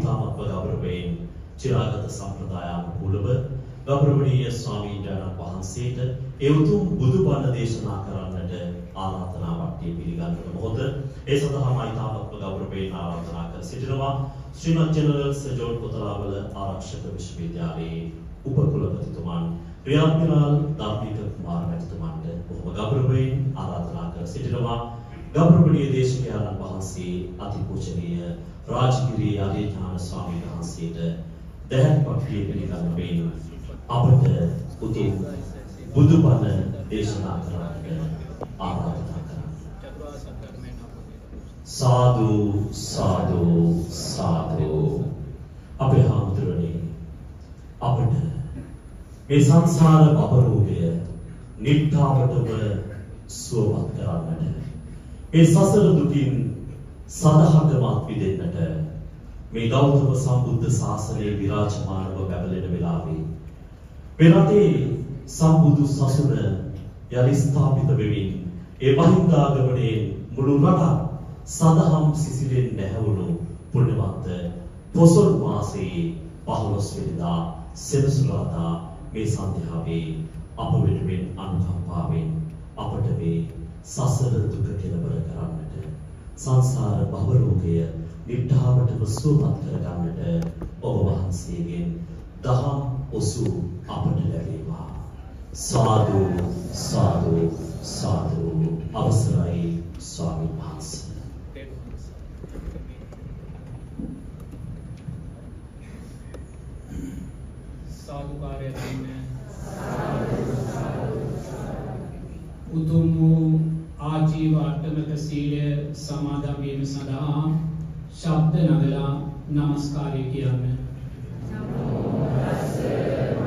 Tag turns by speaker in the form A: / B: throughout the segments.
A: ඉතාමත්ව ගෞරවයෙන් චිරාගත සම්ප්‍රදායානුකූලව ගෞරවනීය ස්වාමීන් වහන්සේට ඒ උතුම් බුදුබණ දේශනා කරන්නට ආරාධනාවක් දී පිළිගන්නට මොහොත ඒ සඳහාම ඉතාමත්ව ගෞරවයෙන් ආරාධනා කර සිටිනවා. ශ්‍රීමත් ජෙනරල් සර් ජෝන් කොතලාවල ආරක්ෂක විශ්වවිද්‍යාලයේ උපකුලපතිතුමන් රියාපිරාල් ධර්මික කුමාර මැතිතුමන්ට බොහොම ගෞරවයෙන් ආරාධනා කර සිටිනවා. ගෞරවනීය දේශකයන්න් වහන්සේ අතිපූජනීය රාජගිරි ආර්යඥාන ස්වාමීන් වහන්සේට දැහැන් පක්ෂිය පිළිගන්න අපට උතුම් බුදුබණ දේශනා කරන්නට ආරාධනා කරන්න. සාදු සාදු සාදු අපේ හාමුදුරනේ අපට මේ සංසාර බබරූපය නිට්ටාවටම සුවපත් කරන්නට ඒ සසර දුකින් සදහටමත් විදෙන්නට මේ ගෞතම සම්බුද්ධ ශාසනයේ විරාජමානව බැබලෙන වෙලාවේ මේ රටේ සම්බුදු සසුන යලි ස්ථාපිත වෙමින් ඒ බහින්දාගමනයේ මුළු රට සදහම් සිසිලෙන් නැහැවුණු පුණ්‍යවන්ත පොසොල් මාසයේ 15 වෙනිදා සෙනසුරාදා මේ සන්ධ්‍යාවේ අප වෙනුවෙන් අනුකම්පාවෙන් අපට මේ සසර දුක කෙලවර කරන්නට සංසාර භව රෝගය නිට්ටාවටම සුවපත් කරගන්නට ඔබ වහන්සේගෙන් දහම් ඔසු අපට ලැබේවා. සාදු සාදු සාදු. අවසරයි ස්වාමීන් වහන්සේ.
B: සාදුකාරය දෙන්න. උතුම් වූ ආජීව අට්ටමක සීලය සමාදන් වීම සඳහා ශබ්ද නගලා নমස්කාරය කියන්න. නමෝ තස්සේ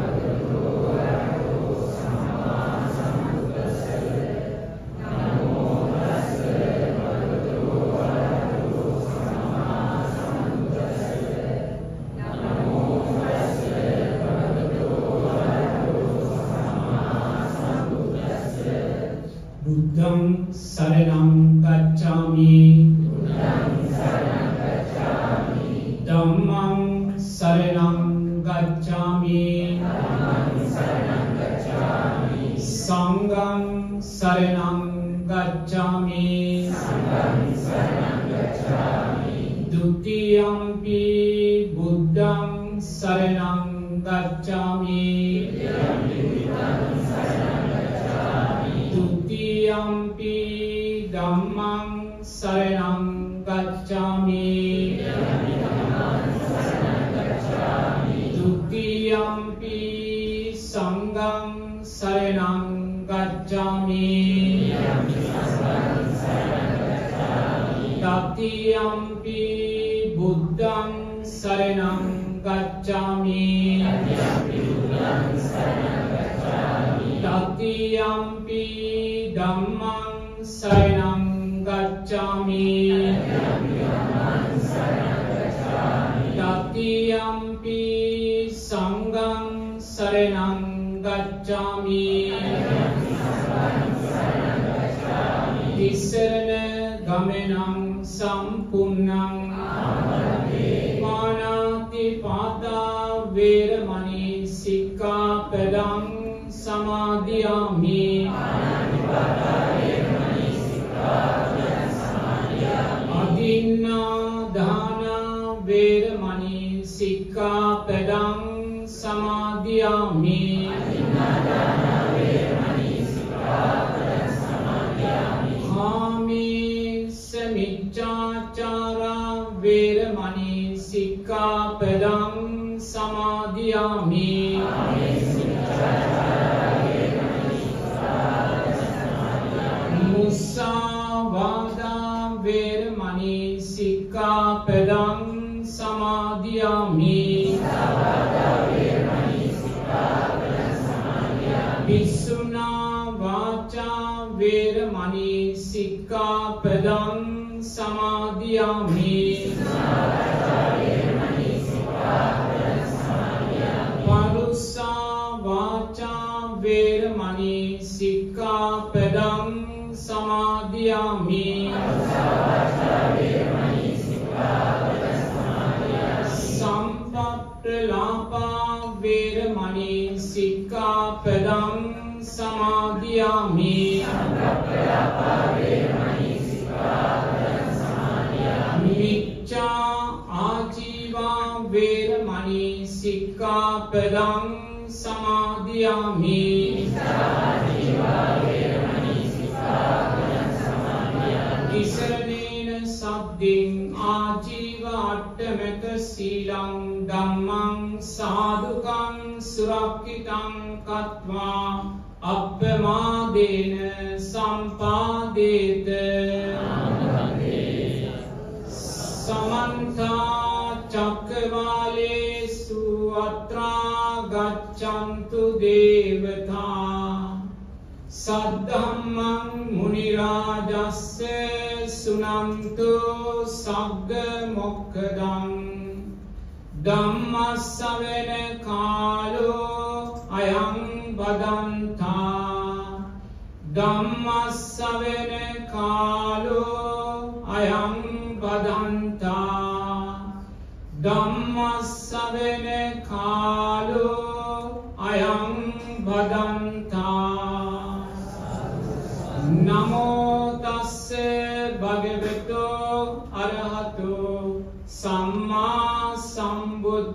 B: song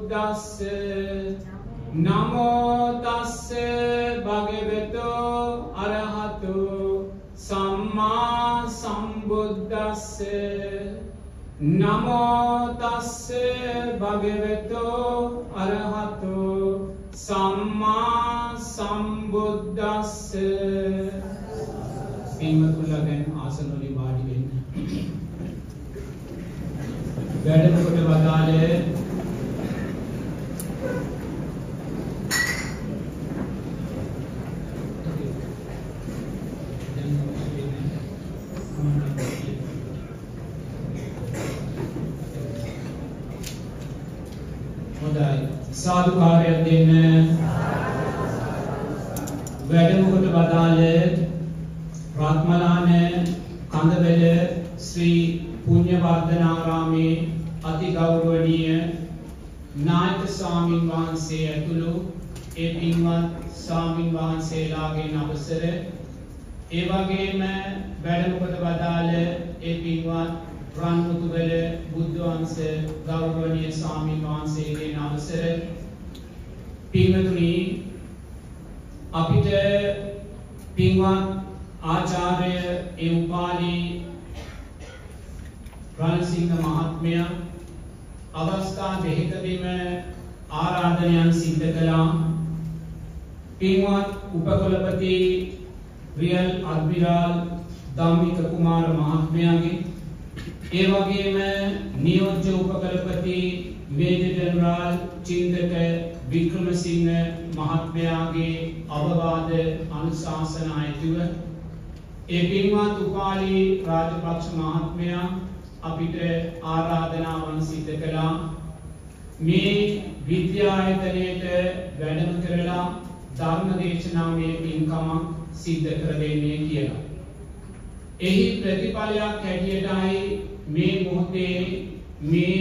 B: සම්බුද්දස්ස නමෝතස්ස භගවතෝ අරහතෝ සම්මා සම්බුද්දස්ස නමෝතස්ස භගවතෝ අරහතෝ සම්මා සම්බුද්දස්ස පින්වතුන්ලා දැන් ආසන වලින් වාඩි වෙන්න. වැඩම කොට වදාළ හොඳයි සාදුකාරයක් දෙන්න වැඩම කොට වදාළ රත්මලාන කඳවැල ශ්‍රී පුණ්‍යවර්ධනාරාමේ අති ගෞරවනීය නායක ස්වාමින් වහන්සේ ඇතුළු ඒ පින්වත් ස්වාමින් වහන්සේලාගේ අවසර ඒ වගේම වැඩමකොට වදාළ ඒ පින්වත් රන්මුතුවල බුද්ධ වංශ ගෞරවනීය ස්වාමින් වහන්සේගේ අවසර පින්වතුනි අපිට පින්වත් ආචාර්ය ඒ උපාලි රණසිංහ මහත්මයා අවස්ථා දෙහිතදීම ආරාධනයන් සිද්ධ කළා පින්වත් උපකුලපති රියල් අද්මිරාල් ධම්මික කුමාර මහත්මයාගේ ඒ වගේම නියෝජ්‍ය උපකලපති මේජර් ජනරාල් චින්තක වික්‍රමසිංහ මහත්මයාගේ අවවාද අනුශාසන අයතුව ඒ පින්වත් උපාලි රාජපක්ෂ මහත්මයා අපිට ආරාධනාවන් සිද්ධ කළා. මේ විද්‍යායතනයට වැඩම කරලා ධර්ම දේශනාවේ පින්කමක් සිද්ධ කර දෙන්නේ කියලා. එහි ප්‍රතිඵලයක් හැටියටයි මේ මොහොතේ මේ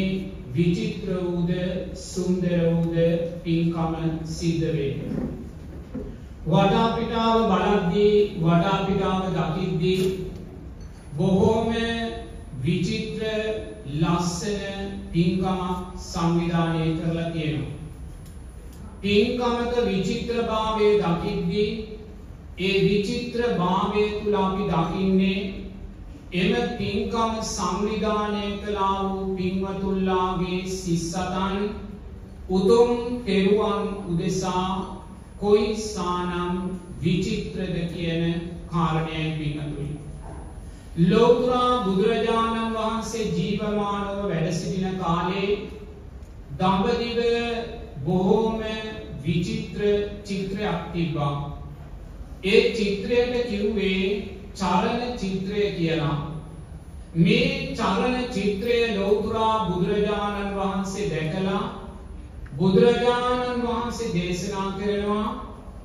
B: විචිත්‍ර වූද සුන්දර වූද පින්කම සිද්ධ වෙන්නේ. වටාපිටාව බලද්දී වටාපිටාව දකිද්දී බොහෝම විචිත්‍ර ලස්සන පින්කමක් සංවිධානය කරලා තියෙනවා. පින්කමක විචිත්‍ර භාවය දකිද්දී ඒ විචිත්‍ර භාවය තුළ අපි දකින්නේ එම පින්කම සංවිධානය කලා වූ පින්වතුල්ලාගේ සිස්සතන් උතුම් තෙරුවන් උදෙසා කොයි සානම් විචිත්‍රද කියන කාරණයයි පින්වතුනි. ලෝතුරා බුදුරජාණන් වහන්සේ ජීවමානව වැඩසිටින කාලේ දම්බදිව බොහෝම විචිත්‍ර චිත්‍රයක් තිබ්බා. ඒ චිත්‍රයට කිව්වේ චරණ චිත්‍රය කියලා. මේ චරණ චිත්‍රය ලෝතුරා බුදුරජාණන් වහන්සේ දැකලා බුදුරජාණන් වහන්සේ දේශනා කරනවා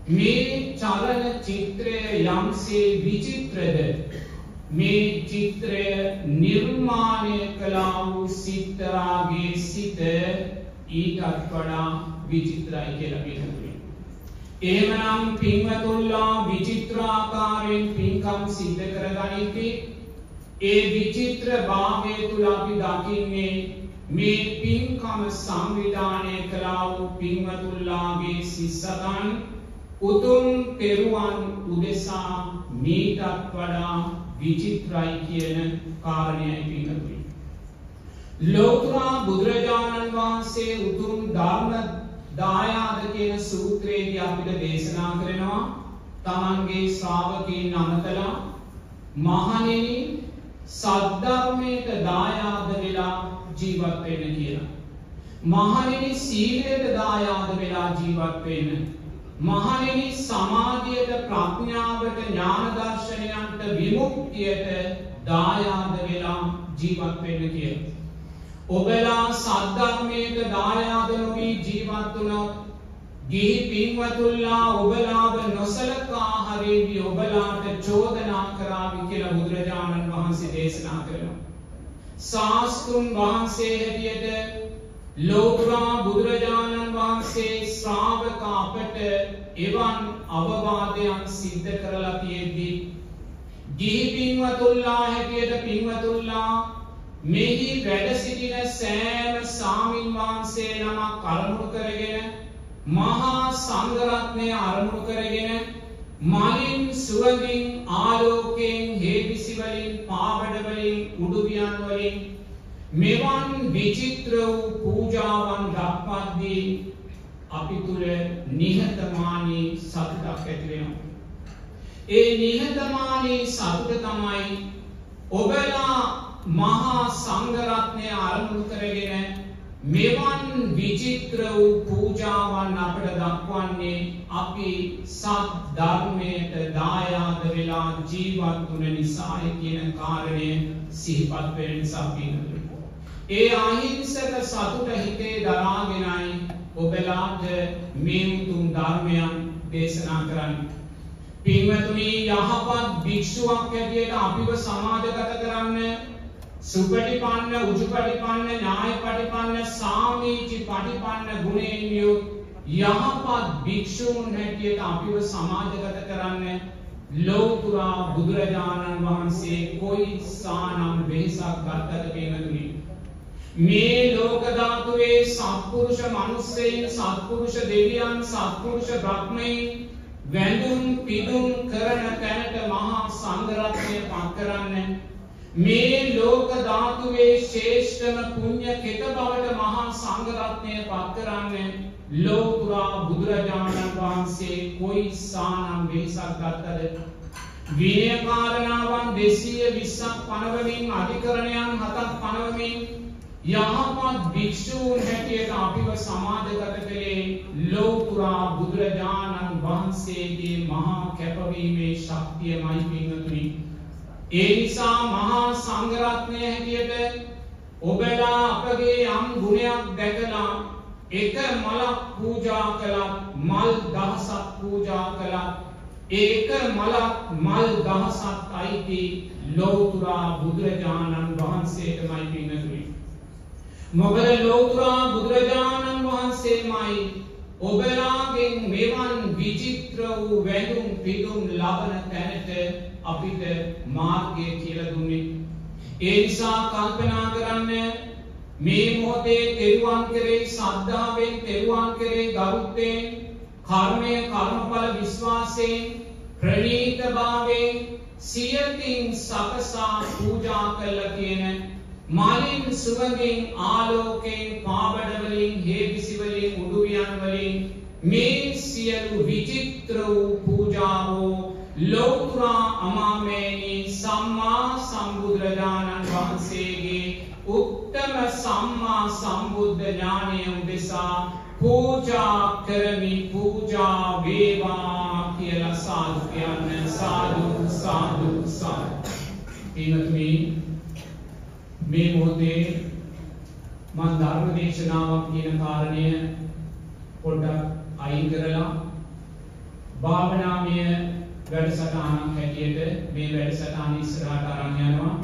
B: මේ චරණ චිත්‍රය යම්සේ විචිත්‍රද මේ චිත්‍රය නිර්මාණය කලා වූ සිත්තරාගේ සිත ඊටත් වඩා විචිත්‍රයි කියලා පිටතුරේ. එහෙමනම් පින්වතුල්ලා විචිත්‍රාකාරයෙන් පින්කම් සිද්ධ කරගනිති ඒ විචිත්‍ර භාවය තුළ අපි දකින්නේ මේ පින්කම සංවිධානය කලා වූ පින්වතුල්ලාගේ සිස්සතන් උතුම් පෙරුවන් උදෙසා මීටත් වඩා විචිත්‍රයි කියන කාරණයයි පින්වතුනි. ලෝතුරා බුදුරජාණන් වහන්සේ උතුම් ධර්ම දායාද කියන සූත්‍රයේදී අපිට දේශනා කරනවා තමන්ගේ ශ්‍රාවකයන් අමතලා මහණෙනි සද්ධර්මයට දායාද වෙලා ජීවත් වෙන්න කියලා. මහණෙනි සීලයට දායාද වෙලා ජීවත් වෙන්න. මහණෙනි සමාධියට ප්‍රඥාවට ඥාන දර්ශනයන්ට විමුක්තියට දායාද වෙලා ජීවත් වෙන්න කියලා. ඔබලා සද්ධර්මයට දායාද නොවී ජීවත් වුණොත් ගිහි පින්වතුල්ලා ඔබලාව නොසලකා හරිවි ඔබලාට චෝදනා කරાવી කියලා බුදුරජාණන් වහන්සේ දේශනා කරනවා. ශාස්ත්‍රුන් වහන්සේ හැටියට ලෝකුරා බුදුරජාණන් වහන්සේ ශ්‍රාවක අපට එවන් අවවාදයන් සිද්ධ කරලා තියෙද්දී ගිහි පින්වතුල්ලා හැටියට පින්වතුල්ලා මෙහි වැඩ සිටින සෑම සාමීන් වහන්සේ නමක් අරමුණු කරගෙන මහා සංඝරත්නය අරමුණු කරගෙන මලින් සුවඳින් ආලෝකයෙන් හේබිසිවලින් පාබඩවලින් උඩුවියන් වලින් මෙවන් විචිත්‍ර වූ පූජාවන් දක්වද්දී අපි තුළ නිහතමානී සතුටක් ඇති වෙනවා. ඒ නිහතමානී සතුට තමයි ඔබලා මහා සංඝරත්නය අරමුණු කරගෙන මෙවන් විචිත්‍ර වූ පූජාවන් අපට දක්වන්නේ අපි සත් ධර්මයට දායාද වෙලා ජීවත් වුණ නිසාය කියන කාරණය සිහිපත් වෙන නිසා පින්නතුනි. ඒ අහිංසක සතුට හිතේ දරාගෙනයි ඔබලාට මේ උතුම් ධර්මයන් දේශනා කරන්නේ. පින්වතුනි යහපත් භික්ෂුවක් හැටියට අපිව සමාජගත කරන්න සුපටිපන්න උජුපටිපන්න ඥායපටිපන්න සාමීචි පටිපන්න ගුණයෙන් යුත් යහපත් භික්ෂූන් හැටියට අපිව සමාජගත කරන්න ලෝතුරා බුදුරජාණන් වහන්සේ කොයි සානම් වෙහෙසක් ගත්තද පින්වතුනි මේ ලෝක ධාතුවේ සත්පුරුෂ මිනිස්සෙයින් සත්පුරුෂ දෙවියන් සත්පුරුෂ බ්‍රහ්මයන් වැඳුම් පිදුම් කරන තැනට මහා සංඝරත්නය පත් කරන්නේ. මේ ලෝක ධාතුවේ ශේෂ්ඨම පුණ්‍ය කෙත බවට මහා සංඝරත්නය පත් කරන්නේ. ලෝතුරා බුදුරජාණන් වහන්සේ කොයි සානම් වෙහසක් ගත්තද? විනය කාරණාවන් 220ක් පනවමින් අධිකරණයන් හතක් පනවමින් යහපත් භික්ෂූන් හැටියට අපිව සමාජගත කළේ ලෝතුරා බුදුරජාණන් වහන්සේගේ මහා කැපවීමේ ශක්තියමයි පින්වතුනි ඒ නිසා මහා සංඝරත්නය හැටියට ඔබලා අපගේ යම් ගුණයක් දැකලා එක මලක් පූජා කළත් මල් දහසක් පූජා කළත් ඒක මලක් මල් දහසක් අයිති ලෝතුරා බුදුරජාණන් වහන්සේටමයි පින්නතුනි. මොකද ලෝතුරා බුදුරජාණන් වහන්සේමයි ඔබලාගෙන් මෙවන් විචිත්‍ර වූ වැඳුම් පිදුම් ලබන තැනට අපිට මාර්ගය කියලා දුන්නේ. ඒ නිසා කල්පනා කරන්න මේ මොහොතේ තෙරුවන් කෙරේ සද්ධාවෙන් තෙරුවන් කෙරේ ගරුත්වයෙන් කර්මය කර්මඵල විශ්වාසයෙන් ප්‍රණීතභාවයෙන් සියතින් සකසා පූජා කළා කියන මලින් සුවඳින් ආලෝකයෙන් පාබඩවලින් හේවිසිවලින් උඩුවියන් වලින් මේ සියලු විචිත්‍ර වූ පූජාවෝ ලෝතුරා අමාමේනී සම්මා සම්බුදුරජාණන් වහන්සේගේ උත්තම සම්මා සම්බුද්ධ ඥානය උදෙසා පූජා කරමි පූජා වේවා කියලා සාදු කියන්න. සාදු සාදු සාදු. පින්වත්නි මේ මොහොතේ මන් ධර්ම දේශනාවක් කියන කාරණය පොඩ්ඩක් අයින් කරලා භාවනාමය වැඩසටහනක් හැටියට මේ වැඩසටහන ඉස්සරහට අරන් යනවා.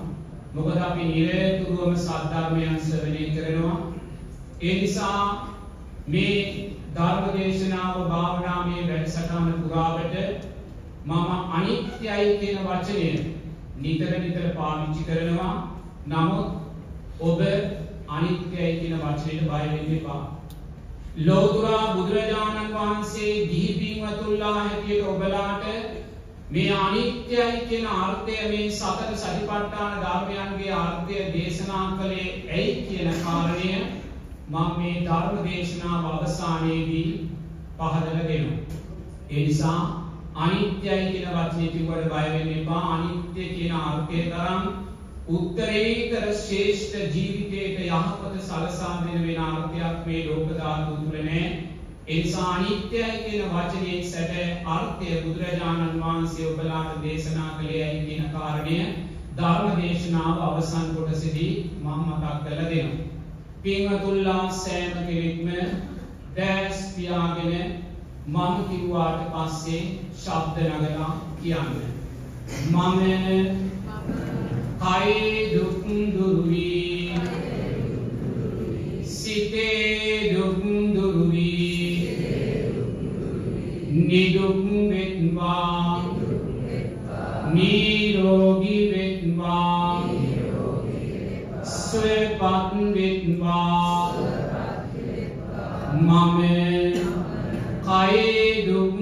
B: මොකද අපි නිරතුරුවම සද්ධර්මයන් ශ්‍රවණය කරනවා. ඒ නිසා මේ ධර්මදේශනාව භාවනාමය වැඩසටාන පුරාවට මම අනිත්‍යයි කියන වචනය නිතර නිතර පාවිච්චි කරනවා නමුත් ඔබ අනිත්‍යයි කියන වචනයට බයවෙන්න එපා. ලෝතුරා බුදුරජාණන් වහන්සේ ගිහිපින්වතුල්ලා හැටියට ඔබලාට මේ අනිත්‍යයි කියන අර්ථය මේ සතර සටිපට්ඨාන ධර්මයන්ගේ අර්ථය දේශනා කළේ ඇයි කියන කාරණය මම මේ ධර්ම දේශනාව අවසානයේදී පහදලා දෙනවා. ඒ නිසා අනිත්‍යයි කියන වචනේ කිව්වට බය වෙන්න එපා. අනිත්‍ය කියන අර්ථය තරම් උත්තරීතර ශ්‍රේෂ්ඨ ජීවිතයට යහපත සලසා දෙන වෙන අර්ථයක් මේ ලෝක ධාතු තුල නැහැ. ඒ නිසා අනිත්‍යයි කියන වචනේ සැබෑ අර්ථය බුදුරජාණන් වහන්සේ ඔබලාට දේශනා කළේයි කියන කාරණය ධර්ම දේශනාව අවසන් කොටසේදී මම මතක් කරලා දෙනවා. පින්වතුල්ලා සෑම කෙනෙක්ම දැස් පියාගෙන මම කිව්වාට පස්සේ ශබ්ද නගලා කියන්න. මම කයි දුක් දුරු වී සිතේ දුක් දුරු වී නිදුක් වෙත්වා. නිරෝගී වෙත්වා. සුවපත් වෙත්වා. මම කයේ දුක්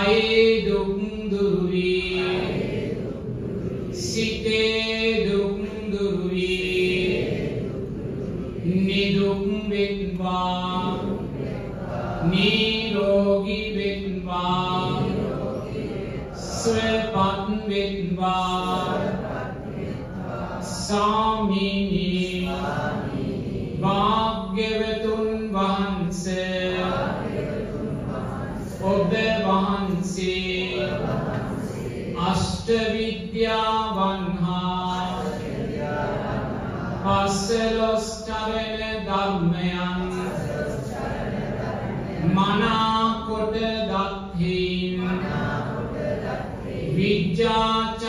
B: කයේ දුක්දුරුවී සිතේ දුක්දුරුවී නිදුක්වෙන්වා නීරෝගී වෙන්වා ස්වපත්වෙන්වා සාමීන් අෂ්ටවිද්‍යාවන්හා පස්සලොස්ටරෙන ධර්මයන් මනාකොට දත්හින් විජ්ජාච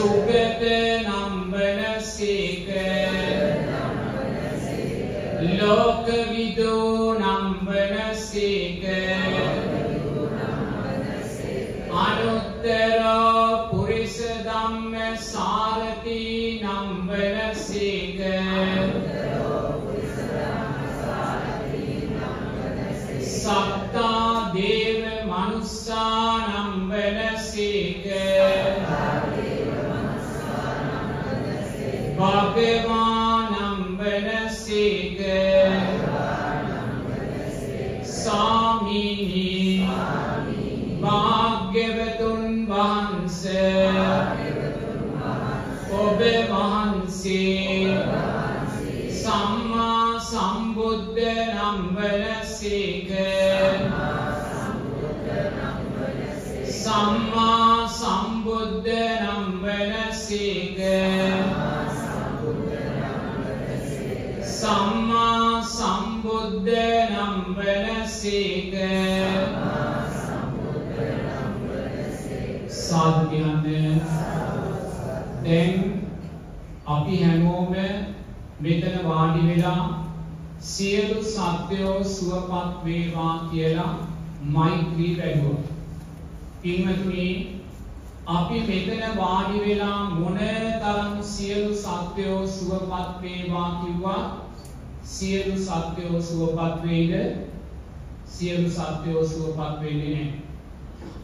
B: සුගත නම්බන සේක ලෝක විදෝ සත්වයෝ සුවපත් වේවා කියලා මෛත්‍රී වැඩුව. පින්වතුනි අපි මෙතන වාඩි වෙලා මොන තරම් සියලු සත්වයෝ සුවපත් වේවා කිව්වා සියලු සත්වයෝ සුවපත් වේද සියලු සත්වයෝ සුවපත් වෙන්නේ නැහැ.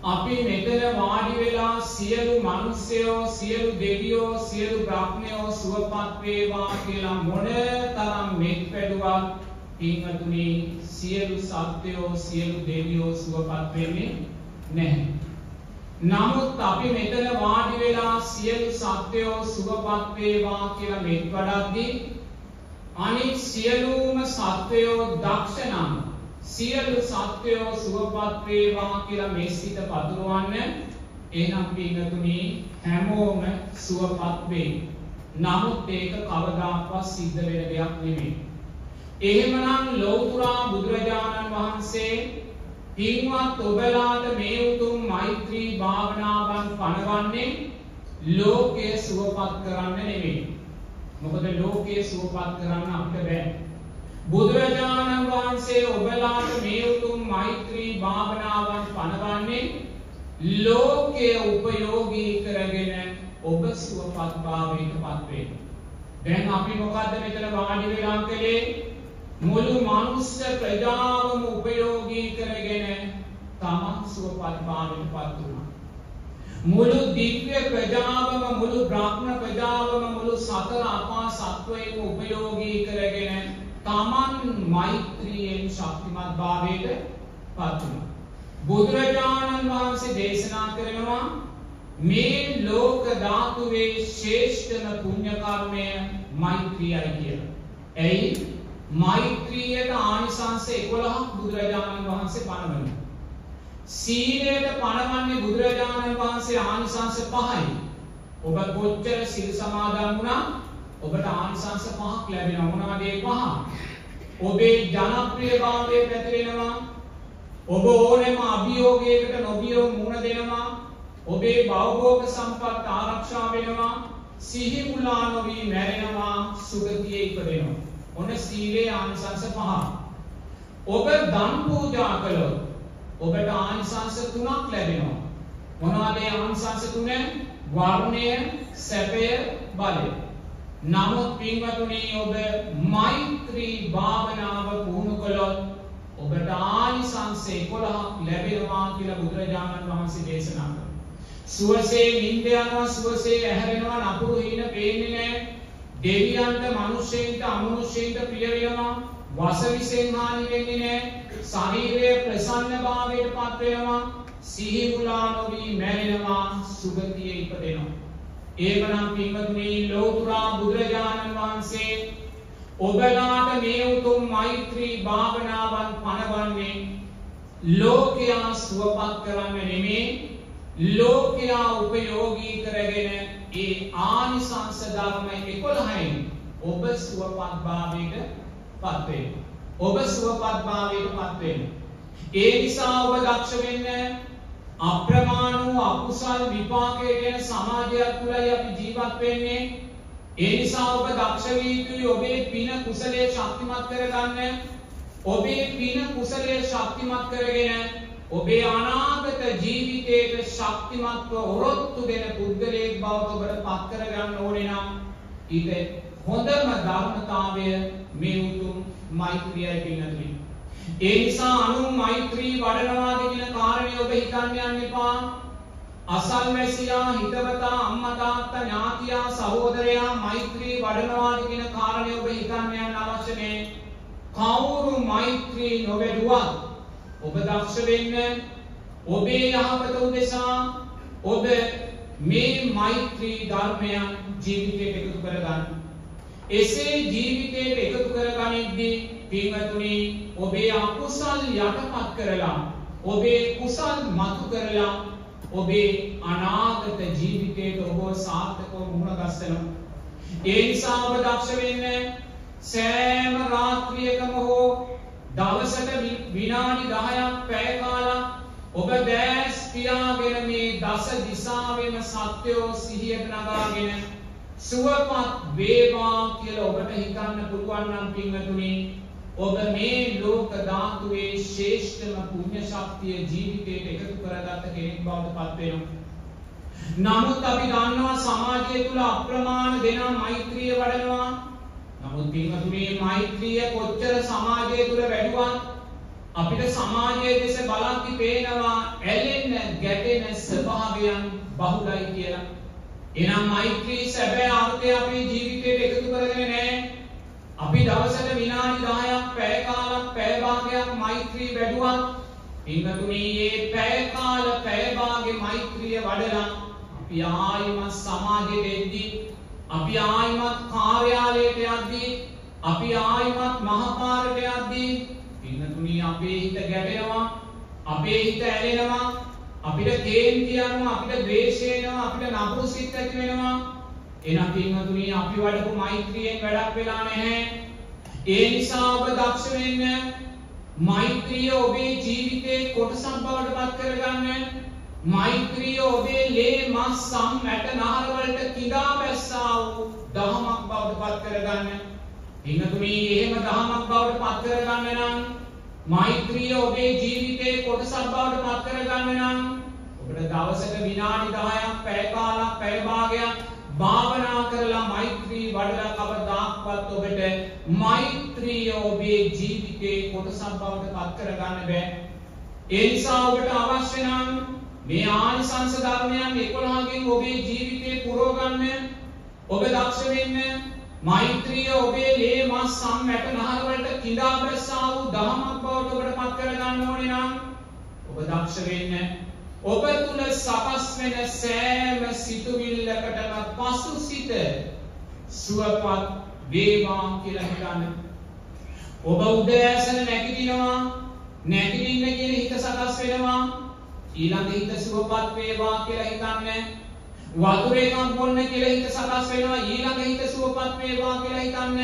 B: අපි මෙතන වාඩි වෙලා සියලු මිනිස්සයෝ සියලු දෙවියෝ සියලු බ්‍රහ්මයෝ සුවපත් වේවා කියලා මොන තරම් මෙත් වැඩුවත් පින්වතුනි සියලු සත්වයෝ සියලු දෙවියෝ සුවපත් වෙන්නේ නැහැ. නමුත් අපි මෙතන වාඩි වෙලා සියලු සත්වයෝ සුවපත් වේවා කියලා මෙත් වඩද්දී අනිත් සියලුම සත්වයෝ දක්ෂ නම් සියලු සත්වයෝ සුවපත් වේවා කියලා මේ සිත පතුරවන්න එහෙනම් පින්වතුනි හැමෝම සුවපත් වෙයි. නමුත් ඒක කවදාකවත් සිද්ධ වෙන දෙයක් නෙමෙයි. එහෙමනම් ලෞතුරා බුදුරජාණන් වහන්සේ පින්වත් ඔබලාට මේ උතුම් මෛත්‍රී භාවනාවන් පනවන්නේ ලෝකය සුවපත් කරන්න නෙමෙයි. මොකද ලෝකය සුවපත් කරන්න අපිට බෑ. බුදුරජාණන් වහන්සේ ඔබලාට මේ උතුම් මෛත්‍රී භාවනාවන් පනවන්නේ ලෝකය උපයෝගී කරගෙන ඔබ සුවපත් භාවයට පත්වේ. දැන් අපි මොකක්ද මෙතන වාඩි වෙලා කළේ මුළු මනුස්ස ප්‍රජාවම උපයෝගී කරගෙන තමන් සුවපත් භාවයට පත් වුණා. මුළු දිව්‍ය ප්‍රජාවම මුළු බ්‍රහ්ම ප්‍රජාවම මුළු සතර අපා සත්වයක උපයෝගී කරගෙන තමන් මෛත්‍රියෙන් ශක්තිමත් භාවයට පත් වුණා. බුදුරජාණන් වහන්සේ දේශනා කරනවා මේ ලෝක ධාතුවේ ශ්‍රේෂ්ඨම පුණ්‍ය කර්මය මෛත්‍රියයි කියලා. එයි මෛත්‍රියට ආනිසංස 11ක් බුදුරජාණන් වහන්සේ පනවනවා. සීලයට පනවන්නේ බුදුරජාණන් වහන්සේ ආනිසංස 5යි. ඔබ කොච්චර සිල් සමාදන් වුණා ඔබට ආනිසංස 5ක් ලැබෙනවා. මොනවද ඒ පහ? ඔබේ ජනප්‍රියභාවය පැතිරෙනවා. ඔබ ඕනෑම අභියෝගයකට නොබියව මුහුණ දෙනවා. ඔබේ භවභෝග සම්පත් ආරක්ෂා වෙනවා. සිහි මුලා නොවී මැරෙනවා. සුගතියේ ඉපදෙනවා. ඔන්න සීලේ ආනිසංස පහ. ඔබ දන් පූජා කළොත් ඔබට ආනිසංස තුනක් ලැබෙනවා. මොනවද ඒ ආනිසංස තුන? වර්ණය, සැපය, බලය. නමුත් පින්වතුනි ඔබ මෛත්‍රී භාවනාව පුහුණු කළොත් ඔබට ආනිසංස 11ක් ලැබෙනවා කියලා බුදුරජාණන් වහන්සේ දේශනා කළා. සුවසේ නිින්ද යනවා සුවසේ ඇහැරෙනවා නපුරු හීන පේන්නේ නැහැ දෙවියන්ට මනුෂ්‍යයන්ට අමනුෂ්‍යයන්ට ප්‍රිය වෙනවා වසවිසෙන් හානි වෙන්නේ නැහැ. ශරීරය ප්‍රසන්න භාවයට පත් වෙනවා. සිහි මුලා නොවි මැරෙනවා. සුගතියේ ඉපදෙනවා. ඒකනම් පින්වත්නි ලෝතුරා බුදුරජාණන් වහන්සේ ඔබලාට මේ උතුම් මෛත්‍රී භාවනාවන් පනවන්නේ ලෝකයා සුවපත් කරන්න නෙමේ. ලෝකයා උපයෝගී කරගෙන ඒ ආනිසංස ධර්ම 11න් ඔබ සුවපත් භාවයට පත් වෙන්න. ඔබ සුවපත් භාවයට පත් වෙන්න. ඒ නිසා ඔබ දක්ෂ වෙන්න අප්‍රමාණ වූ අකුසල් විපාකයේ ගැන සමාජයක් තුළයි අපි ජීවත් වෙන්නේ. ඒ නිසා ඔබ දක්ෂ විය යුතුයි ඔබේ පින කුසලයේ ශක්තිමත් කරගන්න. ඔබේ පින කුසලයේ ශක්තිමත් කරගෙන ඔබේ අනාගත ජීවිතයට ශක්තිමත්ව ඔරොත්තු දෙන පුද්ගලයෙක් බවට ඔබට පත් කරගන්න ඕනේ නම් ඊට හොඳම ධර්මතාවය මේ උතුම් මෛත්‍රියයි පින්නතුනි. ඒ නිසා අනුන් මෛත්‍රී වඩනවාද කියන කාරණේ ඔබ හිතන්න යන්න එපා. අසල්වැසියා හිතවතා අම්මා තාත්තා ඥාතියා සහෝදරයා මෛත්‍රී වඩනවාද කියන කාරණේ ඔබ හිතන්න යන්න අවශ්‍ය නැහැ. කවුරු මෛත්‍රී නොවැඩුවත් ඔබ දක්ෂ වෙන්න ඔබේ යහපත උදෙසා ඔබ මේ මෛත්‍රී ධර්මයන් ජීවිතයට එකතු කරගන්න. එසේ ජීවිතයට එකතු කරගනිද්දී පින්වතුනි ඔබේ අකුසල් යටපත් කරලා ඔබේ කුසල් මතු කරලා ඔබේ අනාගත ජීවිතයට ඔබ සාර්ථකව මුහුණ ගස්සනවා. ඒ නිසා ඔබ දක්ෂ වෙන්න සෑම රාත්‍රියකම හෝ දවසට විනාඩි 10ක් පැය කාලක් ඔබ දැස් පියාගෙන මේ දස දිසාවෙම සත්‍යෝ සිහියට නගාගෙන සුවපත් වේවා කියලා ඔබට හිතන්න පුළුවන් නම් පින්වතුනි ඔබ මේ ලෝක ධාතුවේ ශ්‍රේෂ්ඨම පුණ්‍ය ශක්තිය ජීවිතයට එකතු කරගත්ත කෙනෙක් බවට පත් වෙනවා. නමුත් අපි දන්නවා සමාජය තුල අප්‍රමාණ දෙනා මෛත්‍රිය වඩනවා නමුත් පින්වතුනි මෛත්‍රිය කොච්චර සමාජය තුළ වැඩුවත් අපිට සමාජයේ දෙස බලද්දි පේනවා ඇලෙන්න ගැටෙන ස්වභාවයන් බහුලයි කියලා. එනම් මෛත්‍රී සැබෑ අර්ථය අපේ ජීවිතයට එකතු කරගෙන නැහැ. අපි දවසට විනාඩි 10ක් පැය කාලක් පැය භාගයක් මෛත්‍රී වැඩුවත් පිංහතුනී ඒ පැයකාල පැයබාගේ මෛත්‍රිය වඩලා අපි ආයිමත් සමාජයට එද්දී අපි ආයිමත් කාර්යාලයට යද්දී අපි ආයිමත් මහපාරට යද්දී පිංහතුනී අපේ හිත ගැටෙනවා අපේ හිත ඇලෙනවා අපිට කේන්තියනවා අපිට ද්වේශයනවා අපිට නපුරු සිත් ඇති වෙනවා. එනම් පින්වතුනි අපි වඩපු මෛත්‍රියෙන් වැඩක් වෙලා නැහැ. ඒ නිසා ඔබ දක්ෂ වෙන්න මෛත්‍රිය ඔබේ ජීවිතේ කොටසක් බවට පත් කරගන්න. මෛත්‍රිය ඔබේ ලේ මස් සම් මැට නහර වලට කිඳා බැස්සා වූ දහමක් බවට පත් කරගන්න පින්වතුනි එහෙම දහමක් බවට පත් කරගන්න නම් මෛත්‍රිය ඔබේ ජීවිතේ කොටසක් බවට පත් කරගන්න නම් ඔබට දවසක විනාඩි 10ක් පැය කාලක් පැය භාගයක් භාවනා කරලා මෛත්‍රී වඩලා කවදාක්වත් ඔබට මෛත්‍රිය ඔබේ ජීවිතේ කොටසක් බවට පත් කරගන්න බෑ. ඒ නිසා ඔබට අවශ්‍ය නම් මේ ආනිසංස ධර්මයන් 11කින් ඔබේ ජීවිතේ පුරව ගන්න ඔබ දක්ෂ වෙන්න මෛත්‍රිය ඔබේ ලේ මස් සම් මැට නහර වලට කිඳා බැස්සා වූ දහමක් බවට ඔබට පත් කරගන්න ඕනේ නම් ඔබ දක්ෂ වෙන්න ඔබ තුළ සකස් වෙන සෑම සිතුවිල්ලකටම පසු සිත සුවපත් වේවා කියලා හිතන්න. ඔබ උදෑසන නැගිටිනවා නැගිටින්න කියන හිත සකස් වෙනවා ඊළඟ හිත සුවපත් වේවා කියලා හිතන්න. වතුර එකක් බොන්න කියලා හිත සකස් වෙනවා ඊළඟ හිත සුවපත් වේවා කියලා හිතන්න.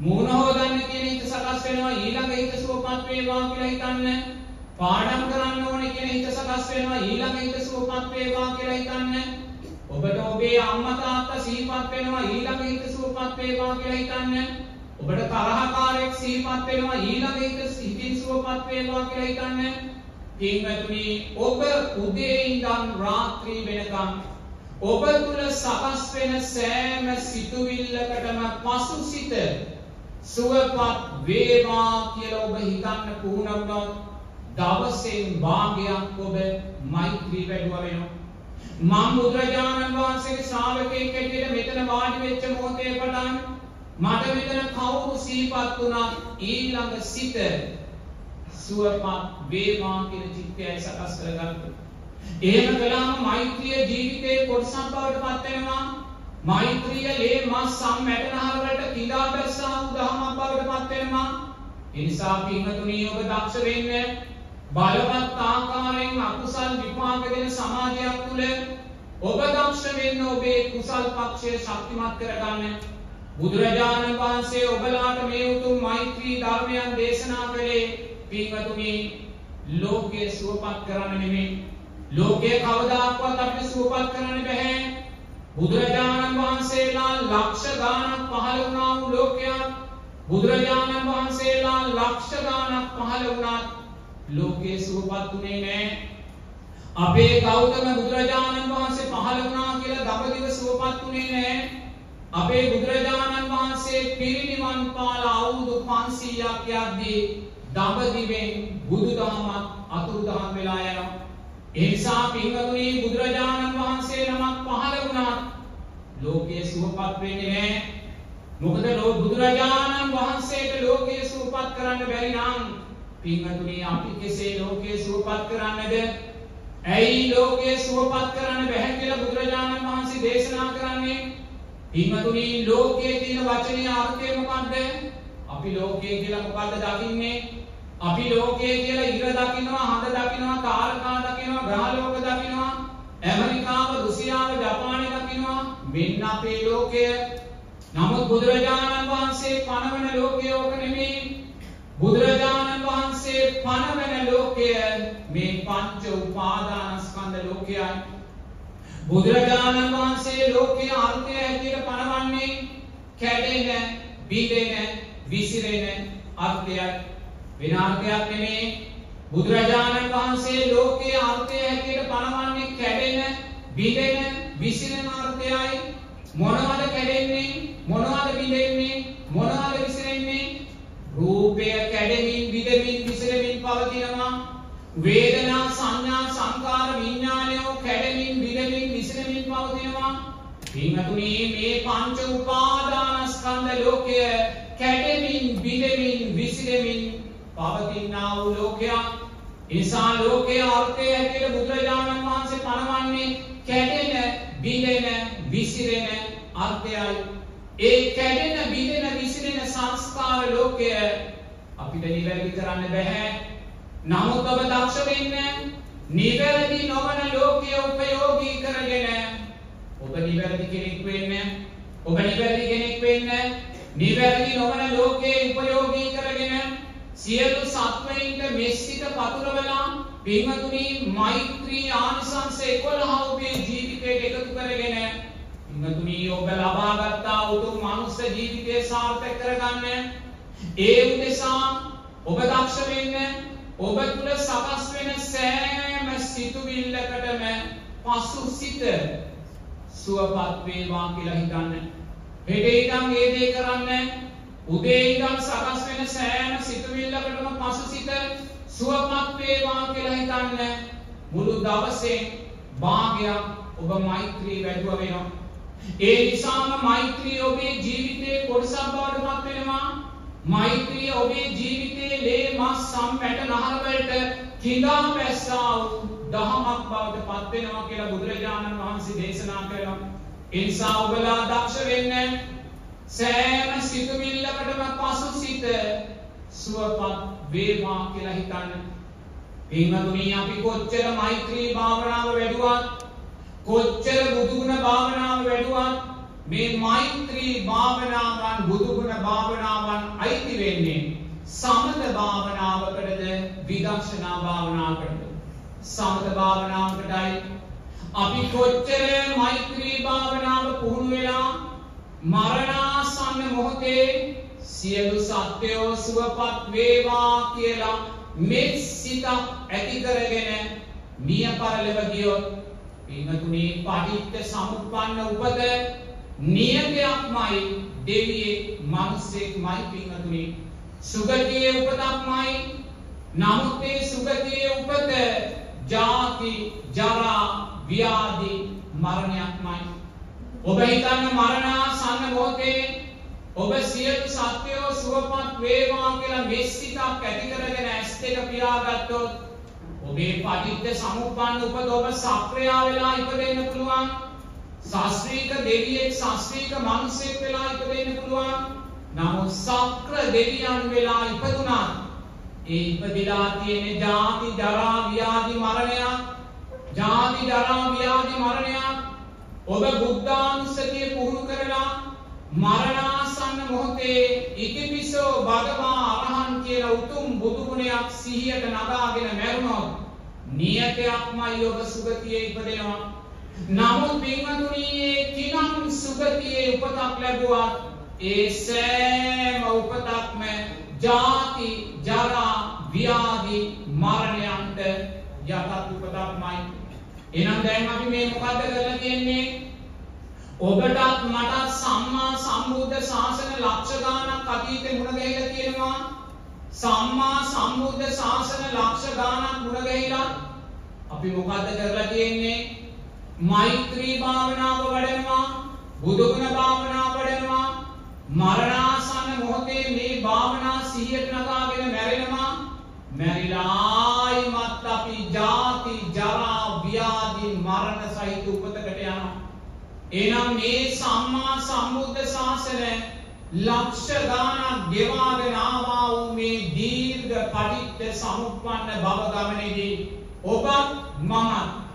B: මූණ හොදන්න කියන හිත සකස් වෙනවා ඊළඟ හිත සුවපත් වේවා කියලා හිතන්න. පාඩම් කරන්න ඕනේ කියන හිත සකස් වෙනවා ඊළඟ හිත සුවපත් වේවා කියලා හිතන්න. ඔබට ඔබේ අම්මා තාත්තා සිහිපත් වෙනවා ඊළඟ හිත සුවපත් වේවා කියලා හිතන්න. ඔබට තරහකාරයෙක් සිහිපත් වෙනවා ඊළඟ හිත හිතින් සුවපත් වේවා කියලා හිතන්න. පින්වතුනි ඔබ උදේ ඉඳන් රාත්‍රී වෙනකම් ඔබ තුල සකස් වෙන සෑම සිතුවිල්ලකටම පසුසිත සුවපත් වේවා කියලා ඔබ හිතන්න පුහුණු වුණොත් දවසෙන් භාගයක් ඔබ මෛත්‍රී වැඩුවා වෙනවා. මම බුදුරජාණන් වහන්සේගේ ශ්‍රාවකයෙක් හැටියට මෙතන වාඩි වෙච්ච මොහොතේ පටන් මට මෙතන කවුරු සිහිපත් වුණා ඊළඟ සිත සුවපත් වේවා කියන චිත්තයයි සකස් කරගත්තා. එහෙම කළාම මෛත්‍රිය ජීවිතේ කොටසක් බවට පත් වෙනවා. මෛත්‍රිය ලේ මස් සම් මැටනහර වලට කිඳා බැස්සා වූ දහමක් බවට පත් වෙනවා. ඒ නිසා පින්වතුනි ඔබ දක්ෂ වෙන්න බලවත් ආකාරයෙන් අකුසල් විපාක දෙන සමාජයක් තුළ ඔබ දක්ෂ වෙන්න ඔබේ කුසල් පක්ෂය ශක්තිමත් කරගන්න බුදුරජාණන් වහන්සේ ඔබලාට මේ උතුම් මෛත්‍රී ධර්මයන් දේශනා කළේ පින්වතුනි ලෝකයේ සුවපත් කරන්න නෙමෙයි ලෝකයේ කවදාක්වත් අපිට සුවපත් කරන්න බෑ බුදුරජාණන් වහන්සේලා ලක්ෂ ගාණක් පහළ වුණා වූ ලෝකයක් බුදුරජාණන් වහන්සේලා ලක්ෂ ගාණක් පහළ වුණත් ලෝකයේ සුවපත් උනේ නෑ. අපේ ගෞතම බුදුරජාණන් වහන්සේ පහළ වුණා කියලා දඹදිව සුවපත් උනේ නෑ. අපේ බුදුරජාණන් වහන්සේ පිරිනිවන් පාලා අවුරුදු 500ක් යද්දී දඹදිවෙන් බුදුදහමත් අතුරුදහන් වෙලා යනවා. ඒ නිසා පින්වතුනි බුදුරජාණන් වහන්සේ නමක් පහළ වුණා ලෝකයේ සුවපත් වෙන්නේ නැහැ. මොකද බුදුරජාණන් වහන්සේට ලෝකයේ සුවපත් කරන්න බැරි නම් පින්වතුනි අපි කෙසේ ලෝකයේ සුවපත් කරන්නද? ඇයි ලෝකයේ සුවපත් කරන්න බැහැ කියලා බුදුරජාණන් වහන්සේ දේශනා කරන්නේ? පින්වතුනි ලෝකයේ කියන වචනේ අර්ථය මොකක්ද? අපි ලෝකයේ කියලා මොකද්ද දකින්නේ? අපි ලෝකයේ කියලා ඉර දකින්නවා, හඳ දකින්නවා, තාරකා දකින්නවා, ග්‍රහලෝක දකින්නවා, ඇමරිකාව, රුසියාව, ජපානය දකින්නවා. මෙන්න අපේ ලෝකය. නමුත් බුදුරජාණන් වහන්සේ පනවන ලෝකය ඕක නෙමෙයි. බුදුරජාණන් වහන්සේ පනවන ලෝකය මේ පංච උපාදානස්කන්ධ ලෝකයයි. බුදුරජාණන් වහන්සේ ලෝකයේ අර්ථය හැටියට පනවන්නේ කැඩෙන, බිඳෙන, විසිරෙන අර්ථයයි. වෙන අර්ථයක් නෙමේ. බුදුරජාණන් වහන්සේ ලෝකයේ අර්ථය හැටියට පනවන්නේ කැඩෙන, බිඳෙන, විසිරෙන අර්ථයයි. මොනවද කැඩෙන්නේ? මොනවද බිඳෙන්නේ? මොනවද විසිරෙන්නේ? රූපය කැඩෙමින් විදමින් විසිරමින් පවතිනවා වේදනා සංඥා සංකාර විඥානයෝ කැඩෙමින් විදමින් විසිරමින් පවතිනවා පින්වතුනි මේ පංච උපාදානස්කන්ධ ලෝකය කැඩෙමින් විදමින් විසිරමින් පවතිනා වූ ලෝකයක් නිසා ලෝකයේ අර්ථය හැටියට බුදුරජාණන් වහන්සේ පනවන්නේ කැඩෙන, බිඳෙන, විසිරෙන අර්ථයයි. ඒ කැඩෙන, බිඳෙන, විසිරෙන සංස්කාර ලෝකය අපිට නිවැරදි කරන්න බැහැ. නමුත් ඔබ දක්ෂ වෙන්න නිවැරදි නොවන ලෝකය උපයෝගී කරගෙන ඔබ නිවැරදි කෙනෙක් වෙන්න ඔබ නිවැරදි කෙනෙක් වෙන්න නිවැරදි නොවන ලෝකයේ උපයෝගී කරගෙන සියලු සත්වයින්ට මෙස්සිත පතුරවලා පින්වතුනි මෛත්‍රී ආනිසංස 11 ඔබේ ජීවිතයට එකතු කරගෙන පින්වතුනි ඔබ ලබාගත්තා උතුම් මනුස්ස ජීවිතය සාර්ථක කරගන්න. ඒ උදෙසා ඔබ දක්ෂ වෙන්න ඔබ තුළ සකස් වෙන සෑම සිතුවිල්ලකටම පසු සිත සුවපත් වේවා කියලා හිතන්න. හෙට ඉඳන් ඒ දේ කරන්න උදේ ඉඳන් සකස් වෙන සෑම සිතුවිල්ලකටම පසුසිත සුවපත් වේවා කියලා හිතන්න මුළු දවසේ භාගයක් ඔබ මෛත්‍රී වැඩුව වෙනවා. ඒ නිසාම මෛත්‍රී ඔබේ ජීවිතයේ කොටසක් බවට පත් වෙනවා. මෛත්‍රිය ඔබේ ජීවිතයේ ලේ මස් සම් පැට නහර වලට කිඳා පැස්සා වූ දහමක් බවට පත් වෙනවා කියලා බුදුරජාණන් වහන්සේ දේශනා කරනවා. ඒ නිසා ඔබලා දක්ෂ වෙන්න සෑම සිතුවිල්ලකටම පසු සිත සුවපත් වේවා කියලා හිතන්න. පින්වතුනි අපි කොච්චර මෛත්‍රී භාවනාව වැඩුවත් කොච්චර බුදුගුණ භාවනාව වැඩුවත් මේ මෛත්‍රී භාවනාවන් බුදුගුණ භාවනාවන් අයිති වෙන්නේ සමත භාවනාවකටද විදර්ශනා භාවනාවකටද සමත භාවනාවකටයි අපි කොච්චර මෛත්‍රී භාවනාව පුහුණු වෙලා මරණාසන්න මොහොතේ සියලු සත්‍යයෝ සුවපත් වේවා කියලා මෙත් සිතක් ඇති කරගෙන මිය පරලොව ගියොත් පින්තුණී පටිච්ච සමුප්පන්න උපත නියතයක්මයි දෙවියෙක් මිනිසෙක්මයි පින්තුණී සුගතියේ උපතක්මයි නමුත් ඒ සුගතියේ උපත ජාති ජරා ව්‍යාධි මරණයක්මයි. ඔබ හිතන්න මරණාසන්න මොහොතේ ඔබ සියලු සත්‍යයෝ සුවපත් වේවා කියලා මෙස්සිතක් ඇති කරගෙන ඇස් දෙක පියාගත්තොත් ඔබේ පටිච්ච සමුප්පන්න උපත ඔබ සක්‍රියා වෙලා ඉපදෙන්න පුළුවන්. ශාස්ත්‍රීක දෙවියෙක් ශාස්ත්‍රීක මිනිසෙක් වෙලා ඉපදෙන්න පුළුවන්. නමුත් සක්‍ර දෙවියන් වෙලා ඉපදුනා ඒ ඉපදිලා තියෙන ජාති ජරා ව්‍යාධි මරණයක් ජාති ජරා ව්‍යාධි මරණයක් ඔබ බුද්ධානුස්සතිය පුහුණු කරලා මරණාසන්න මොහොතේ ඉතිපිසෝ භගවා අරහන් කියලා උතුම් බුදු ගුණයක් සිහියට නගාගෙන මැරුණොත් නියතයක්මයි ඔබ සුගතියේ ඉපදෙනවා. නමුත් පින්වතුනි කිනම් සුගතියේ උපතක් ලැබුවත් ඒ සෑම උපතක්ම ජාති ජරා ව්‍යාධි මරණයන්ට යටත් උපතක්මයි එහෙනම් දැන් අපි මේ මොකද්ද කරලා තියෙන්නේ? ඔබටත් මටත් සම්මා සම්බුද්ධ ශාසන ලක්ෂ ගාණක් අතීතේ මුණ ගැහිලා තියෙනවා. සම්මා සම්බුද්ධ ශාසන ලක්ෂ ගාණක් මුණ ගැහිලා අපි මොකද්ද කරලා තියෙන්නේ? මෛත්‍රී භාවනාව වඩනවා, බුදුගුණ භාවනාව වඩනවා, මරණාසන්න මොහොතේ මේ භාවනා සිහියට නගාගෙන මැරෙනවා. මැරිලායිමත් අපි ජාති ජරා ව්‍යාධි මරණ සහිත උපතකට යනවා. එනම් මේ සම්මා සම්බුද්ධ ශාසන ලක්ෂ ගානක් ගෙවාගෙන ආවා වූ මේ දීර්ඝ පටිච්ච සමුප්පන්න භව ගමනේදී ඔබත් මමත්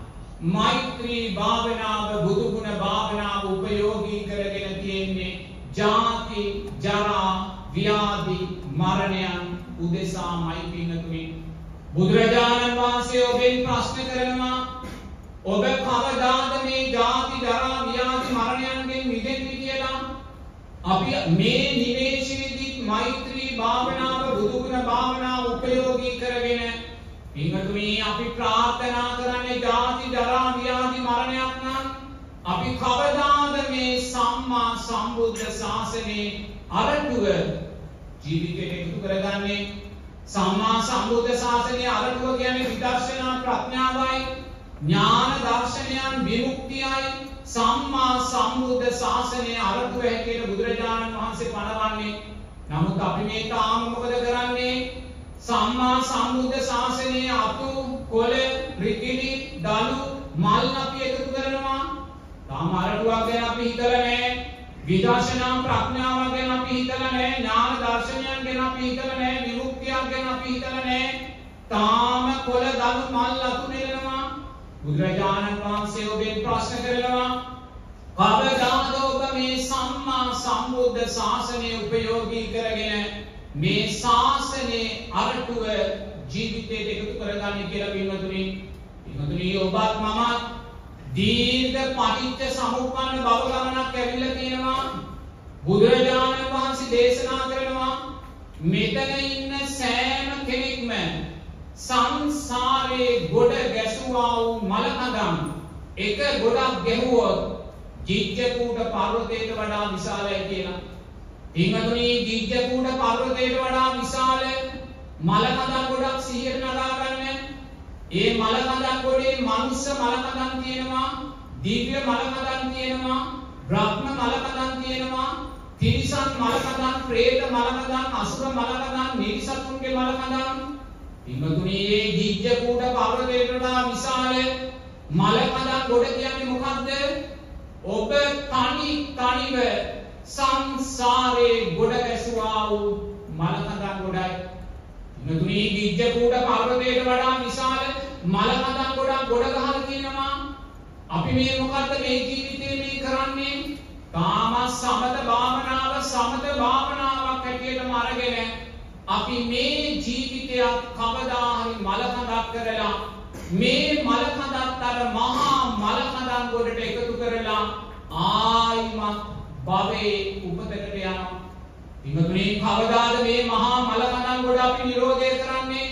B: මෛත්‍රී භාවනාව බුදුගුණ භාවනාව උපයෝගී කරගෙන තියෙන්නේ ජාති ජරා ව්‍යාධි මරණයන් උදෙසාමයි පින්නතුනි. බුදුරජාණන් වහන්සේ ඔබෙන් ප්‍රශ්න කරනවා ඔබ කවදාද මේ ජාති ජරා ව්‍යාධි මරණයන්ගෙන් මිදෙන්නේ කියලා? අපි මේ නිවේශයේදී මෛත්‍රී භාවනාව බුදුගුණ භාවනාව උපයෝගී කරගෙන පින්වතුනි අපි ප්‍රාර්ථනා කරන්නේ ජාති ජරා ව්‍යාධි මරණයක් නම් අපි කවදාද මේ සම්මා සම්බුද්ධ ශාසනයේ අරටුව ජීවිතයට එකතු කරගන්නේ සම්මා සම්බුද්ධ ශාසනයේ අරටුව කියන්නේ විදර්ශනා ප්‍රඥාවයි ඥාන දර්ශනයන් විමුක්තියයි. සම්මා සම්බුද්ධ ශාසනයේ අරටුව හැටියට බුදුරජාණන් වහන්සේ පනවන්නේ. නමුත් අපි මේ තාම මොකද කරන්නේ? සම්මා සම්බුද්ධ ශාසනයේ අතු කොළ රිකිලි දලු මල් අපි එකතු කරනවා. තාම අරටුවක් ගැන අපි හිතලා නැහැ. විදර්ශනා ප්‍රඥාව ගැන අපි හිතලා නැහැ ඥාන දර්ශනයන් ගැන අපි හිතලා නැහැ විමුක්තියක් ගැන අපි හිතලා නැහැ. තාම කොළ දලු මල් අතු නෙලනවා. බුදුරජාණන් වහන්සේ ඔබෙන් ප්‍රශ්න කරනවා කවදාද ඔබ මේ සම්මා සම්බුද්ධ ශාසනය උපයෝගී කරගෙන මේ ශාසනයේ අරටුව ජීවිතයට එකතු කරගන්න කියලා පින්වතුනි? පින්වතුනි ඔබත් මමත් දීර්ඝ පටිච්ච සමුප්පන්න භව ගමනක් ඇවිල්ලා තියෙනවා බුදුරජාණන් වහන්සේ දේශනා කරනවා මෙතන ඉන්න සෑම කෙනෙක්ම සංසාරේ ගොඩ ගැසුවා වූ මලකඳන් එක ගොඩක් ගැහුවොත් ජිජ්ජකූට පර්වතයට වඩා විශාලයි කියලා. පින්වතුනි ජිජ්ජකූට පර්වතයට වඩා විශාල මලකඳන් ගොඩක් සිහියට නගා ගන්න. ඒ මලකඳන් ගොඩේ මනුස්ස මලකඳන් තියෙනවා, දිව්‍ය මලකඳන් තියෙනවා, බ්‍රහ්ම මලකඳන් තියෙනවා, තිරිසන් මලකඳන්, പ്രേත මලකඳන්, අසුර මලකඳන්, නිරිසතුන්ගේ මලකඳන් පින්වතුනි මේ ජිජ්ජකූට පර්වතයට වඩා විශාල මලකඳන් ගොඩ කියන්නේ මොකද්ද? ඔබ තනි තනිව සංසාරේ ගොඩ ගැසුවා වූ මලකඳන් ගොඩයි. පින්වතුනි ජිජ්ජකූට පර්වතයට වඩා විශාල මලකඳන් ගොඩක් ගොඩ ගහලා තියෙනවා. අපි මේ මොකද්ද මේ ජීවිතේ මේ කරන්නේ? කාම සමත භාවනාව සමත භාවනාවක් හැටියටම අරගෙන අපි මේ ජීවිතයක් කවදා හරි මලකඳක් කරලා මේ මලකඳත් අර මහා මලකඳන් ගොඩට එකතු කරලා ආයිමත් භවයේ උපතකට යනවා. පින්වතුනි කවදාද මේ මහා මලකඳන් ගොඩ අපි නිරෝධය කරන්නේ?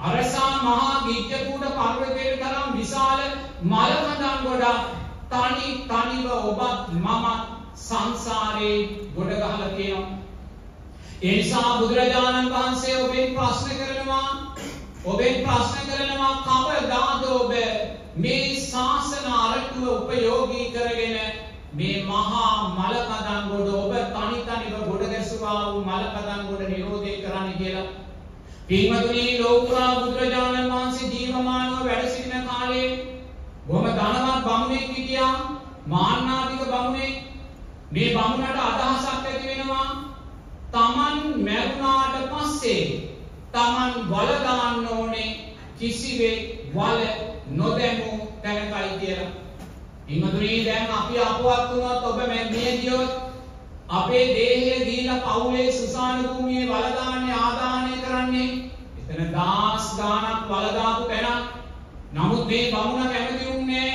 B: අරසා මහා ගිජ්ජකූට පර්වතයේ තරම් විශාල මලකඳන් ගොඩ තනි තනිව ඔබත් මම සංසාරේ ගොඩ ගහලා තියෙනවා. ඒ නිසා බුදුරජාණන් වහන්සේ ඔබෙන් ප්‍රශ්න කරනවා ඔබෙන් ප්‍රශ්න කරනවා කවදාද ඔබ මේ ශාසන අරටුව උපයෝගී කරගෙන මේ මහා මලකඳන් ගොඩ ඔබ තනි තනිව ගොඩ ගැසුවා වූ මලකඳන් ගොඩ නිරෝධය කරන්න කියලා. පින්වතුනි ලෝකුරා බුදුරජාණන් වහන්සේ ජීවමානව වැඩ සිටින කාලේ බොහොම ධනවත් බමුණෙක් හිටියා මාන්නාධික බමුණෙක්. මේ බමුණට අදහසක් ඇති වෙනවා තමන් මැරුණාට පස්සේ තමන් වල දාන්න ඕනේ කිසිවෙක් වල නොදැමු තැනකයි කියලා. ඉමදුනේ දැන් අපි අපවත් වුණොත් ඔබ මිය ගියොත් අපේ දේහය දීලා පවුලේ සුසාන භූමියේ වල දාන්නේ ආදානය කරන්නේ එතන දාස් ගාණක් වල දාපු තැනක්. නමුත් මේ බමුණ කැමති වුණේ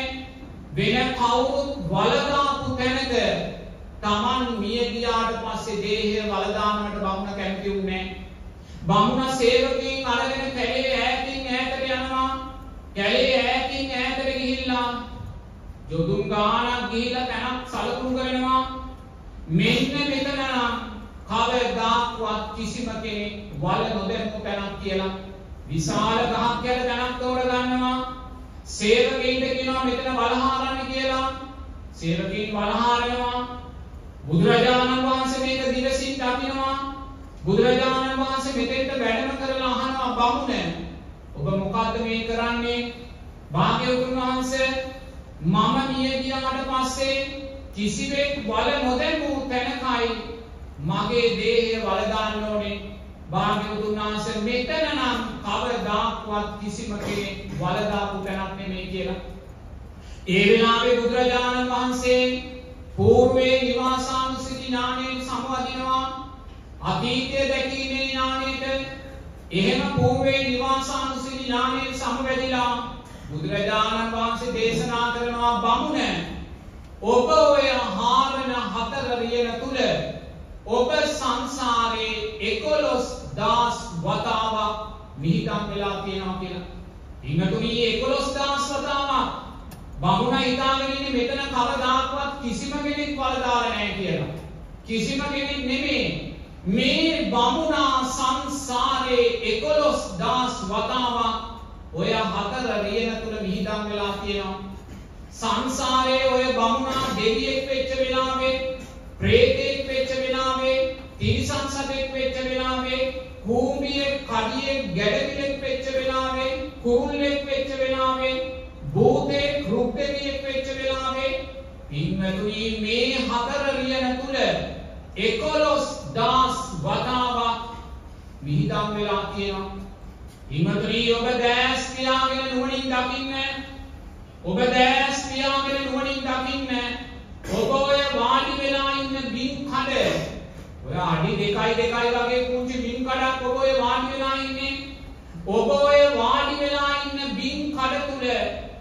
B: වෙන කවුරුත් වල දාපු තැනක තමන් මිය ගියාට පස්සේ දේහය වල දාන්නට බමුණ කැමති වුණේ බමුණ සේවකයන් අරගෙන කැලේ ඈතින් ඈතට යනවා කැලේ ඈතින් ඈතට ගිහිල්ලා යොදුන් ගානක් ගිහිල්ලා තැනක් සලකුණු කරනවා. මෙන්න මෙතන නම් කවදාක්වත් කිසිම කෙනෙක් වල නොදැමු තැනක් කියලා විශාල ගහක් යට තැනක් තෝරගන්නවා. සේවකයින්ට කියනවා මෙතන වලහාරන්න කියලා. සේවකයින් වලහාරනවා බුදුරජාණන් වහන්සේ මේක දිවසින් දකිනවා. බුදුරජාණන් වහන්සේ මෙතෙන්ට වැඩම කරලා අහනවා බමුණ ඔබ මොකද්ද මේ කරන්නේ? භාග්‍යවතුන් වහන්සේ මම මිය ගියාට පස්සේ කිසිවෙක් වල නොදැකූ තැනකයි මගේ දේහය වලදාන්න ඕනේ භාග්‍යවතුන් වහන්සේ මෙතන නම් කවදාක්වත් කිසිම කෙනෙක් වලදාපු තැනක් නෙමෙයි කියලා. ඒ වෙලාවේ බුදුරජාණන් වහන්සේ పూర్වේ නිවාසානුසති ඥාණයෙන් සමවදිනවා අතීතය දැකීමේ ඥාණයට එහෙම పూర్වේ නිවාසානුසති ඥාණයෙන් සමවැදිලා බුදුරජාණන් වහන්සේ දේශනා කරනවා බමුණ ඔබ ඔය හාරන හතර රියන තුල ඔබ සංසාරේ 11000 වතාවක් මිහිදම් වෙලා තියෙනවා කියලා. ඉන්නතුනි 11000 වතාවක් බමුණ හිතාගෙන ඉන්නේ මෙතන කවදාකවත් කිසිම කෙනෙක් වල දාලා නැහැ කියලා. කිසිම කෙනෙක් නෙමෙයි. මේ බමුණා සංසාරේ 11000 වතාවක් ඔය හතර රියන තුල විහිදම් වෙලා තියෙනවා. සංසාරයේ ඔය බමුණා දෙවියෙක් වෙච්ච වෙලාවේ, ප්‍රේතෙක් වෙච්ච වෙලාවේ, තිරිසන් සතෙක් වෙච්ච වෙලාවේ, කූඹියෙක්, කඩියෙක්, ගැඩවිලෙක් වෙච්ච වෙලාවේ, කුරුල්ලෙක් වෙච්ච වෙලාවේ, භූතෙක්, රුක්දෙවියෙක් වෙච්ච වෙලාවේ පින්වතුනි මේ හතර රියන තුල 11000 වතාවක් විහිදම් වෙලා තියෙනවා. පින්වතුනි ඔබ දැස් පියාගෙන නුවණින් දකින්න. ඔබ දැස් පියාගෙන නුවණින් දකින්න. ඔබ ඔය වාඩි වෙලා ඉන්න බිම් කඩ ඔය අඩි දෙකයි දෙකයි වගේ පුංචි බිම් කඩක් ඔබ ඔය වාඩි වෙලා ඉන්නේ. ඔබ ඔය වාඩි වෙලා ඉන්න බිම් කඩ තුල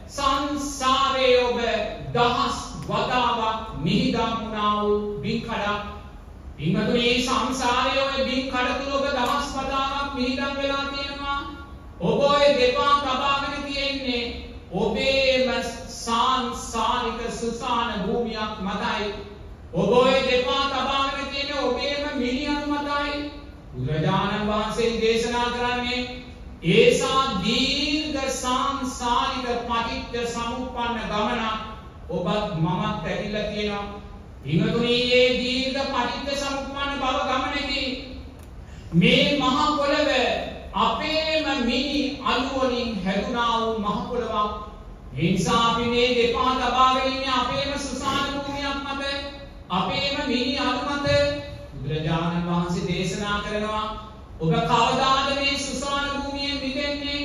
B: සංසාරයේ ඔබ දහස් වතාවක් මිහිදම් වුණා වූ බිම් කඩක්. පින්වතුනි සංසාරයේ ඔය බිම් කඩ තුල ඔබ දහස් වතාවක් මිහිදම් වෙලා තියෙනවා. ඔබ ඔය දෙපා තබාගෙන තියෙන්නේ ඔබේම සංසාරික සුසාන භූමියක් මතයි. ඔබ ඔය දෙපා තබාගෙන තියෙන ඔබේම මිනිහන් මතයි. බුදුරජාණන් වහන්සේ දේශනා කරන්නේ ඒසා දීර්ඝ සංසාරික පටිච්ච සමුප්පන්න ගමනක් ඔබත් මමත් ඇවිල්ලා තියෙනවා. පින්වතුනි මේ දීර්ඝ පටිච්ච සමුප්පන්න බව ගමනේදී මේ මහ පොළව අපේම මිනි අලු වලින් හැදුනා වූ මහ පොළවක්. ඒ නිසා අපි මේ දෙපා තබාගෙන ඉන්නේ අපේම සුසාන භූමියක් මත අපේම මිනි අලු මත බුදුරජාණන් වහන්සේ දේශනා කරනවා. ඔබ කවදාද මේ සුසාන භූමියෙන් මිදෙන්නේ?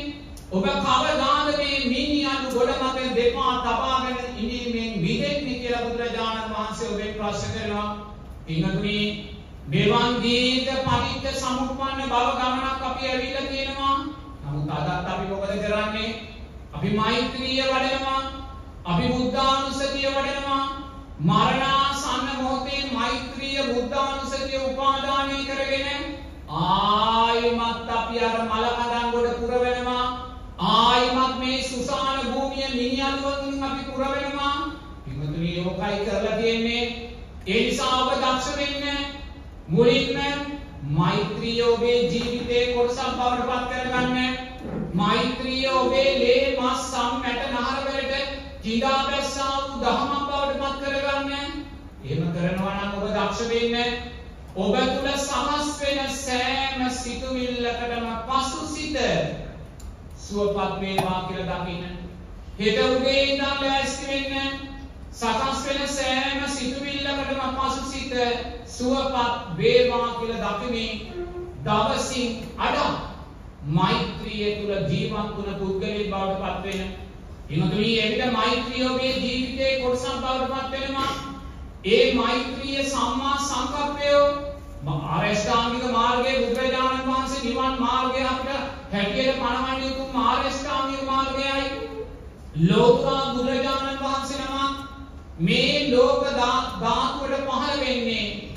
B: ඔබ කවදාද මේ මිනි අලු ගොඩ මත දෙපා තබාගෙන ඉඳීමෙන් මිදෙන්නේ කියලා බුදුරජාණන් වහන්සේ ඔබෙන් ප්‍රශ්න කරනවා. පින්වතුනි මෙවන් දීර්ඝ පටිච්ච සමුප්පන්න බව ගමනක් අපි ඇවිල්ලා තියෙනවා. නමුත් අදත් අපි මොකද කරන්නේ? අපි මෛත්‍රිය වඩනවා අපි බුද්ධානුස්සතිය වඩනවා. මරණාසන්න මොහොතේ මෛත්‍රිය බුද්ධානුස්සතිය උපාදානය කරගෙන ආයමත් අපි අර මල කඳන් ගොඩ පුරවනවා. ආයමත් මේ සුසාන භූමිය මිනිහලුවකින් අපි පුරවනවා. පින්වතුනි ඕකයි කරලා තියෙන්නේ. ඒ නිසා ඔබ දක්ෂ වෙන්න මුලින්ම මෛත්‍රිය ඔබේ ජීවිතේ කොටසක් බවට පත් කරගන්න මෛත්‍රිය ඔබේ ලේ මස් සම් මැට නහරවලට කිඳා බැස්සා වූ දහමක් බවට පත් කරගන්න එහෙම කරනවා නම් ඔබ දක්ෂ වෙන්න ඔබ තුල සමස් වෙන සෑම සිතුවිල්ලකටම පසු සිත සුවපත් වේවා කියලා දකින්න. හෙට උදේ ඉඳන් ලෑස්ති වෙන්න. සකස් වෙන සෑම සිතුවිල්ලකටම පසු සිත සුවපත් වේවා කියලා දකිමින් දවසින් අඩ මෛත්‍රිය තුල ජීවත් වුණ පුද්ගලයෙක් බවට පත් වෙන. එනතුනි එවිට මෛත්‍රිය ඔබේ ජීවිතයේ කොටසක් බවට පත් වෙනවා. ඒ මෛත්‍රිය සම්මා සංකප්පය ආරෂ්ඨාංගික මාර්ගයේ බුදුරජාණන් වහන්සේ නිවන් මාර්ගය අපිට හැටියට පනවන්නේ උතුම් ආරෂ්ඨාංගික මාර්ගයයි ලෝකා බුදුරජාණන් වහන්සේ නමක් මේ ලෝක ධාතුවට පහළ වෙන්නේ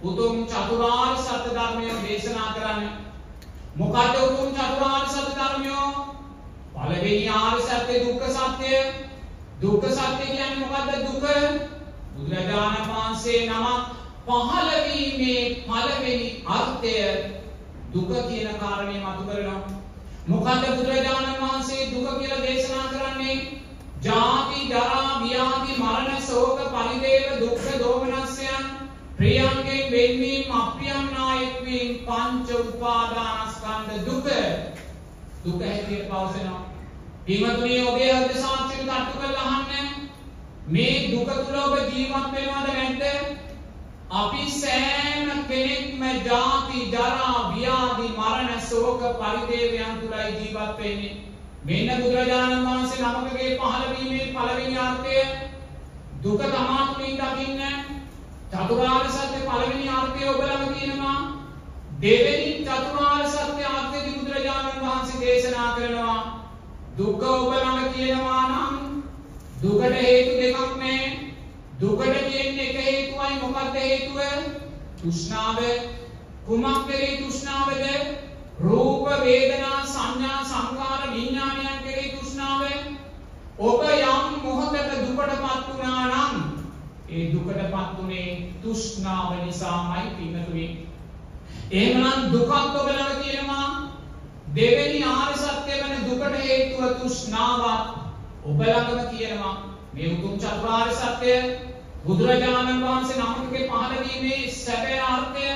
B: උතුම් චතුරාර්ය සත්‍ය ධර්මය දේශනා කරන්න. මොකද උතුම් චතුරාර්ය සත්‍ය ධර්මය? පළවෙනි ආර්ය සත්‍ය දුක්ඛ සත්‍ය. දුක්ඛ සත්‍ය කියන්නේ මොකද්ද දුක? බුදුරජාණන් වහන්සේ නමක් පහළවීමේ පළවෙනි අර්ථය දුක කියන කාරණය මතු කරනවා. මොකද බුදුරජාණන් වහන්සේ දුක කියලා දේශනා කරන්නේ? ජාති ජරා ව්‍යාධි මරණ ශෝක පරිදේව දුක්ඛ දෝමනස්යන් ප්‍රියංගෙන් වෙන්වීම අප්‍රියන් නායකවීම පංච උපාදානස්කන්ධ දුක දුක හැටියට පවසනවා. පින්වතුනි ඔබේ හෘද සාක්ෂිය තට්ටු කරලා අහන්න මේ දුක තුල ඔබ ජීවත් වෙනවද නැද්ද? අපි සෑම කෙනෙක්ම ජාති ජරා ව්‍යාධි මරණ ශෝක පරිදේවයන් තුලයි ජීවත් වෙන්නේ. මෙන්න බුදුරජාණන් වහන්සේ නමකගේ පහළ වීමේ පළවෙනි අර්ථය දුක තමා තුලින් දකින්න. චතුරාර්ය සත්‍ය පළවෙනි අර්ථය ඔබ ළඟ තියෙනවා. දෙවෙනි චතුරාර්ය සත්‍ය අර්ථයේදී බුදුරජාණන් වහන්සේ දේශනා කරනවා දුක ඔබ ළඟ තියෙනවා නම් දුකට හේතු දෙකක් නෑ. දුකට තියෙන්නේ එක හේතුවයි මොකක්ද හේතුව? තෘෂ්ණාව. කුමක් කෙරෙහි තෘෂ්ණාවද? රූප වේදනා සංඥා සංකාර විඥානයන් කෙරෙහි තෘෂ්ණාව. ඔබ යම් මොහොතක දුකටපත් වුණා නම් ඒ දුකටපත් උනේ තෘෂ්ණාව නිසාමයි පින්නතුනි. එහෙමනම් දුකක් ඔබ ළඟ තියෙනවා. දෙවෙනි ආර්ය සත්‍ය වෙන දුකට හේතුව තෘෂ්ණාවක්. ඔබ ළඟම තියෙනවා මේ උතුම් චතුරාර්ය සත්‍ය බුදුරජාණන් වහන්සේ නමකගේ පහළ වීමේ සැබෑ අර්ථය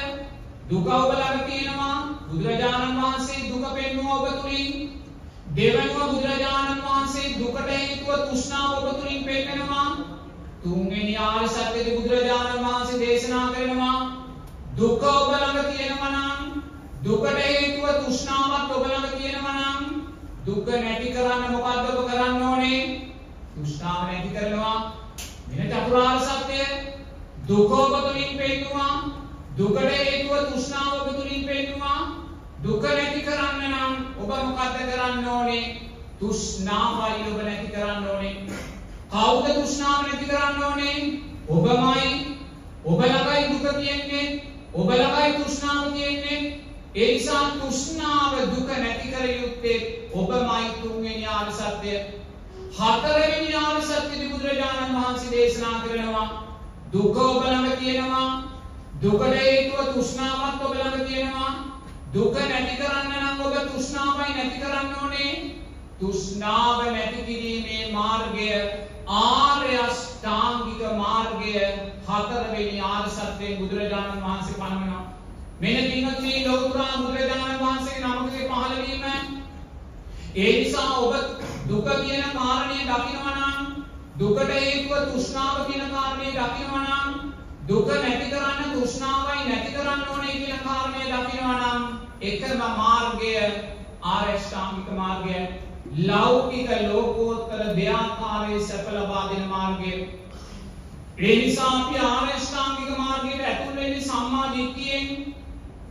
B: දුක ඔබ ළඟ තියෙනවා බුදුරජාණන් වහන්සේ දුක පෙන්වුවා ඔබ තුලින් දෙවනුව බුදුරජාණන් වහන්සේ දුකට හේතුව තෘෂ්ණාව ඔබ තුලින් පෙන්නනවා තුන්වෙනි ආර්ය සත්‍යදී බුදුරජාණන් වහන්සේ දේශනා කරනවා දුක ඔබ ළඟ තියෙනවා නම් දුකට හේතුව තෘෂ්ණාවත් ඔබ ළඟ තියෙනවා නම් දුක නැති කරන්න මොකද්ද ඔබ කරන්න ඕනේ? තෘෂ්ණාව නැති කරනවා. මෙන්න චතුරාර්ය සත්‍ය දුක ඔබ තුලින් පෙන්නවා. දුකට හේතුව තෘෂ්ණාව ඔබ තුලින් පෙන්නවා. දුක නැති කරන්න නම් ඔබ මොකද්ද කරන්න ඕනේ? තෘෂ්ණාවයි ඔබ නැති කරන්න ඕනේ. කවුද තෘෂ්ණාව නැති කරන්න ඕනේ? ඔබමයි. ඔබ ළඟයි දුක තියෙන්නේ. ඔබ ළඟයි තෘෂ්ණාව තියෙන්නේ. ඒ නිසා තෘෂ්ණාව දුක නැති කර යුත්තේ ඔබමයි තුන්වෙනි ආර්ය සත්‍ය. හතරවෙනි ආර්ය සත්‍යදී බුදුරජාණන් වහන්සේ දේශනා කරනවා දුක ඔබ ළඟ තියෙනවා. දුකට හේතුව තෘෂ්ණාවත් ඔබ ළඟ තියෙනවා. දුක නැති කරන්න නම් ඔබ තෘෂ්ණාවයි නැති කරන්න ඕනේ. තෘෂ්ණාව නැති කිරීමේ මාර්ගය ආර්ය අෂ්ටාංගික මාර්ගය හතරවෙනි ආර්ය සත්‍යයෙන් බුදුරජාණන් වහන්සේ පනවනවා. මෙන්න පින්වත්නි ලෞතුරා බුදුරජාණන් වහන්සේගේ නමකගේ පහළ වීම ඒ නිසා ඔබ දුක කියන කාරණය දකිනවා නම් දුකට හේතුව තෘෂ්ණාව කියන කාරණය දකිනවා නම් දුක නැති කරන්න තෘෂ්ණාවයි නැති කරන්න ඕනේ කියන කාරණය දකිනවා නම් එකම මාර්ගය ආරෂ්ඨාංගික මාර්ගය ලෞකික ලෝකෝත්තර දෙයාකාරයේ සැප ලබා දෙන මාර්ගය. ඒ නිසා අපි ආරෂ්ඨාංගික මාර්ගයට ඇතුල් වෙන්නේ සම්මා දිට්ඨියෙන්.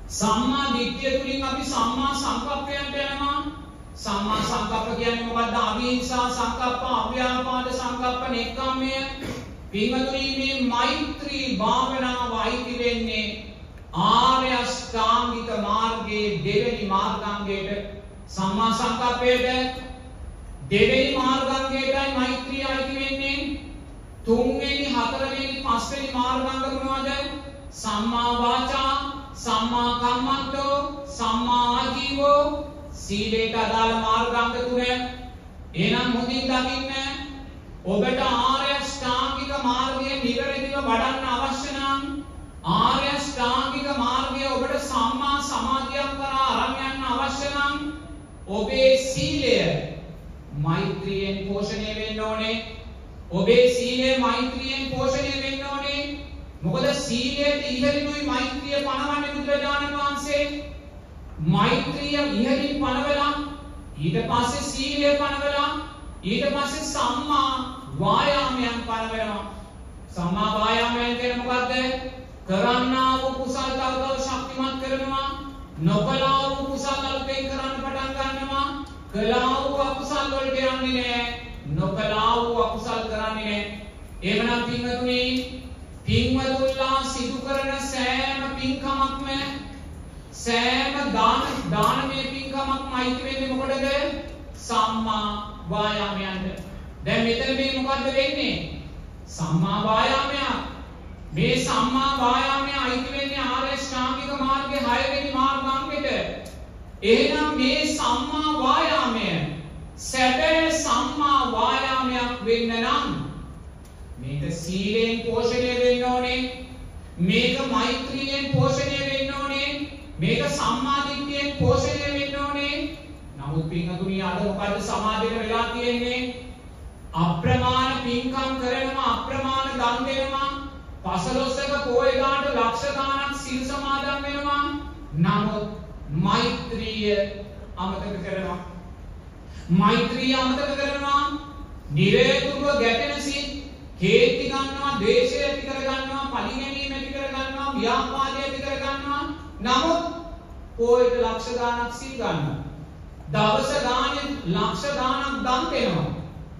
B: සම්මා දිට්ඨිය තුලින් අපි සම්මා සංකප්පයන්ට යනවා. සම්මා සංකප්ප කියන්නේ මොකද්ද? අවිහිංසා සංකප්ප අව්‍යාපාද සංකප්ප නෙක්ඛම්මය පින්වතුනි මේ මෛත්‍රී භාවනාව අයිති වෙන්නේ ආර්ය අෂ්ටාංගික මාර්ගයේ දෙවෙනි මාර්ගාංගයට සම්මා සංකප්පයට දෙවෙනි මාර්ගාංගයටයි මෛත්‍රිය අයිති වෙන්නේ. තුන්වෙනි හතරවෙනි පස්වෙනි මාර්ගාංග මොනවද? සම්මා වාචා සම්මා කම්මන්තෝ සම්මා ආජීවෝ. සීලයට අදාළ මාර්ගාංග තුන. එහෙනම් හොඳින් දකින්න ඔබට ආර්ය ශ්‍රාංගික මාර්ගය නිවැරදිව වඩන්න අවශ්‍ය නම් ආර්ය ශ්‍රාංගික මාර්ගය ඔබට සම්මා සමාධියක් කරා අරන් යන්න අවශ්‍ය නම් ඔබේ සීලය මෛත්‍රියෙන් පෝෂණය වෙන්න ඕනේ. ඔබේ සීලය මෛත්‍රියෙන් පෝෂණය වෙන්න ඕනේ. මොකද සීලයට ඉහළිනුයි මෛත්‍රිය පනවන්නේ බුදුරජාණන් වහන්සේ. මෛත්‍රිය ඉහළින් පනවලා ඊට පස්සේ සීලය පනවලා ඊට පස්සේ සම්මා වායාමයන් පනවනවා. සම්මා වායාමයන් කියන්නේ මොකද්ද? කරන්නා වූ කුසල් තව තව ශක්තිමත් කරනවා. නොකලා වූ කුසල් අල්පයෙන් කරන්න පටන් ගන්නවා කළා වූ අකුසල් වලට යන්නේ නැහැ නොකලා වූ අකුසල් කරන්නේ නැහැ එහෙමනම් පින්වතුනි පින්වතුන්ලා සිදු කරන සෑම පින්කමක්ම සෑම දාන දානමය පින්කමක්ම අයිති වෙන්නේ මොකටද? සම්මා වායාමයන්ට. දැන් මෙතන මේ මොකද්ද වෙන්නේ? සම්මා වායාමය. මේ සම්මා වායාමය අයිති වෙන්නේ ආර්ය ශ්‍රාමික මාර්ගයේ 6 වෙනි මාර්ගාංගයට. එහෙනම් මේ සම්මා වායාමය සැබෑ සම්මා වායාමයක් වෙන්න නම් මේක සීලෙන් පෝෂණය වෙන්න ඕනේ. මේක මෛත්‍රියෙන් පෝෂණය වෙන්න ඕනේ. මේක සම්මාදිට්ඨියෙන් පෝෂණය වෙන්න ඕනේ. නමුත් පින්තුණි අද මොකද්ද සමාජයට වෙලා තියෙන්නේ? අප්‍රමාණ පින්කම් කරනවා අප්‍රමාණ දන් දෙනවා. පසළොස්වක පොය ගානට ලක්ෂ ගාණක් සිල් සමාදන් වෙනවා. නමුත් මෛත්‍රිය අමතක කරනවා. මෛත්‍රිය අමතක කරනවා. නිරේතුරුව ගැටෙන සිත් කේන්ති ගන්නවා, ද්වේෂය ඇති කර ගන්නවා, පරිගැනීම ඇති කර ගන්නවා, ව්‍යාපාදය ඇති කර ගන්නවා. නමුත් පොයට ලක්ෂ ගාණක් සිල් ගන්නවා. දවස ගානේ ලක්ෂ ගාණක් දන් දෙනවා.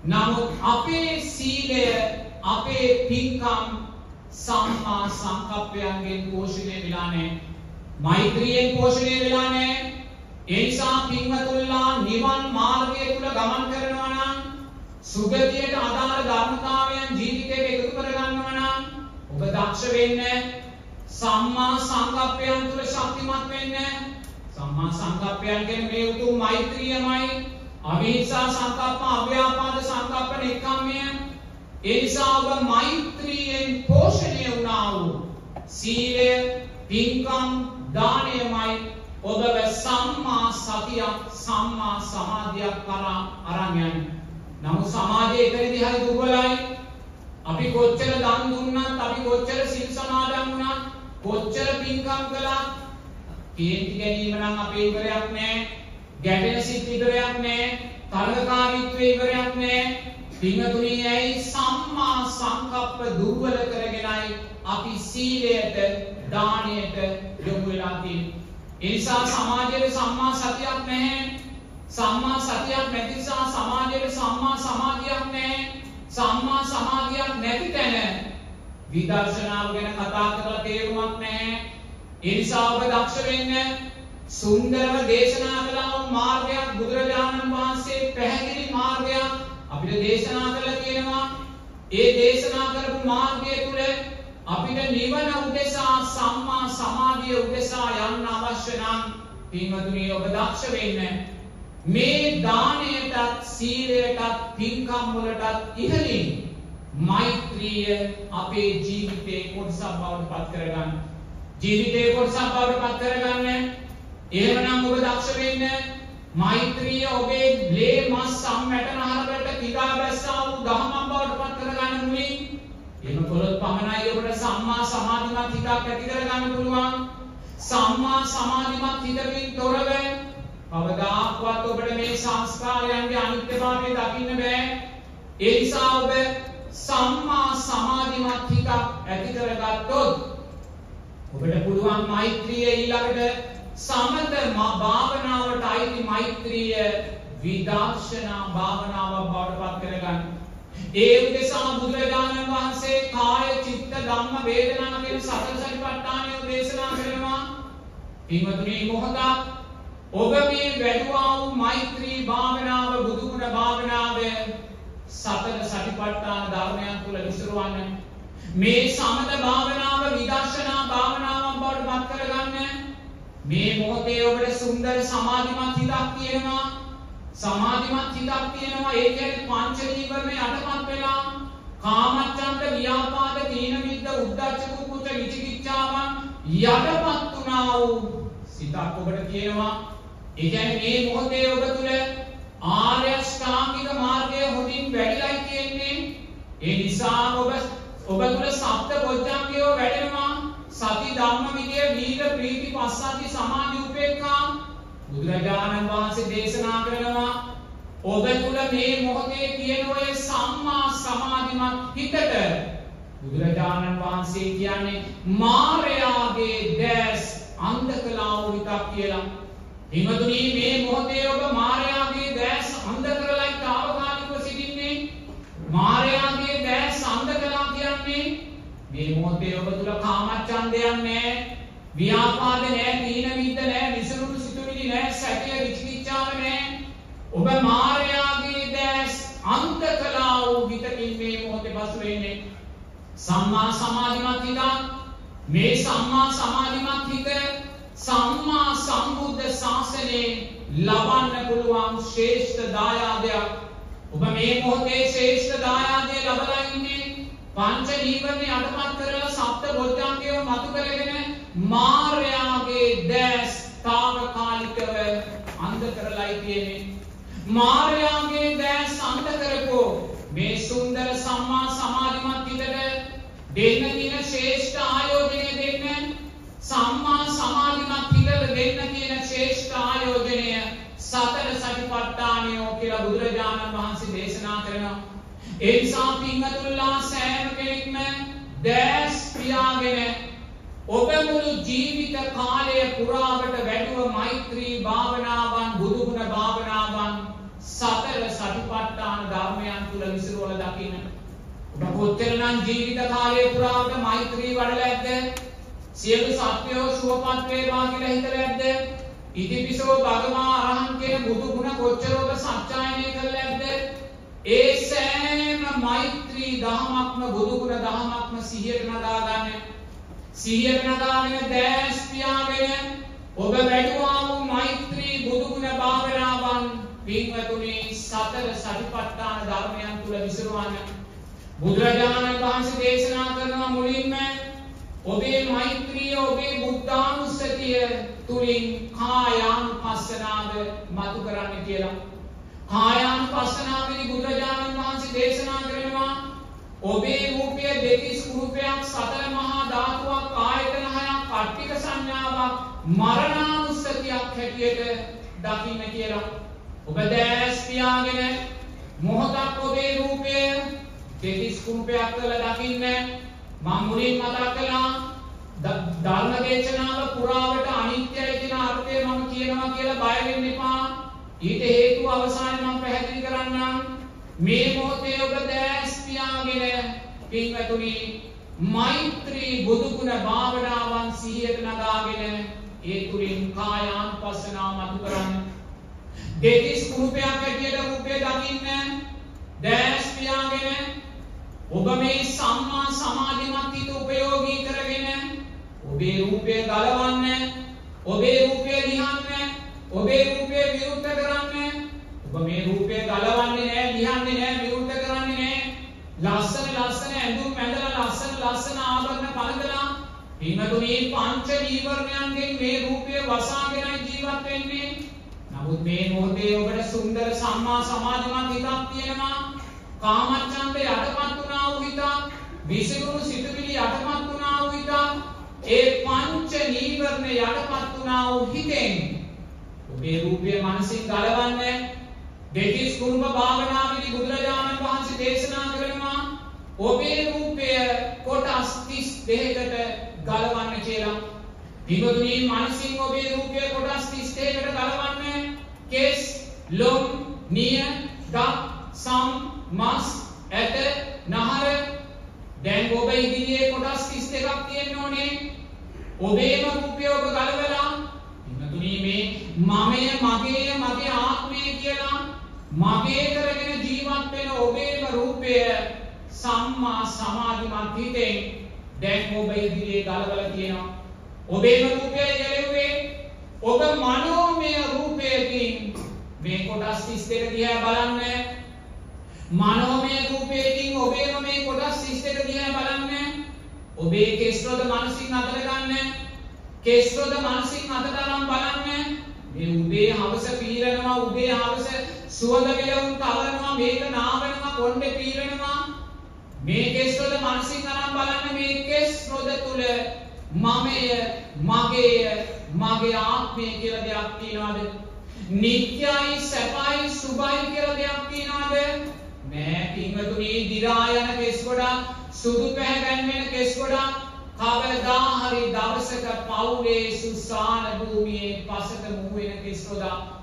B: නමුත් අපේ සීලය, අපේ පින්කම් සම්මා සංකප්පයන්ගෙන් පෝෂණය වෙලා නැහැ. මෛත්‍රියෙන් පෝෂණය වෙලා නැහැ. ඒ නිසා පින්වතුන්ලා නිවන් මාර්ගය තුල ගමන් කරනවා නම් සුගතියට අදාළ ධර්මතාවයන් ජීවිතයට එකතු කර ගන්නවා නම් ඔබ දක්ෂ වෙන්න සම්මා සංකප්පයන් තුළ ශක්තිමත් වෙන්න සම්මා සංකප්පයන් කියන්නේ මේ උතුම් මෛත්‍රියමයි අවිහිංසා සංකප්ප අව්‍යාපාද සංකප්ප නෙක්ඛම්මය ඒ නිසා ඔබ මෛත්‍රියෙන් පෝෂණය වුණා වූ සීලය පින්කම් දානයමයි ඔබව සම්මා සතියක් සම්මා සමාධියක් කරා අරන් යන්නේ. නමුත් සමාජයේ එතනදී හරි දුර්වලයි. අපි කොච්චර දන් දුන්නත් අපි කොච්චර සිල් සමාදන් වුණත් කොච්චර පින්කම් කළත් කේන්ති ගැනීම නම් අපේ ඉවරයක් නෑ. ගැටෙන සිත් ඉවරයක් නෑ. තරගකාරීත්වයේ ඉවරයක් නෑ. පින්වතුනි ඇයි සම්මා සංකප්ප දුර්වල කරගෙනයි අපි සීලයට දානයට යොමු වෙලා තියෙන්නේ. ඒ නිසා සමාජයේ සම්මා සතියක් නැහැ. සම්මා සතියක් නැති නිසා සමාජයේ සම්මා සමාධියක් නැහැ. සම්මා සමාධියක් නැති තැන විදර්ශනාව ගැන කතා කරලා තේරුමක් නැහැ. ඒ නිසා ඔබ දක්ෂ වෙන්න සුන්දරව දේශනා කළා වූ මාර්ගයක් බුදුරජාණන් වහන්සේ පැහැදිලි මාර්ගයක් අපිට දේශනා කළා කියනවා ඒ දේශනා කරපු මාර්ගය තුල අපිට නිවන උදෙසා සම්මා සමාධිය උදෙසා යන්න අවශ්‍ය නම් පින්වතුනි ඔබ දක්ෂ වෙන්න මේ දානයටත් සීලයටත් පින්කම් වලටත් ඉහළින් මෛත්‍රිය අපේ ජීවිතේ කොටසක් බවට පත් කරගන්න. ජීවිතේ කොටසක් බවට පත් කරගන්න. එහෙමනම් ඔබ දක්ෂ වෙන්න මෛත්‍රිය ඔබේ ලේ මස් සම්මැටනහරකට කිගා බැස්සා වූ දහමක් බවට පත් කරගන්න මුලින් එහෙම කළොත් පමණයි ඔබට සම්මා සමාධිමත් හිතක් ඇති කරගන්න පුළුවන්. සම්මා සමාධිමත් හිතකින් තොරව කවදාක්වත් ඔබට මේ සංස්කාරයන්ගේ අනිත්‍යභාවය දකින්න බෑ. ඒ නිසා ඔබ සම්මා සමාධිමත් හිතක් ඇති කරගත්තොත් ඔබට පුළුවන් මෛත්‍රිය ඊළඟට සමත භාවනාවට අයිති මෛත්‍රිය විදර්ශනා භාවනාවක් බවට පත් කරගන්න. ඒ උදෙසා බුදුරජාණන් වහන්සේ කාය චිත්ත ධම්ම වේදනා කියන සතර සතිපට්ඨානය දේශනා කරනවා. පින්වතුනි මොහොතක් ඔබ මේ වැඩුවා වූ මෛත්‍රී භාවනාව බුදුගුණ භාවනාව සතර සටිපට්ඨාන ධර්මයන් තුල විසිරවන්න මේ සමත භාවනාව විදර්ශනා භාවනාවක් බවට පත් කරගන්න මේ මොහොතේ ඔබට සුන්දර සමාධිමත් හිතක් තියෙනවා සමාධිමත් හිතක් තියෙනවා ඒ කියන්නේ පංච නීවරණ යටපත් වෙලා කාමච්ඡන්ද ව්‍යාපාද තීන මිද්ද උද්ධච්ච කුච්ච විචිකිච්ඡාවන් යටපත් වුණා වූ සිතක් ඔබට තියෙනවා ඒ කියන්නේ මේ මොහොතේ ඔබ තුල ආර්ය ශ්‍රාමික මාර්ගය හොඳින් වැඩිලයි තියෙන්නේ. ඒ නිසා ඔබ ඔබ තුල සප්ත බොජ්ජංගය වැඩෙනවා. සති ධම්ම විදිය වීර ප්‍රීති පස්සද්ධි සමාධි උපේක්ඛා. බුදුරජාණන් වහන්සේ දේශනා කරනවා ඔබ තුල මේ මොහොතේ තියෙන ඔය සම්මා සමාධිමත් හිතට බුදුරජාණන් වහන්සේ කියන්නේ මායාවේ දැස් අන්ධ කළා වූ හිතක් කියලා. හිමතුනි මේ මොහොතේ ඔබ මායාවේ දැස් අන්ධ කරලායි తాවකාලිකව සිටින්නේ. මායාවේ දැස් අන්ධ කළා කියන්නේ මේ මොහොතේ ඔබ තුල කාමච්ඡන්දයක් නැහැ ව්‍යාපාද නැහැ තීන මිද්ද නැහැ විසරුණු සිතුවිලි නැහැ සැකය විචිකිච්ඡාව නැහැ ඔබ මායාවේ දැස් අන්ධ කළා වූ විතකින් මේ මොහොතේ පසු වෙන්නේ සම්මා සමාධිමත් හිතක් මේ සම්මා සමාධිමත් හිත සම්මා සම්බුද්ධ ශාසනයේ ලබන්න පුළුවන් ශ්‍රේෂ්ඨ දායාදයක්. ඔබ මේ මොහොතේ ශ්‍රේෂ්ඨ දායාදය ලබලා ඉන්නේ පංච නීවරණ යටපත් කරලා සප්ත බොජ්ජංගය මතු කරගෙන මාර්යාගේ දැස් తాවකාලිකව අන්ධ කරලායි තියෙන්නේ. මාර්යාගේ දැස් අන්ධ කරපෝ මේ සුන්දර සම්මා සමාධිමත් හිතට දෙන්න තියෙන ශ්‍රේෂ්ඨ ආයෝජනය දෙන්න සම්මා සමාධිමත් හිතට දෙන්න තියෙන ශ්‍රේෂ්ඨ ආයෝජනය සතර සතිපට්ඨානයෝ කියලා බුදුරජාණන් වහන්සේ දේශනා කරනවා. ඒ නිසා පින්වතුන්ලා සෑම කෙනෙක්ම දැස් පියාගෙන ඔබ මුළු ජීවිත කාලය පුරාවට වැඩුව මෛත්‍රී භාවනාවන් බුදුගුණ භාවනාවන් සතර සතිපට්ඨාන ධර්මයන් තුල විසිරවල දකින්න. ඔබ කොච්චරනම් ජීවිත කාලය පුරාවට මෛත්‍රී වඩලා ඇද්ද? සියලු සත්වයෝ සුවපත් වේවා කියලා හිතලා ඇද්ද? ඉතිපිසෝ භගවා අරහන් කියන බුදු ගුණ කොච්චර ඔබ සත්‍යයනය කරලා ඇද්ද? ඒ සෑම මෛත්‍රී දහමක්ම බුදු ගුණ දහමක්ම සිහියට නගා ගන්න. සිහියට නගාගෙන දැස් පියාගෙන ඔබ වැඩුවා වූ මෛත්‍රී බුදු ගුණ භාවනාවන් පින්වතුනි සතර සතිපට්ඨාන ධර්මයන් තුල විසිරවන්න. බුදුරජාණන් වහන්සේ දේශනා කරනවා මුලින්ම ඔබේ මෛත්‍රිය ඔබේ බුද්ධානුස්සතිය තුලින් කායානුපස්සනාව මතු කරන්න කියලා. කායානුපස්සනාවේදී බුදුරජාණන් වහන්සේ දේශනා කරනවා ඔබේ රූපය දෙතිස් රූපයක් සතර මහා ධාතුවක් ආයතන හයක් කට්ටික සංඥාවක් මරණානුස්සතියක් හැටියට දකින්න කියලා. ඔබ දැස් පියාගෙන මොහොතක් ඔබේ රූපය දෙතිස් රූපයක් කරලා දකින්න මම මුලින් මතක් කළා ධර්ම දේශනාව පුරාවට අනිත්‍යයි කියන අර්ථය මම කියනවා කියලා බය වෙන්න එපා. ඊට හේතුව අවසානයේ මම පැහැදිලි කරන්නම්. මේ මොහොතේ ඔබ දැස් පියාගෙන පින්වතුනි මෛත්‍රී බුදුගුණ භාවනාවන් සිහියට නගාගෙන ඒ තුලින් කායානුපස්සනාව මතු කරන්න. දෙතිස් රූපයක් හැටියට රූපය දකින්න දැස් පියාගෙන ඔබ මේ සම්මා සමාධිමත් හිත උපයෝගී කරගෙන ඔබේ රූපය ගලවන්න ඔබේ රූපය ලිහන්න ඔබේ රූපය විරුද්ධ කරන්න. ඔබ මේ රූපය ගලවන්නේ නෑ ලිහන්නේ නෑ විරුද්ධ කරන්නේ නෑ. ලස්සන ලස්සන ඇඳුම් ඇඳලා ලස්සන ලස්සන ආභරණ පළඳලා පින්වතුනි පංච නීවරණයන්ගෙන් මේ රූපය වසාගෙනයි ජීවත් වෙන්නේ. නමුත් මේ මොහොතේ ඔබට සුන්දර සම්මා සමාධිමත් හිතක් තියෙනවා. කාමච්ඡන්දේ යටපත් වුණා වූ හිතක් විසිරුණු සිතුවිලි යටපත් වුණා වූ හිතක් ඒ පංච නීවරණ යටපත් වුණා වූ හිතෙන් ඔබේ රූපය මනසින් ගලවන්නේ දෙතිස් කුරුම භාවනාවේදී බුදුරජාණන් වහන්සේ දේශනා කරනවා ඔබේ රූපය කොටස් 32කට ගලවන්න කියලා. පිටුතුනි මනසින් ඔබේ රූපය කොටස් 32කට ගලවන්න කෙස්, ලොම්, නිය, දත්, සම්, මස්, ඇට, නහර දැන් ඔබ ඉදිරියේ කොටස් 32ක් තියෙන්න ඕනේ. ඔබේම රූපය ඔබ ගලවලා පිටුතුනි මේ මමය, මගේ, මගේ ආත්මය කියලා මගේ කරගෙන ජීවත් වෙන ඔබේම රූපය සම්මා සමාධිමත් හිතෙන් දැන් ඔබ ඉදිරියේ ගලවලා තියෙනවා. ඔබේම රූපය ගැලෙව්වේ ඔබ මනෝමය රූපයකින් මේ කොටස් 32 දිහා බලන්න. මනෝමය රූපයකින් ඔබේම මේ කොටස් 32 දිහා බලන්න. ඔබේ කෙස්රොද මනසින් අතර ගන්න. කෙස්රොද මනසින් අතට අරන් බලන්න. මේ උදේ හවස පීරනවා උදේ හවස සුවඳ විලවුන් තවරනවා මේක නාවනවා කොණ්ඩේ පීරනවා. මේ කෙස් වල මනසින් අරන් බලන්න මේ කෙස් රොද තුල මමය මගේය මගේ ආත්මය කියලා දෙයක් තියනවාද? නිත්‍යයි සැපයි සුභයි කියලා දෙයක් තියනවාද? නෑ පින්වතුනි දි รา යන කෙස් ගොඩක් සුදු පැහැ ගැන්වෙන කෙස් ගොඩක් කවදා හරි දවසක පවුලේ සුසාන භූමියේ පසට මුහු වෙන කෙස් ගොඩක්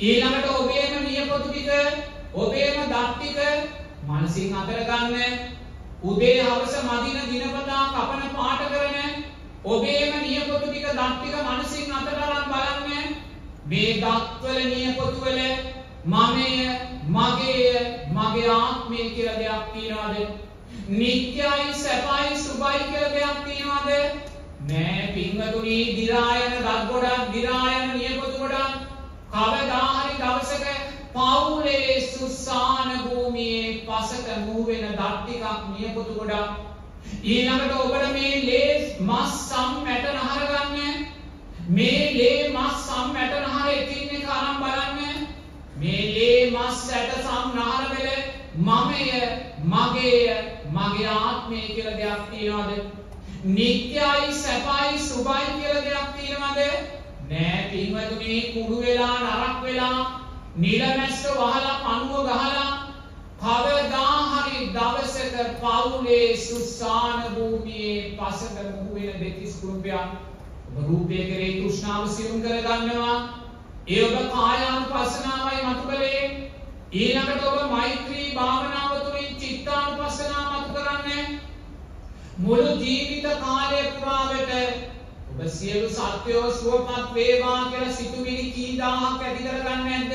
B: ඊළඟට ඔබේම නියපොතු ටික ඔබේම දත් ටික මනසින් අතර ගන්න. උදේ හවස මදින දිනපතා කපන පාට කරන ඔබේම නියපොතු ටික දත් ටික මනසින් අතට අරන් බලන්න. මේ දත්වල නියපොතු වල මමය මගේය මගේ ආත්මය කියලා දෙයක් තියනවාද? නිත්‍යයි සැපයි සුබයි කියලා දෙයක් තියනවාද? නෑ පින්වතුනි දිරායන දත් ගොඩක් දිරායන නියපොතු ගොඩක්. කවදාහරි දවසක පවුලේ සුසාන භූමියේ පසක මූ වෙන දත් ටිකක් නියපොතු ගොඩක්. ඊළඟට ඔබට මේ ලේ මස් සම් මැට නහර ගන්න. මේ ලේ මස් සම් මැට නහර එකින් එක අරන් බලන්න. මේ ලේ මස් ඇට සම් නහර වල මමය මගේය මගේ ආත්මය කියලා දෙයක් තියනවද? නිත්‍යයි සැපයි සුභයි කියලා දෙයක් තියනවද? නෑ පින්වතුනි කුඩු වෙලා නරක් වෙලා නිලමැස්ස වහලා පණුව ගහලා කවදා හරි දවසක පවුලේ සුසාන භූමියේ පසට මුහු වෙන දෙතිස් කුරුපයක් ඔබ රූපය කරේ තෘෂ්ණාව සියුම් කරගන්නවා ඒ ඔබ කායානුපස්සනාවයි මතු කළේ ඊළඟට ඔබ මෛත්‍රී භාවනාව තුළින් චිත්තානුපස්සනාව මතු කරන්නේ මුළු ජීවිත කාලය පුරාවට ඔබ සියලු සත්‍යෝ සුවපත් වේවා කියලා සිතුවිලි කී දහයක් ඇති කරගන්නේ නැද්ද?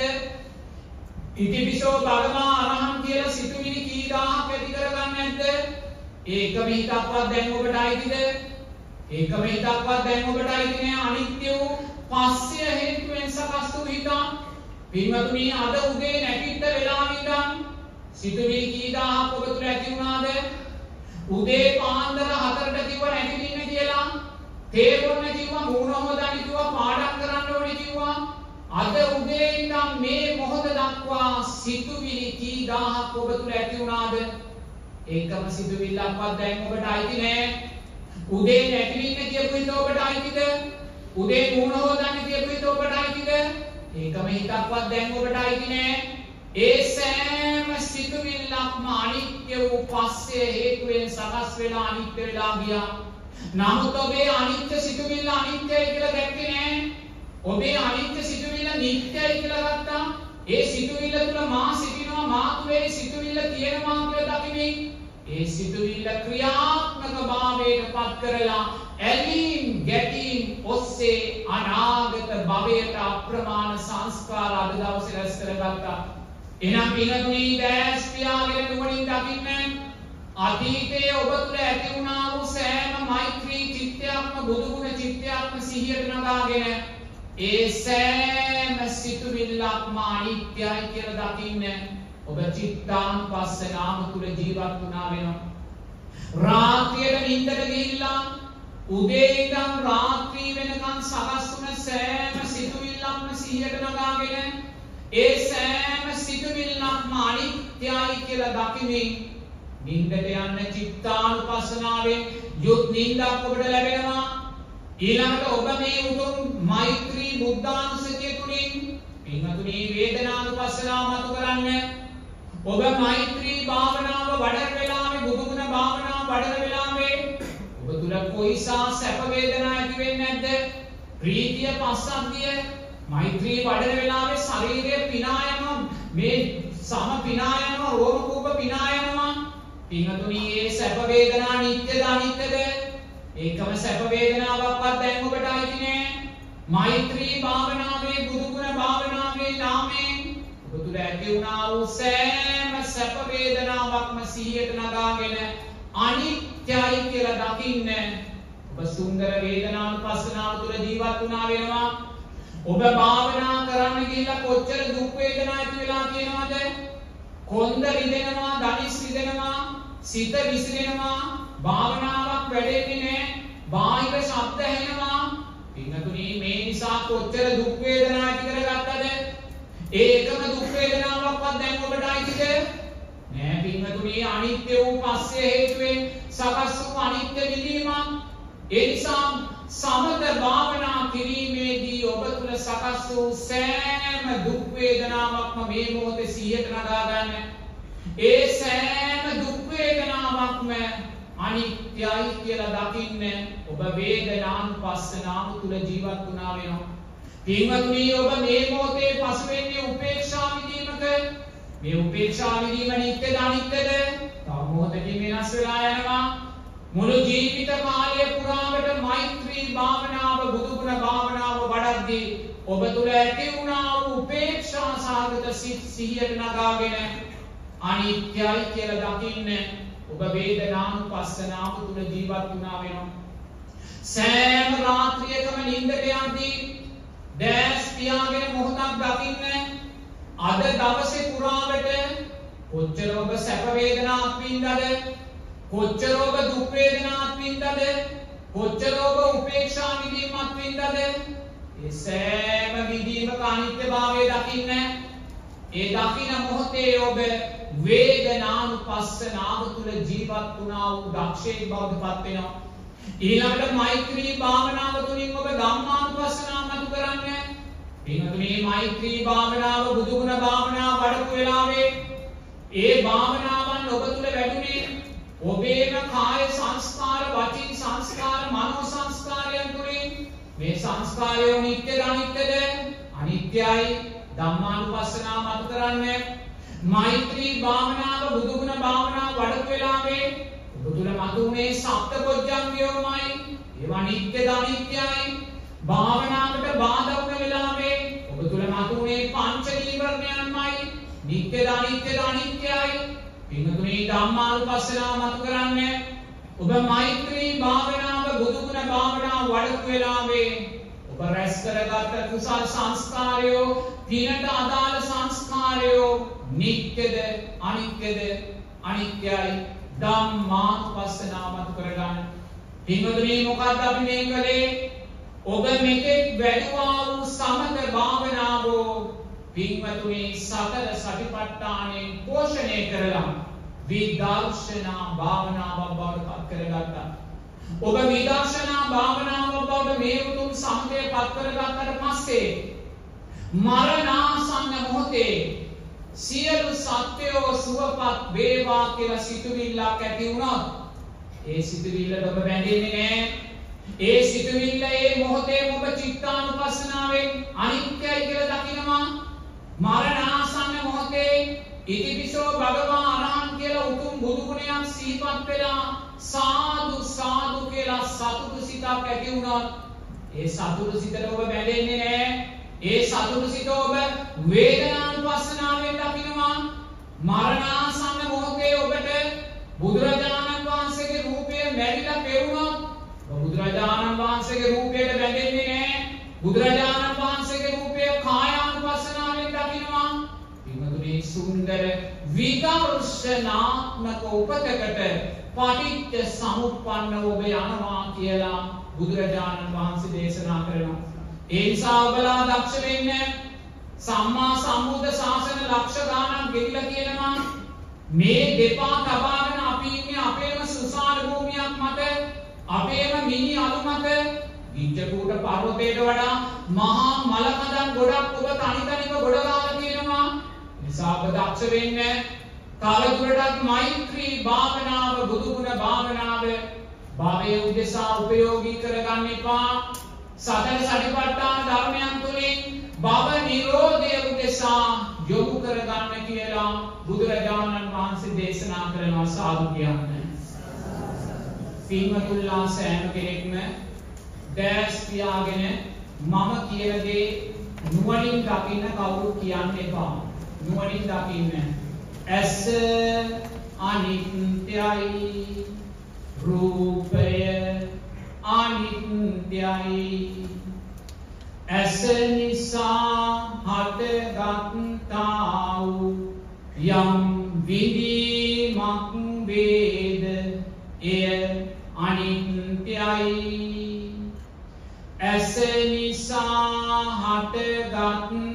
B: ඉතිපිසෝ භගවා අරහං කියලා සිතුවිලි කී දහයක් ඇති කරගන්නේ නැද්ද? ඒකම හිතක්වත් දැන් ඔබට අයිතිද? ඒකම හිතක්වත් දැන් ඔබට අයිති නෑ අනිත්‍ය වූ පස්ය හේතුවෙන් සකස් වූ හිතක්. පින්වතුනි අද උදේ නැගිට වෙලාව ඉඳන් සිතුවිලි කී දහයක් ඔබ තුළ ඇති වුණාද? උදේ පාන්දර 4ට කිව්ව නැගිටින්න කියලා තේරුණ කිව්වා මූණ හොදන්න කිව්වා පාඩම් කරන්න ඕනේ කිව්වා අද උදේ ඉඳන් මේ මොහොත දක්වා සිතුවිලි කී දහයක් ඔබ තුල ඇති වුණාද ඒකම සිතුවිල්ලක්වත් දැන් ඔබට අයිති නෑ. උදේ නැතිවෙන්න කියපු හිත ඔබට අයිතිද? උදේ මූණ හොදන්න කියපු හිත ඔබට අයිතිද? ඒකම හිතක්වත් දැන් ඔබට අයිති නෑ. ඒ සෑම සිතුවිල්ලක්ම අනිත්‍ය වූ පස්සේ හේතුවෙන් සකස් වෙලා අනිත්‍ය වෙලා ගියා. නමුත් ඔබේ අනිත්‍ය සිතුවිල්ල අනිත්‍යයි කියලා දැක්කේ නෑ. ඔබේ අනිත්‍ය සිතුවිල්ල නිත්‍යයි කියලා ගත්තා. ඒ සිතුවිල්ල තුල මා සිටිනවා මා තුලේ සිතුවිල්ල තියෙනවා කියලා දකිමින් ඒ සිතුවිල්ල ක්‍රියාත්මක භාවයට පත් කරලා ඇලීම් ගැටීම් ඔස්සේ අනාගත භවයට අප්‍රමාණ සංස්කාර අද දවසේ රැස් කරගත්තා. එහෙනම් පිනතුනි දැස් පියාගෙන නුවණින් දකින්න අතීතයේ ඔබ තුළ ඇති වුණා වූ සෑම මෛත්‍රී චිත්තයක්ම බුදුගුණ චිත්තයක්ම සිහියට නගාගෙන ඒ සෑම සිතුවිල්ලක්ම අනිත්‍යයි කියලා දකින්න ඔබ චිත්තානුපස්සනාව තුළ ජීවත් වුණා වෙනවා. රාත්‍රියට නිින්දට ගිහිල්ලා උදේ ඉඳන් රාත්‍රී වෙනකන් සකස් වුණ සෑම සිතුවිල්ලක්ම සිහියට නගාගෙන ඒ සෑම සිතුවිල්ලක්ම අනිත්‍යයි කියලා දකිමින් නින්දට යන්න චිත්තානුපස්සනාවෙන් යුත් නින්දක් ඔබට ලැබෙනවා ඊළඟට ඔබ මේ උතුම් මෛත්‍රී බුද්ධානුස්සතිය තුළින් පින්වතුනි වේදනානුපස්සනාව මතු කරන්න ඔබ මෛත්‍රී භාවනාව වඩන වෙලාවේ බුදුගුණ භාවනාව වඩන වෙලාවේ ඔබ තුල කොයිසා සැප වේදනා ඇති වෙන්නේ නැද්ද? ප්‍රීතිය පස්සද්ධිය මෛත්‍රී වඩන වෙලාවේ ශරීරය පිනා යනවා. මේ සම පිනා යනවා රෝම කූප පිනා යනවා. පින්වතුනි මේ සැප වේදනා නිත්‍යද අනිත්‍යද ඒකම සැප වේදනාවක්වත් දැන් ඔබට අයිති නෑ. මෛත්‍රී භාවනාවේ බුදුගුණ භාවනාවේ නාමයෙන් ඔබ තුල ඇති වුණා වූ සෑම සැප වේදනාවක්ම සිහියට නගාගෙන අනිත්‍යයි කියලා දකින්න ඔබ සුන්දර වේදනානුපස්සනාව තුළ ජීවත් වුණා වෙනවා. ඔබ භාවනා කරන්න ගිහිල්ලා කොච්චර දුක් වේදනා ඇති වෙලා තියෙනවද? කොන්ද රිදෙනවා, දනිස් රිදෙනවා, සිත විසිරෙනවා, භාවනාවක් වැඩෙන්නේ නැහැ. බාහිර ශබ්ද ඇහෙනවා. පින්තුනි මේ නිසා කොච්චර දුක් වේදනා ඇති කරගත්තද? ඒ එකම දුක් වේදනාවක්වත් දැන් ඔබට අයිතිද? නෑ පින්තුනි අනිත්‍ය වූ පස්සේ හේතුවෙන් සකස් වූ අනිත්‍ය විඳීමක්. ඒ නිසා සමත භාවනා කිරීමේදී ඔබ තුල සකස් වූ සෑම දුක් වේදනාවක්ම මේ මොහොතේ සිහියට නගා ගන්න. ඒ සෑම දුක් වේදනාවක්ම අනිත්‍යයි කියලා දකින්න ඔබ වේදනානුපස්සනාව තුල ජීවත් වුණා වෙනවා. පින්වත්නි ඔබ මේ මොහොතේ පසු වෙන්නේ උපේක්ෂා විදීමක. මේ උපේක්ෂා විදීම නිත්‍යද අනිත්‍යද? තව මොහොතකින් වෙනස් වෙලා යනවා. මුළු ජීවිත කාලය පුරාවට මෛත්‍රී භාවනාව බුදුගුණ භාවනාව වඩද්දී ඔබ තුල ඇති වුණා වූ උපේක්ෂා සාගත සිත් සිහියට නගාගෙන අනිත්‍යයි කියලා දකින්න ඔබ වේදනානුපස්සනාව තුළ ජීවත් වුණා වෙනවා. සෑම රාත්‍රියකම නිින්දට යද්දී දැස් පියාගෙන මොහොතක් දකින්න අද දවසේ පුරාවට කොච්චර ඔබ සැප වේදනාවක් වින්දාද? කොච්චර ඔබ දුක් වේදනාවක් වින්දාද? කොච්චර ඔබ උපේක්ෂා විඳීමක් වින්දාද? ඒ සෑම විඳීමක අනිත්‍යභාවය දකින්න ඒ දකින මොහොතේ ඔබ වේදනානුපස්සනාව තුළ ජීවත් වුණා වූ දක්ෂයෙක් බවට පත් වෙනවා. ඊළඟට මෛත්‍රී භාවනාව තුළින් ඔබ ධම්මානුපස්සනාව මතු කරන්න. පින්වතුනි මෛත්‍රී භාවනාව බුදුගුණ භාවනාව වඩපු වෙලාවේ ඒ භාවනාවන් ඔබ තුළ වැඩුණේ ඔබේම කාය සංස්කාර වචී සංස්කාර මනෝ සංස්කාරයන් තුළින්. මේ සංස්කාරය නිත්‍යද අනිත්‍යද අනිත්‍යයි. ධම්මානුපස්සනාව මතු කරන්න. මෛත්‍රී භාවනාව බුදුගුණ භාවනාව වඩපු වෙලාවේ ඔබ තුල මතුනේ සප්ත පොජ්ජංගයෝමයි ඒවා නිත්‍ය දනිත්‍යයි. භාවනාවට බාධා වුණ වෙලාවේ ඔබ තුල මතුනේ පංච නීවරණයන්මයි නිත්‍ය දනිත්‍ය දනිත්‍යයි. පින්තුනේ ධම්මානුපස්සනාව මතු කරන්නේ ඔබ මෛත්‍රී භාවනාව බුදුගුණ භාවනාව වඩපු වෙලාවේ ඔබ රැස් කරගත් කුසල් සංස්කාරයෝ පිනට අදාළ සංස්කාරයෝ නිත්‍යද අනිත්‍යද අනිත්‍යයි. ධම්මානුපස්සනාව මත කරගන්න. පින්වතුනි මොකක්ද අපි මේ කළේ? ඔබ මෙතෙක් වැඩුවා වූ සමත භාවනාව පින්වතුනි සතර සතිපට්ඨානෙන් පෝෂණය කරලා විදර්ශනා භාවනාවක් බවට පත් කරගත්තා. ඔබ විදර්ශනා භාවනාවක් බවට මේ උතුම් සමතය පත් කරගත්තට පස්සේ මරණාසන්න මොහොතේ සියලු සත්‍යයෝ සුවපත් වේවා කියලා සිතුවිල්ලක් ඇති වුණොත් ඒ සිතුවිල්ලට ඔබ බැඳෙන්නේ නැහැ. ඒ සිතුවිල්ල ඒ මොහොතේ ඔබ චිත්තානුපස්සනාවෙන් අනිත්‍යයි කියලා දකිනවා. මරණාසන්න මොහොතේ ඉතිපිසෝ භගවා අරහන් කියලා උතුම් බුදු ගුණයන් සිහිපත් වෙලා සාදු සාදු කියලා සතුටු සිතක් ඇති වුණොත් ඒ සතුටු සිතට ඔබ බැඳෙන්නේ නැහැ. ඒ සතුටු සිත ඔබ වේදනානුපස්සනාවෙන් දකිනවා. මරණාසන්න මොහොතේ ඔබට බුදුරජාණන් වහන්සේගේ රූපය මැරිලා පෙවුණොත් බුදුරජාණන් වහන්සේගේ රූපයට බැඳෙන්නේ නැහැ. බුදුරජාණන් වහන්සේගේ රූපය කායානුපස්සනාවෙන් දකිනවා. පින්වතුනි සුන්දර විදර්ශනාත්මක උපතකට පටිච්ච සමුප්පන්න ඔබ යනවා කියලා බුදුරජාණන් වහන්සේ දේශනා කරනවා. ඒ නිසා ඔබලා දක්ෂ වෙන්න සම්මා සම්බුද්ධ ශාසන ලක්ෂ ගාණක් ගෙවිලා තියෙනවා. මේ දෙපා තබාගෙන අපි ඉන්නේ අපේම සුසාන භූමියක් මත අපේම මිනි අලු මත ගිජ්ජකූට පර්වතයට වඩා මහා මලකඳන් ගොඩක් ඔබ තනි තනිව ගොඩ ගහලා තියෙනවා. නිසා ඔබ දක්ෂ වෙන්න තවදුරටත් මෛත්‍රී භාවනාව බුදුගුණ භාවනාව භවයේ උදෙසා උපයෝගී කරගන්න එපා. සතර සටිපට්ඨාන ධර්මයන් තුලින් භව නිරෝධය උදෙසා යොමු කරගන්න කියලා බුදුරජාණන් වහන්සේ දේශනා කරනවා සාදු කියන්නේ. පින්වතුල්ලා සෑම කෙනෙක්ම දැස් පියාගෙන මම කියන දේ නුවණින් දකින්න කවුරු කියන්න එපා. නුවණින් දකින්න. ඇස අනිත්‍යයි රූපය අනිත්‍යයි ඇස නිසා හටගත්තා වූ යම් විඳීමක් වේද? එය අනිත්‍යයි. ඇස නිසා හටගත්තා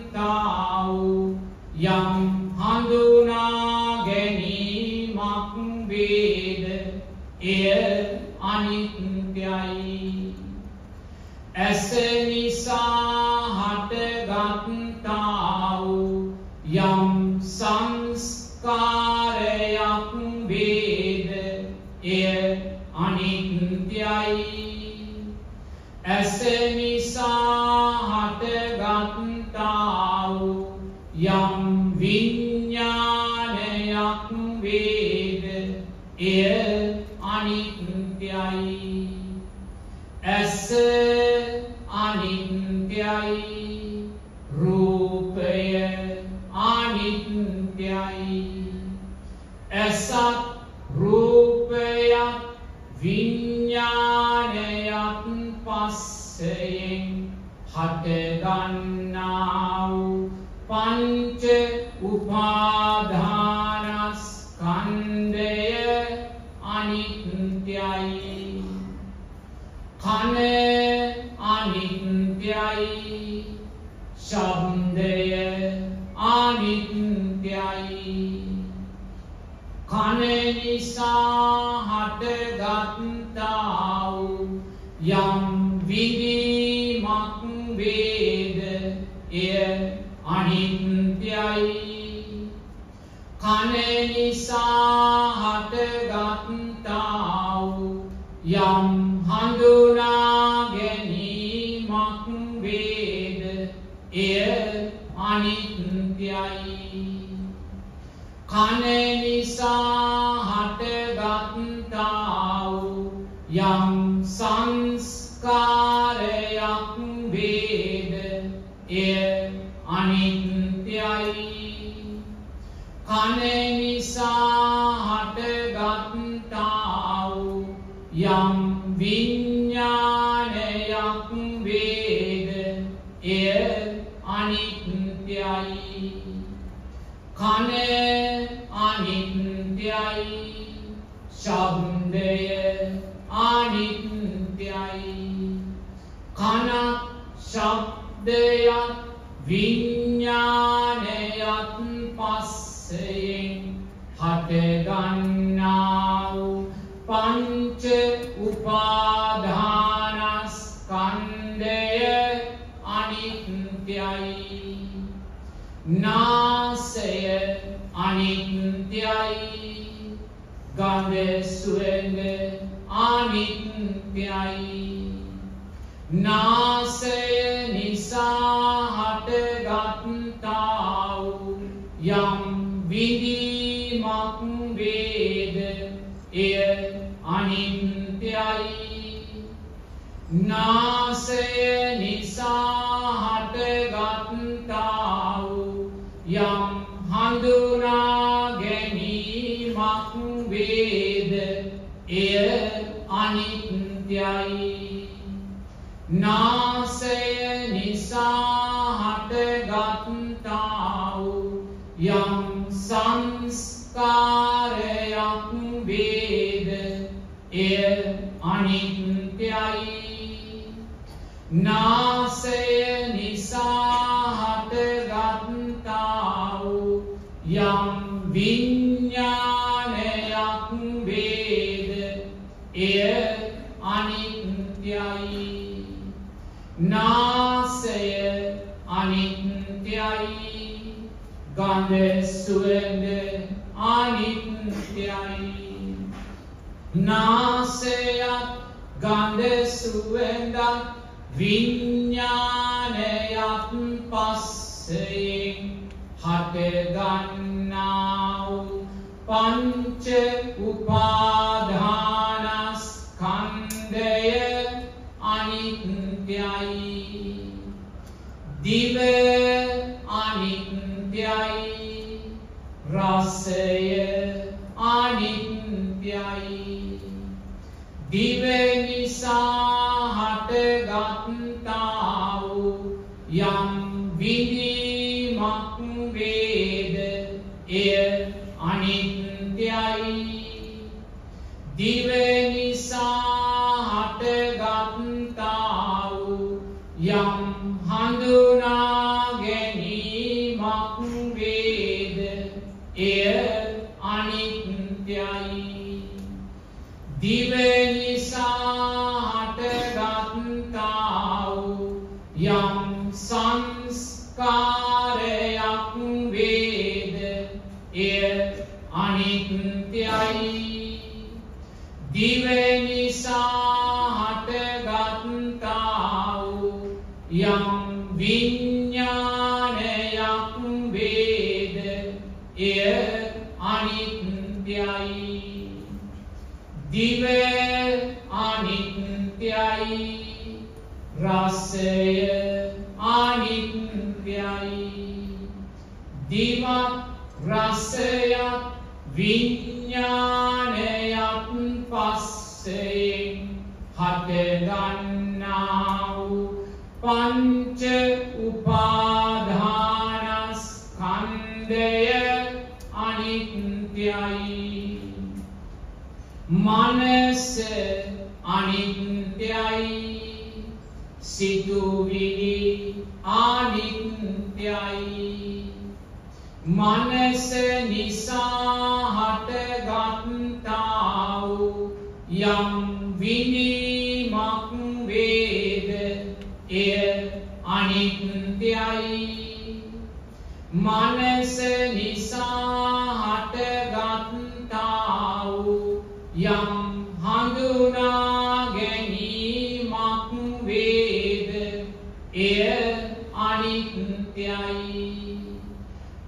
B: එය අනිත්‍යයි.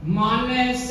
B: මනස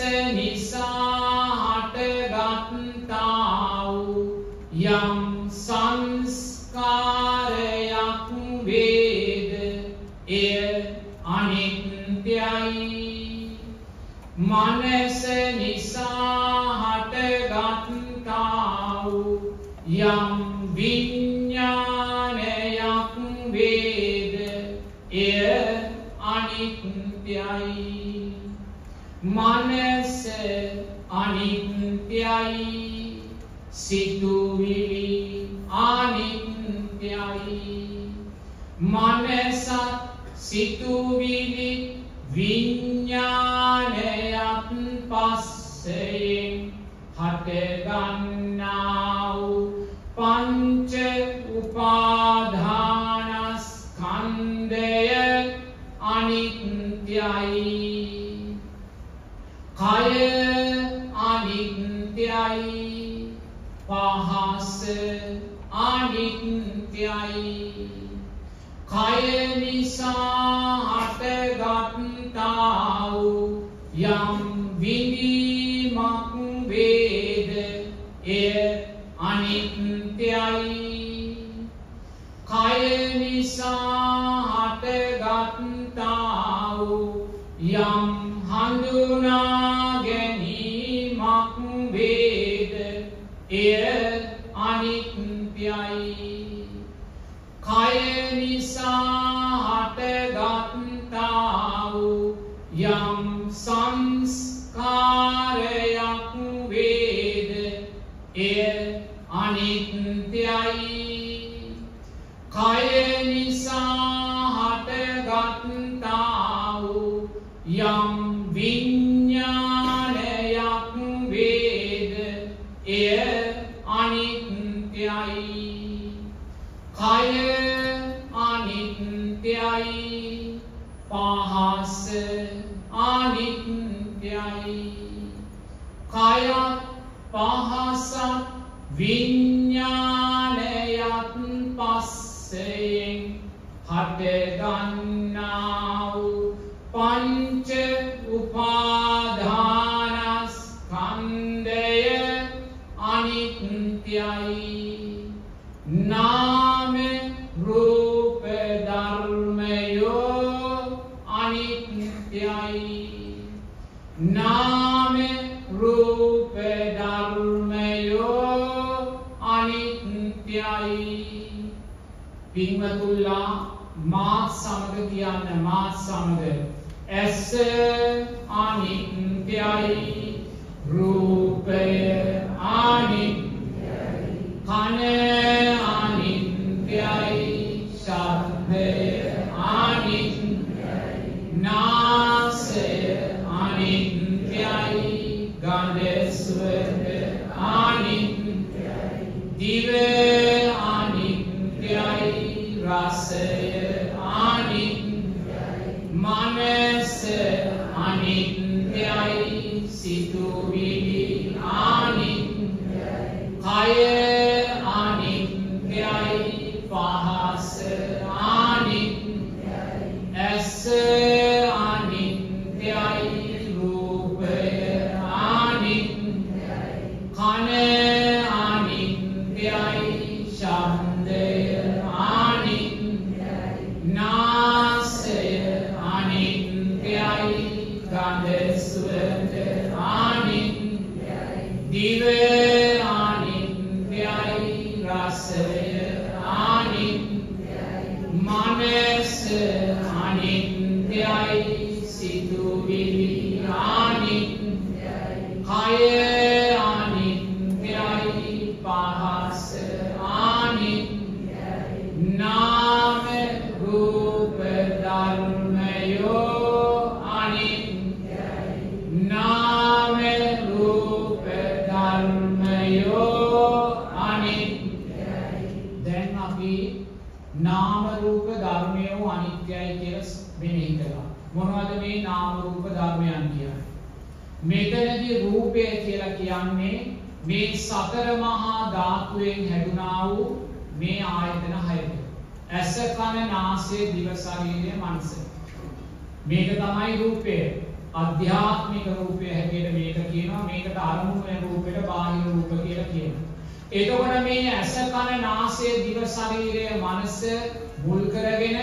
B: කියන්නේ මේ සතර මහා ධාතුවෙන් හැදුනා වූ මේ ආයතන හයද. ඇස කන නාසය දිව ශරීරය මනස. මේක තමයි රූපය. අධ්‍යාත්මික රූපය හැටියට මේක කියනවා මේකට අරමුණු වෙන රූපෙට බාහිර රූප කියලා කියනවා. එතකොට මේ ඇස කන නාසය දිව ශරීරය මනස මුල් කරගෙන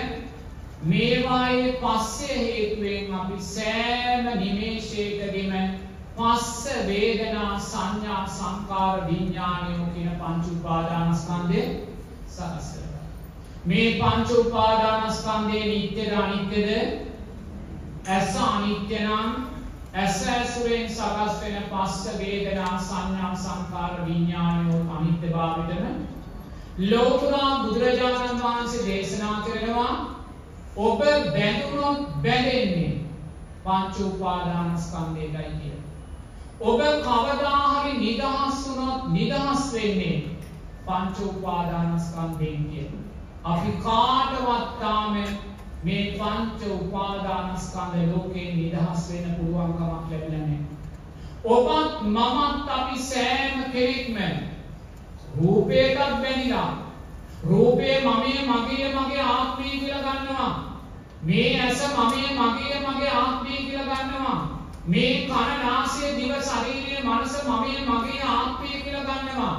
B: මේවායේ පස්සේ හේතුවෙන් අපි සෑම නිමේෂයකදීම පස්ස වේදනා සංඥා සංකාර විඥානයෝ කියන පංච උපාදානස්කන්ධය සකස් කරගන්නවා. මේ පංච උපාදානස්කන්ධයේ නිට්ටයද අනිත්‍යද? ඇස අනිත්‍ය නම් ඇස ඇසුරෙන් සකස් වෙන පස්ස වේදනා සංඥා සංකාර විඥානයෝ අනිත්‍යභාවයටම ලෝතුරා බුදුරජාණන් වහන්සේ දේශනා කරනවා ඔබ බැඳුනොත් බැඳෙන්නේ පංච උපාදානස්කන්ධයටයි කියලා. ඔබ කවදා හරි නිදහස් වුණොත් නිදහස් වෙන්නේ පංච උපාදානස්කන්ධයෙන් කියන. අපි කාටවත් තාම මේ පංච උපාදානස්කන්ධ ලෝකයෙන් නිදහස් වෙන්න පුළුවන්කමක් ලැබිලා නැහැ. ඔබත් මමත් අපි සෑම කෙනෙක්ම රූපයටත් බැඳිලා රූපය මමයේ මගේ මගේ ආත්මය කියලා ගන්නවා. මේ ඇස මමයේ මගේ මගේ ආත්මය කියලා ගන්නවා. මේ කන නාසය දිව ශරීරය මනස මමයේ මගේ ආත්මය කියලා ගන්නවා.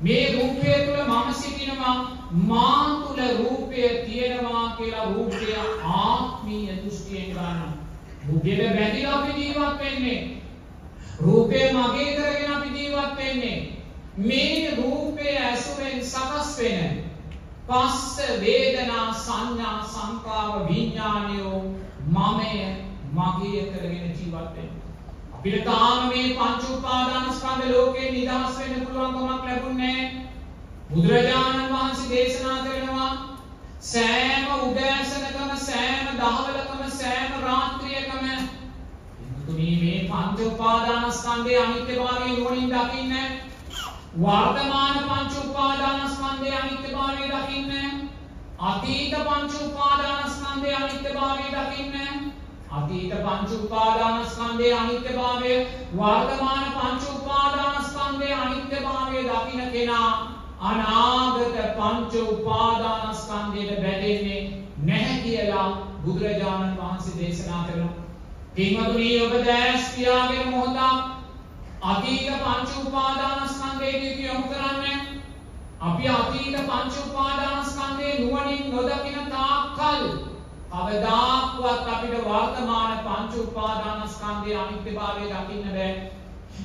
B: මේ රූපය තුළ මම සිටිනවා මා තුළ රූපය තියෙනවා කියලා රූපය ආත්මීය දෘෂ්ටියෙන් ගන්නවා. රූපයට බැඳිලා අපි ජීවත් වෙන්නේ. රූපය මගේ කරගෙන අපි ජීවත් වෙන්නේ. මේ රූපය ඇසුරෙන් සකස් වෙන පස්ස වේදනා සංඥා සංකාව විඤ්ඥානයෝ මමය මගේ කරගෙන ජීවත් වෙන්න. අපිට තාම මේ පංච උපාදානස්කන්ධ ලෝකේ නිදහස් වෙන්න පුළුවන්කමක් ලැබුණේ බුදුරජාණන් වහන්සේ දේශනා කරනවා සෑම උදෑසනකම සෑම දහවලකම සෑම රාත්‍රියකම තුනී මේ පංච උපාදානස්කන්ධයේ අනිත්‍යභාවය නුවණින් දකින්න. වර්තමාන පංච උපාදානස්කන්ධයේ අනිත්‍යභාවය දකින්න. අතීත පංච උපාදානස්කන්ධයේ අනිත්‍යභාවය දකින්න. අතීත පංච උපාදානස්කන්ධයේ අනිත්‍යභාවය වර්තමාන පංච උපාදානස්කන්ධයේ අනිත්‍යභාවය දකින කෙනා අනාගත පංච උපාදානස්කන්ධයට බැඳෙන්නේ නැහැ කියලා බුදුරජාණන් වහන්සේ දේශනා කරනවා. පින්වතුනි ඔබ දැස් පියාගෙන මොහොතක් අතීත පංච උපාදානස්කන්ධයට යොමු කරන්න. අපි අතීත පංච උපාදානස්කන්ධයේ නුවණින් නොදකින තාක්කල් කවදාක්වත් අපිට වර්තමාන පංච උපාදානස්කන්ධයේ අනිත්‍යභාවය දකින්න බෑ.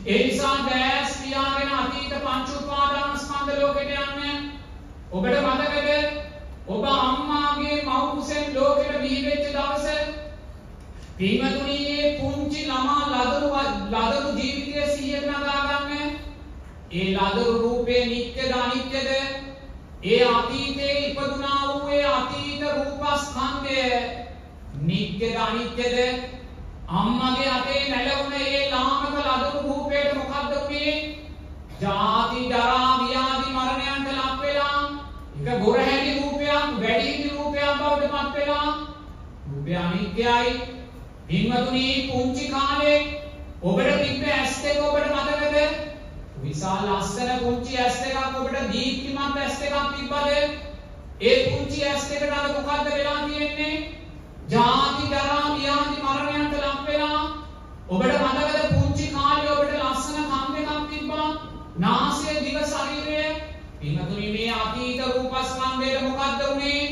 B: ඒ නිසා දැස් පියාගෙන අතීත පංච උපාදානස්කන්ධ ලෝකෙට යන්න. ඔබට මතකද ඔබ අම්මාගේ මව් කුසෙන් ලෝකෙට බිහි වෙච්ච දවසේ පින්වතුනි මේ පුංචි ළමා ලදරු ලදරු ජීවිතය සිහියට නගා ගන්න. ඒ ලදරු රූපේ නිත්‍යද අනිත්‍යද? ඒ අතීතයේ ඉපදුනා වූ ඒ අතීත රූපස්කන්ධය නිත්‍යද අනිත්‍යද? අම්මගේ අතේ නැලවුණ ඒ ලාමක ලදරු රූපයට මොකද්ද උනේ? ජාති ජරා ව්‍යාධි මරණයන්ට ලක් වෙලා එක ගොරහැඩි රූපයක් වැඩිහිටි රූපයක් බවට පත් වෙලා රූපය අනිත්‍යයි පින්වතුනි පුංචි කාලේ ඔබට තිබ්බ ඇස් දෙක ඔබට මතකද? විශාල ලස්සන පුංචි ඇස් දෙකක් ඔබට දීප්තිමත් ඇස් දෙකක් තිබ්බද? ඒ පුංචි ඇස් දෙකට අද මොකද්ද වෙලා තියෙන්නේ? ජාති ජරා ව්‍යාධි මරණයන්ට ලක් වෙලා ඔබට මතකද පුංචි කාලේ ඔබට ලස්සන කන් දෙකක් තිබ්බා? නාසය දිව ශරීරය පින්වතුනි මේ අතීත රූපස්කන්ධයට මොකද්ද උනේ?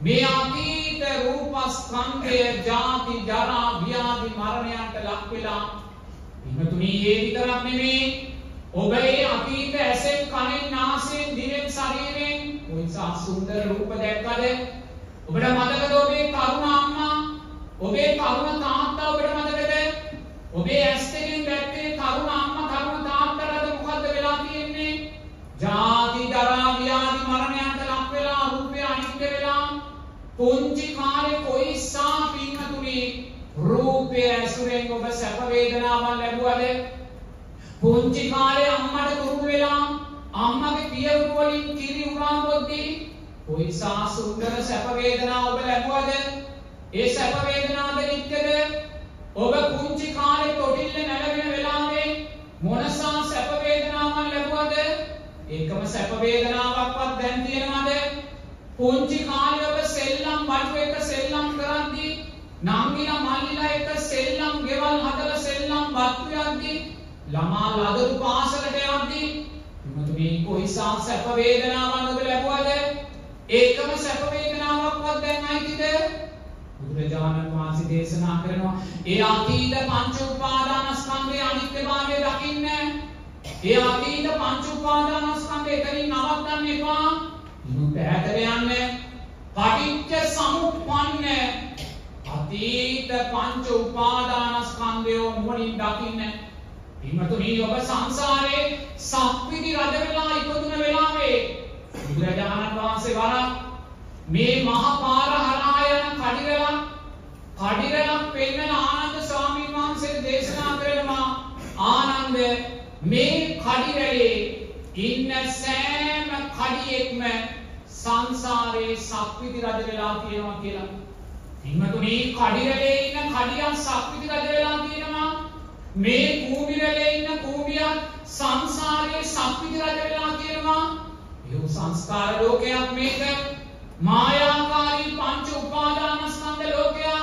B: මේ අතීත රූපස්කන්ධය ජාති ජරා ව්‍යාධි මරණයන්ට ලක් වෙලා පින්වතුනි ඒ විතරක් නෙමෙයි ඔබේ අතීත ඇසෙන් කනෙන් නාසයෙන් දිවෙන් ශරීරයෙන් කොයිසා සුන්දර රූප දැක්කද? ඔබට මතකද ඔබේ කරුණ අම්මා? ඔබේ කරුණ තාත්තා ඔබට මතකද? ඔබේ ඇස් දෙකෙන් දැක්කේ කරුණ අම්මා කරුණ තාත්තලාද මොකද්ද වෙලා තියෙන්නේ? ජාති ජරා ව්‍යාධි මරණයන්ට ලක් වෙලා රූපය අනිත්‍ය වෙලා. පුංචි කාලේ කොයිසා පින්වතුනි රූපය ඇසුරෙන් ඔබ සැප වේදනාවන් ලැබුවද? පුංචි කාලේ අම්මට කුරුදු වෙලා අම්මගේ පියවරු වලින් කිරි උරා පොද්දී කොයිසා සුන්දර සැප වේදනා ඔබ ලැබුවද? ඒ සැප වේදනාද නිත්‍යද ඔබ පුංචි කාලේ තොටිල්ල නැලවෙන වෙලාවේ මොනසා සැප වේදනාවන් ලැබුවද? ඒකම සැප වේදනාවක්වත් දැන් තියෙනවද? පුංචි කාලේ ඔබ සෙල්ලම් බටු එක සෙල්ලම් කරද්දී නංගිලා මල්ලිලා එක සෙල්ලම් ගෙවල් හදලා සෙල්ලම් බත්තු යද්දී ළමා ලදරු පාසලට යද්දී එමතුනි කොයිසා සැප වේදනාවන් ඔබ ලැබුවද? ඒකම සැප වේදනාවක්වත් දැන් නැතිද බුදුරජාණන් වහන්සේ දේශනා කරනවා ඒ අතීත පංච උපාදානස්කන්ධයේ අනිත්‍යභාවය දකින්න. ඒ අතීත පංච උපාදානස්කන්ධය එතනින් නවත්තන්න එපා. ඉනු පැහැතට යන්න. පටිච්ච සමුප්පන්න. අතීත පංච උපාදානස්කන්ධයෝ නුවණින් දකින්න. පින්වතුනි ඔබ සංසාරේ සක්විති රජ වෙලා ඉපදුන වෙලාවේ බුදුරජාණන් වහන්සේ වරක් මේ මහ පාර හරහා යන කඩිරලක් කඩිරලක් පෙන්වන ආනන්ද ස්වාමීන් වහන්සේ දේශනා කරනවා ආනන්ද මේ කඩිරලේ ඉන්න සෑම කඩියෙක්ම සංසාරයේ සක්විති රජ වෙලා තියෙනවා කියලා. පින්වතුනි කඩිරලේ ඉන්න කඩියක් සක්විති රජ වෙලා තියෙනවා. මේ කූඹිරලේ ඉන්න කූඹියක් සංසාරයේ සක්විති රජ වෙලා තියෙනවා. ඒ සංස්කාර ලෝකයක් මේක. මායාකාරී පංච උපාදානස්කන්ධ ලෝකයක්.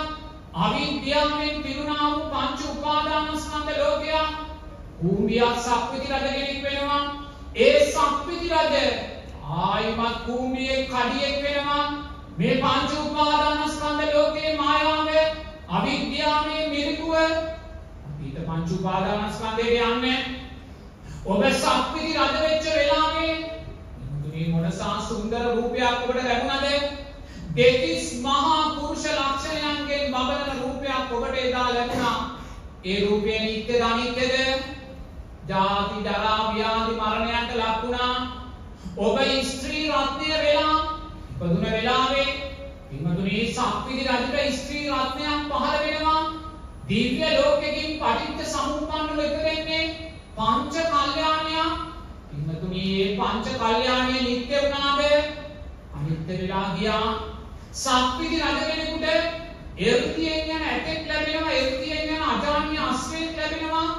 B: අවිද්‍යාවෙන් පිරුණා වූ පංච උපාදානස්කන්ධ ලෝකයක්. කූඹියක් සක්විති රජ කෙනෙක් වෙනවා. ඒ සක්විති රජ ආයිමත් කූඹියේ කඩියෙක් වෙනවා. මේ පංච උපාදානස්කන්ධ ලෝකයේ මායාව අවිද්‍යාවේ මිරිකුව අපිට පංච උපාදානස්කන්ධයට යන්නේ. ඔබ සක්විති රජ වෙච්ච වෙලාවේ මේ මොනසා සුන්දර රූපයක් ඔබට ලැබුණද? දෙතිස් මහා පුරුෂ ලක්ෂණයන්ගෙන් බබලන රූපයක් ඔබට එදා ලැබුණා. ඒ රූපය නිත්‍යද අනිත්‍යද ජාති ජරා ව්‍යාධි මරණයන්ට ලක් වුණා. ඔබ ස්ත්‍රී රත්නය වෙලා ඉපදුන වෙලාවේ පින්වතුනි සක්විති රජුට ස්ත්‍රී රත්නයක් පහළ වෙනවා. දිව්‍ය ලෝකෙකින් පටිච්ච සමුප්පන්නව ඉපදෙන්නේ පංච කල්යාණයක් පින්වතුනි මේ පංච කල්යාණය නිත්‍ය වුණාද? අනිත්‍ය වෙලා ගියා. සක්විති රජ කෙනෙකුට එර්තියෙන් යන ඇටෙක් ලැබෙනවා එර්තියෙන් යන අජානීය අස්වැක් ලැබෙනවා.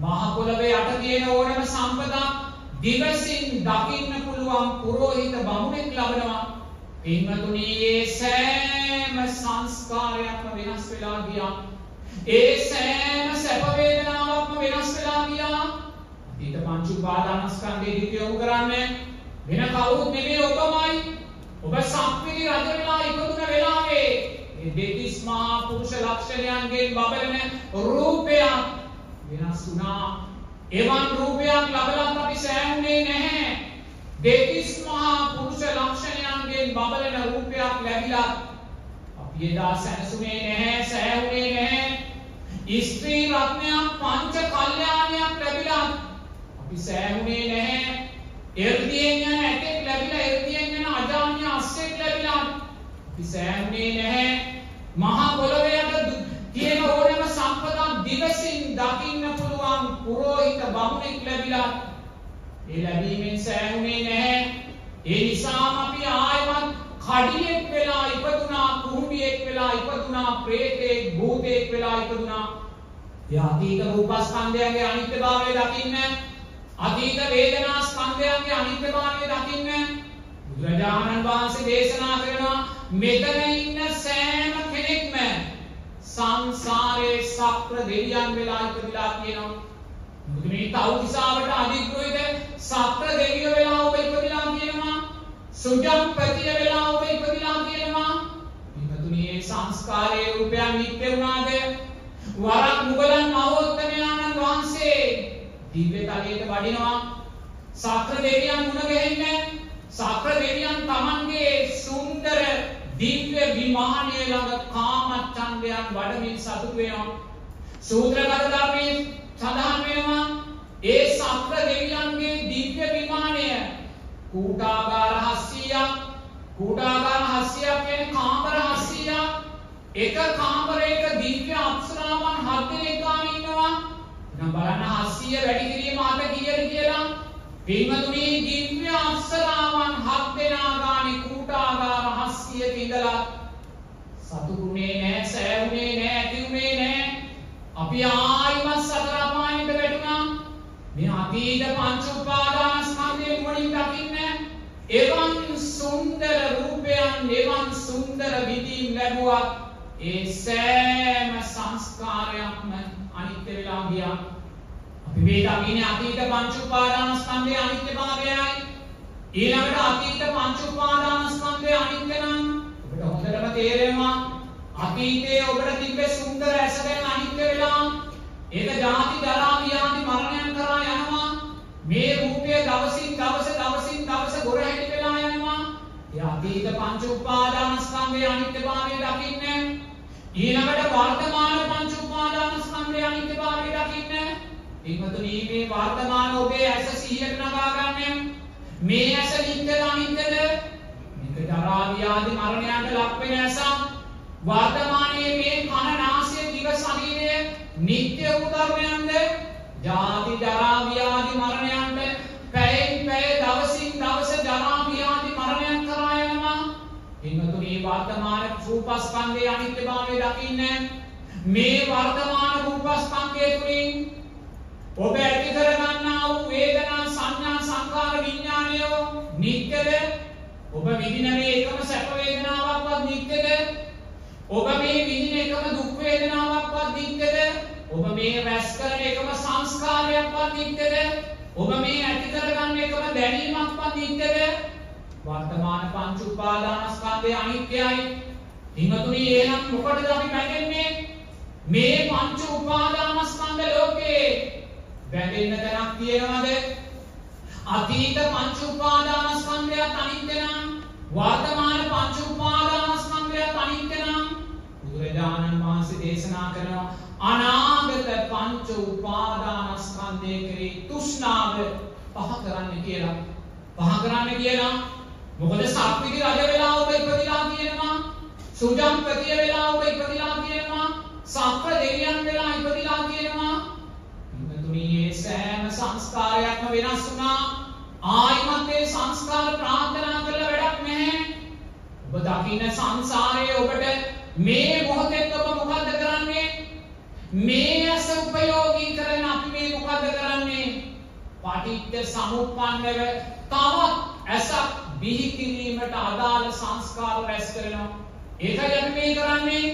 B: මහ පොළවේ යට තියෙන ඕනම සම්පතක් දිවසින් දකින්න පුළුවන් පුරෝහිත බමුණෙක් ලබනවා. පින්වතුනි ඒ සෑම සංස්කාරයක්ම වෙනස් වෙලා ගියා. ඒ සෑම සැප වේදනාවක්ම වෙනස් වෙලා ගියා. අතීත පංච උපාදානස්කන්ධය දිවියොමු කරන්නේ වෙන කවුරුත් නෙමෙයි ඔබමයි. ඔබ සක්විති රජ වෙලා ඉපදුන වෙලාවේ මේ දෙතිස් මහා පුරුෂ ලක්ෂණයන්ගෙන් බබලන රූපයක් වෙනස් වුණා. එවන් රූපයක් ලබලත් අපි සෑහුනේ නැහැ. දෙතිස් මහා පුරුෂ ලක්ෂණයන්ගෙන් බබලන රූපයක් ලැබිලත් අපි එදා සැනසුනේ නැහැ සෑහුනේ නැහැ. ස්ත්‍රී රත්නයක් පංච කල්යාණයක් ලැබිලත් අපි සෑහුනේ නැහැ. එර්දියෙන් යන ඇටෙක් ලැබිලා එර්දියෙන් යන අජාන්‍ය අස්සෙක් ලැබිලා අපි සෑහුනේ නැහැ. මහා පොළොවේට තියෙන ඕනෑම සම්පතක් දිවසින් දකින්න පුළුවන් පුරෝහිත බමුණෙක් ලැබිලා ඒ ලැබීමෙන් සෑහුනේ නැහැ. ඒ නිසාම අපි ආයමත් කඩියෙක් වෙලා ඉපදුනා කුහුඹියෙක් වෙලා ඉපදුනා ප්‍රේතෙක් භූතෙක් වෙලා ඉපදුනා. ඒ අතීත රූපස්කන්ධයන්ගේ අනිත්‍යභාවය දකින්න අතීත වේදනා ස්කන්ධයන්ගේ අනිත්‍යභාවය දකින්න බුදුරජාණන් වහන්සේ දේශනා කරනවා මෙතන ඉන්න සෑම කෙනෙක්ම සංසාරේ සක්‍ර දෙවියන් වෙලා ඉපදිලා තියෙනවා. මුදුනේ තවුතිසාවට අධිග්‍රහිත සක්‍ර දෙවියෝ වෙලා ඔබ ඉපදිලා තියෙනවා. සුජම්පතිය වෙලා ඔබ ඉපදිලා තියෙනවා. පිටුනේ සංස්කාරයේ රූපයන් නිත්‍ය වුණාද? වරක් මුගලන් මහෝත්තමයාණන් වහන්සේ දිව්‍ය තලයට වඩිනවා. සක්‍ර දෙවියන් මුණ ගැහෙන්නේ සක්‍ර දෙවියන් Tamanගේ සුන්දර දිව්‍ය විමානය ළඟ කාමච්ඡන්දයන් වඩමින් සතුටු වෙනවා. සූත්‍රගත ධර්මයේ සඳහන් වෙනවා ඒ සක්‍ර දෙවියන්ගේ දිව්‍ය විමානය කූටාගාර 700ක් කූටාගාර 700ක් කියන්නේ කාමර 700ක් එක කාමරයක දිව්‍ය අප්සරාවන් 7 දෙනෙක් ගාන ඉන්නවා. එහෙනම් බලන්න 700 වැඩි කිරීම අත කීයද කියලා. පින්වතුනි දිව්‍ය අප්සරාවන් 7 දෙනා ගානේ කූටාගාර 700ක ඉඳලා සතුටුනේ නෑ සෑහුනේ නෑ ඇතිුනේ නෑ අපි ආයිමත් සතර අපායට වැටුණා මේ අතීත පංච උපාදානස්කන්ධයෙන් මොනින් දකින්නේ එවන් සුන්දර රූපයන් එවන් සුන්දර විදීම් ලැබුවා. ඒ සෑම සංස්කාරයක්ම අනිත්‍ය වෙලා ගියා. අපි මේ දකින්නේ අතීත පංච උපාදානස්කන්ධයේ අනිත්‍යභාවයයි ඊළඟට අතීත පංච උපාදානස්කන්ධය අනිත්‍ය නම් ඔබට හොඳටම තේරෙනවා අතීතයේ ඔබට තිබ්බ සුන්දර ඇස දැන් අනිත්‍ය වෙලා ඒක ජාති ජරා ව්‍යාධි මරණයන් කරා යනවා. මේ රූපය දවසින් දවස දවසින් දවස ගොර හැටි වෙලා යනවා. ඒ අතීත පංච උපාදානස්කන්ධයේ අනිත්‍යභාවය දකින්නේ. ඊළඟට වර්තමාන පංච උපාදානස්කන්ධයේ අනිත්‍යභාවය දකින්නේ. පින්වතුනි මේ වර්තමාන ඔබේ ඇස සිහියට නගා ගන්න. මේ ඇස නිත්‍යද අනිත්‍යද මේක ජරා ව්‍යාධි මරණයන්ට ලක් වෙන ඇසක්. වර්තමානයේ මේ කන නාසය දිව ශරීරය නිත්‍ය වූ ධර්මයන්ද ජාති ජරා ව්‍යාධි මරණයන්ට පැයෙන් පැය දවසින් දවස ජරා ව්‍යාධි මරණයන් කරා යනවා. පින්වතුනි වර්තමාන රූපස්කන්ධයේ අනිත්‍යභාවය දකින්නේ මේ වර්තමාන රූපස්කන්ධය තුලින් ඔබ ඇති කරගන්නා වූ වේදනා සංඥා සංකාර විඥානය නිත්‍යද ඔබ විඳින මේ එකම සැප වේදනාවක්වත් නිත්‍යද ඔබ මේ විඳින එකම දුක් වේදනාවක්වත් නිත්‍යද ඔබ මේ රැස් කරන එකම සංස්කාරයක්වත් නිට්ටයද ඔබ මේ ඇති කරගන්න එකම දැනීමක්වත් නිට්ටයද වර්තමාන පංච උපාදානස්කන්ධය අනිත්‍යයි. හිමතුනි එහෙනම් මොකටද අපි බැඳෙන්නේ? මේ පංච උපාදානස්කන්ධ ලෝකේ බැඳෙන්න තැනක් තියෙනවද? අතීත පංච උපාදානස්කන්ධයත් අනිත්‍ය නම් වර්තමාන පංච උපාදානස්කන්ධයත් අනිත්‍ය නම් බුදුරජාණන් වහන්සේ දේශනා කරනවා අනාගත පංච උපාදානස්කන්ධය කෙරෙහි තෘෂ්ණාව පහ කරන්න කියලා. පහ කරන්න කියලා මොකද සක්විති රජ වෙලා ඔබ ඉපදිලා තියෙනවා. සුජම්පතිය වෙලා ඔබ ඉපදිලා තියෙනවා. සක්‍ර දෙවියන් වෙලා ඉපදිලා තියෙනවා. පින්තුනි මේ සෑම සංස්කාරයක්ම වෙනස් වුණා. ආයිමත් ඒ සංස්කාර ප්‍රාර්ථනා කරලා වැඩක් නැහැ. ඔබ දකින්න සංසාරයේ ඔබට මේ මොහොතේ ඔබ මොකද්ද කරන්නේ? මේ ඇස උපයෝගී කරන අපි මේ මොකද්ද කරන්නේ පටිච්ච සමුප්පන්නව තවත් ඇසක් බිහි කිරීමට අදාළ සංස්කාර රැස් කරනවා. ඒකයි අපි මේ කරන්නේ.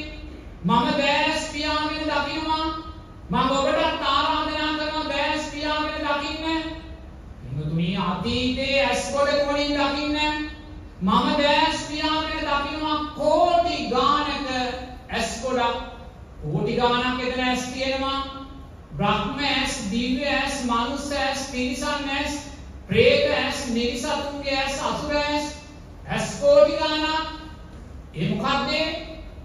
B: මම දැස් පියාගෙන දකිනවා. මම ඔබට ආරාධනා කරනවා දැස් පියාගෙන දකින්න. එමුතුනි අතීතයේ ඇස් කොට කොණින් දකින්න. මම දැස් පියාගෙන දකිනවා කෝටි ගානක ඇස් ගොඩක්. කෝටි ගානක් එතන ඇස් තියෙනවා. බ්‍රහ්ම ඇස්, දිව්‍ය ඇස්, මනුස්ස ඇස්, තිරිසන් ඇස් ප්‍රේත ඇස් නිරිසතුන්ගේ ඇස් අසුර ඇස්. ඇස් කෝටි ගානක්. ඒ මොකද්ද?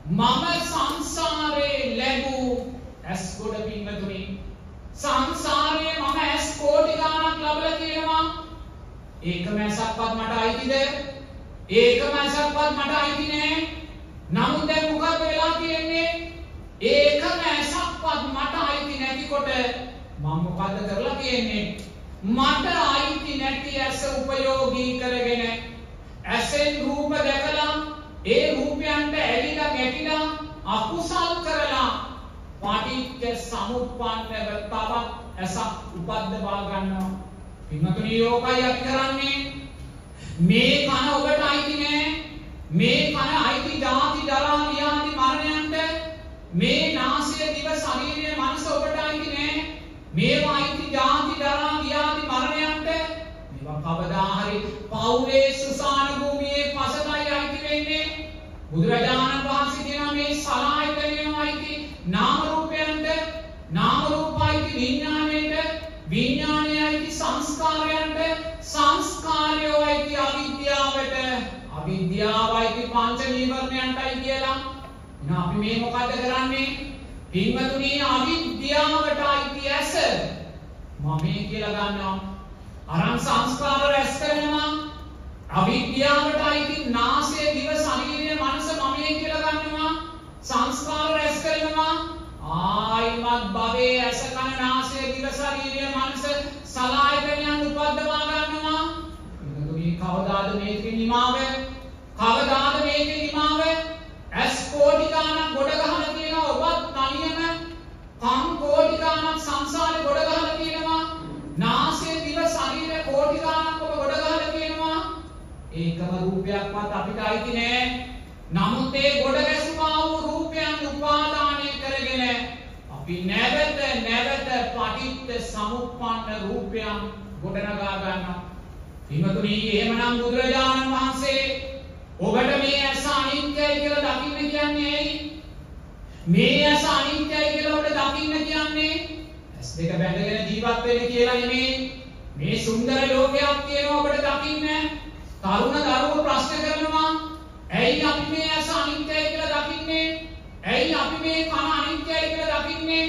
B: මම සංසාරේ ලැබූ ඇස් කොට පින්වතුනි. සංසාරේ මම ඇස් කෝටි ගානක් ලැබලා තියෙනවා. ඒකම ඇසක්වත් මට අයිතිද? ඒකම ඇසක්වත් මට අයිති නෑ. නමුත් දැන් මොකද වෙලා තියෙන්නේ? ඒකම ඇසක්වත් මට අයිති නැතිකොට මම මොකද කරලා තියෙන්නේ? මට අයිති නැති ඇස උපයෝගී කරගෙන ඇසෙන් රූප දැකලා ඒ රූපයන්ට ඇලිලා ගැටිලා අකුසල් කරලා පටිච්ච සමුප්පන්නව තවත් ඇසක් උපද්දවා ගන්නවා. පින්වතුනි යෝගයි අපි කරන්නේ. මේ කන ඔබට අයිති නෑ. මේ කන අයිති ජාති ජරා ව්‍යාධි මරණයන්ට මේ නාසය දිව ශරීරය මනස ඔබට අයිති නෑ. මේවා අයිති ජාති ජරා ව්‍යාධි මරණයන්ට මේවා කවදා හරි පවුලේ සුසාන භූමියේ පසටයි අයිති වෙන්නේ. බුදුරජාණන් වහන්සේ කියනවා මේ සලායතනයම අයිති නාම රූපයන්ට නාම රූප අයිති විඥාණයට විඥාණය අයිති සංස්කාරයන්ට සංස්කාරයෝ අයිති අවිද්‍යාවට අවිද්‍යාව අයිති පංච නීවරණයන්ටයි කියලා එහෙනම් අපි මේ මොකද කරන්නේ? පින්වතුනි අවිද්‍යාවට අයිති ඇස. මම මේ කියලා ගන්නවා. අරන් සංස්කාර රැස් කරනවා. අවිද්‍යාවට අයිති නාසය දිව ශරීරය මනස මම මේ කියලා ගන්නවා. සංස්කාර රැස් කරනවා. ආයිමත් භවයේ ඇස කන නාසය දිව ශරීරය මනස සලායතනයන් උපද්දවා ගන්නවා. පින්වතුනි කවදාද මේකේ නිමාව? කවදාද මේකේ නිමාව? ඇස් කෝටි ගාණක් ගොඩ ගහලා තියෙනවා. ඔබත් තනියම කම් කෝටි ගාණක් සංසාරේ ගොඩ ගහලා තියෙනවා. නාසය දිව ශරීර කෝටි ගාණක් ඔබ ගොඩ ගහලා තියෙනවා. ඒකම රූපයක්වත් අපිට අයිති නෑ. නමුත් ඒ ගොඩ ගැසුමා වූ රූපයන් උපාදානය කරගෙන අපි නැවත නැවත පටිච්ච සමුප්පන්න රූපයන් ගොඩනගා ගන්නවා. හිමතුනි එහෙමනම් බුදුරජාණන් වහන්සේ ඔබට මේ ඇස අනිත්‍යයි කියලා දකින්න කියන්නේ ඇයි? මේ ඇස අනිත්‍යයි කියලා ඔබට දකින්න කියන්නේ ඇස් දෙක බැඳගෙන ජීවත් වෙන්න කියලා නෙමෙයි. මේ සුන්දර ලෝකයක් තියෙනවා ඔබට දකින්න. තරුණ දරුවෝ ප්‍රශ්න කරනවා. ඇයි අපි මේ ඇස අනිත්‍යයි කියලා දකින්නේ? ඇයි අපි මේ කන අනිත්‍යයි කියලා දකින්නේ?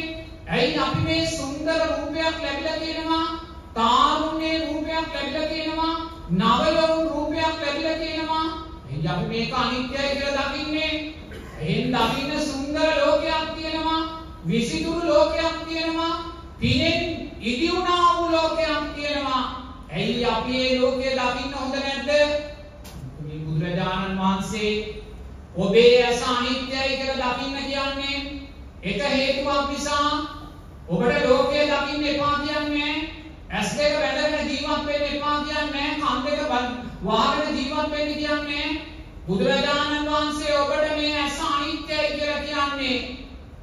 B: ඇයි අපි මේ සුන්දර රූපයක් ලැබිලා තියෙනවා? තාරුණ්‍ය රූපයක් ලැබිලා තියෙනවා. නවලවුන් රූපයක් ලැබිලා තියෙනවා. එයි අපි මේක අනිත්‍යයි කියලා දකින්නේ. එහෙන් දකින්න සුන්දර ලෝකයක් තියෙනවා. විසිතුරු ලෝකයක් තියෙනවා. පිනෙන් ඉදි වුණා වූ ලෝකයක් තියෙනවා. ඇයි අපි මේ ලෝකය දකින්න හොඳ නැද්ද? මේ බුදුරජාණන් වහන්සේ ඔබේ ඇස අනිත්‍යයි කියලා දකින්න කියන්නේ එක හේතුවක් නිසා ඔබට ලෝකය දකින්න එපා කියන්නේ ඇස් දෙක වැඳගෙන ජීවත් වෙන්න එපා කියන්නේ කන් දෙක වහගෙන ජීවත් වෙන්න කියන්නේ බුදුරජාණන් වහන්සේ ඔබට මේ ඇස අනිත්‍යයි කියලා කියන්නේ.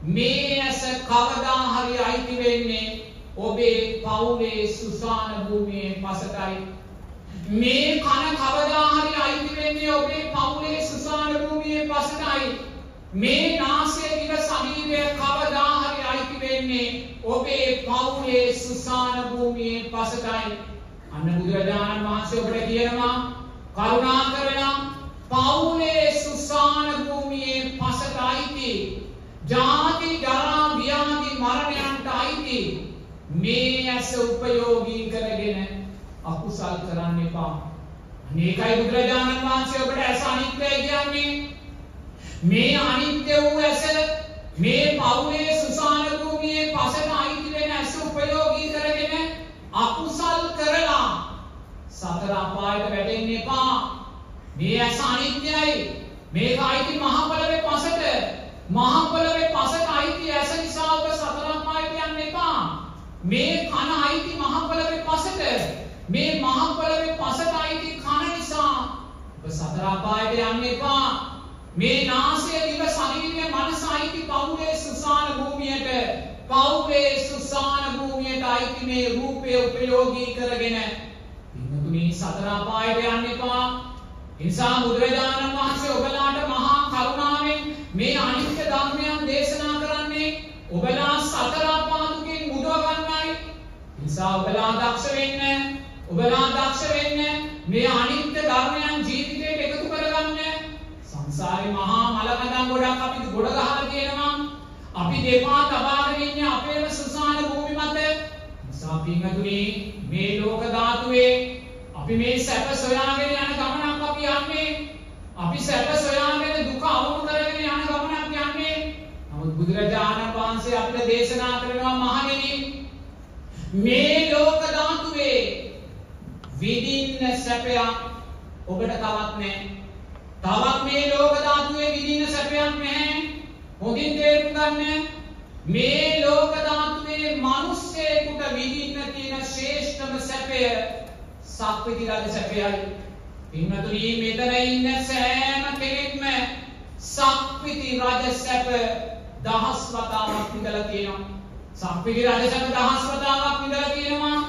B: මේ ඇස කවදා හරි අයිති වෙන්නේ ඔබේ පවුලේ සුසාන භූමියේ පසටයි. මේ කන කවදා හරි අයිති වෙන්නේ ඔබේ පවුලේ සුසාන භූමියේ පසටයි. මේ නාසය දිව ශරීරය කවදා හරි අයිති වෙන්නේ ඔබේ පවුලේ සුසාන භූමියේ පසටයි. අන්න බුදුරජාණන් වහන්සේ ඔබට කියනවා කරුණා කරලා පවුලේ සුසාන භූමියේ පසට අයිති ජාති ජරා ව්‍යාධි මරණයන්ට අයිති මේ ඇස උපයෝගී කරගෙන අකුසල් කරන්න එපා. මේකයි බුදුරජාණන් වහන්සේ ඔබට ඇස අනිත්‍යයි කියන්නේ. මේ අනිත්‍ය වූ ඇස මේ පවුලේ සුසාන භූමියේ පසට අයිති වෙන ඇස උපයෝගී කරගෙන අකුසල් කරලා සතර අපායට වැටෙන්න එපා. මේ ඇස අනිත්‍යයි. මේක අයිති මහ පොළවේ පසට. මහ පොළවේ පසට අයිති ඇස නිසා ඔබ සතර අපායට යන්න එපා. මේ කන අයිති මහ පොළවේ පසට. මේ මහ පොළවේ පසට අයිති කන නිසා ඔබ සතර අපායට යන්න එපා. මේ නාසය දිව ශරීරය මනස අයිති පවුලේ සුසාන භූමියට පවුලේ සුසාන භූමියට අයිති මේ රූපය උපයෝගී කරගෙන පින්තුනි සතර අපායට යන්න එපා. නිසා බුදුරජාණන් වහන්සේ ඔබලාට මහා කරුණාවෙන් මේ අනිත්‍ය ධර්මයන් දේශනා කරන්නේ ඔබලා සතර අපාදුකින් මුදව ගන්නයි. නිසා ඔබලා දක්ෂ වෙන්න ඔබලා දක්ෂ වෙන්න මේ අනිත්‍ය ධර්මයන් ජීවිතයට එකතු කරගන්න. සංසාරේ මහා මලකඳන් ගොඩක් අපි ගොඩ ගහලා තියෙනවා. අපි දෙපා තබාගෙන ඉන්නේ අපේම සුසාන භූමි මත. නිසා පින්වතුනි මේ ලෝක ධාතුවේ අපි මේ සැප සොයාගෙන යන ගමනක් අපි යන්නේ අපි සැප සොයාගෙන දුක අවුල් කරගෙන යන ගමනක් යන්නේ නමුත් බුදුරජාණන් වහන්සේ අපිට දේශනා කරනවා මහණෙනි මේ ලෝක ධාතුවේ විඳින්න සැපයක් ඔබට තවත් නැහැ. තවත් මේ ලෝක ධාතුවේ විඳින්න සැපයක් නැහැ. හොඳින් තේරුම් ගන්න. මේ ලෝක ධාතුවේ මිනිස්සෙකුට විඳින්න තියෙන ශ්‍රේෂ්ඨම සැපය සක්විති රජ සැපයයි. පින්වතුනි මෙතන ඉන්න සෑම කෙනෙක්ම සක්විති රජ සැප දහස් වතාවක් විඳලා තියෙනවා. සක්විති රජ සැප දහස් වතාවක් විඳලා තියෙනවා.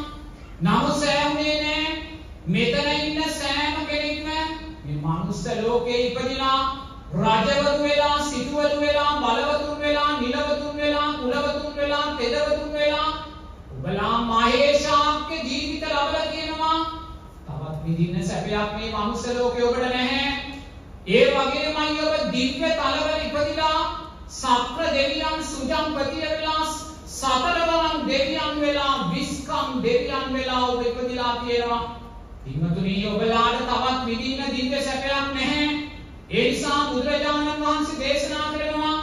B: නමුත් සෑහුනේ නෑ මෙතන ඉන්න සෑම කෙනෙක්ම මේ මනුස්ස ලෝකේ ඉපදිලා රජවරු වෙලා සිටුවරු වෙලා බලවතුන් වෙලා නිලවතුන් වෙලා කුලවතුන් වෙලා තෙදවතුන් වෙලා ඔබලා මහේෂාක්‍ය ජීවිත ලබලා තියෙනවා තවත් විඳින්න සැපයක් මේ මනුස්ස ලෝකේ ඔබට නැහැ ඒ වගේමයි ඔබ දිව්‍ය තලවල ඉපදිලා සත්‍ර දෙවියන් සුජම්පතිය වෙලා සතරවරන් දෙවියන් වෙලා විස්කම් දෙවියන් වෙලා ඔබ ඉපදිලා තියෙනවා පින්වතුනි ඔබලාට තවත් විඳින්න දිව්‍ය සැපයක් නැහැ. ඒ නිසා බුදුරජාණන් වහන්සේ දේශනා කරනවා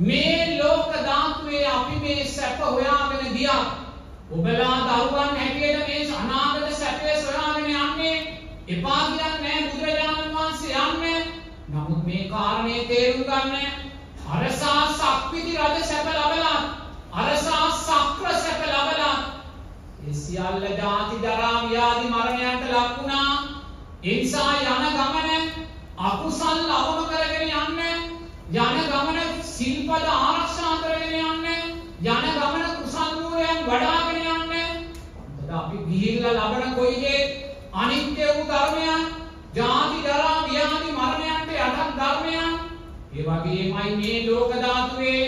B: මේ ලෝක ධාතුවේ අපි මේ සැප හොයාගෙන ගියා. ඔබලා දරුවන් හැටියට මේ අනාගත සැපය සොයාගෙන යන්නේ එපා කියන්නේ නැහැ බුදුරජාණන් වහන්සේ යන්නේ. නමුත් මේ කාරණේ තේරුම් ගන්න අරසා සක්විති රජ සැප ලබලා අරසා සක්‍ර සැප ලබලා ඒ සියල්ල ජාති ජරා ව්‍යාධි මරණයන්ට ලක් වුණා. ඒ නිසා යන ගමන අකුසල් අවම කරගෙන යන්න යන ගමන සිල්පද ආරක්ෂා කරගෙන යන්න යන ගමන කුසල් මූලයන් වඩාගෙන යන්න. මොකද අපි ගිහිල්ලා ලබන කොයි දේ අනිත්‍ය වූ ධර්මයන් ජාති ජරා ව්‍යාධි මරණයන්ට යටත් ධර්මයන්. ඒ වගේමයි මේ ලෝක ධාතුවේ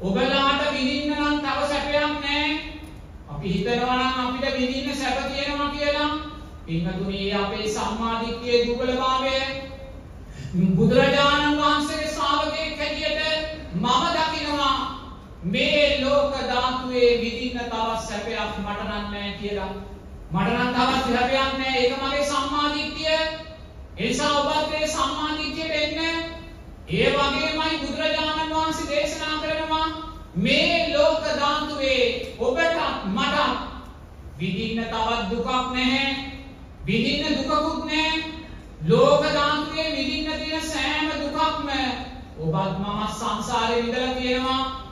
B: ඔබලාට විඳින්න නම් තව සැපයක් නැහැ. අපි හිතනවා නම් අපිට විඳින්න සැප තියෙනවා කියලා. පින්වතුනි අපේ සම්මාදිට්ඨියේ දුර්වලභාවය බුදුරජාණන් වහන්සේගේ ශ්‍රාවකයෙක් හැටියට මම දකිනවා මේ ලෝක ධාතුවේ විඳින්න තවත් සැපයක් මට නම් නැහැ කියලා. මට නම් තවත් සැපයක් නැහැ ඒක මගේ සම්මාදිට්ඨිය. ඒ නිසා ඔබත් මේ සම්මාදිට්ඨියට එන්න ඒ වගේමයි බුදුරජාණන් වහන්සේ දේශනා කරනවා මේ ලෝක ධාතුවේ ඔබට මට විඳින්න තවත් දුකක් නැහැ. විඳින්න දුකකුත් නැහැ. ලෝක ධාතුවේ විඳින්න තියෙන සෑම දුකක්ම ඔබත් මමත් සංසාරේ විඳලා තියෙනවා.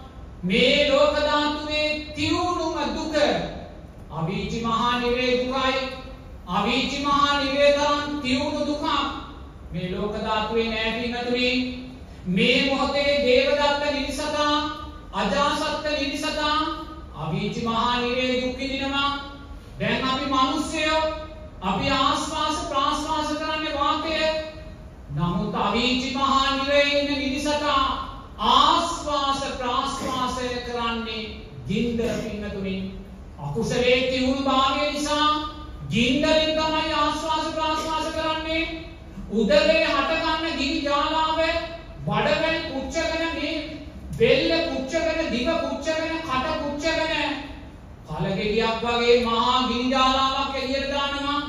B: මේ ලෝක ධාතුවේ තියුණුම දුක අවීචි මහා නිරේ දුකයි. අවීචි මහා නිරේ තරම් තියුණු දුකක් මේ ලෝක ධාතුවේ නෑ පින්වතුනි. මේ මොහොතේ දේවදත්ත නිරිසතා අජාසත්ත නිරිසතා අවීචි මහා නිරේ දුක් විඳිනවා. දැන් අපි මිනිස්සයෝ අපි ආස්වාස ප්‍රාස්වාස කරන්නේ වාතය. නමුත් අවීචි මහා නිරේ ඉන්න නිරිසතා ආස්වාස ප්‍රාස්වාසය කරන්නේ ගින්දර පින්නතුනි. අකුසලයේ තියුණු භාවය නිසා ගින්දරින් තමයි ආස්වාස ප්‍රාස්වාස කරන්නේ. උදරේ හටගන්න ගිනි ජාලාව බඩවැල් පුච්චගෙන මේ බෙල්ල පුච්චගෙන දිව පුච්චගෙන කට පුච්චගෙන කලගෙඩියක් වගේ මහා ගිනි ජාලාවක් එළියට දානවා.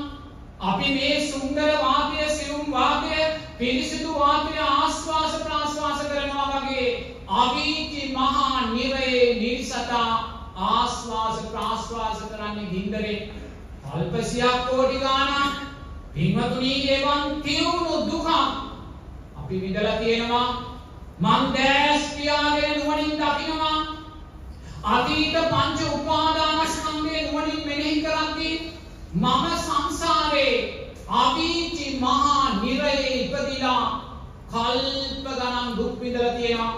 B: අපි මේ සුන්දර වාතය සියුම් වාතය පිරිසිදු වාතය ආස්වාස ප්‍රාස්වාස කරනවා වගේ අවීචි මහා නිරයේ නිරිසතා ආස්වාස ප්‍රාස්වාස කරන්නේ ගින්දරේ කල්පසියක් කෝටි ගානක් පින්වතුනි එවන් තියුණු දුක අපි විඳලා තියෙනවා. මං දැස් පියාගෙන නුවණින් දකිනවා. අතීත පංච උපාදානස්කන්ධය නුවණින් මෙනෙහි කරද්දී මම සංසාරේ අවීචි මහා නිරයේ ඉපදිලා කල්ප ගණන් දුක් විඳලා තියෙනවා.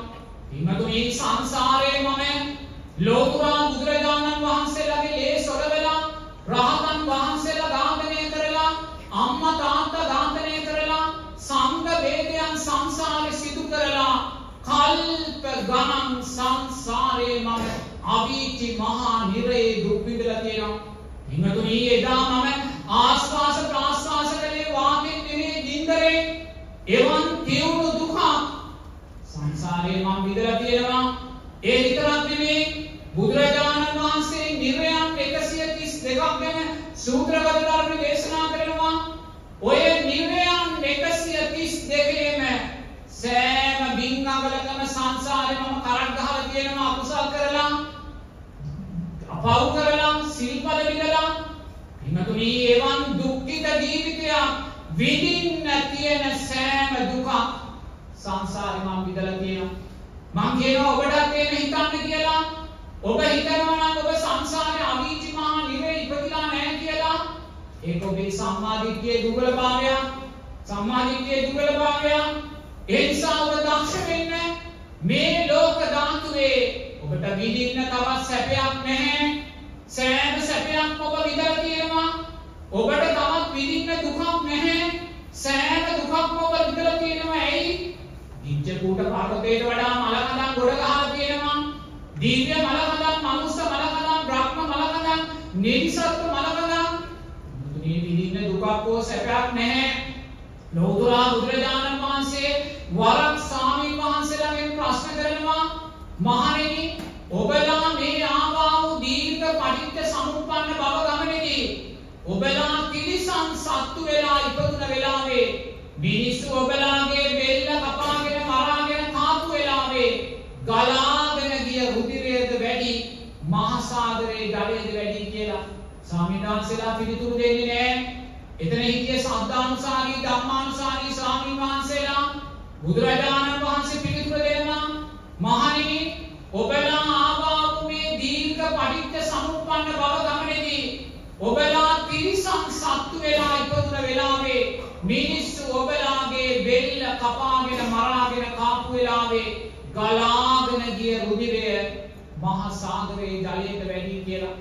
B: පින්වතුනි සංසාරේ මම ලෝතුරා බුදුරජාණන් වහන්සේලාගේ ලේ සොරවලා රහතන් වහන්සේලා ඝාතනය කරලා අම්මා තාත්තා ඝාතනය කරලා සංඝ වේදයන් සංසාරේ සිදු කරලා කල්ප ගණන් සංසාරේ මම අවීචි මහා නිරේ දුක් විඳලා තියෙනවා. පින්වතුනි එදා මම ආස්වාස ප්‍රාස්වාස කළේ වාතෙන් නෙමෙයි ගින්දරේ. එවන් තියුණු දුක සංසාරේ මම විඳලා තියෙනවා. ඒ විතරක් නෙමෙයි බුදුරජාණන් වහන්සේ නිර්යයන් 132ක් ගැන සූත්‍රගත ධර්ම දේශනා කරනවා. ඔය නිර්යයන් 132ෙම සෑම බින්ගවලකම සංසාරේ මම කරක් ගහලා තියෙනවා අකුසල් කරලා අපව් කරලා සිල්පද විදලා පින්තුනි එවන් දුක්ඛිත ජීවිතයක් විඳින්න තියෙන සෑම දුකක් සංසාරේ මම විඳලා තියෙනවා. මං කියනවා ඔබටත් එහෙම හිතන්න කියලා. ඔබ හිතනවා නම් ඔබ සංසාරේ අවීචි මහා නිරේ ඉපදිලා නැහැ කියලා. ඒක ඔබේ සම්මාදිට්ඨියේ දුර්වලභාවය සම්මාදිට්ඨියේ දුර්වලභාවය ඒ නිසා ඔබ දක්ෂ වෙන්න මේ ලෝක ධාතුවේ ඔබට විඳින්න තවත් සැපයක් නැහැ. සෑම සැපයක්ම ඔබ විඳලා තියෙනවා. ඔබට තවත් විඳින්න දුකක් නැහැ. සෑම දුකක්ම ඔබ විඳලා තියෙනවා. ඇයි? ගිජ්ජ කූට පර්වතයට වඩා මල කඳන් ගොඩ ගහලා තියෙනවා. දිව්‍ය මල කඳන්, මනුස්ස මල කඳන්, බ්‍රහ්ම මල කඳන්, නිරිසත්ත්ව මල කඳන්. මේ විඳින්න දුකක් හෝ සැපයක් නැහැ. ලෝතුරා බුදුරජාණන් වහන්සේ වරක් ස්වාමීන් වහන්සේලාගෙන් ප්‍රශ්න කරනවා මහණෙනි ඔබලා මේ ආවා වූ දීර්ඝ පටිච්ච සමුප්පන්න බව ගමනේදී ඔබලා තිරිසන් සත්තු වෙලා ඉපදුන වෙලාවේ මිනිස්සු ඔබලාගේ බෙල්ල කපාගෙන මරාගෙන කාපු වෙලාවේ ගලාගෙන ගිය රුධිරයද වැඩි මහා සාගරයේ ජලයද වැඩි කියලා ස්වාමීන් වහන්සේලා පිළිතුරු දෙන්නේ නැහැ එතන හිටිය සද්ධානුසාරී ධම්මානුසාරී ස්වාමීන් වහන්සේලා බුදුරජාණන් වහන්සේ පිළිතුර දෙනවා මහණෙනි ඔබලා ආවා මේ දීර්ඝ පටිච්ච සමුප්පන්න බව ගමනේදී ඔබලා තිරිසන් සත්තු වෙලා ඉපදුන වෙලාවේ මිනිස්සු ඔබලාගේ බෙල්ල කපාගෙන මරාගෙන කාපු වෙලාවේ ගලාගෙන ගිය රුධිරය මහා සාගරයේ ජලයට වැඩි කියලා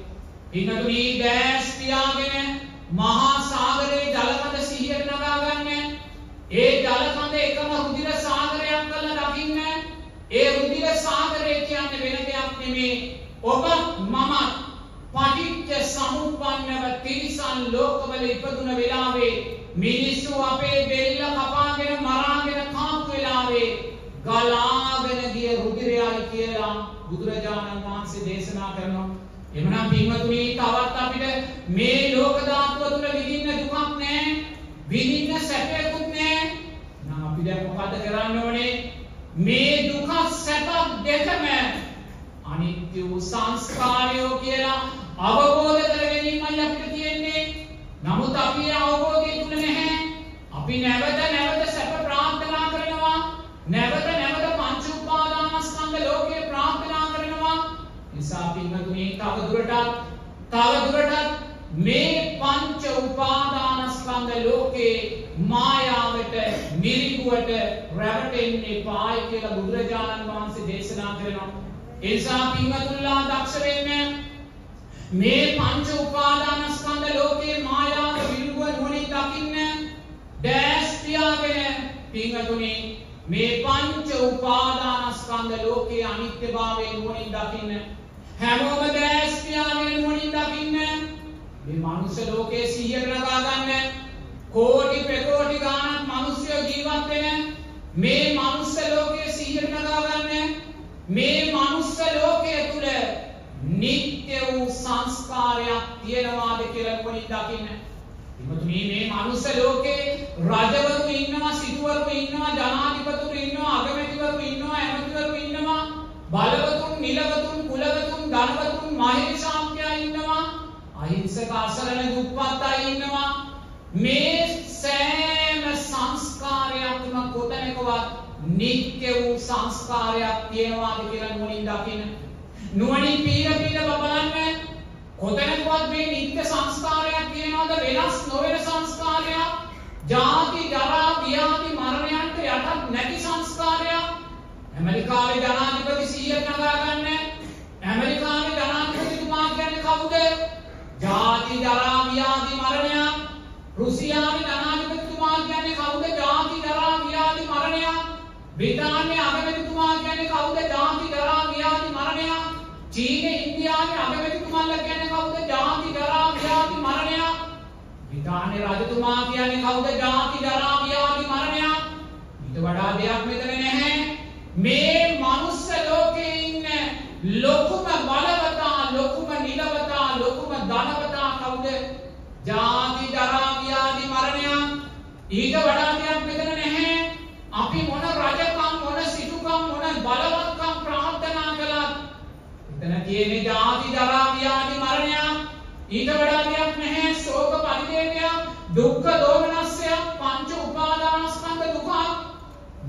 B: පින්තුනි දැස් පියාගෙන මහා සාගරයේ ජලකඳ සිහියට නගා ගන්න. ඒ ජලකඳ එකම රුධිර සාගරයක් කරලා දකින්න. ඒ රුධිර සාගරය කියන්නේ වෙන දෙයක් නෙමේ. ඔබ මම පටිච්ච සමුප්පන්නව තිරිසන් ලෝකවල ඉපදුන වෙලාවේ මිනිස්සු අපේ බෙල්ල කපාගෙන මරාගෙන කාපු වෙලාවේ ගලාගෙන ගිය රුධිරයයි කියලා බුදුරජාණන් වහන්සේ දේශනා කරනවා. එමනම් පින්වතුනි තවත් අපිට මේ ලෝක ධාතුව තුළ විඳින්න දුකක් නැහැ. විඳින්න සැපයකුත් නැහැ. නම් අපි දැන් මොකද කරන්න ඕනේ? මේ දුක සැප දෙකම අනිත්‍ය වූ සංස්කාරයෝ කියලා අවබෝධ කර ගැනීමයි අපිට තියෙන්නේ. නමුත් අපි අවබෝධය තුල නැහැ. අපි නැවත නැවත සැප ප්‍රාර්ථනා කරනවා නැවත නැවත පංච උපාදානස්කන්ධ ලෝකයේ ප්‍රාර්ථනා කරනවා නිසා පින්වතුනි තව දුරටත් තව දුරටත් මේ පංච උපාදානස්කන්ධ ලෝකේ මායාවට මිරිඟුවට රැවටෙන්න එපායි කියලා බුදුරජාණන් වහන්සේ දේශනා කරනවා ඒ නිසා පින්වතුන්ලා දක්ෂ වෙන්න මේ පංච උපාදානස්කන්ධ ලෝකේ මායාව මිරිඟුව නුවණින් දකින්න දැස් පියාගෙන පින්වතුනි මේ පංච උපාදානස්කන්ධ ලෝකයේ අනිත්‍යභාවය නුවණින් දකින්න හැමෝම දැස් පියාගෙන නුවණින් දකින්න මේ මනුෂ්‍ය ලෝකයේ සිහියට ලබා ගන්න කෝටි ප්‍රකෝටි ගාණක් මිනිස්සු ජීවත් වෙන මේ මනුෂ්‍ය ලෝකයේ සිහියට ලබා ගන්න මේ මනුෂ්‍ය ලෝකයේ තුල නිත්‍ය වූ සංස්කාරයක් තියෙනවාද කියලා නුවණින් දකින්න පින්වතුනි මේ මනුස්ස ලෝකේ රජවරු ඉන්නවා සිටුවරු ඉන්නවා ජනාධිපතිවරු ඉන්නවා අගමැතිවරු ඉන්නවා ඇමතිවරු ඉන්නවා. බලවතුන් නිලවතුන් කුලවතුන් ධනවතුන් මහේශාක්‍යයා ඉන්නවා. අහිංසක අසරණ දුප්පත් අය ඉන්නවා. මේ සෑම සංස්කාරයක්ම කොතැනකවත් නිත්‍ය වූ සංස්කාරයක් තියෙනවාද කියලා නුවණින් දකින්න. නුවණින් පීර පීර බලන්න. කොතැනකවත් මේ නිත්‍ය සංස්කාරයක් තියෙනවද? වෙනස් නොවන සංස්කාරයක්. ජාති ජරා ව්‍යාධි මරණයන්ට යටත් නැති සංස්කාරයක්. ඇමරිකාවේ ජනාධිපති සීයක් නගා ගන්න. ඇමරිකාවේ ජනාධිපතිතුමා කියන්නේ කවුද? ජාති ජරා ව්‍යාධි මරණයක්. රුසියාවේ ජනාධිපතිතුමා කියන්නේ කවුද? ජාති ජරා ව්‍යාධි මරණයක්. බ්‍රිතාන්‍යයේ අගමැතිතුමා කියන්නේ කවුද? ජාති ජරා ව්‍යාධි මරණයක්. චීන ඉන්දියාවේ අගමැතිතුමන්ලා කියන්නේ කවුද? ජාති ජරා ව්‍යාධි මරණයක්. බ්‍රිතාන්‍ය රජතුමා කියන්නේ කවුද? ජාති ජරා ව්‍යාධි මරණයක්. ඊට වඩා දෙයක් මෙතන නැහැ. මේ මනුස්ස ලෝකේ ඉන්න ලොකුම බලවතා ලොකුම නිලවතා ලොකුම ධනවතා කවුද? ජාති ජරා ව්‍යාධි මරණයක්. ඊට වඩා දෙයක් මෙතන නැහැ. අපි මොන රජකම් මොන සිටුකම් මොන බලවත්කම් ප්‍රාර්ථනා කළත් එතන තියෙන්නේ ජාති ජරා ව්‍යාධි මරණයක් ඊට වඩා දෙයක් නැහැ. ශෝක පරිදේවයක් දුක්ඛ දෝමනස්යක් පංච උපාදානස්කන්ධ දුකක්.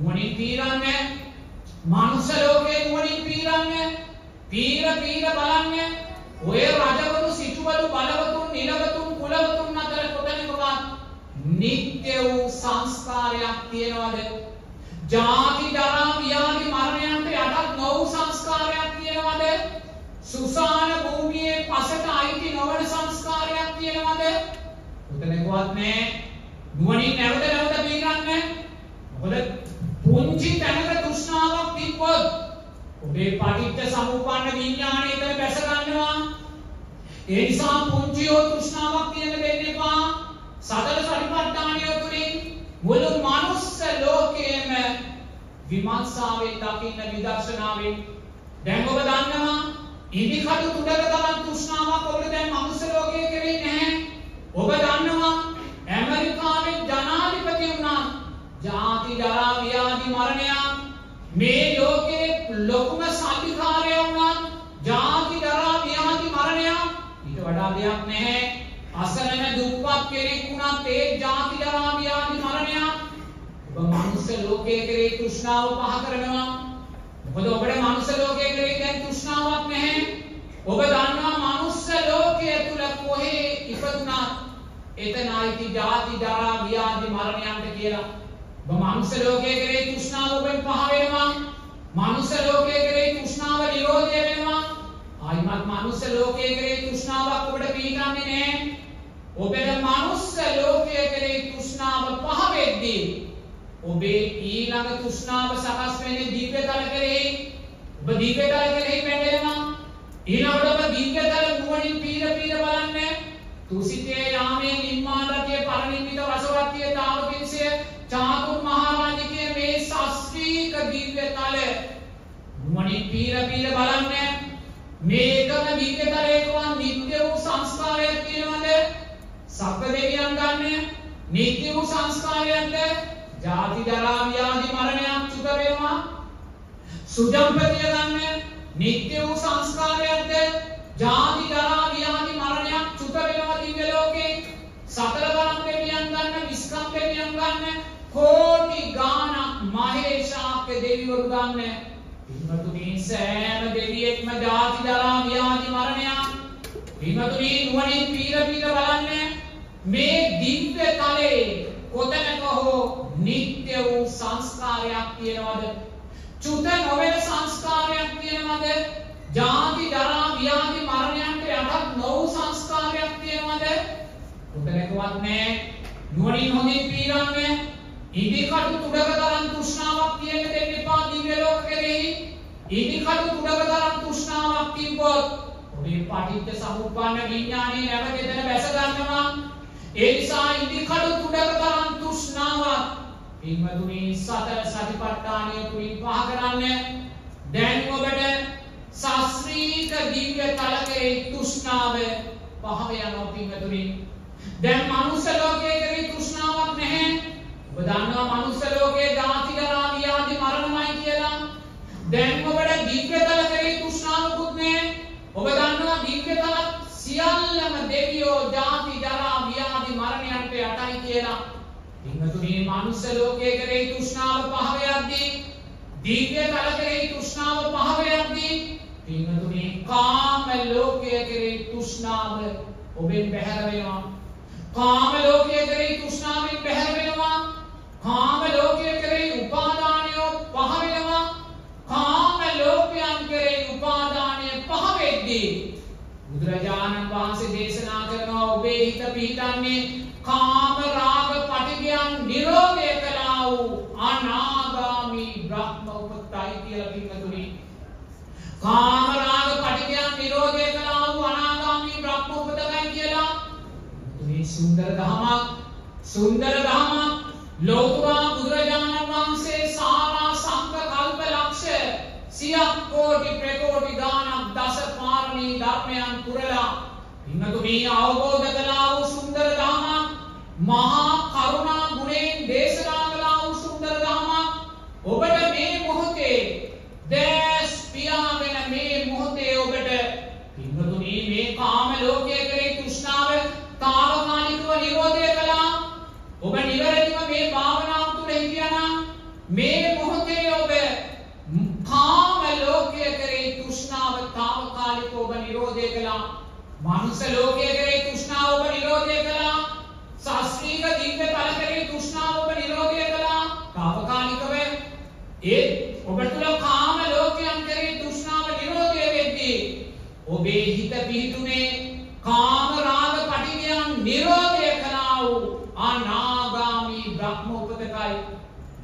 B: මොනින් පීරන්නේ මනුෂ්‍ය ලෝකේ නුවණින් පීරන්නේ පීර පීර බලන්නේ ඔය රජවරු සිටුවරු බලවතුන් නිලවතුන් කුලවතුන් අතර කොතැනකවත් නිත්‍ය වූ සංස්කාරයක් තියනවද? ජාති ජරා ව්‍යාධි මරණයන්ට යටත් නොවූ සංස්කාරයක් තියනවද? සුසාන භූමියේ පසට අයිති නොවන සංස්කාරයක් තියනවද? කොතැනකවත් නෑ නුවණින් නැවත නැවත පීරන්නේ මොකද පුංචි තැනක තෘෂ්ණාවක් තිබ්බොත් ඔබේ පටිච්ච සමුප්පන්න විඥාණය එතන බැස ගන්නවා. ඒ නිසා පුංචියෝ තෘෂ්ණාවක් තියෙන දෙන්න එපා සතර සතිපට්ඨානය තුලින් මුළු මනුස්ස ලෝකයේම විමර්ශාවෙන් දකින්න විදර්ශනාවෙන්. දැන් ඔබ දන්නවා ඉදිකටු තුඩක තරම් තෘෂ්ණාවක් ඔබට දැන් මනුස්ස ලෝකයේ කෙරෙහි නැහැ. ඔබ දන්නවා ඇමරිකාවේ ජනාධිපති වුණා. ජාති ජරා ව්‍යාධි මරණයක් මේ ලෝකේ ලොකුම සල්ලිකාරයා වුණා. ජාති ජරා ව්‍යාධි මරණයක් ඊට වඩා දෙයක් නැහැ. අසරණ දුප්පත් කෙනෙක් වුණත් ඒ ජාති ජරා ව්‍යාධි මරණයක් ඔබ මනුස්ස ලෝකයේ කෙරෙහි තෘෂ්ණාව පහ කරනවා. මොකද ඔබට මනුස්ස ලෝකයේ කෙරෙහි දැන් තෘෂ්ණාවක් නැහැ. ඔබ දන්නවා මනුස්ස ලෝකයේ තුල කොහේ ඉපදුනත් එතන අයිති ජාති ජරා ව්‍යාධි මරණයන්ට කියලා. ඔබ මනුස්ස ලෝකයේ කෙරෙහි තෘෂ්ණාව ඔබෙන් පහ වෙනවා. මනුස්ස ලෝකයේ කෙරෙහි තෘෂ්ණාව නිරෝධය වෙනවා ආයිමත් මනුස්ස ලෝකයේ කෙරෙහි තෘෂ්ණාවක් ඔබට පිළිගන්නේ නැහැ ඔබට මනුස්ස ලෝකයේ කෙරෙහි තෘෂ්ණාව පහ වෙද්දී ඔබේ ඊළඟ තෘෂ්ණාව සකස් වෙන්නේ දිව්‍ය තල කෙරෙහි. ඔබ දිව්‍ය තල කෙරෙහි පැටලෙනවා. ඊළඟට ඔබ දිව්‍ය තල නුවණින් පීර පීර බලන්නේ. තුසිතේ යාමේ නිම්මාන රතිය පරිනිම්මිත වසවත්තිය තාවකින්සය චාතුම් මහරජකේ මේ ශාස්ත්‍රීක දිව්‍ය තල නුවණින් පීර පීර බලන්නේ. මේකම දිව්‍ය තලයකවන් නිත්‍ය වූ සංස්කාරයක් තියෙනවද? සබ්බ දෙවියන් ගන්න නිත්‍ය වූ සංස්කාරයක්ද ජාති ජරා ව්‍යාධි මරණයක් චුත වෙනවා. සුජම්පතිය ගන්න නිත්‍ය වූ සංස්කාරයක්ද ජාති ජරා ව්‍යාධි මරණයක් චුත වෙනවා දිව්‍ය ලෝකේ. සතර බලම් දෙවියන් ගන්න මනස්කම් දෙවියන් ගන්න කෝටි ගානක් මහේෂාක්‍ය දෙවිවරු ගන්න. පින්වතුනි සෑම දෙවියෙක්ම ජාති ජරා ව්‍යාධි මරණයක්. පින්වතුනි නුවණින් පීර පීර බලන්න. මේ දිව්‍ය තලයේ කොතැනක හෝ නිත්‍ය වූ සංස්කාරයක් තියෙනවද? චුත නොවන සංස්කාරයක් තියෙනවද? ජාති ජරා ව්‍යාධි මරණයන්ට යටත් නොවූ සංස්කාරයක් තියෙනවද? කොතැනකවත් නැහැ නුවණින් හොඳින් පීරන්න. ඉදිකටු තුඩක තරම් තෘෂ්ණාවක් තියෙන්න දෙන්න එපා දිව්‍ය ලෝක කෙරෙහි. ඉදිකටු තුඩක තරම් තෘෂ්ණාවක් තිබ්බොත් ඔබේ පටිච්ච සමුප්පන්න විඥානයේ නැවත එතන වැස ගන්නවා. ඒ නිසා ඉදිකටු තුඩක තරම් තෘෂ්ණාවක් පින්වතුනි සතර සතිපට්ඨානය තුලින් පහ කරන්න. දැන් ඔබට ශාස්ත්‍රීක දිව්‍ය තලකේ තෘෂ්ණාව පහව යනවා පින්වතුනි. දැන් මනුස්ස ලෝකයේ කෙරෙහි තෘෂ්ණාවක් නැහැ. ඔබ දන්නවා මනුස්ස ලෝකයේ ජාති ජරා ව්‍යාධි මරණමයි කියලා. දැන් ඔබට දිව්‍ය තල කෙරෙහි තෘෂ්ණාවකුත් නැහැ. ඔබ දන්නවා දිව්‍ය තල සියල්ලම දෙවියෝ ජාති ජරා ව්‍යාධි මරණයන්ට යටයි කියලා. පින්වතුනි මනුස්ස ලෝකයේ කෙරෙහි තෘෂ්ණාව පහව යද්දී දිව්‍ය තල කෙරෙහි තෘෂ්ණාව පහව යද්දී පින්වතුනි කාම ලෝකයේ කෙරෙහි තෘෂ්ණාව ඔබෙන් බැහැර වෙනවා. කාම ලෝකයේ කෙරෙහි තෘෂ්ණාවෙන් බැහැර වෙනවා. කාම ලෝකයේ කෙරෙහි උපාදානය පහ වෙනවා කාම ලෝකයන් කෙරෙහි උපාදානය පහ වෙද්දී බුදුරජාණන් වහන්සේ දේශනා කරනවා ඔබේ හිත පිහිටන්නේ කාම රාග පටිගයන් නිරෝධය කළා වූ අනාගාමී බ්‍රහ්ම උපතයි කියලා පින්නතුනි. කාම රාග පටිගයන් නිරෝධය කළා වූ අනාගාමී බ්‍රහ්ම උපතයි කියලා මේ සුන්දර දහමක් සුන්දර දහමක්. ලෝතුරා බුදුරජාණන් වහන්සේ සාරා සංඝ කල්ප ලක්ෂ සියක් කෝටි ප්‍රකෝටි ගානක් දස පාරමී ධර්මයන් පුරලා පින්නතුනි අවබෝධ කළා වූ සුන්දර දහමක් මහා කරුණා ගුණයෙන් දේශනා කළා වූ සුන්දර දහමක් ඔබට මේ මොහොතේ දැස් පියාගෙන මේ මොහොතේ ඔබට පින්නතුනි මේ කාම ලෝකයේ කෙරෙහි තෘෂ්ණාව తాවකාලිකව නිරෝධය කළා. ඔබ නිවැරදිව මේ භාවනාව තුළ හිටියානම් මේ මොහොතේ ඔබ කාම ලෝකයේ කෙරෙහි තෘෂ්ණාව తాවකාලිකව ඔබ නිරෝධය කළා. මනුෂ්‍ය ලෝකයේ කෙරෙහි තෘෂ්ණාව ඔබ නිරෝධය කළා. ශාස්ත්‍රීය දිව්‍ය තල කෙරෙහි තෘෂ්ණාව ඔබ නිරෝධය කළා. తాවකාලිකව ඒ ඔබ තුළ කාම ලෝකයන් කෙරෙහි තෘෂ්ණාව නිරෝධය වෙද්දී ඔබේ හිත පිහිටුනේ කාම රාග පටිගයන් නිරෝධය කළා වූ අනාගාමී බ්‍රහ්ම උපතකයි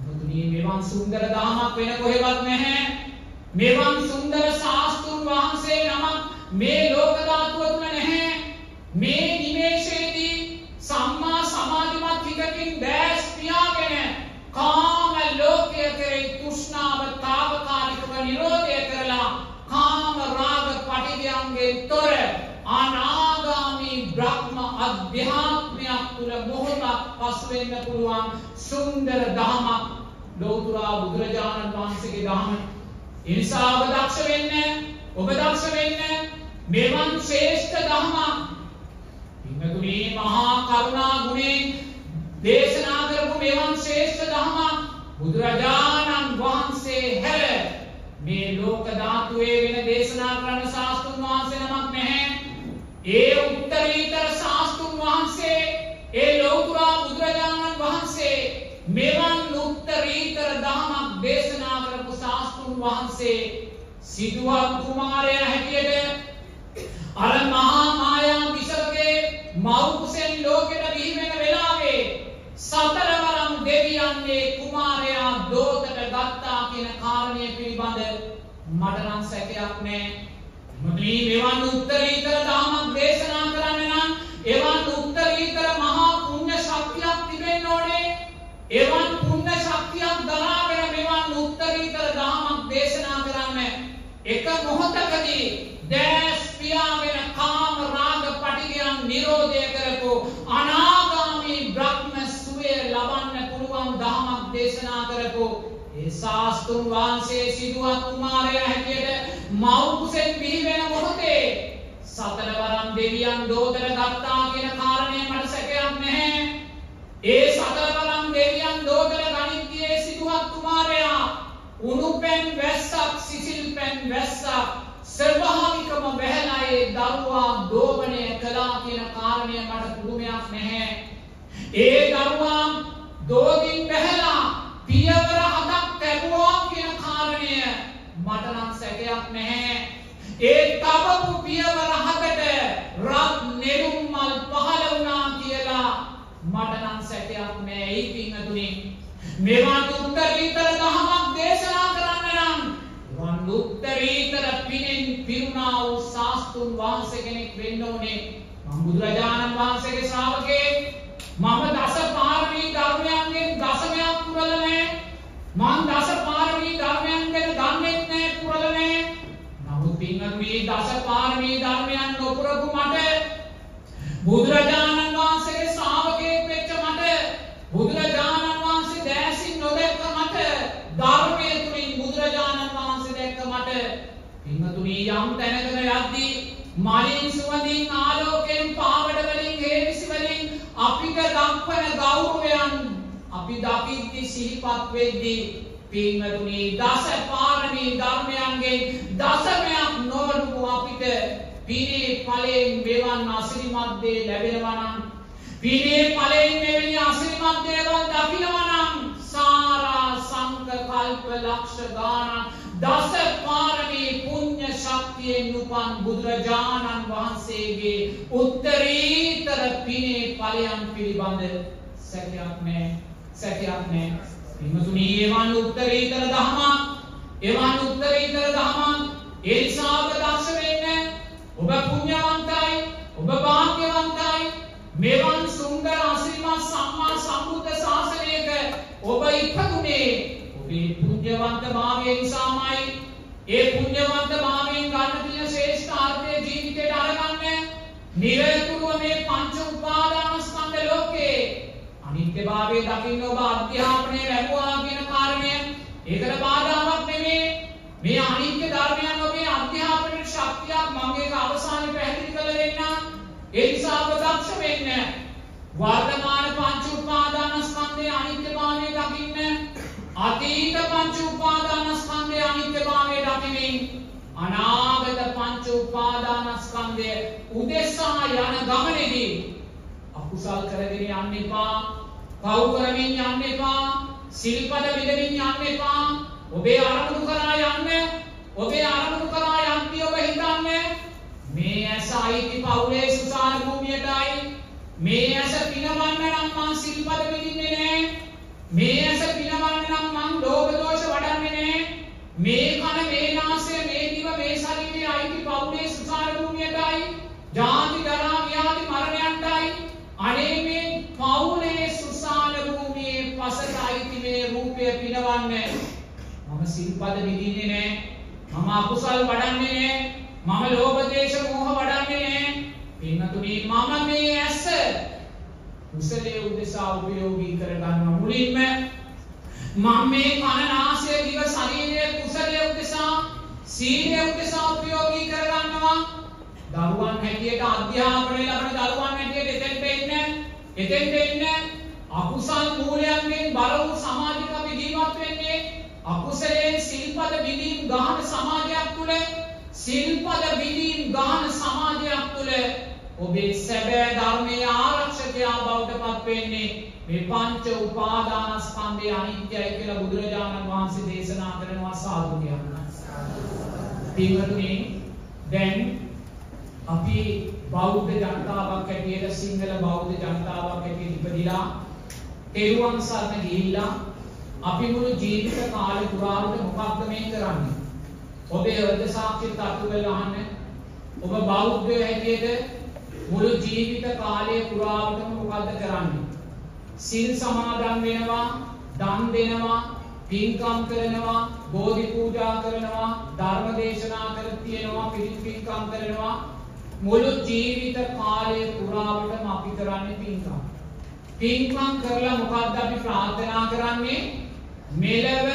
B: මුතුනි මෙවන් සුන්දර දහමක් වෙන කොහෙවත් නැහැ. මෙවන් සුන්දර ශාස්ත්‍රුන් වහන්සේ නමක් මේ ලෝක ධාතුව තුල නැහැ මේ නිමේෂයේදී සම්මා සමාධිමත් හිතකින් දැස් පියාගෙන කාම ලෝකයේ කෙරෙහි තෘෂ්ණාව తాවකාලිකව නිරෝධය කරලා කාම රාග පටිගයන්ගෙන් තොර අනාගාමී බ්‍රහ්ම අධ්‍යාත්මයක් තුළ මොහොතක් පසු වෙන්න පුළුවන් සුන්දර දහමක් ලෝතුරා බුදුරජාණන් වහන්සේගේ දහම. ඒ නිසා ඔබ දක්ෂ වෙන්න, ඔබ දක්ෂ වෙන්න මෙවන් ශ්‍රේෂ්ඨ දහමක්. පින්වතුනි මහා කරුණා ගුණයෙන් දේශනා කරපු මෙවන් ශ්‍රේෂ්ඨ දහමක් බුදුරජාණන් වහන්සේ හැර මේ ලෝක ධාතුවේ වෙන දේශනා කරන්න ශාස්ත්‍රුන් වහන්සේ නමක් නැහැ. ඒ උත්තරීතර ශාස්ත්‍රුන් වහන්සේ ඒ ලෝකුරා බුදුරජාණන් වහන්සේ මෙවන් උත්තරීතර දහමක් දේශනා කරපු ශාස්ත්‍රුන් වහන්සේ සිදුවත් කුමාරයා හැටියට අර මහා මායා විසවගේ මව්කුසෙන් ලෝකෙට බිහි වෙන වෙලාවේ සතරවරම් දෙවියන්ගේ කුමාරයා දෝතට ගත්තා කියන කාරණය පිළිබඳ මට නම් සැකයක් නැහැ. මුනි මෙවන් උත්තරීතර ධර්මයක් දේශනා කරන්න නම් එවන් උත්තරීතර මහා පුණ්‍ය ශක්තියක් තිබෙන්න ඕනේ. එවන් පුණ්‍ය ශක්තියක් දරාගෙන මෙවන් උත්තරීතර ධර්මයක් දේශනා කරන්න එක මොහොතකදී දැස් පියාගෙන කාම රාග පටිගයන් නිරෝධය කරපු අනාගාමී බ්‍රහ්ම සුවය ලබන්න පුළුවන් දහමක් දේශනා කරපු ඒ ශාස්ත්‍රුන් වහන්සේ සිදුවත් කුමාරයා හැටියට මව්කුසෙන් බිහි වෙන මොහොතේ සතරවරම් දෙවියන් දෝතර ගත්තා කියන කාරණය මට සැකයක් නැහැ. ඒ සතරවරම් දෙවියන් දෝදර ගනිද්දියේ සිදුහත් කුමාරයා උණුපැන් වැස්සක් සිසිල් පැන් වැස්සක් ස්වභාවිකම වැහැලායේ දරුවා දෝවනය කලා කියන කාරණය මට පුදුමයක් නැහැ. ඒ දරුවා දෝගින් බැහැලා පියවර හදක් තැබුවා කියන කාරණය මටනම් සැකයක් නැහැ. ඒ තබපු පියවර හකට රත් නෙළුම් මල් පහළ වුණා කියලා මටනම් සැකයක් නෑ ඒ පිංහතුනි. මෙවන් උත්තරීතර දහමක් දේශනා කරන්න නම් වන් උත්තරීතර පිනෙන් පිරුණා වූ ශාස්තුන් වහන්සේ කෙනෙක් වෙන්න ඕනේ. මම බුදුරජාණන් වහන්සේගේ ශ්‍රාවකයෙක්. මම දස පාරමී ධර්මයන්ගෙන් දසමයක් පුරලා නැහැ. මං දස පාරමී ධර්මයන් ගැන දන්නේ නැහැ පුරලා නැහැ. නමුත් පින්වත්නි දස පාරමී ධර්මයන් නොපුරපු මට බුදුරජාණන් වහන්සේගේ ශ්‍රාවකයෙක් වෙච්ච මට බුදුරජාණන් වහන්සේ දැසින් නොදැක්ක මට ධර්මයේ තුලින් බුදුරජාණන් වහන්සේ දැක්ක මට පින්වත්නි යම් තැනකට යද්දී මලින් සුවඳින් ආලෝකයෙන් පාවඩ වලින් හේවිසි වලින් අපිට දක්වන ගෞරවයන් අපි දකිද්දි සිහිපත් වෙද්දී පින්වතුනි දස පාරමී ධර්මයන්ගෙන් දසමයක් නොවනු අපිට පිනේ ඵලයෙන් මෙවන් අසිරිමත් දේ ලැබෙනවා නම් පිනේ ඵලයෙන් මෙවැනි අසිරිමත් දේවල් දකිනවා නම් සාරා සංක කල්ප ලක්ෂ ගානක් දස පාරමී පුණ්‍ය ශක්තියෙන් උපන් බුදුරජාණන් වහන්සේගේ උත්තරීතර පිනේ ඵලයන් පිළිබඳ සැකයක් නැහැ සැකයක් නැහැ. පින්වතුනි එවන් උත්තරීතර දහමක් එවන් උත්තරීතර දහමක් ඒ නිසා ඔබ දක්ෂ වෙන්න ඔබ පුණ්‍යවන්තයි ඔබ වාක්‍යවන්තයි මෙවන් සුන්දර අසිරිමත් සම්මා සම්බුද්ධ ශාසනයක ඔබ ඉපදුනේ ඔබේ පුණ්‍යවන්තභාවය නිසාමයි ඒ පුණ්‍යවන්තභාවයෙන් ගන්න තියෙන ශ්‍රේෂ්ඨ ආර්ථය ජීවිතයට අරගන්න නිරතුරුව මේ පංච උපාදානස්කන්ධ ලෝකේ අනිත්‍යභාවය දකින්න ඔබ අධ්‍යාපනය ලැබුවා කියන කාරණය. ඒකට බාධාවක් නෙමෙයි මේ අනිත්‍ය ධර්මයන් ඔබේ අධ්‍යාපනයේ ශක්තියක් මම ඒක අවසානයේ පැහැදිලි කරලා දෙන්නම්. ඒ නිසා ඔබ දක්ෂ වෙන්න. වර්තමාන පංච උපාදානස්කන්ධයේ අනිත්‍යභාවය දකින්න අතීත පංච උපාදානස්කන්ධයේ අනිත්‍යභාවය දකිමින් අනාගත පංච උපාදානස්කන්ධය උදෙසා යන ගමනේදී අකුසල් කරගෙන යන්න එපා පව් කරමින් යන්න එපා සිල්පද විදමින් යන්න එපා. ඔබේ අරමුණු කරා යන්න ඔබේ අරමුණු කරා යන්ති ඔබ හිතන්න මේ ඇස අයිති පවුලේ සුසාන භූමියටයි මේ ඇස පිනවන්න නම් මං සිල්පද විදින්නේ නෑ. මේ ඇස පිනවන්න නම් මං ලෝභ දෝෂ වඩන්නේ නෑ. මේ කන මේ නාසය මේ දිව මේ ශරීරය අයිති පවුලේ සුසාන භූමියටයි ජාති ජරා ව්‍යාධි මරණයන්ටයි අනේ මේ පවුලේ සුසාන භූමියේ පසට අයිති මේ රූපය පිනවන්න. මම සිල්පද විදින්නේ නෑ. මම අකුසල් වඩන්නේ නෑ. මම ලෝභ දේශ මෝහ වඩන්නේ නෑ. පින්නතුනි මම මේ ඇස කුසලයේ උදෙසා උපයෝගී කරගන්න මුලින්ම මම මේ කන නාසය දිව ශරීරය කුසලයේ උදෙසා සීලයේ උදෙසා උපයෝගී කරගන්නවා. දරුවන් හැටියට අධ්‍යාපනය ලබන දරුවන් හැටියට එතෙන්ට එන්න එතෙන්ට එන්න අකුසල් මූලයන්ගෙන් බර වූ සමාජයක අපි ජීවත් වෙන්නේ. අකුසලයෙන් සිල්පද විදීම් ගහන සමාජයක් තුළ සිල්පද විදීම් ගහන සමාජයක් තුළ ඔබේ සැබෑ ධර්මයේ ආරක්ෂකයා බවට පත් වෙන්නේ මේ පංච උපාදානස්කන්ධය අනිත්‍යයි කියලා බුදුරජාණන් වහන්සේ දේශනා කරනවා සාදු කියනවා. පින්වතුනි දැන් අපි බෞද්ධ ජනතාවක් හැටියට සිංහල බෞද්ධ ජනතාවක් හැටියට ඉපදිලා තෙරුවන් සරණ ගිහිල්ලා අපි මුළු ජීවිත කාලේ පුරාවට මොකක්ද මේ කරන්නේ? ඔබේ හෘද සාක්ෂි තට්ටු කරලා අහන්න. ඔබ බෞද්ධ හැටියට මුළු ජීවිත කාලය පුරාවටම මොකද්ද කරන්නේ? සිල් සමාදන් වෙනවා, දන් දෙනවා, පින්කම් කරනවා, බෝධි පූජා කරනවා, ධර්ම දේශනා කර තියෙනවා, පිරිත් පින්කම් කරනවා. මුළු ජීවිත කාලය පුරාවටම අපි කරන්නේ පින්කම්. පින්කම් කරලා මොකද්ද අපි ප්‍රාර්ථනා කරන්නේ? මෙලව,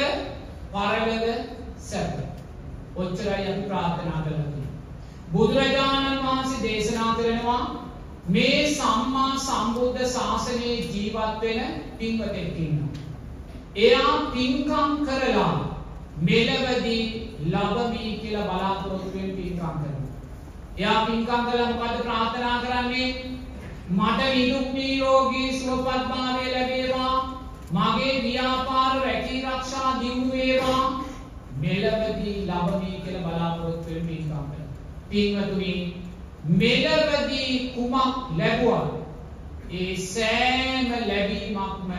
B: පරලොව සැප. ඔච්චරයි අපි ප්‍රාර්ථනා කරන්නේ. බුදුරජාණන් වහන්සේ දේශනා කරනවා මේ සම්මා සම්බුද්ධ ශාසනයේ ජීවත් වෙන පින්වතෙක් ඉන්නවා. එයා පින්කම් කරලා මෙලවදී ලබමි කියලා බලාපොරොත්තු වෙන පින්කම් කරනවා. එයා පින්කම් කළා මොකද ප්‍රාර්ථනා කරන්නේ? මට නිදුක් නිරෝගී සුවපත් භාවය ලැබේවා. මගේ ව්‍යාපාර රැකී ආරක්ෂා දියුණු වේවා. මෙලවදී ලබමි කියලා බලාපොරොත්තු වෙන පින්කම් කරනවා. පින්වතුනි මෙලවදී කුමක් ලැබුවත් ඒ සෑම ලැබීමක්ම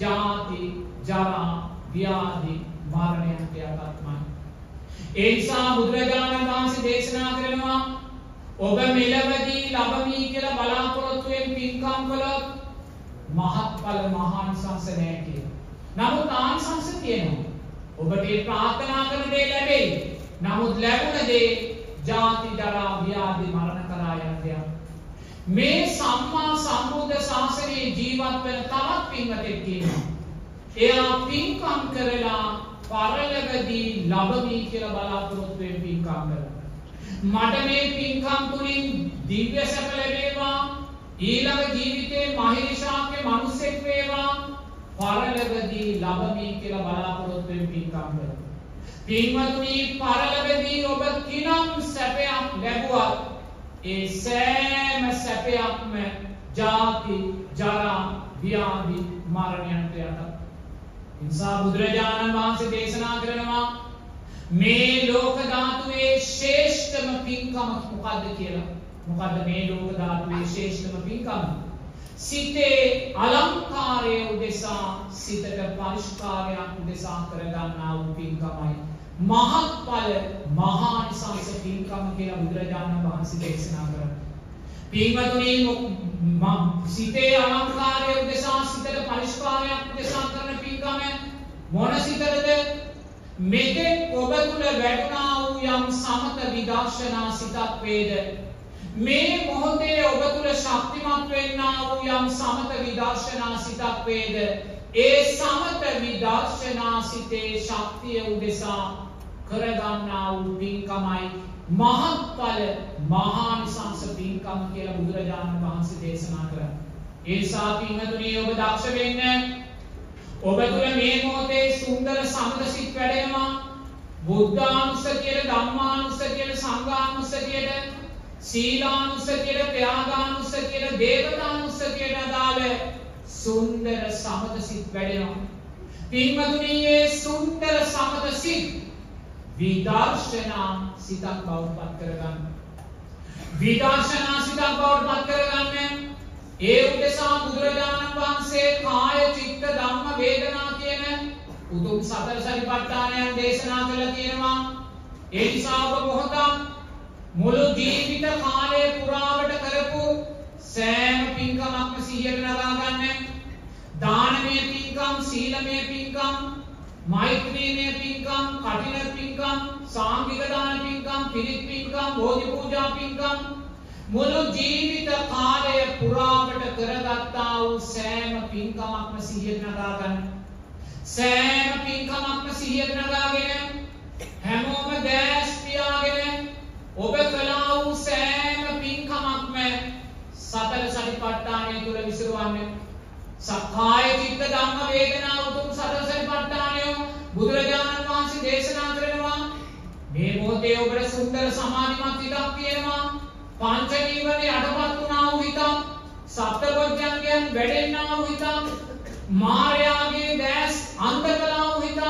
B: ජාති ජරා ව්‍යාධි මරණයන්ට යටත්මයි. ඒ නිසා බුදුරජාණන් වහන්සේ දේශනා කරනවා ඔබ මෙලවදී ලබමී කියලා බලාපොරොත්තුවෙන් පින්කම් කළොත් මහත්ඵල මහානිසංස නැහැ කියලා. නමුත් ආනිසංස තියෙනවා. ඔබට ඒ ප්‍රාර්ථනා කරන දේ ලැබෙයි. නමුත් ලැබුණ දේ ජාති ජරා ව්‍යාධි මරණ කරා යන දෙයක්. මේ සම්මා සම්බුද්ධ ශාසනයේ ජීවත් වෙන තවත් පින්වතෙක් ඉන්නවා. එයා පින්කම් කරලා පරලොවදී ලබමි කියලා බලාපොරොත්තු වෙන පින්කම් කරනවා. මට මේ පින්කම් තුලින් දිව්‍ය සැප ලැබේවා ඊළඟ ජීවිතේ මහිරිෂාක්‍ය මිනිසෙක් වේවා පරලොවදී ලබමි කියලා බලාපොරොත්තු වෙන පින්කම් කරනවා. පින්වතුනි පරලොවදී ඔබ කිනම් සැපයක් ලැබුවත් ඒ සෑම සැපයක්ම ජාති ජරා ව්‍යාධි මරණයන්ට යට. නිසා බුදුරජාණන් වහන්සේ දේශනා කරනවා මේ ලෝක ධාතුවේ ශ්‍රේෂ්ඨම පින්කම මොකද්ද කියලා. මොකද්ද මේ ලෝක ධාතුවේ ශ්‍රේෂ්ඨම පින්කම? සිතේ අලංකාරය උදෙසා සිතට පරිෂ්කාරයක් උදෙසා කරගන්නා වූ පින්කමයි මහත්ඵල මහානිසංස පින්කම කියලා බුදුරජාණන් වහන්සේ දේශනා කරනවා. පින්වතුනි සිතේ අලංකාරය උදෙසා සිතට පරිස්කාරයක් උදෙසා කරන පින්කම මොන සිතටද? මෙතෙක් ඔබ තුල වැටුණා වූ යම් සමත විදර්ශනා සිතක් වේද මේ මොහොතේ ඔබ තුල ශක්තිමත් වෙන්නා වූ යම් සමත විදර්ශනා සිතක් වේද ඒ සමත විදර්ශනා සිතේ ශක්තිය උදෙසා කරගන්නා වූ පින්කමයි මහත්ඵල මහානිසංස පින්කම කියලා බුදුරජාණන් වහන්සේ දේශනා කරා. ඒ නිසා පින්වතුනි ඔබ දක්ෂ වෙන්න. ඔබ තුළ මේ මොහොතේ සුන්දර සමදසිත වැඩෙනවා. බුද්ධානුස්සතියට ධම්මානුස්සතියට සංඝානුස්සතියට සීලානුස්සතියට ත්‍යාගානුස්සතියට දේවතානුස්සතියට අදාළ සුන්දර සමදසිත වැඩෙනවා. පින්වතුනි මේ සුන්දර සමදසිත විදර්ශනා සිතක් බවට පත් කරගන්න. විදර්ශනා සිතක් බවට පත් කරගන්න ඒ උදෙසා බුදුරජාණන් වහන්සේ කාය චිත්ත ධම්ම වේදනා කියන උතුම් සතර සතිපට්ඨානයන් දේශනා කළා තියෙනවා. ඒ නිසා ඔබ මොහොතක් මුළු ජීවිත කාලය පුරාවට කරපු සෑම පින්කමක්ම සිහියට නගා ගන්න. දානමය පින්කම්, සීලමය පින්කම්, මෛත්‍රීමය පින්කම්, කටින පින්කම්, සාංගික දාන පින්කම්, පිරිත් පින්කම්, බෝධි පූජා පින්කම් මුළු ජීවිත කාලය පුරාවට කරගත්තා වූ සෑම පින්කමක්ම සිහියට නගා ගන්න. සෑම පින්කමක්ම සිහියට නගාගෙන හැමෝම දැස් පියාගෙන ඔබ කළා වූ සෑම පින්කමක්ම සතර සතිපට්ඨානය තුල විසිරවන්නේ සක්කාය චිත්ත ධම්ම වේදනා උතුම් සතර සතිපට්ඨානය බුදුරජාණන් වහන්සේ දේශනා කරනවා. මේ මොහොතේ ඔබට සුන්දර සමාධිමත් හිතක් තියෙනවා. පංච නීවරණ යටපත් වුණා වූ හිතක් සප්තබොධ්‍යංගයන් වැඩෙන්නා වූ හිතක් මායාගේ දැස් අන්ධ කළා වූ හිතක්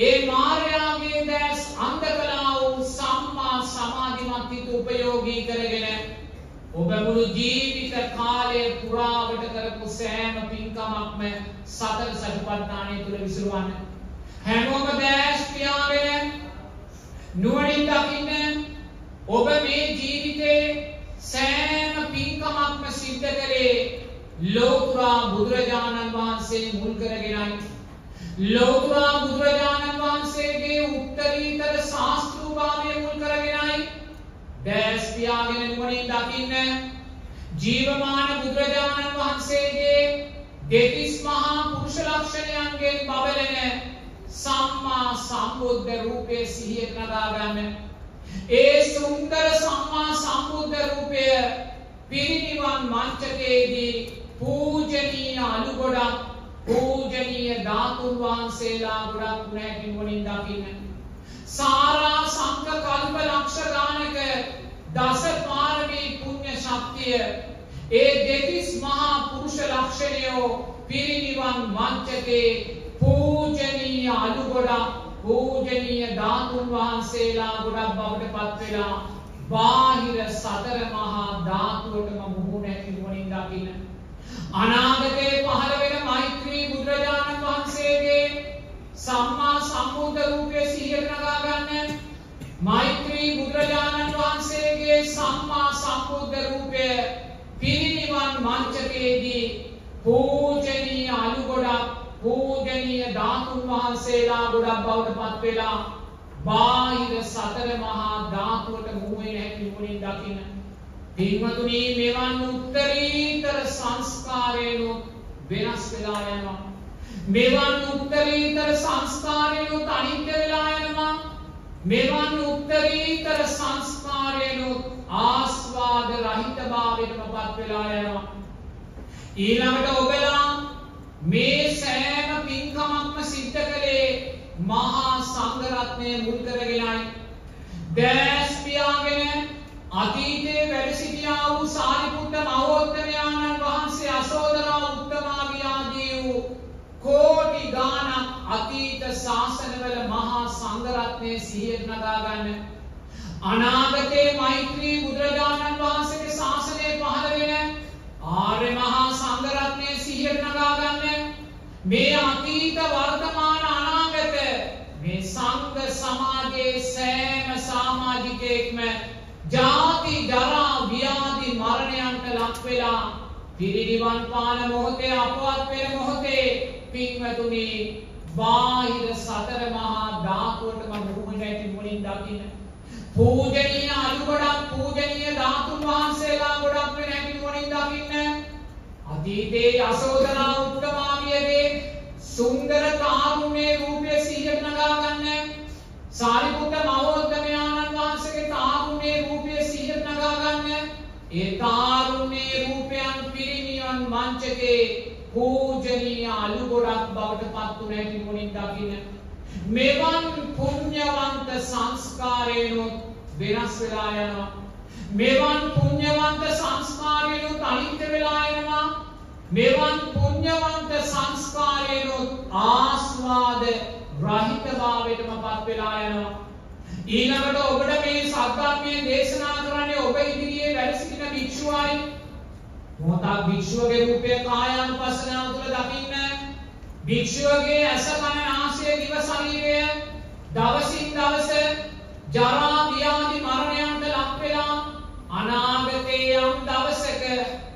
B: ඒ මායාගේ දැස් අන්ධ කළා වූ සම්මා සමාධිමත් හිත උපයෝගී කරගෙන ඔබ මුළු ජීවිත කාලය පුරාවට කරපු සෑම පින්කමක්ම සතර සතිපට්ඨානය තුල විසිරවන්න. හැමෝම දැස් පියාගෙන නුවණින් දකින්න ඔබ මේ ජීවිතේ සෑම පින්කමක්ම සිද්ධ කරේ ලෝතුරා බුදුරජාණන් වහන්සේ මුල් කරගෙනයි. ලෝතුරා බුදුරජාණන් වහන්සේගේ උත්තරීතර ශාස්තෘභාවය මුල් කරගෙනයි දැස් පියාගෙන නුවණින් දකින්න ජීවමාන බුදුරජාණන් වහන්සේගේ දෙතිස් මහා පුරුෂ ලක්ෂණයන්ගෙන් බබලන සම්මා සම්බුද්ධ රූපය සිහියට නගා ගන්න. ඒ සුන්දර සම්මා සම්බුද්ධ රූපය පිරිනිවන් මංචකයේදී පූජනීය අලු ගොඩක් පූජනීය ධාතුන් වහන්සේලා ගොඩක් නැති මොනින් දකින්න. සාරා සංක කල්ප ලක්ෂ ගානක දස පාරමී පුණ්‍ය ශක්තිය. ඒ දෙතිස් මහා පුරුෂ ලක්ෂණයෝ පිරිනිවන් මංචකේ පූජනීය අලු ගොඩක් පූජනීය ධාතුන් වහන්සේලා ගොඩක් බවට පත් වෙලා බාහිර සතර මහා ධාතුවටම මුහුණ ඇති නුවණින් දකින්න අනාගතයේ පහළ වෙන මෛත්‍රී බුදුරජාණන් වහන්සේගේ සම්මා සම්බුද්ධ රූපය සිහියට නගා ගන්න මෛත්‍රී බුදුරජාණන් වහන්සේගේ සම්මා සම්බුද්ධ රූපය පිරිනිවන් මංචකයේදී පූජනීය අලු ගොඩක් පූජනීය ධාතුන් වහන්සේලා ගොඩක් බවට පත් වෙලා බාහිර සතර මහා ධාතුවට මුහුණේ හැකි නුවණින් දකින්න පින්වතුනි මෙවන් උත්තරීතර සංස්කාරයනොත් වෙනස් වෙලා යනවා. මෙවන් උත්තරීතර සංස්කාරයනොත් අනිත්‍ය වෙලා යනවා. මෙවන් උත්තරීතර සංස්කාරයනොත් ආස්වාද රහිත භාවයටම පත් වෙලා යනවා. ඊළඟට ඔබලා මේ සෑම පින්කමක්ම සිද්ධ කළේ මහා සංඝරත්නය මුල් කරගෙනයි. දැස් පියාගෙන අතීතයේ වැඩ සිටියා වූ සාරිපුත්ත මහෝත්තමයාණන් වහන්සේ අශෝදරා උත්තමාවියාදී වූ කෝටි ගානක් අතීත ශාසනවල මහා සංඝරත්නය සිහියට නගා ගන්න. අනාගතයේ මෛත්‍රී බුදුරජාණන් වහන්සේගේ ශාසනය පහළ වෙන ආර්ය මහා සංඝරත්නය සිහියට නගා ගන්න. මේ අතීත වර්තමාන අනාගත මේ සංඝ සමාජයේ සෑම සමාජිකයෙක්ම ජාති ජරා ව්‍යාධි මරණයන්ට ලක් වෙලා පිරිනිවන් පාන මොහොතේ අපවත් වෙන මොහොතේ පින්වතුනි බාහිර සතර මහා ධාතුවටම මුහුණ ඇති මුලින් දකින්න. පූජනීය අලු ගොඩක් පූජනීය ධාතුන් වහන්සේලා ගොඩක් වෙන හැටි මුලින් දකින්න. අතීතයේ යසෝදරා උත්තමාවියගේ සුන්දර තාරුණ්‍ය රූපය සිහියට නගා ගන්න. සාරිපුත්ත මහෝත්තමයාණන් වහන්සේගේ තාරුණ්‍ය රූපය සිහියට නගා ගන්න ඒ තාරුණ්‍ය රූපයන් පිරිනිවන් මංචකේ පූජනීය අලු ගොඩක් බවට පත් වුණ හැටි මුලින් දකින්න මෙවන් පුණ්‍යවන්ත සංස්කාරයනොත් වෙනස් වෙලා යනවා. මෙවන් පුණ්‍යවන්ත සංස්කාරයනුත් අනිත්‍ය වෙලා යනවා. මෙවන් පුණ්‍යවන්ත සංස්කාරයනුත් ආස්වාද රහිතභාවයටම පත් වෙලා යනවා. ඊළඟට ඔබට මේ සද්ධර්මය දේශනා කරන්නේ ඔබ ඉදිරියේ වැඩ සිටින භික්ෂුවයි. මොහොතක් භික්ෂුවගේ රූපය කායානුපස්සනාව තුළ දකින්න භික්ෂුවගේ ඇස කන නාසය දිව ශරීරය දවසින් දවස ජරා ව්‍යාධි මරණයන්ට ලක් වෙලා අනාගතයේ යම් දවසක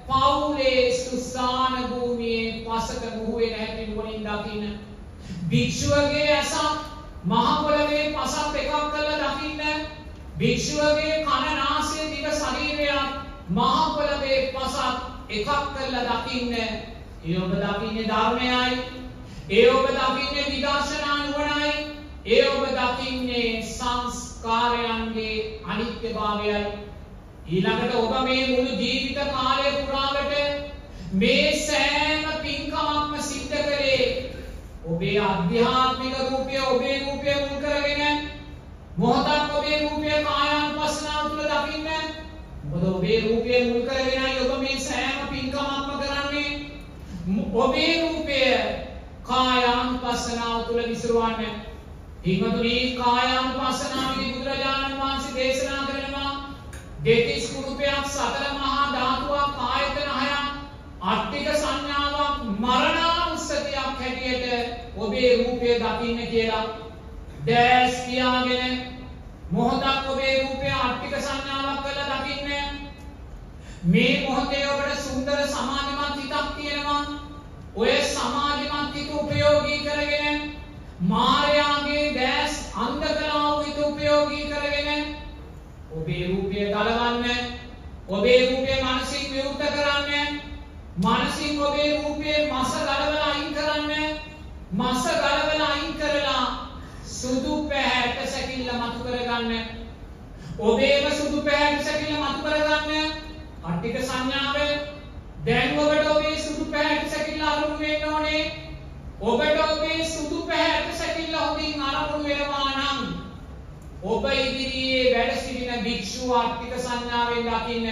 B: පවුලේ සුසාන භූමියේ පසක මුහුවේ නැති නුවණින් දකින්න. භික්ෂුවගේ ඇසක් මහ පොළවේ පසක් එකක් කරලා දකින්න භික්ෂුවගේ කන නාසය දිව ශරීරයත් මහ පොළවේ පසක් එකක් කරලා දකින්න. ඒ ඔබ දකින්නේ ධර්මයයි. ඒ ඔබ දකින්නේ විදර්ශනා නුවණයි ඒ ඔබ දකින්නේ සංස්කාරයන්ගේ අනිත්‍යභාවයයි. ඊළඟට ඔබ මේ මුළු ජීවිත කාලය පුරාවට මේ සෑම පින්කමක්ම සිද්ධ කළේ ඔබේ අධ්‍යාත්මික රූපය ඔබේ රූපය මුල් කරගෙන මොහොතක් ඔබේ රූපය කායානුපස්සනාව තුළ දකින්න මොකද ඔබේ රූපය මුල් කරගෙනයි ඔබ මේ සෑම පින්කමක්ම කරන්නේ. ඔබේ රූපය කායානුපස්සනාව තුළ විසිරුවන්න. පින්වතුනි කායානුපස්සනාවේදී බුදුරජාණන් වහන්සේ දේශනා කරනවා දෙතිස් කුරුපයක් සතර මහා ධාතුවක් ආයතන හයක් අට්ටික සංඥාවක් මරණානුස්සතියක් හැටියට ඔබේ රූපය දකින්න කියලා දැස් පියාගෙන මොහොතක් ඔබේ රූපය අට්ටික සංඥාවක් කරලා දකින්න. මේ මොහොතේ ඔබට සුන්දර සමාධිමත් හිතක් තියෙනවා. ඔය සමාධිමත් හිත උපයෝගී කරගෙන මායාගේ දැස් අන්ධ කළා වූ හිත උපයෝගී කරගෙන ඔබේ රූපය ගලවන්න ඔබේ රූපය මානසික විවෘත කරන්න මානසික ඔබේ රූපයේ මස ගලවලා අයින් කරන්න මස ගලවලා අයින් කරලා සුදු පැහැට සැකිල්ල මතු කරගන්න ඔබේම සුදු පැහැට සැකිල්ල මතු කරගන්න අට්ටික සංඥාව දැන් ඔබට ඔබේ සුදු පැහැට සැකිල්ල අරුණු වෙන්න ඕනේ. ඔබට ඔබේ සුදු පැහැට සැකිල්ල හොඳින් අරමුණු වෙනවා නම් ඔබ ඉදිරියේ වැඩ සිටින භික්ෂුව අට්ටික සංඥාවෙන් දකින්න.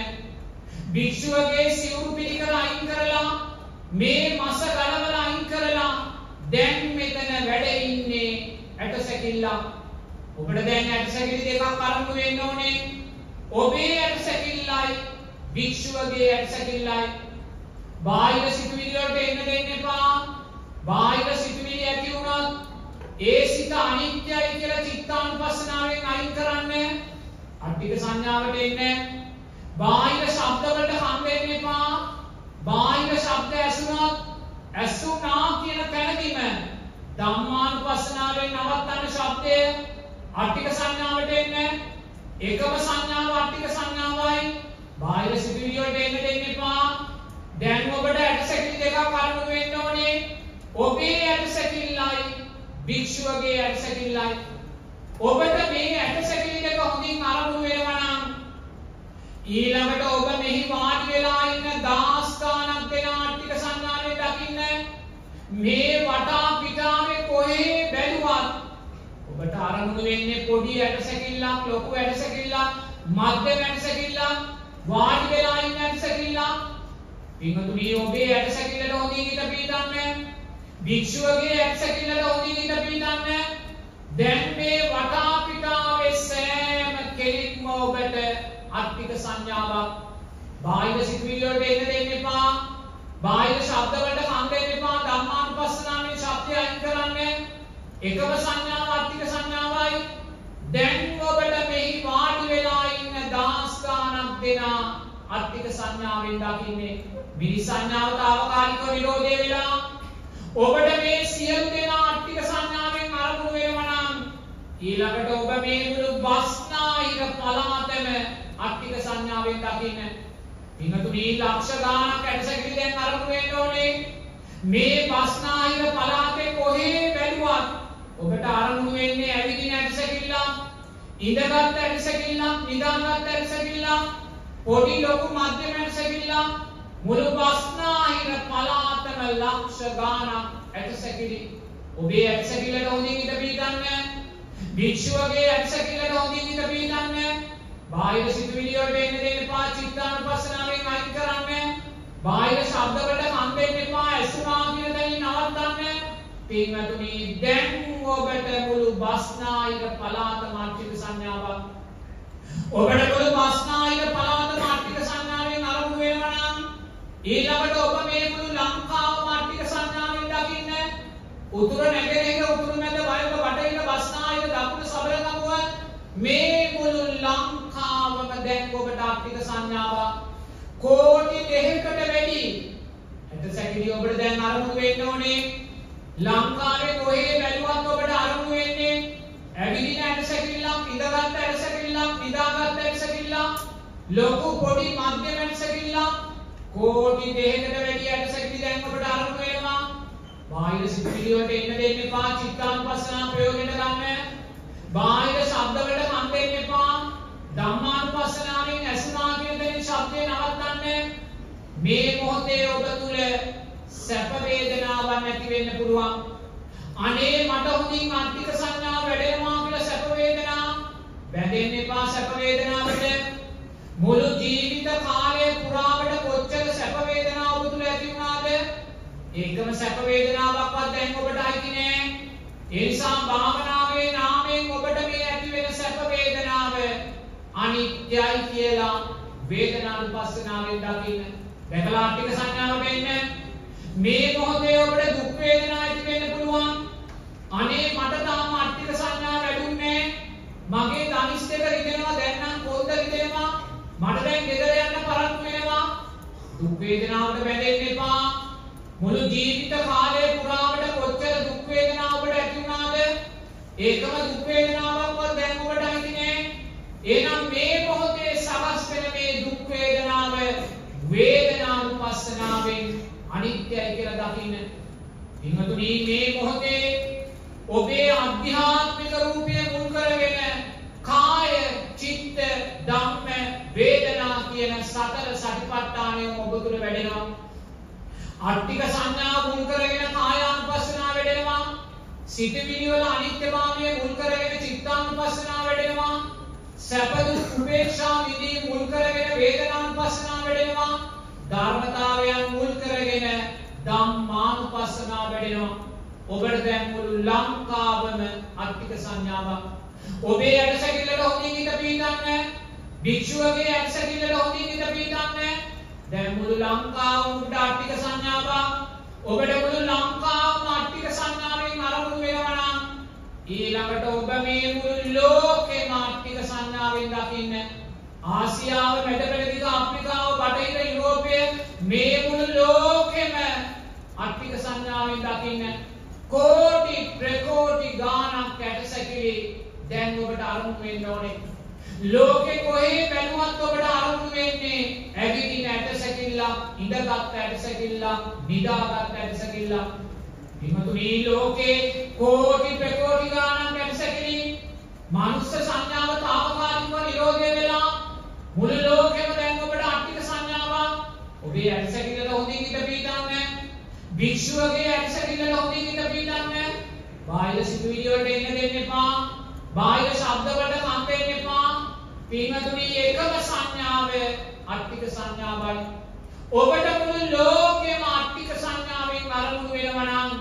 B: භික්ෂුවගේ සිවුරු පිළිකර අයින් කරලා මේ මස ගලවල අයින් කරලා දැන් මෙතන වැඩ ඉන්නේ ඇට සැකිල්ලක්. ඔබට දැන් ඇට සැකිලි දෙකක් අරමුණු වෙන්න ඕනේ. ඔබේ ඇට සැකිල්ලයි භික්ෂුවගේ ඇට සැකිල්ලයි බාහිර සිතුවිලි වලට එන්න දෙන්න එපා. බාහිර සිතුවිලි ඇති වුණත් ඒ සිත අනිත්‍යයි කියලා චිත්තානුපස්සනාවෙන් අයින් කරන්න. අට්ටික සංඥාවට එන්න. බාහිර ශබ්ද වලට හම් වෙන්න එපා. බාහිර ශබ්ද ඇසුණොත් ඇසුණා කියන තැනදීම ධම්මානුපස්සනාවෙන් නවත්තන්න ශබ්දය අට්ටික සංඥාවට එන්න. එකම සංඥාව අට්ටික සංඥාවයි. බාහිර සිතුවිලි වලට එන්න දෙන්න එපා. දැන් ඔබට ඇටසැකිලි දෙකක් අරමුණු වෙන්න ඕනේ. ඔබේ ඇටසැකිල්ලයි භික්ෂුවගේ ඇටසැකිල්ලයි. ඔබට මේ ඇටසැකිලි දෙක හොඳින් අරමුණු වෙනවා නම් ඊළඟට ඔබ මෙහි වාඩි වෙලා ඉන්න දාස් ගාණක් දෙන ආර්ථික සංඥාවෙන් දකින්න මේ වටා පිටාවේ කොහේ බැලුවත් ඔබට අරමුණු වෙන්නේ පොඩි ඇටසැකිල්ලක් ලොකු ඇටසැකිල්ලක් මධ්‍යම ඇටසැකිල්ලක් වාඩි වෙලා ඉන්න ඇටසැකිල්ලක් පින්වතුනි ඔබේ ඇටසැකිල්ලට හොඳින් ඉඳ පීඩන්න භික්ෂුවගේ ඇටසැකිල්ලට හොඳින් ඉඳ පීඩන්න දැන් මේ වටා පිටාවේ සෑම කෙනෙක්ම ඔබට අට්ටික සංඥාවක්. බාහිර සිතුවිලි වලට එන්න දෙන්න එපා. බාහිර ශබ්ද වලට කන් දෙන්න එපා. ධම්මානුපස්සනාවේ ශබ්දය අයින් කරන්න. එකම සංඥාව අට්ටික සංඥාවයි. දැන් ඔබට මෙහි වාඩි වෙලා ඉන්න දහස් ගාණක් දෙනා අට්ටික සංඥාවෙන් දකින්නේ. මිනි සංඥාව తాවකාලිකව විරෝධය වෙලා. ඔබට මේ සියලු දෙනා අට්ටික සංඥාවෙන් අරමුණු වෙනවා නම් ඊළඟට ඔබ මේ මුළු බස්නාහිර පළාතම අට්ටික සංඥාවෙන් දකින්න. පින්තුනි ලක්ෂ ගාණක් ඇටසැකිලි දැන් අරමුණු වෙන්න ඕනේ. මේ බස්නාහිර පළාතේ කොහේ බැලුවත් ඔබට අරමුණු වෙන්නේ ඇවිදින ඇටසැකිල්ලක්, ඉඳගත් ඇටසැකිල්ලක්, නිදාගත් ඇටසැකිල්ලක්, පොඩි ලොකු මධ්‍යම ඇටසැකිල්ලක්, මුළු බස්නාහිර පළාතම ලක්ෂ ගාණක් ඇටසැකිලි. ඔබේ ඇටසැකිල්ලට හොඳින් ඉඳ පිටන්න. භික්ෂුවගේ ඇටසැකිල්ලට හොඳින් ඉඳ පිටන්න. බාහිර සිතුවිලි වලට එන්න දෙන්න එපා චිත්තානුපස්සනාවෙන් අයින් කරන්න. බාහිර ශබ්ද වලට කන් දෙන්න එපා ඇසුනා කියන තැනින් නවත්තන්න. පින්වතුනි දැන් ඔබට මුළු බස්නාහිර පළාත මාත්‍රික සංඥාවක්. ඔබට මුළු බස්නාහිර පළාත මාත්‍රික සංඥාවෙන් අරමුණු වෙනවා නම් ඊළඟට ඔබ මේ මුළු ලංකාව මාත්‍රික සංඥාවෙන් දකින්න. උතුර නැගෙනහිර උතුරු මැද වයක බටහිර බස්නාහිර දකුණු සබරගමුව මේ මුළු ලංකාවම දැන් ඔබට ආර්ථික සංඥාවක්. කෝටි දෙකකට වැඩි. ඇට සැකිලි ඔබට දැන් අරමුණු වෙන්න ඕනේ. ලංකාවේ කොහේ බැලුවත් ඔබට අරමුණු වෙන්නේ? ඇවිදින ඇට සැකිල්ලක් ඉඳගත් ඇට සැකිල්ලක් නිදාගත් ඇට සැකිල්ලක් ලොකු පොඩි මධ්‍යම ඇට සැකිල්ලක්. කෝටි දෙකකට වැඩි ඇට සැකිලි දැන් ඔබට අරමුණු වෙනවා. බාහිර සිතුවිලි වලට එන්න දෙන්න එපා. චිත්තානුපස්සනා ප්‍රයෝගයට ගන්න බාහිර ශබ්දවලට කන් දෙන්න එපා. ධම්මානුපස්සනාවෙන් ඇසුණා කියන දේ ශබ්දේ නවත්තන්න. මේ මොහොතේ ඔබ තුල සැප වේදනාවක් නැති වෙන්න පුළුවන්. අනේ මට හොඳින් අන්තික සංඥා වැඩෙනවා කියලා සැප වේදනා බැඳෙන්න එපා සැප වේදනාවට. මුළු ජීවිත කාලය පුරාවට කොච්චර සැප වේදනා ඔබ තුල ඇති වුණාද? ඒකම සැප වේදනාවක්වත් දැන් ඔබට අයිති නෑ. ඒ නිසා භාවනාවේ නාමයෙන් ඔබට මේ ඇති වෙන සැප වේදනාව අනිත්‍යයි කියලා වේදනානුපස්සනාවෙන් දකින්න. දැකලා අට්ටික සංඥාවට එන්න. මේ මොහොතේ ඔබට දුක් වේදනා ඇති වෙන්න පුළුවන්. අනේ මට තාම අට්ටික සංඥා වැඩුන්නේ මගේ ධනිෂ් දෙක රිදෙනවා දැන් නම් පොල්ද රිදෙනවා. මට දැන් ගෙදර යන්න පරක්කු වෙනවා. දුක් වේදනාවට බැඳෙන්න එපා. මුළු ජීවිත කාලය පුරාවට කොච්චර දුක් වේදනා ඔබට ඇති වුණාද? ඒකම දුක් වේදනාවක්වත් දැන් ඔබට ඇති නෑ. එහෙනම් මේ මොහොතේ සවස් වෙන මේ දුක් වේදනාව වේදනානුපස්සනාවෙන් අනිත්‍යයි කියලා දකින්න. පින්වතුනි මේ මොහොතේ ඔබේ අධ්‍යාත්මික රූපය මුල් කරගෙන කාය, චිත්ත, ධම්ම, වේදනා කියන සතර සටි අට්ටික සංඥා මුල් කරගෙන කායානුපස්සනාව වැඩෙනවා. සිතවිලි වල අනිත්‍යභාවය මුල් කරගෙන චිත්තානුපස්සනාව වැඩෙනවා. සැප දුක් උපේක්ෂා විදී මුල් කරගෙන වේදනානුපස්සනාව වැඩෙනවා. ධර්මතාවයන් මුල් කරගෙන ධම්මානුපස්සනාව වැඩෙනවා. ඔබට දැන් මුළු ලංකාවම අට්ටික සංඥාවක්. ඔබේ ඇටසැකිල්ලට හොඳින් හිත පීඩන්නේ භික්ෂුවගේ ඇටසැකිල්ලට හොඳින් හිත පීඩන්නේ දැන් මුළු ලංකාවම ඔබට අට්ටික සංඥාවක් ඔබට මුළු ලංකාවම අට්ටික සංඥාවෙන් අරමුණු වෙනවා නම් ඊළඟට ඔබ මේ මුළු ලෝකෙම අට්ටික සංඥාවෙන් දකින්න ආසියාව මැදපෙළදිග අප්‍රිකාව බටහිර යුරෝපය මේ මුළු ලෝකෙම අට්ටික සංඥාවෙන් දකින්න කෝටි ප්‍රකෝටි ගානක් ඇටසැකිලි දැන් ඔබට අරමුණු වෙන්න ඕනේ. ලෝකෙ කොහේ බැලුවත් ඔබට අරමුණු වෙන්නේ ඇවිදින ඇටසැකිල්ලක් ඉඳගත් ඇටසැකිල්ලක් නිදාගත් ඇටසැකිල්ලක් පින්වතුනි ලෝකේ කෝටි ප්‍රකෝටි ගාණක් ඇටසැකිලි. මනුස්ස සංඥාව తాවකාලිකව නිරෝධය වෙලා මුළු ලෝකෙම දැන් ඔබට අට්ටික සංඥාවක්. ඔබේ ඇටසැකිල්ලට හොඳින් හිත පීඩන්නේ භික්ෂුවගේ ඇටසැකිල්ලට හොඳින් හිත පීඩන්නේ බාහිර සිතුවිලි වලට එන්න දෙන්න එපා. බාහිර ශබ්ද වලට කන් දෙන්න එපා. පින්වතුනි එකම සංඥාව අට්ටික සංඥාවයි. ඔබට මුළු ලෝකෙම අට්ටික සංඥාවෙන් අරමුණු වෙනවා නම්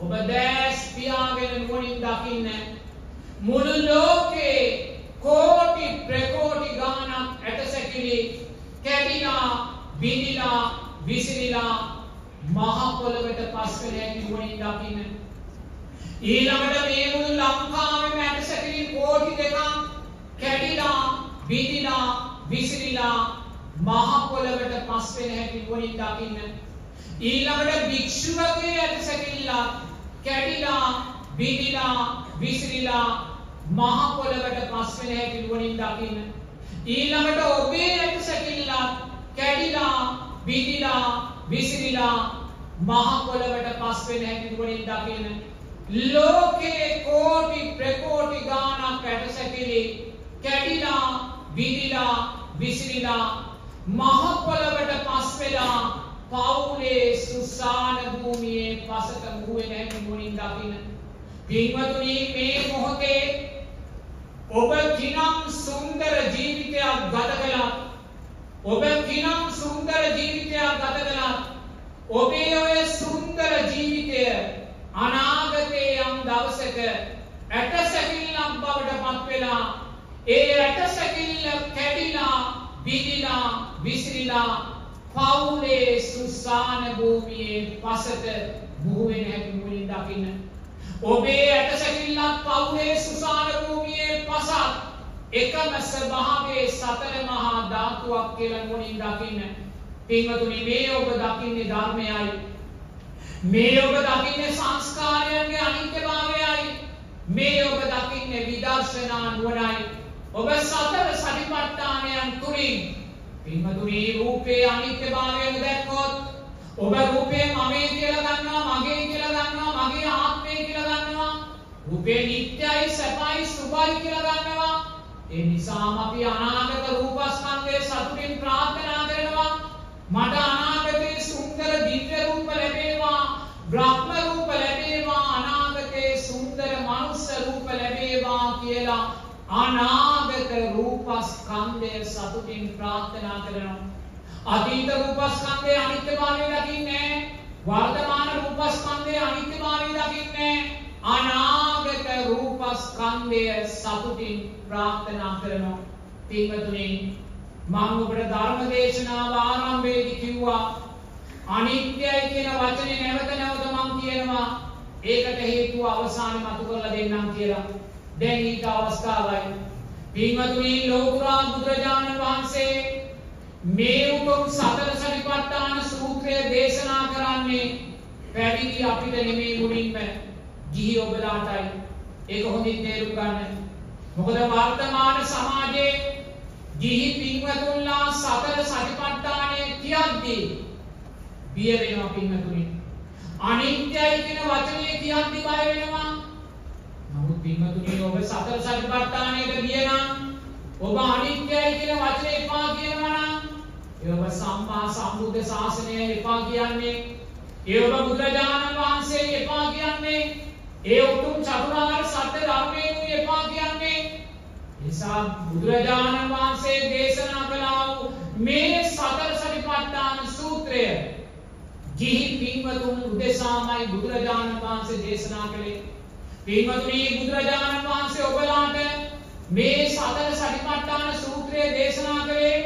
B: ඔබ දැස් පියාගෙන නුවණින් දකින්න මුළු ලෝකේ කෝටි ප්‍රකෝටි ගාණක් ඇටසැකිලි කැඩිලා බිඳිලා විසිරිලා මහ පොළවට පස් වෙන හැටි නුවණින් දකින්න ඊළඟට මේ මුළු ලංකාවෙම ඇටසැකිලි කෝටි දෙකක් කැඩිලා බිඳිලා විසිරිලා මහ පොළවට පස් වෙන හැටි නුවණින් දකින්න. ඊළඟට භික්ෂුවගේ ඇටසැකිල්ලක් කැඩිලා බිඳිලා විසිරිලා මහ පොළවට පස් වෙන හැටි නුවණින් දකින්න. ඊළඟට ඔබේ ඇටසැකිල්ලක් කැඩිලා බිඳිලා විසිරිලා මහ පොළවට පස් වෙන හැටි නුවණින් දකින්න. ලෝකේ කෝටි ප්‍රකෝටි ගානක් ඇටසැකිලි කැඩිලා විදිලා විසිරිලා මහපොළවට පස් වෙලා පවුලේ සුසාන භූමියේ පසට මුවෙන හැටි මුණින් දකින්න. පින්වතුනි මේ මොහොතේ ඔබ කිනම් සුන්දර ජීවිතයක් ගත කළත් ඔබ කිනම් සුන්දර ජීවිතයක් ගත කළත් ඔබේ ඔය සුන්දර ජීවිතය අනාගතයේ යම් දවසක ඇටසැකිල්ලක් බවට පත් වෙලා ඒ ඇටසැකිල්ල කැඩිලා බිදිලා විසිරිලා පවුලේ සුසාන භූමියේ පසට මුහුවෙන හැකි මුලින් දකින්න. ඔබේ ඇටසැකිල්ලත් පවුලේ සුසාන භූමියේ පසත් එකම ස්වභාවයේ සතර මහා ධාතුවක් කියලා මුලින් දකින්න. පින්වතුනි මේ ඔබ දකින්නේ ධර්මයයි. මේ ඔබ දකින්නේ සංස්කාරයන්ගේ අනිත්‍යභාවයයි. මේ ඔබ දකින්නේ විදර්ශනා නුවණයි. ඔබ සතර සටිපට්ඨානයන් තුලින් පින්වතුනි රූපේ අනිත්‍යභාවය දැක්කොත් ඔබ රූපේ මමේ කියලා ගන්නවා මගේ කියලා ගන්නවා මගේ ආත්මය කියලා ගන්නවා රූපේ නිට්ටයයි සැපයි සුභයි කියලා ගන්නවා. ඒ නිසාම අපි අනාගත රූපස්කන්ධය සතුටින් ප්‍රාර්ථනා කරනවා. මට අනාගතේ සුන්දර දිව්‍ය රූප ලැබේවා බ්‍රහ්ම රූප ලැබේවා අනාගතේ සුන්දර මනුස්ස රූප ලැබේවා කියලා අනාගත රූපස්කන්ධය සතුටින් ප්‍රාර්ථනා කරනවා. අතීත රූපස්කන්ධය අනිත්‍යභාවය දකින්නේ වර්තමාන රූපස්කන්ධය අනිත්‍යභාවය දකින්නේ අනාගත රූපස්කන්ධය සතුටින් ප්‍රාර්ථනා කරනවා. පින්වතුනි මම ඔබට ධර්ම දේශනාව ආරම්භයේදී කිව්වා අනිත්‍යයි කියන වචනේ නැවත නැවත මම කියනවා ඒකට හේතුව අවසානයේ මතු කරලා දෙන්නම් කියලා. දැන් ඊට අවස්ථාවයි. පින්වතුනි ලෝකුරා බුදුරජාණන් වහන්සේ මේ උතුම් සතර සතිපට්ඨාන සූත්‍රය දේශනා කරන්නේ පැවිදි අපිට නෙමෙයි මුලින්ම ගිහි ඔබලාටයි. ඒක හොඳින් තේරුම් ගන්න. මොකද වර්තමාන සමාජයේ ගිහි පින්වතුන්ලා සතර සතිපට්ඨානය කියද්දී බිය වෙනවා පින්වතුනි. අනිත්‍යයි කියන වචනේ කියද්දී බය වෙනවා. නමුත් පින්වතුනි ඔබ සතර සතිපට්ඨානයට ගිය නම් ඔබ අනිත්‍යයි කියන වචනේ එපා කියනවා නම් ඒ ඔබ සම්මා සම්බුද්ධ ශාසනය එපා කියන්නේ ඒ ඔබ බුදුරජාණන් වහන්සේ එපා කියන්නේ ඒ උතුම් චතුරාර්ය සත්‍ය ධර්මයෙන් එපා කියන්නේ. නිසා බුදුරජාණන් වහන්සේ දේශනා කළා වූ මේ සතර සතිපට්ඨාන සූත්‍රය ගිහි පින්වතුන් උදෙසාමයි බුදුරජාණන් වහන්සේ දේශනා කළේ. පින්වතුනි බුදුරජාණන් වහන්සේ ඔබලාට මේ සතර සතිපට්ඨාන සූත්‍රය දේශනා කළේ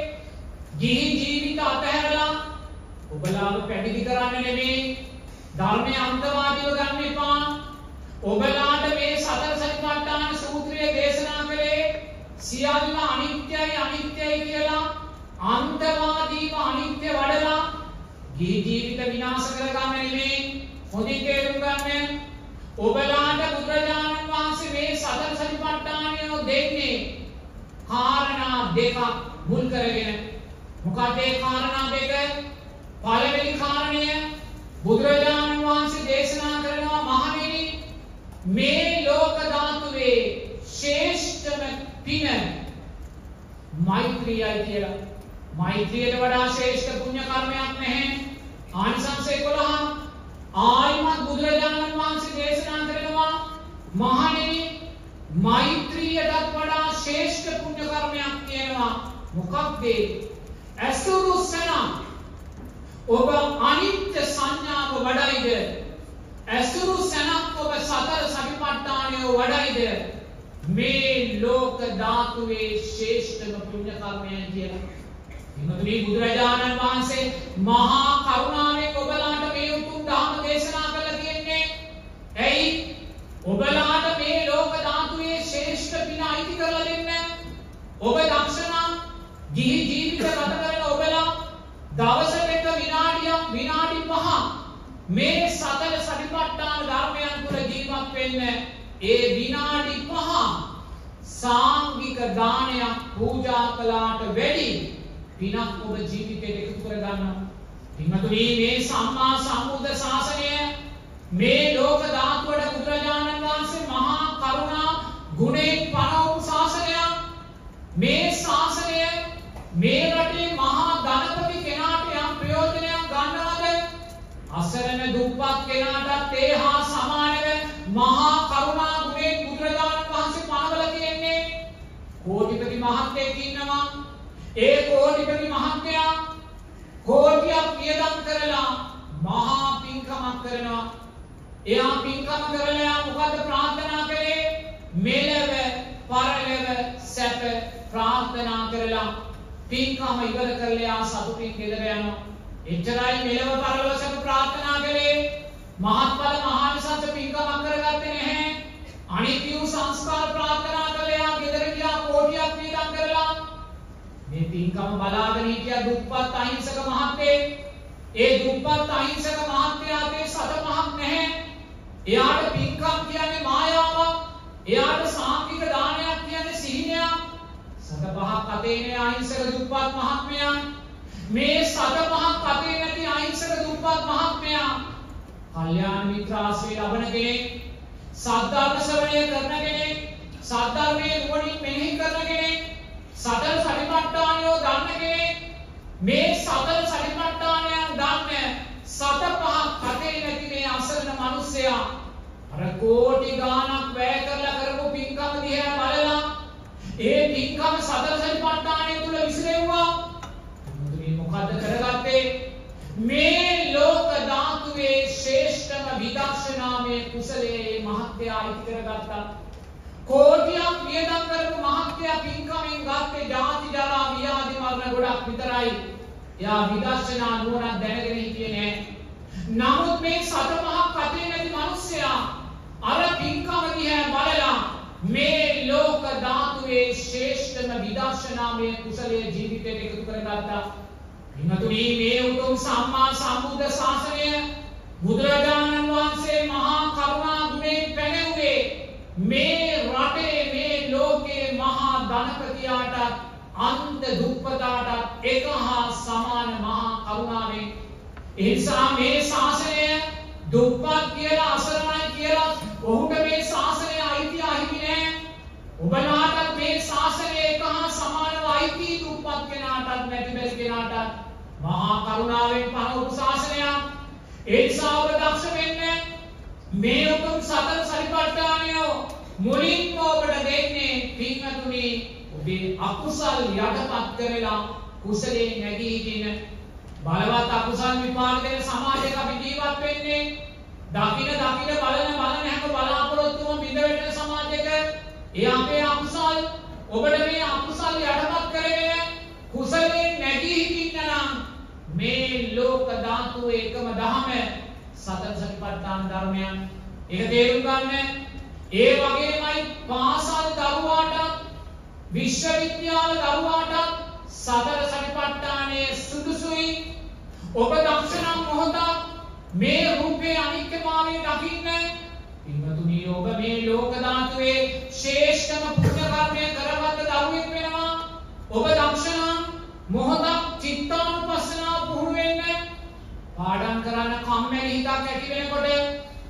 B: ගිහි ජීවිත අතහැරලා ඔබලාව පැවිදි කරන්න නෙමෙයි ධර්මය අන්තවාදීව ගන්න එපා. ඔබලාට මේ සතර සතිපට්ඨාන සූත්‍රය දේශනා කළේ සියල්ල අනිත්‍යයි අනිත්‍යයි කියලා අන්තවාදීව අනිත්‍ය වඩලා ගිහි ජීවිත විනාශ කරගන්න නෙමෙයි හොඳින් තේරුම් ගන්න. ඔබලාට බුදුරජාණන් වහන්සේ මේ සතර සතිපට්ඨානය දෙන්නේ කාරණා දෙකක් මුල් කරගෙන මොකද ඒ කාරණා දෙක පළවෙනි කාරණය බුදුරජාණන් වහන්සේ දේශනා කරනවා මහණෙනි මේ ලෝක ධාතුවේ ශ්‍රේෂ්ඨම පින මෛත්‍රියයි කියලා. මෛත්‍රියට වඩා ශ්‍රේෂ්ඨ පුණ්‍ය කර්මයක් නැහැ. ආනිසංස 11 ආයිමත් බුදුරජාණන් වහන්සේ දේශනා කරනවා මහණෙනි මෛත්‍රියටත් වඩා ශ්‍රේෂ්ඨ පුණ්‍ය කර්මයක් තියෙනවා. මොකක්ද ඇසුරු සනම් ඔබ අනිත්‍ය සංඥාව වඩයිද ඇසුරු සැනක් ඔබ සතර සටිපට්ඨානය වඩයිද මේ ලෝක ධාතුවේ ශ්‍රේෂ්ඨම පුණ්‍ය කර්මයන් කියලා. එමතුනි බුදුරජාණන් වහන්සේ මහා කරුණාවෙන් ඔබලාට මේ උතුම් ධර්ම දේශනා කළා තියෙන්නේ. ඇයි? ඔබලාට මේ ලෝක ධාතුවේ ශ්‍රේෂ්ඨ පින අයිති කරලා දෙන්න. ඔබ දක්ෂණම් ගිහි ජීවිත ගත කරන ඔබලා දවසකට එක විනාඩියක් විනාඩි 5 මේ සතර සතිපට්ඨාන ධර්මයන් තුළ ජීවත් වෙන්න ඒ විනාඩි 5 සාංගික දානයක් පූජා කළාට වැඩි පිනක් ඔබ ජීවිතයට එකතු කර ගන්නවා. පින්වතුනි මේ සම්මා සම්බුද්ධ ශාසනය මේ ලෝක ධාතුවට බුදුරජාණන් වහන්සේ මහා කරුණා ගුණයෙන් පනවපු ශාසනයක්. මේ ශාසනය මේ රටේ මහා ධනපති කෙනාට යම් ප්‍රයෝජනයක් ගන්නවද? අසරණ දුප්පත් කෙනාටත් ඒ හා සමානව මහා කරුණා ගුණයෙන් බුදුරජාණන් වහන්සේ පනවලා තියෙන්නේ. කෝටිපති මහත්යෙක් ඉන්නවා. ඒ කෝටිපති මහත්මයා කෝටියක් වියදම් කරලා මහා පින්කමක් කරනවා. එයා පින්කම කරලා එයා මොකද ප්‍රාර්ථනා කරේ? මෙලව පරලව සැප ප්‍රාර්ථනා කරලා පින්කම ඉවර කරලා එයා සතුටින් ගෙදර යනවා. එච්චරයි මෙලව පරලව සැප ප්‍රාර්ථනා කළේ. මහත්ඵල මහානිසංස පින්කමක් කරගත්තේ නැහැ. අනිත්‍ය වූ සංස්කාර ප්‍රාර්ථනා කළා එයා ගෙදර ගියා කෝටියක් වියදම් කරලා මේ පින්කම බලාගෙන හිටිය දුප්පත් අහිංසක මහත්තයෙක් ඒ දුප්පත් අහිංසක මහත්තයාගේ සත පහක් නැහැ. එයාට පින්කම් කියන්නේ මායාවක්. එයාට සාංගික දානයක් කියන්නේ සිහිනයක්. සත පහක් අතේ නේ අහිංසක දුප්පත් මහත්මයා. මේ සත පහක් අතේ නැති අහිංසක දුප්පත් මහත්මයා කල්යාණ මිත්‍ර ආශ්‍රය ලබන කෙනෙක් සද්ධර්ම ශ්‍රවණය කරන කෙනෙක් සද්ධර්මයේ නුවණින් මෙනෙහි කරන කෙනෙක් සතර සටිපට්ඨානයෝ දන්න කෙනෙක් මේ සතර සටිපට්ඨානයන් දන්න සත පහක් හතේ නැති මේ අසරණ මිනිසයා අර කෝටි ගාණක් වැය කරලා කරපු පින්කම දිහා බලලා ඒ පින්කම සතර සටිපට්ඨානය තුල විසිරෙව්වා. මුදුනේ මොකද්ද කරගත්තේ? මේ ලෝක ධාතුවේ ශ්‍රේෂ්ඨම විදර්ශනාමය කුසලයේ මහත්යා ඉති කරගත්තා. කෝටියක් වියදම් කරපු මහත්යා පින්කමෙන් ගත්තේ ජාති ජරා ව්‍යාධි මරණ ගොඩක් විතරයි. එයා විදර්ශනා නුවණක් දැනගෙන හිටියේ නෑ. නමුත් මේ සත මහක් කතේ නැති මිනිස්සයා අර පින්කම දිහා බලලා මේ ලෝක ධාතුවේ ශ්‍රේෂ්ඨම විදර්ශනාමය කුසලයේ ජීවිතයට එකතු කරගත්තා. පින්තුනි මේ උතුම් සම්මා සම්බුද්ධ ශාසනය බුදුරජාණන් වහන්සේ මහා කරුණා ගුණයෙන් පැනෙව්වේ මේ රටේ මේ ලෝකේ මහා ධනපතියාටත් අන්ත දුප්පතාටත් එක හා සමාන මහා කරුණාවෙන්. එනිසා මේ ශාසනය දුප්පත් කියලා අසරණයි කියලා ඔහුට මේ ශාසනය අයිතිය අහිමි නෑ. ඔබලාටත් මේ ශාසනය එක හා සමානව අයිති දුප්පත් කෙනාටත් නැති බැරි කෙනාටත් මහා කරුණාවෙන් පනවපු ශාසනයක්. ඒ නිසා ඔබ දක්ෂ වෙන්න මේ උතුම් සතර සරිපට්ඨානය මුලින්ම ඔබට දෙන්නේ පින්වතුනි ඔබේ අකුසල් යටපත් කරලා කුසලයෙන් නැගී හිටින බලවත් අකුසල් විපාක දෙන සමාජයක අපි ජීවත් වෙන්නේ. දකින දකින බලන බලන හැම බලාපොරොත්තුවම බිඳ වැටෙන සමාජයක ඒ අපේ අකුසල් ඔබට මේ අකුසල් යටපත් කරගෙන කුසලයෙන් නැගී හිටින්න නම් මේ ලෝක ධාතුව එකම දහම සතර සතිපට්ඨාන ධර්මයන්. ඒක තේරුම් ගන්න ඒ වගේමයි පාසල් දරුවාට විශ්වවිද්‍යාල දරුවාට සතර සතිපට්ඨානයේ සුදුසුයි. ඔබ දක්ෂණම් මොහොතක් මේ රූපේ අනිත්‍යභාවය දකින්න පින්වතුනි ඔබ මේ ලෝක ධාතුවේ ශ්‍රේෂ්ඨම පුණ්‍ය කර්මය කරගත්ත දරුවෙක් වෙනවා. ඔබ දක්ෂණම් මොහොතක් චිත්තානුපස්සනාව පුහුණු වෙන්න පාඩම් කරන්න කම්මැලි හිතක් ඇති වෙනකොට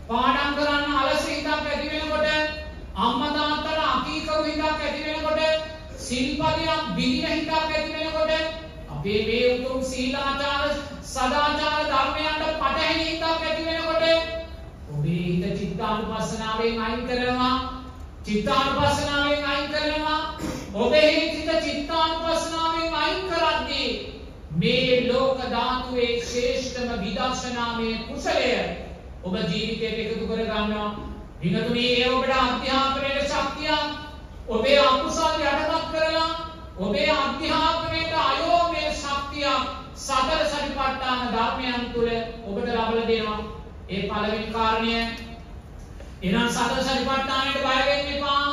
B: පාඩම් කරන්න අලස හිතක් ඇති වෙනකොට අම්මා තාත්තට අකීකරු හිතක් ඇති වෙනකොට සිල්පදයක් බිඳින හිතක් ඇති වෙනකොට අපේ මේ උතුම් සීලාචාර සදාචාර ධර්මයන්ට පටහැනි හිතක් ඇති වෙනකොට ඔබේ හිත චිත්තානුපස්සනාවෙන් අයින් කරනවා චිත්තානුපස්සනාවෙන් අයින් කරනවා ඔබේ හිත චිත්තානුපස්සනාවෙන් අයින් කරද්දී මේ ලෝක ධාතුවේ ශ්‍රේෂ්ඨම විදර්ශනාමය කුසලය ඔබ ජීවිතයට එකතු කර ගන්නවා. විනතුනි ඒ ඔබට අධ්‍යාපනයේ ශක්තියක් ඔබේ අකුසල් යටපත් කරලා ඔබේ අධ්‍යාපනයට අයෝමය ශක්තියක් සතර සරිපට්ඨාන ධර්මයන් තුළ ඔබට ලබලා දෙනවා. ඒ පළවෙනි කාරණය එහෙනම් සතර සරිපට්ඨානයට බය වෙන්න එපා.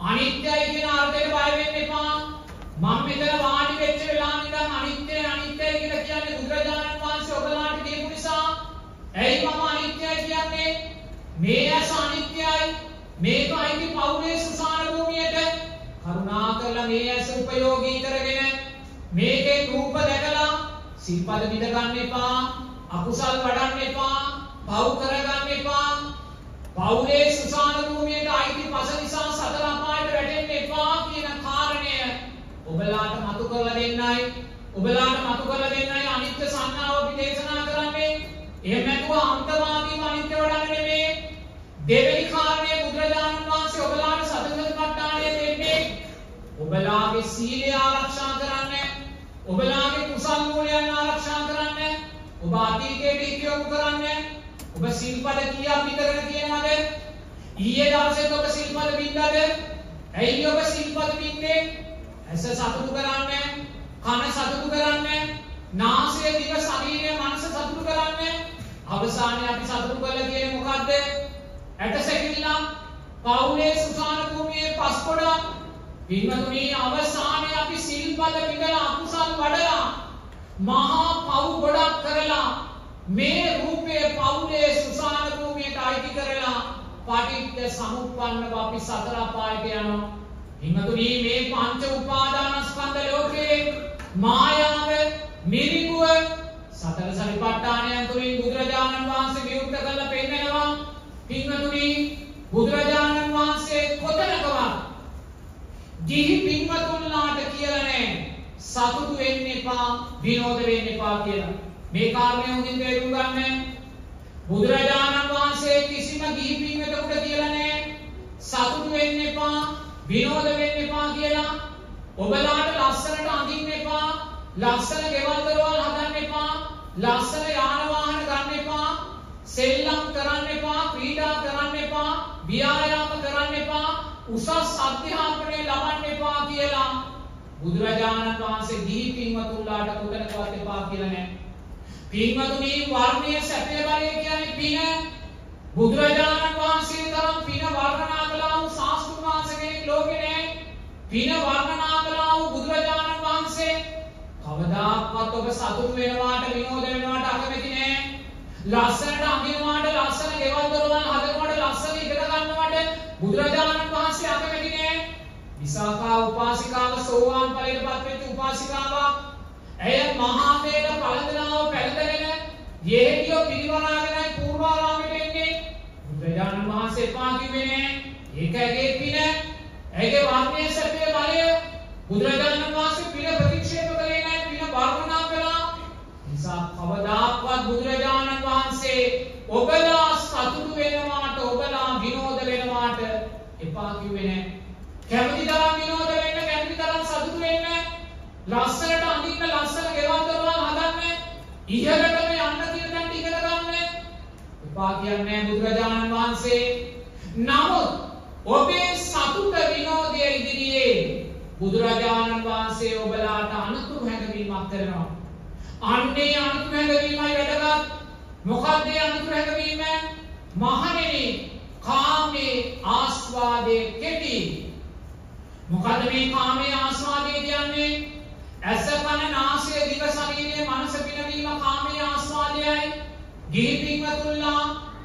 B: අනිත්‍යයි කියන අර්ථයට බය වෙන්න එපා. මම මෙතන වාඩි වෙච්ච වෙලාව ඉඳන් අනිත්‍යයි අනිත්‍යයි කියලා කියන්නේ බුදුරජාණන් වහන්සේ ඔබලාට කියපු නිසා. ඇයි මම අනිත්‍යයි කියන්නේ? මේ ඇස අනිත්‍යයි. මේක අයිති පවුලේ සුසාන භූමියට කරුණා කරලා මේ ඇස උපයෝගී කරගෙන මේකේ රූප දැකලා සිල්පද විඳ ගන්න එපා අකුසල් වඩන්න එපා පව් කරගන්න එපා පවුලේ සුසාන භූමියට අයිති පස නිසා සතර අපායට වැටෙන්න එපා කියන කාරණය ඔබලාට මතු කරලා දෙන්නයි ඔබලාට මතු කරලා දෙන්නයි අනිත්‍ය සංඥාව අපි දේශනා කරන්නේ. එහෙම නැතුව අන්තවාදීව අනිත්‍ය වඩන්න නෙමෙයි දෙවෙනි කාරණය බුදුරජාණන් වහන්සේ ඔබලාට සතරසතිපට්ඨානය දෙන්නේ. ඔබලාගේ සීලය ආරක්ෂා කරන්න ඔබලාගේ කුසල් මූලයන් ආරක්ෂා කරන්න ඔබ අතීතයට ඉතියොමු කරන්න ඔබ සිල්පද කීයක් විතරද කියනවද? ඊයේ දවසේ ඔබ සිල්පද බින්දද? ඇයි ඔබ සිල්පද බින්දේ? ඇස සතුටු කරන්න කන සතුටු කරන්න නාසය දිව ශරීරය මනස සතුටු කරන්න. අවසානයේ අපි සතුටු කරලා තියෙන්නේ මොකද්ද? ඇටසැකිල්ලක් පවුලේ සුසාන භූමියේ පස්කොඩක් පින්වතුනි අවසානයේ අපි සිල්පද පිටලා අකුසල් වඩලා මහා පව් ගොඩක් කරලා මේ රූපයේ පවුලේ සුසාන භූමියට අයිති කරලා පටිච්ච සමුප්පන්නව අපි සතර අපායට යනවා. පින්වතුනි මේ පංච උපාදානස්කන්ධ ලෝකේ මායාව මිරිඟුව සතර සරිපට්ඨානයන් තුලින් බුදුරජාණන් වහන්සේ විවුර්ත කරලා පෙන්නනවා පින්වතුනි බුදුරජාණන් වහන්සේ කොතනකවත් ගිහි පින්වතුන්ලාට කියලා නෑ සතුටු වෙන්න එපා විනෝද වෙන්න එපා කියලා. මේ කාරණය හොඳින් තේරුම් ගන්න. බුදුරජාණන් වහන්සේ කිසිම ගිහි පින්වතෙකුට කියලා නෑ සතුටු වෙන්න එපා විනෝද වෙන්න එපා කියලා. ඔබලාට ලස්සනට අඳින්න එපා ලස්සන ගෙවල් දොරවල් හදන්න එපා ලස්සන යාන වාහන ගන්න එපා සෙල්ලම් කරන්න එපා ක්‍රීඩා කරන්න එපා ව්‍යායාම කරන්න එපා උසස් අධ්‍යාපනය ලබන්න එපා කියලා බුදුරජාණන් වහන්සේ ගිහි පින්වතුන්ලාට කොතනකවත් එපා කියලා නෑ. පින්වතුනි වර්ණය සැපය බලය කියන්නේ පින. බුදුරජාණන් වහන්සේ තරම් පින වර්ණනා කළා වූ ශාස්ත්‍රුන් වහන්සේ කෙනෙක් ලෝකේ නෑ. පින වර්ණනා කළා වූ බුදුරජාණන් වහන්සේ කවදාක්වත් ඔබ සතුටු වෙනවාට විනෝද වෙනවාට අකමැති නෑ. ලස්සනට අඳිනවාට ලස්සන ගෙවල් දොරවල් හදනවාට ලස්සන ඉගෙන ගන්නවාට බුදුරජාණන් වහන්සේ අකමැති නෑ. විසාකා උපාසිකාව සෝවාන් ඵලයට පත් වෙච්ච උපාසිකාවක්. ඇය මහා මේක පළඳනාව පැළඳගෙන යෙහෙටියෝ පිරිවරාගෙනයි පූර්වාරාමයට එන්නේ. බුදුරජාණන් වහන්සේ එපා කිව්වේ නෑ. ඒක ඇගේ පින. ඇගේ වාග්මේ සත්‍ය බලය බුදුරජාණන් වහන්සේ පින ප්‍රතික්ෂේප කළේ නෑ පින වර්ණනා කළා. නිසා කවදාක්වත් බුදුරජාණන් වහන්සේ ඔබලා සතුටු වෙනවාට ඔබලා විනෝද වෙනවාට එපා කිව්වේ නෑ. කැමති තරම් විනෝද වෙන්න කැමති තරම් සතුටු වෙන්න ලස්සනට අඳින්න ලස්සන ගෙවල් දොරවල් හදන්න ඉහළටම යන්න තියෙන තැනට ඉහළ ගන්න එපා කියන්නේ බුදුරජාණන් වහන්සේ. නමුත් ඔබේ සතුට විනෝදය ඉදිරියේ බුදුරජාණන් වහන්සේ ඔබලාට අනතුරු හැඟවීමක් කරනවා. අන්නේ අනතුරු හැඟවීමයි වැදගත්. මොකක්ද ඒ අනතුරු හැඟවීම? මහණෙනි කාමේ ආස්වාදයේ කෙටි. මොකද මේ කාමයේ ආස්වාදය කියන්නේ? ඇස කන නාසය දිව ශරීරය මනස පිනවීම කාමයේ ආස්වාදයයි. ගිහි පින්වතුන්ලා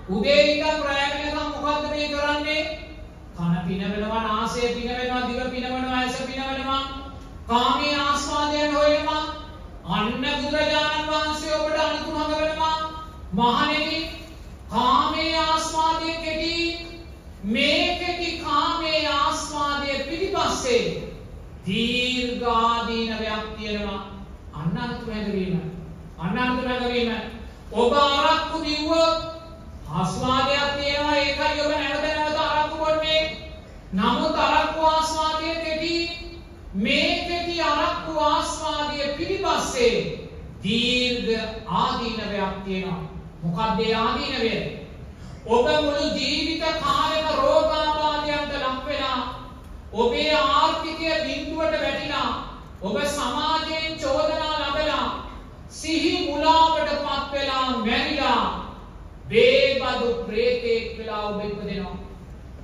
B: උදේ ඉඳන් රැ වෙනකම් මොකද්ද මේ කරන්නේ? කන පිනවනවා නාසය පිනවනවා දිව පිනවනවා ඇස පිනවනවා. කාමයේ ආස්වාදයන් හොයනවා. අන්න බුදුරජාණන් වහන්සේ ඔබට අනුතුරු හඟවනවා මහණෙනි කාමයේ ආස්වාදයේ කෙටි මේ කෙටි කාමයේ ආස්වාදය පිටිපස්සේ දීර්ඝාදීනවයක් තියෙනවා. අන්න අනුතුරු හැඟවීම අන්න අනුතුරු හැඟවීම ඔබ අරක්කු දිව්වොත් ආස්වාදයක් තියෙනවා ඒකයි ඔබ නැවත නැවත අරක්කු බොන්නේ නමුත් අරක්කු ආස්වාදය කෙටි මේ කෙටි අරක්කු ආස්වාදය පිටිපස්සේ දීර්ඝ ආදීනවයක් තියෙනවා. මොකක්ද ඒ ආදීනවය? ඔබ මුළු ජීවිත කාලෙම රෝගාබාධයන්ට ලක් වෙලා ඔබේ ආර්ථිකය බිඳුවට වැටිලා ඔබ සමාජයෙන් චෝදනා ලබලා සිහි මුලාවට පත් වෙලා මැරිලා බේබදු ප්‍රේතෙක් වෙලා ඔබ ඉපදෙනවා.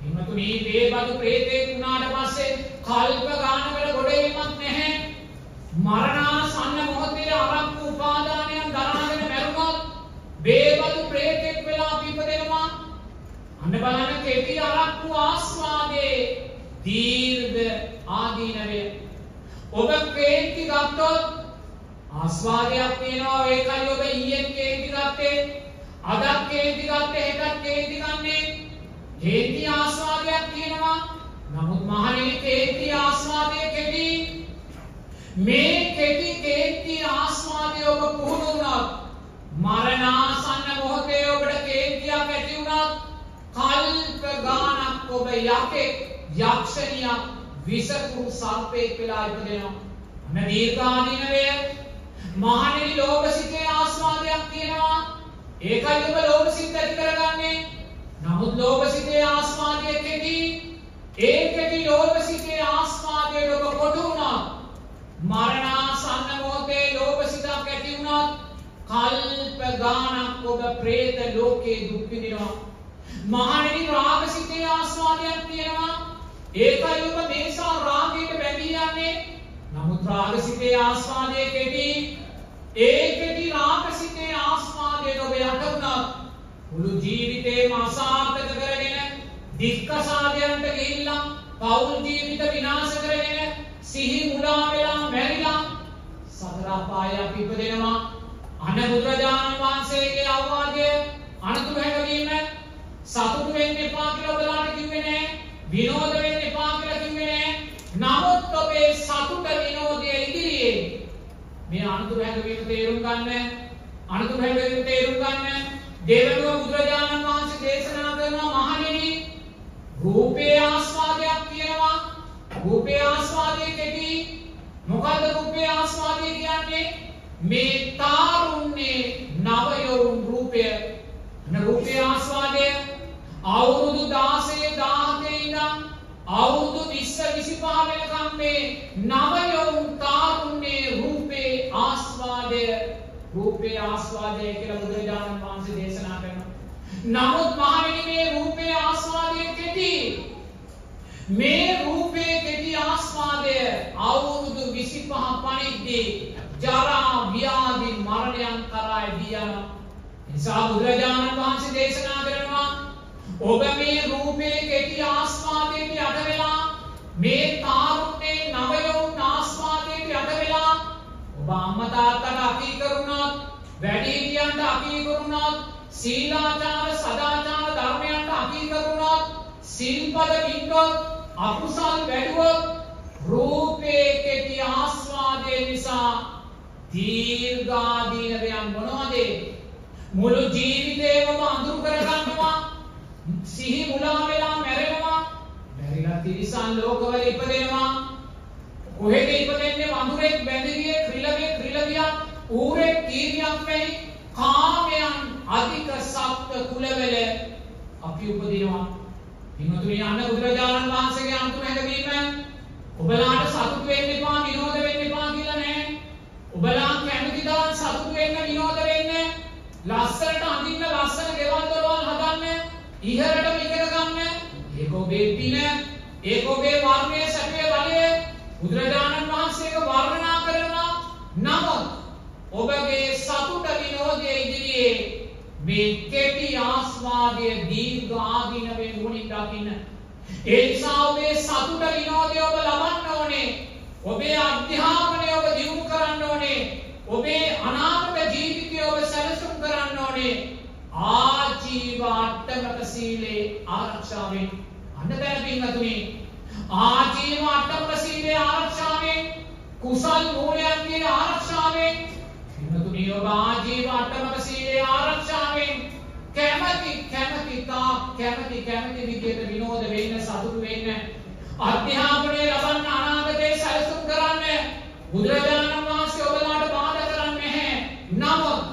B: හිමතුනි බේබදු ප්‍රේතෙක් වුණාට පස්සේ කල්ප ගානකට ගොඩ එීමක් නැහැ. මරණාසන්න මොහොතේ අරක්කු උපාදානයන් දරාගෙන මැරුණොත් බේබදු ප්‍රේතෙක් වෙලා අපි ඉපදෙනවා. අන්න බලන්න කෙටි අරක්කු ආස්වාදේ දීර්ඝ ආදීනවය. ඔබ කේන්ති ගත්තොත් ආස්වාදයක් තියෙනවා ඒකයි ඔබ ඊයේ කේන්ති ගත්තේ. අදත් කේන්ති ගත්තේ හෙටත් කේන්ති ගන්නේ. කේන්ති ආස්වාදයක් තියෙනවා. නමුත් මහණෙනි කේන්ති ආස්වාදය කෙටි. මේ කෙටි කේන්ති ආස්වාදය ඔබ පුහුණු වුණොත් මරණාසන්න මොහොතේ ඔබට කේන්තියක් ඇති වුණොත් කල්ප ගානක් ඔබ යකෙක් යක්ෂණියක් විසකුරු සර්පයෙක් වෙලා ඉපදෙනවා. අන්න දීර්ඝාදීනවය. මහණෙනි ලෝභසිතේ ආස්වාදයක් තියෙනවා. ඒකයි ඔබ ලෝභසිත ඇති කරගන්නේ. නමුත් ලෝභසිතේ ආස්වාදය කෙටි ඒ කෙටි ලෝභසිතේ ආස්වාදයට ඔබ කොටු වුණා. මරණාසන්න මොහොතේ ලෝභසිතක් ඇති වුණොත් කල්ප ගානක් ඔබ പ്രേත ලෝකේ දුක් විඳිනවා. මහණෙනි රාගසිතේ ආස්වාදයක් තියෙනවා. ඒකයි ඔබ මේසා රාගයට බැඳී යන්නේ. නමුත් රාගසිතේ ආස්වාදය කෙටි ඒ කෙටි රාගසිතේ ආස්වාදයට ඔබ යට වුණත් මුළු ජීවිතේම අසාර්ථක කරගෙන දික්කසාදයන්ට ගිහිල්ලා පෞල් ජීවිත විනාශ කරගෙන සිහි මුලා වෙලා මැරිලා සතර අපායක් ඉපදෙනවා. අන බුදුරජාණන් වහන්සේගේ අවවාදය අනතුරු හැඟවීම සතුටු වෙන්න එපා කියලා ඔබලාට කිව්වේ නෑ විනෝද වෙන්න එපා කියලා කිව්වේ නෑ. නමුත් ඔබේ සතුට විනෝදය ඉදිරියේ මේ අනතුරු හැඟවීම තේරුම් ගන්න අනතුරු හැඟවීම තේරුම් ගන්න දෙවනුව බුදුරජාණන් වහන්සේ දේශනා කරනවා මහණෙනි රූපේ ආස්වාදයක් තියෙනවා රූපේ ආස්වාදයේ කෙටි. මොකද්ද රූපේ ආස්වාදය කියන්නේ? මේ තාරුණ්‍යේ නවයවුන් රූපය. අන රූපේ ආස්වාදය අවුරුදු 16 17 ඉඳන් අවුරුදු 20 25 වෙනකම් මේ නවයවුන් තාරුණ්‍යේ රූපේ ආස්වාදය රූපේ ආස්වාදය කියලා බුදුරජාණන් වහන්සේ දේශනා කරනවා. නමුත් මහණෙනි මේ රූපේ ආස්වාදය කෙටි. මේ රූපේ කෙටි ආස්වාදය අවුරුදු 25 පණිද්දී ජරා ව්‍යාධි මරණයන් කරා එදී යනවා. නිසා බුදුරජාණන් වහන්සේ දේශනා කරනවා ඔබ මේ රූපේ කෙටි ආස්වාදයට යට වෙලා මේ තාරුණ්‍යේ නවයවුන් ආස්වාදයට යට වෙලා ඔබ අම්මා තාත්තට අකී කරුණොත් වැඩිහිටියන්ට අකී කරුණොත් සීලාචාර සදාචාර ධර්මයන්ට අකී කරුණොත් සිල්පද පිටොත් අකුසල් වැඩුවොත් රූපේ කෙටි ආස්වාදය නිසා දීර්ඝාදීනවයන් මොනවද? මුළු ජීවිතේම අඳුරු කරගන්නවා. සිහි මුලා වෙලා මැරෙනවා. මැරිලා තිරිසන් ලෝකවල ඉපදෙනවා. කොහෙද ඉපදෙන්නේ? වඳුරෙක් බැඳිරියෙක් ක්‍රිලගෙක් ක්‍රිලගියක් ඌරෙක් කීරියක් වැනි කාමයන් අධික සත්ව කුලවල අපි උපදිනවා. පින්වතුනි අන්න බුදුරජාණන් වහන්සේගේ අන්තිම හැදවීම ඔබලාට සතුට වෙන්න එපා විනෝද වෙන්න එපා කියලා නෑ. ඔබලා කැමති තරම් සතුට වෙන්න විනෝද වෙන්න ලස්සනට අඳින්න ලස්සන ගෙවල් දොරවල් හදන්න ඉහළට ඉගෙන ගන්න. ඒක ඔබේ පින ඒක ඔබේ වර්ණයේ සැපේ බලය. බුදුරජාණන් වහන්සේක වර්ණනා කරනවා නමුත් ඔබගේ සතුට විනෝදය ඉදිරියේ මේ කෙටි ආස්වාදය දීර්ඝ ආදීනවෙන් නුවණින් දකින්න. ඒ නිසා ඔබේ සතුට විනෝදය ඔබ ලබන්න ඕනේ. ඔබේ අධ්‍යාපනය ඔබ දියුණු කරන්න ඕනේ. ඔබේ අනාගත ජීවිතය ඔබ සැලසුම් කරන්න ඕනේ. ආජීව අට්ටමක සීලේ ආරක්ෂාවෙන් අන්න දැන පින්වතුනි ආජීව අට්ටමක සීලේ ආරක්ෂාවෙන් කුසල් මූලයන්ගේ ආරක්ෂාවෙන් පින්වතුනි ඔබ ආජීව අට්ටමක සීලේ ආරක්ෂාවෙන් කැමති කැමති තා කැමති කැමති විදියට විනෝද වෙන්න සතුටු වෙන්න අධ්‍යාපනය ලබන්න අනාගතේ සැලසුම් කරන්න බුදුරජාණන් වහන්සේ ඔබලාට බාධා කරන්නේ නැහැ. නමුත්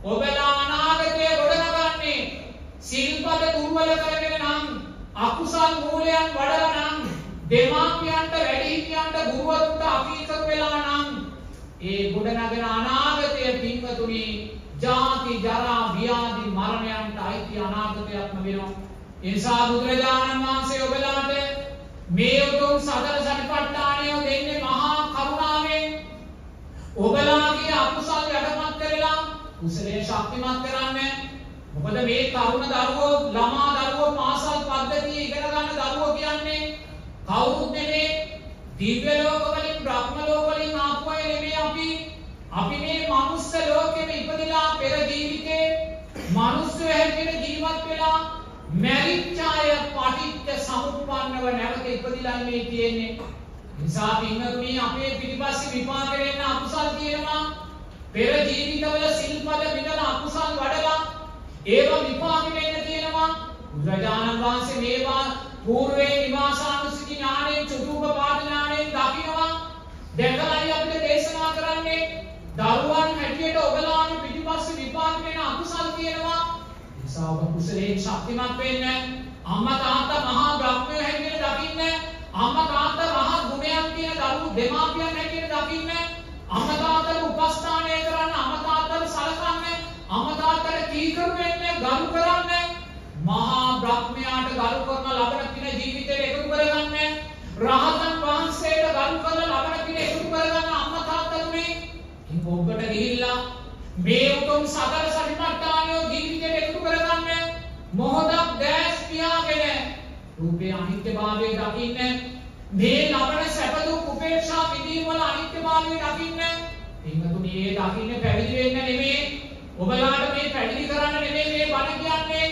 B: ඔබලා අනාගතය ගොඩනගන්නේ සිල්පද දුර්වල කරගෙන නම් අකුසල් මූලයන් වඩලා නම් දෙමාපියන්ට වැඩිහිටියන්ට ගුරුවරුන්ට අකීකරු වෙලා නම් ඒ ගොඩනගෙන අනාගතය පින්වතුනි ජාති ජරා ව්‍යාධි මරණයන්ට අයිති අනාගතයක්ම වෙනවා. ඒ නිසා බුදුරජාණන් වහන්සේ ඔබලාට මේ උතුම් සතර සටිපට්ඨානය දෙන්නේ මහා කරුණාවෙන්. ඔබලාගේ අකුසල් යටපත් කරලා කුසලයේ ශක්තිමත් කරන්න. මොකද මේ තරුණ දරුවෝ ළමා දරුවෝ පාසල් පද්ධතිය ඉගෙන ගන්න දරුවෝ කියන්නේ කවුරුත් නෙමේ දිව්‍ය ලෝක වලින් බ්‍රහ්ම ලෝක වලින් ආපු අය නෙමේ අපි. අපි මේ මනුස්ස ලෝකෙම ඉපදිලා පෙර ජීවිතේ මනුස්සය හැටියට ජීවත් වෙලා මැරිච්ච අය පටිච්ච සමුප්පන්නව නැවත ඉපදිලා මේ තියෙන්නේ. නිසා පින්වතුනි අපේ පිටිපස්සේ විපාක වෙන්න අකුසල් තියෙනවා. පෙර ජීවිතවල සිල්පද විදලා අකුසල් වඩලා ඒව විපාක වෙන්න තියෙනවා. බුදුරජාණන් වහන්සේ මේවා పూర్වේ නිවාසානුසුති ඥාණයෙන් චතුූපපාද ඥාණයෙන් දකිනවා. දැකලායි අපිට දේශනා කරන්නේ දරුවන් හැටියට ඔබලාගේ පිටිපස්සේ විපාක වෙන අකුසල් තියෙනවා. නිසා ඔබ කුසලයෙන් ශක්තිමත් වෙන්න අම්මා තාත්තා මහා බ්‍රහ්මයෝ හැටියට දකින්න අම්මා තාත්තා මහා ගුණයන් තියෙන දරුවෝ දෙමාපියන් හැටියට දකින්න අම්මා තාත්තට උපස්ථානය කරන්න අම්මා තාත්තට සලකන්න අම්මා තාත්තට කීකරු වෙන්න ගරු කරන්න මහා බ්‍රහ්මයාට ගරු කරන ලබන පින ජීවිතේට එකතු කරගන්න රහතන් වහන්සේට ගරු කරන ලබන පින එකතු කරගන්න අම්මා තාත්තතුනේ ඉතින් ඔබට ගිහිල්ලා මේ උතුම් සතර සතිපට්ඨානය ජීවිතේට එකතු කරගන්න මොහොතක් දැස් පියාගෙන රූපේ අනිත්‍යභාවය දකින්න මේ ලබන සැප දුක් උපේක්ෂා විදීම වල අනිත්‍යභාවය දකින්න පින්වතුනි ඒ දකින්න පැවිදි වෙන්න නෙමෙයි ඔබලාට මේ පැවිදි කරන්න නෙමෙයි මේ බණ කියන්නේ.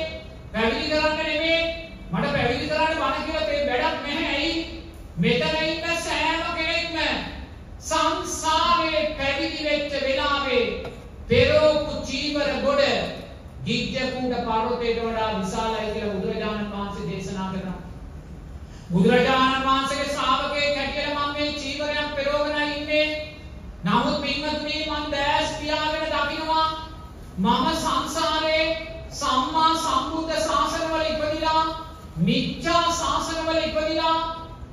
B: පැවිදි කරන්න නෙමෙයි මට පැවිදි කරන්න බණ කියලා තේ වැඩක් නැහැ. ඇයි? මෙතන ඉන්න සෑම කෙනෙක්ම සංසාරේ පැවිදි වෙච්ච වෙලාවේ පෙරෝපු චීවර ගොඩ ගිජ්ජකූට පර්වතයට වඩා විශාලයි කියලා බුදුරජාණන් වහන්සේ දේශනා කරනවා. බුදුරජාණන් වහන්සේගේ ශ්‍රාවකයෙක් හැටියට මම මේ චීවරයක් පෙරෝගෙන ඉන්නේ. නමුත් පින්වත්නි මම දැස් පියාගෙන දකිනවා මම සංසාරේ සම්මා සම්බුද්ධ ශාසනවල ඉපදිලා මිච්ඡා ශාසනවල ඉපදිලා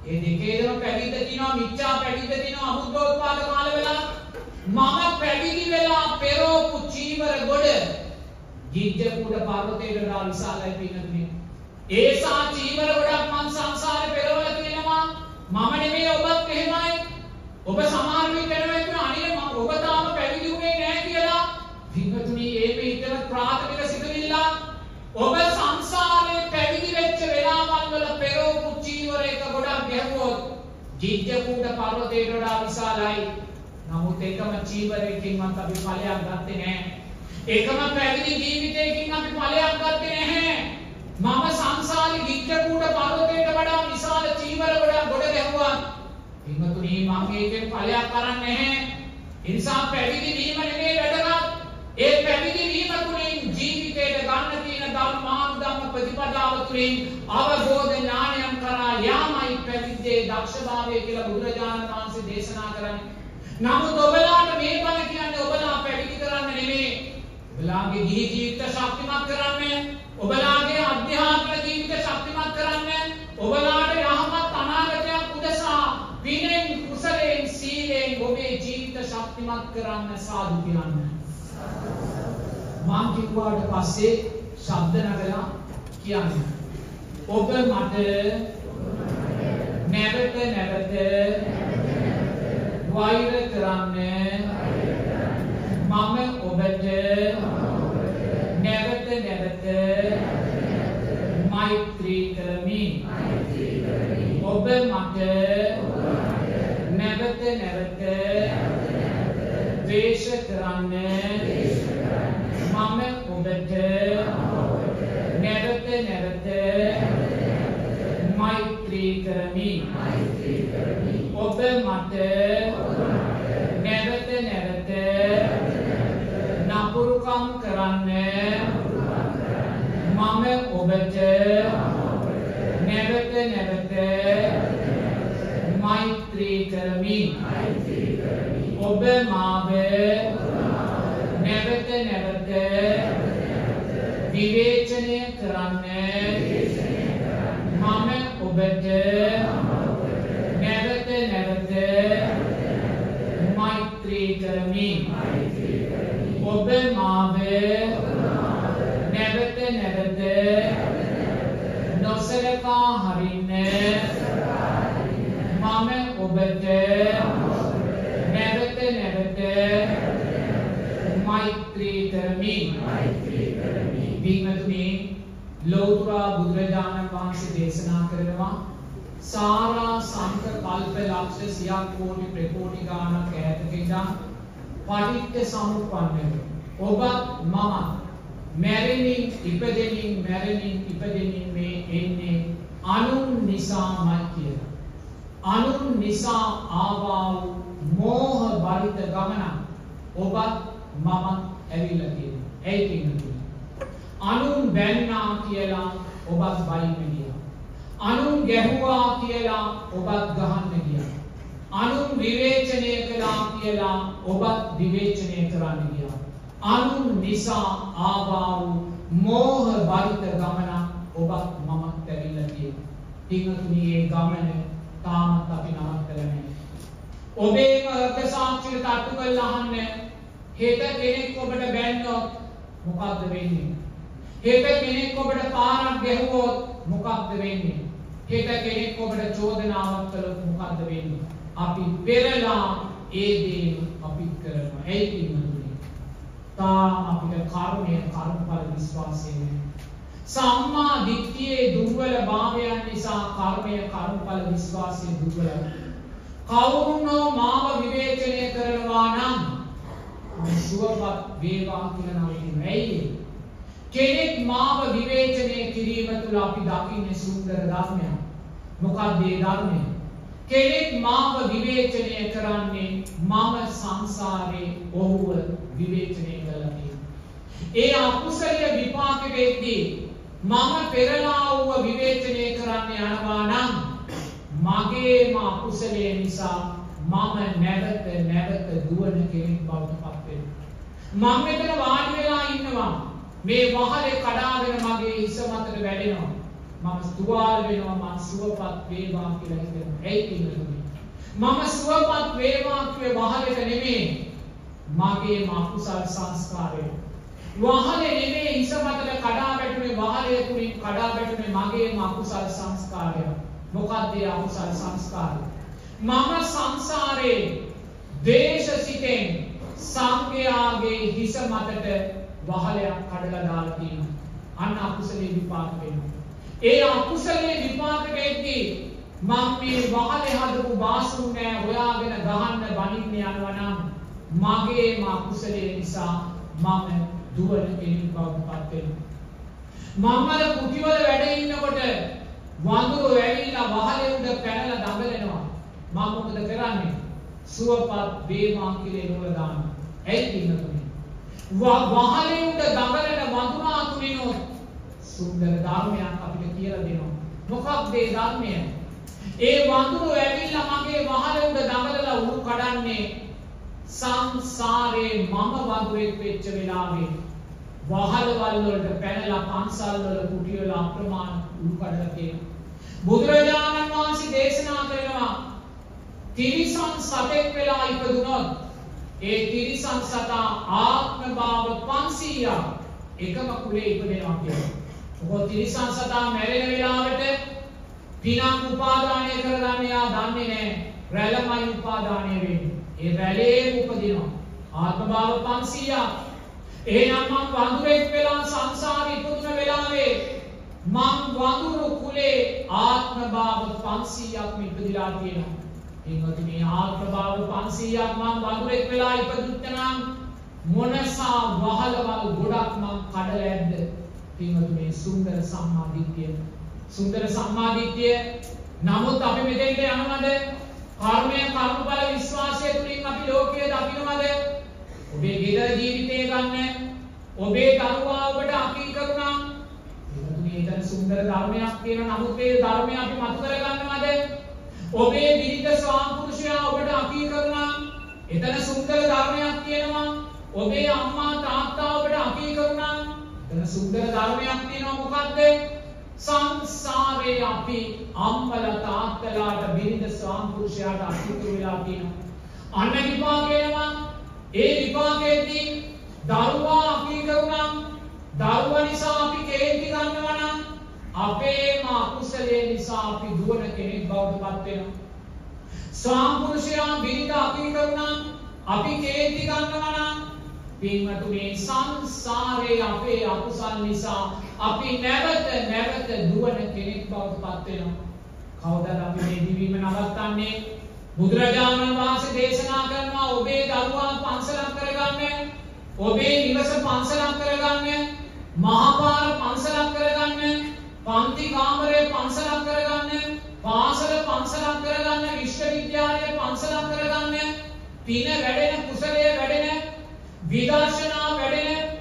B: ඒ දෙකේදම පැවිද්ද තියෙනවා මිච්ඡා පැවිද්ද තියෙනවා අබුද්ධෝත්පාද කාලවල මම පැවිදි වෙලා පෙරෝපු චීවර ගොඩ ගිජ්ජකූට පර්වතයට වඩා විශාලයි පින්නතුනි. ඒසා චීවර ගොඩක් මං සංසාරේ පෙරවල තියෙනවා. මම නෙමෙයි ඔබත් එහෙමයි. ඔබ සමහර විට වෙනවා කියන අනිල මම ඔබ තාම පැවිදි වුණේ නැහැ කියලා. පින්නතුනි ඒ මේතර ප්‍රාථමික සිතුවිල්ල ඔබ සංසාරේ පැවිදි වෙච්ච වෙලාවල් වල පෙරෝපු චීවර එක ගොඩක් ගැහුවොත් ගිජ්ජකූට පර්වතයට වඩා විශාලයි. නමුත් එකම චීවරයකින්වත් අපි ඵලයක් ගත්තේ නැහැ. එකම පැවිදි ජීවිතයකින් අපි ඵලයක් ගත්තේ නැහැ. මම සංසාරේ ගිජ්ජකූට පර්වතයට වඩා විශාල චීවර ගොඩක් ගොඩ ගැහුවා. පින්වතුනි මම මේකෙන් ඵලයක් කරන්නේ නැහැ. ඒ නිසා පැවිදි වීම නෙමෙයි වැදගත්. ඒ පැවිදි වීම තුළින් ජීවිතයට ගන්න තියෙන ධර්මානුධම්ම ප්‍රතිපදාව තුළින් අවබෝධ ඥානයන් කරා යාමයි පැවිද්දේ දේ දක්ෂභාවය කියලා බුදුරජාණන් වහන්සේ දේශනා කරන්නේ. නමුත් ඔබලාට මේ බණ කියන්නේ ඔබලා පැවිදි කරන්න නෙමෙයි. ඔබලාගේ ගිහි ජීවිත ශක්තිමත් කරන්න, ඔබලාගේ අධ්‍යාත්මික ජීවිත ශක්තිමත් කරන්න, ඔබලාට යහපත් අනාගතයක් උදෙසා විනෙන් කුසලයෙන් සීලයෙන් ඔබේ ජීවිත ශක්තිමත් කරන්න සාදු කියන්න. මං කිව්වාට පස්සේ ශබ්ද නගලා කියන්න. ඔබ මට නැවත නැවත වෛර කරන්න මම ඔබට නැවත නැවත මෛත්‍රී කරමි. ඔබ මට නැවත නැවත ද්වේෂ කරන්න මම ඔබට නැවත නැවත මෛත්‍රී කරමි. ඔබ මට නැවත නැවත නපුරුකම් කරන්න මම ඔබට නැවත නැවත මෛත්‍රී කරමි ඔබ මාව නැවත නැවත විවේචනය කරන්න මම ඔබට නැවත නැවත මෛත්‍රී කරමි ඔබ මාව නැවත නැවත නොසලකා හරින්න මම ඔබට නැවත නැවත මෛත්‍රී කරමි. පින්වතුනි ලෞතුරා බුදුරජාණන් වහන්සේ දේශනා කරනවා සාරා සංක කල්ප ලක්ෂ සියක් කෝටි ප්‍රකෝටි ගානක් ඈතක ඉඳන් පටිච්ච සමුප්පන්නව ඔබත් මම මැරෙමින් ඉපදෙමින් මැරෙමින් ඉපදෙමින් මේ එන්නේ අනුන් නිසාමයි කියලා. අනුන් නිසා ආවා වූ මෝහ බරිත ගමන ඔබත් මමත් ඇවිල්ලා තියෙනවා. ඇයි පින්වතුනි? අනුන් බැන්නා කියලා ඔබත් බයින්න ගියා. අනුන් ගැහුවා කියලා ඔබත් ගහන්න ගියා. අනුන් විවේචනය කළා කියලා ඔබත් විවේචනය කරන්න ගියා. අනුන් නිසා ආවා වූ මෝහ බරිත ගමන ඔබත් මමත් ඇවිල්ලා තියෙනවා. පින්වතුනි මේ ගමන තාමත් අපි නවත්තලා නැහැ. ඔබේම හෘද සාක්ෂියට තට්ටු කරලා අහන්න හෙට කෙනෙක් ඔබට බැන්නොත් මොකද්ද වෙන්නේ? හෙට කෙනෙක් ඔබට පාරක් ගැහුවොත් මොකක්ද වෙන්නේ? හෙට කෙනෙක් ඔබට චෝදනාවක් කළොත් මොකද්ද වෙන්නේ? අපි පෙරලා ඒ දේ අපි කරනවා. ඇයි පින්වතුනි? තාම අපිට කර්මය කර්මඵල විශ්වාසය නැහැ. සම්මා දිට්ඨියේ දුර්වල භාවයන් නිසා කර්මය කර්මඵල විශ්වාසය දුර්වලයි. කවුරුනෝ මාව විවේචනය කරනවා නම් මම සුවපත් වේවා කියලා නම් කියනවා. ඇයි ඒ? කෙනෙක් මාව විවේචනය කිරීම තුළ අපි දකින්නේ සුන්දර ධර්මයක්. මොකක්ද ඒ ධර්මය? කෙනෙක් මාව විවේචනය කරන්නේ මම සංසාරේ ඔහුව විවේචනය කළා ඒ අකුසලයේ විපාකෙදී මම පෙරලා වූ විවේචනය කරන්න යනවා නම් මගේම අකුසලයේ නිසා මම නැවත නැවත දුවන කෙනෙක් බවට පත් වෙනවා. මම මෙතන වාඩි වෙලා ඉන්නවා. මේ වහලේ කඩාගෙන මගේ හිස මතට වැටෙනවා. මම තුවාල වෙනවා මම සුවපත් වේවා කියලා හිතනවා. ඇයි පින්නතුනි? මම සුවපත් වේවා කියේ වහලෙට නෙමෙයි. මගේ අකුසල් සංස්කාරය. වහලේ නෙමෙයි හිස මතට කඩා වැටුනේ වහලේ තුලින් කඩා වැටුනේ මගේ අකුසල් සංස්කාරය. මොකක්ද ඒ අකුසල් සංස්කාරය? මම සංසාරේ දේශ සිතෙන් සංඝයාගේ හිස මතට වහලයක් කඩලා දාලා තියෙනවා. අන්න අකුසලේ විපාක වෙනවා. ඒ අකුසලේ විපාක වෙද්දී මම මේ වහලේ හදපු බාසුන් නෑ හොයාගෙන ගහන්න බනින්න යනවා නම් මගේම අකුසලේ නිසා මම දුවන කෙනෙක් බවට පත් වෙනවා. මම අර කුටිවල වැඩ ඉන්නකොට වඳුරු ඇවිල්ලා වහලේ උඩ පැනලා දඟලනවා. මම මොකද කරන්නේ? සුවපත් වේවා කියලා නෝල දානවා. ඇයි පින්නතුනි? වහලේ උඩ දඟලන වඳුරා තුලිනොත් සුන්දර ධර්මයක් අපිට කියලා දෙනවා. මොකක්ද ඒ ධර්මය? ඒ වඳුරු ඇවිල්ලා මගේ වහල උඩ දඟලලා උණු කඩන්නේ සංසාරේ මම වඳුරෙක් වෙච්ච වෙලාවේ වහලවල් වලට පැනලා පන්සල් වල කුටි වල අප්‍රමාණ උණු කඩලා තියෙනවා. බුදුරජාණන් වහන්සේ දේශනා කරනවා තිරිසන් සතෙක් වෙලා ඉපදුනොත් ඒ තිරිසන් සතා ආත්ම භාව 500ක් එකම කුලේ ඉපදෙනවා කියලා. මොකද තිරිසන් සතා මැරෙන වෙලාවට පිනක් උපාදානය කරගන්න යා දන්නේ නැහැ. රැළමයි උපාදානය වෙන්නේ. ඒ රැළේ උපදිනවා. ආත්ම භාව 500ක්. එහෙනම් මං වඳුරෙක් වෙලා සංසාරේ ඉපදුන වෙලාවේ මං වඳුරු කුලේ ආත්ම භාව 500ක් ඉපදිලා තියෙනවා. පින්වතුනි ආත්ම භාව 500ක් මං වඳුරෙක් වෙලා ඉපදුච්ච නම් මොනසා වහලවල් ගොඩක් මං කඩලා ඇද්ද? පින්වතුනි සුන්දර සම්මා දිට්ඨිය සුන්දර සම්මාධිත්‍යය නමුත් අපි මෙතෙන්ට යනවද? කර්මය කර්මඵල විශ්වාසය තුළින් අපි ලෝකය දකිනවද? ඔබේ ගෙදර ජීවිතය ගන්න ඔබේ දරුවා ඔබට අකී කරුණා. එතන සුන්දර ධර්මයක් තියෙන නමුත් ඒ ධර්මය අපි මතු කරගන්නවද? ඔබේ බිරිඳ ස්වාමිපුරුෂයා ඔබට අකී කරුණා. එතන සුන්දර ධර්මයක් තියෙනවා ඔබේ අම්මා තාත්තා ඔබට අකී කරුණා. එතන සුන්දර ධර්මයක් තියෙනවා මොකද්ද සංසාරේ අපි අම්මල තාත්තලාට බිරිඳ ස්වාමිපුරුෂයාට අසුතු වෙලා තියෙනවා. අන්න විපාකේනවා. ඒ විපාකයේදී දරුවා අපි කරුණා දරුවා නිසා අපි කේන්ති ගන්නවා නම් අපේම අකුසලයේ නිසා අපි දුවන කෙනෙක් බවට පත් වෙනවා. ස්වාමිපුරුෂයා බිරිඳ අපි කරුණා අපි කේන්ති ගන්නවා නම් පින්වතුනි සංසාරේ අපේ අකුසල් නිසා අපි නැවත නැවත දුවන කෙනෙක් බවට පත් වෙනවා. කවදද අපි මේ දිවීම නවත්තන්නේ? බුදුරජාණන් වහන්සේ දේශනා කරනවා ඔබේ දරුවා පන්සලක් කරගන්න, ඔබේ නිවස පන්සලක් කරගන්න, මහපාර පන්සලක් කරගන්න, පන්ති කාමරය පන්සලක් කරගන්න, පාසල පන්සලක් කරගන්න, විශ්වවිද්‍යාලය පන්සලක් කරගන්න, පින වැඩෙන කුසලය වැඩෙන විදර්ශනා වැඩෙන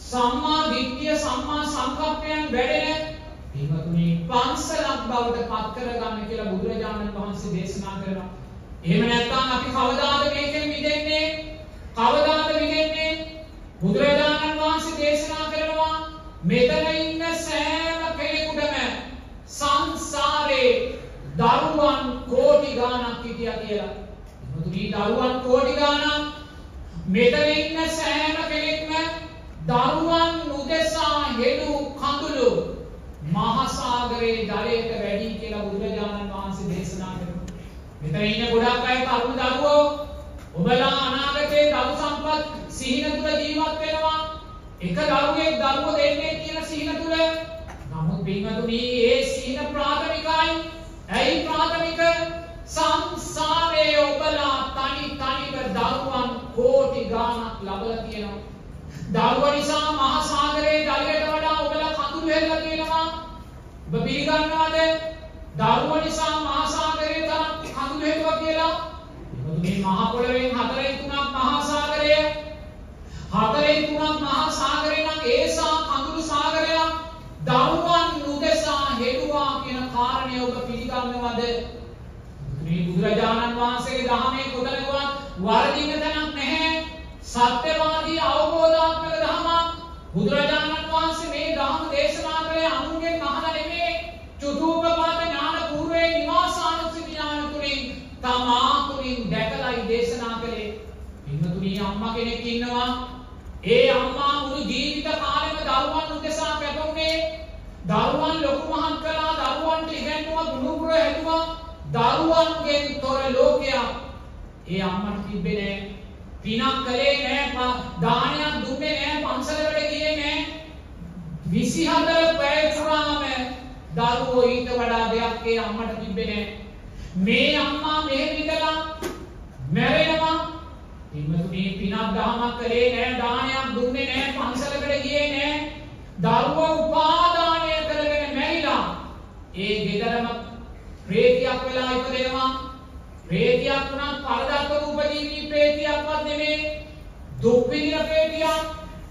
B: සම්මා දිට්ඨිය සම්මා සංකප්පයන් වැඩෙන පින්වතුනි පන්සලක් බවට පත් කරගන්න කියලා බුදුරජාණන් වහන්සේ දේශනා කරනවා. එහෙම නැත්නම් අපි කවදාද මේකෙන් මිදෙන්නේ? කවදාද මිදෙන්නේ? බුදුරජාණන් වහන්සේ දේශනා කරනවා මෙතන ඉන්න සෑම කෙනෙකුටම සංසාරේ දරුවන් කෝටි ගාණක් හිටියා කියලා. මුතුනි දරුවන් කෝටි ගාණක් මෙතන ඉන්න සෑම කෙනෙක්ම දරුවන් උදෙසා හෙළු කඳුළු මහසාගරයේ ජලයට වැඩි කියලා බුදුරජාණන් වහන්සේ දේශනා කරනවා. මෙතන ඉන්න ගොඩක් අය තරුණ දරුවෝ ඔබලා අනාගතයේ දරු සම්පත් සිහින තුල ජීවත් වෙනවා. එක දරුවෙක් දරුවෝ දෙන්නේ කියන සිහින තුල. නමුත් බින්වතුනි ඒ සිහින ප්‍රාථමිකයි. ඇයි ප්‍රාථමික? සංසාරයේ ඔබලා තනි තනිව දරුවන් කෝටි ගාණක් ලබලා තියෙනවා. දරුවා නිසා මහා සාගරයේ ජලයට වඩා ඔබලා කඳුළු හෙල්ලලා තියෙනවා. ඔබ පිළිගන්නවද? දරුවා නිසා මහා සාගරයේ තරම් කඳුළු හෙල්ලුවා කියලා? මොකද මේ මහා පොළවෙන් හතරෙන් තුනක් මහා සාගරය. හතරෙන් තුනක් මහා සාගරය නම් ඒසා කඳුළු සාගරයක් දරුවන් උදෙසා හෙළුවා කියන කාරණය ඔබ පිළිගන්නවද? මේ බුදුරජාණන් වහන්සේගේ දහමේ කොතනකවත් වරදින්න තැනක් නැහැ. සත්‍යවාදී අවබෝධාත්මක දහමක් බුදුරජාණන් වහන්සේ මේ ධර්ම දේශනා කළේ අනුන්ගෙන් අහලා නෙමෙයි චතුූපපාත ඥාන පූර්වේ නිවාසානුස්සති ඥාන තුලින් තමා තුලින් දැකලායි දේශනා කළේ. පින්තුණී අම්මා කෙනෙක් ඉන්නවා. ඒ අම්මා මුළු ජීවිත කාලෙම දරුවන් උදෙසා කැපුනේ දරුවන් ලොකු මහත් කළා. දරුවන්ට ඉගෙනුවා ගුරුකුල හැදුවා දරුවන්ගෙන් තොර ලෝකයක්. ඒ අම්මට තිබ්බේ නෑ. පිනක් කළේ නෑ දානයක් දුන්නේ නෑ පන්සලකට ගියේ නෑ. 24 පැය පුරාම දරුවෝ ඊට වඩා දෙයක් ඒ අම්මට තිබ්බේ නෑ. මේ අම්මා මෙහෙම ඉඳලා මැරෙනවා. පින්වතුනි පිනක් දහමක් කළේ නෑ දානයක් දුන්නේ නෑ පන්සලකට ගියේ නෑ. දරුවෝ උපාදානය කරගෙන මැරිලා ඒ ගෙදරම ප්‍රේතියක් වෙලා ඉපදෙනවා ප්‍රේතියක් වුණත් පරදක්ව රූපජීවී ප්‍රේතියක්වත් නෙමේ. දුක් විඳින ප්‍රේතියක්.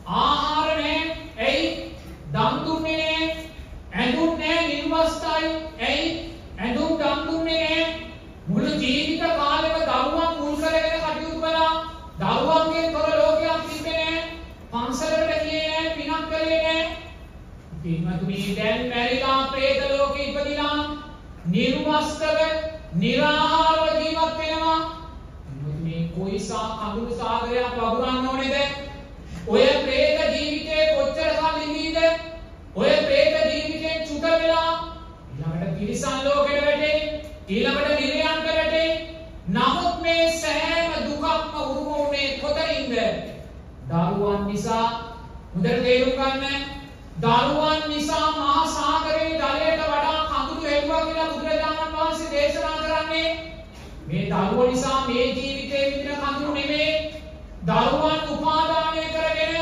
B: ආහාර නැහැ ඇයි? දන් දුන්නේ නැහැ ඇඳුම් නැහැ නිර්වස්ථයි ඇයි? ඇඳුම් දන් දුන්නේ නැහැ මුළු ජීවිත කාලෙම දරුවන් මුල් කරගෙන කටයුතු කළා. දරුවන්ගේ තොර ලෝකයක් තිබ්බේ නැහැ පන්සලකට ගියේ නැහැ පිනක් කළේ නැහැ පින්වතුනි දැන් මැරිලා പ്രേත ලෝකෙ ඉපදිලා නිර්වස්තව निराහාරව ජීවත් වෙනවා. මේ කොයිසා කඳුළු සාගරයක් වගුරන්න ඕනේද? ඔය പ്രേත ජීවිතේ කොච්චර කල් ඉඳීද? ඔය പ്രേත ජීවිතෙන් චුත වෙලා ඊළඟට තිරිසන් ලෝකෙට වැටේ. ඊළඟට නිර්යන්ත වැටේ. නමුත් මේ සෑම දුකක්ම උරුම වුණේ කොතනින්ද? දරුවන් නිසා. හොඳට තේරුම් ගන්න. දරුවන් නිසා මහා සාගරයේ ජලයට වඩා කඳුළු හෙව්වා කියලා බුදුරජාණන් වහන්සේ දේශනා කරන්නේ. මේ දරුවෝ නිසා මේ ජීවිතේ විඳින කඳුළු නෙමෙයි. දරුවන් උපාදානය කරගෙන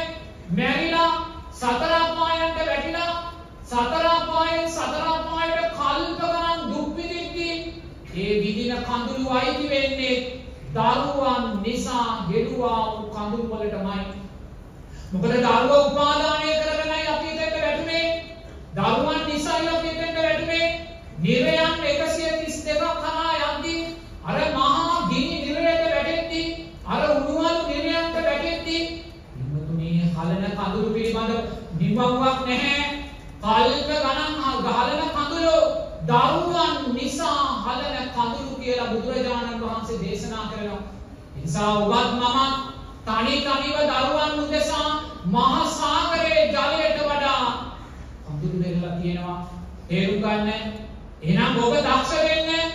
B: මැරිලා සතර අපායන්ට වැටිලා සතර අපායෙන් සතර අපායට කල්ප ගණන් දුක් විඳිද්දී ඒ විඳින කඳුළු අයිති වෙන්නේ දරුවන් නිසා ගෙඩුවා වූ කඳුළු වලටමයි. මොකද දරුවා උපාදානය කරගෙනයි අපි එතෙන්ට වැටුනේ. දරුවන් නිසායි අපි එතෙන්ට වැටුනේ. නිරයන් 132ක් කරා යද්දී අර මහා ගිනි නිරයට වැටෙද්දී අර උණුවල් නිරයන්ට වැටෙද්දී හිමතුනේ හලන කඳුළු පිළිබඳ නිවව්වක් නැහැ. කල්ප ගණන් ගහලන කඳුළු දරුවන් නිසා හලන කඳුළු කියලා බුදුරජාණන් වහන්සේ දේශනා කරනවා. නිසා ඔබත් මමත් තනි තනිව දරුවන් උදෙසා මහා සාගරයේ ජලයට වඩා කඳුළු වෙලා තියෙනවා. තේරුම් ගන්න. එහෙනම් ඔබ දක්ෂ වෙන්න.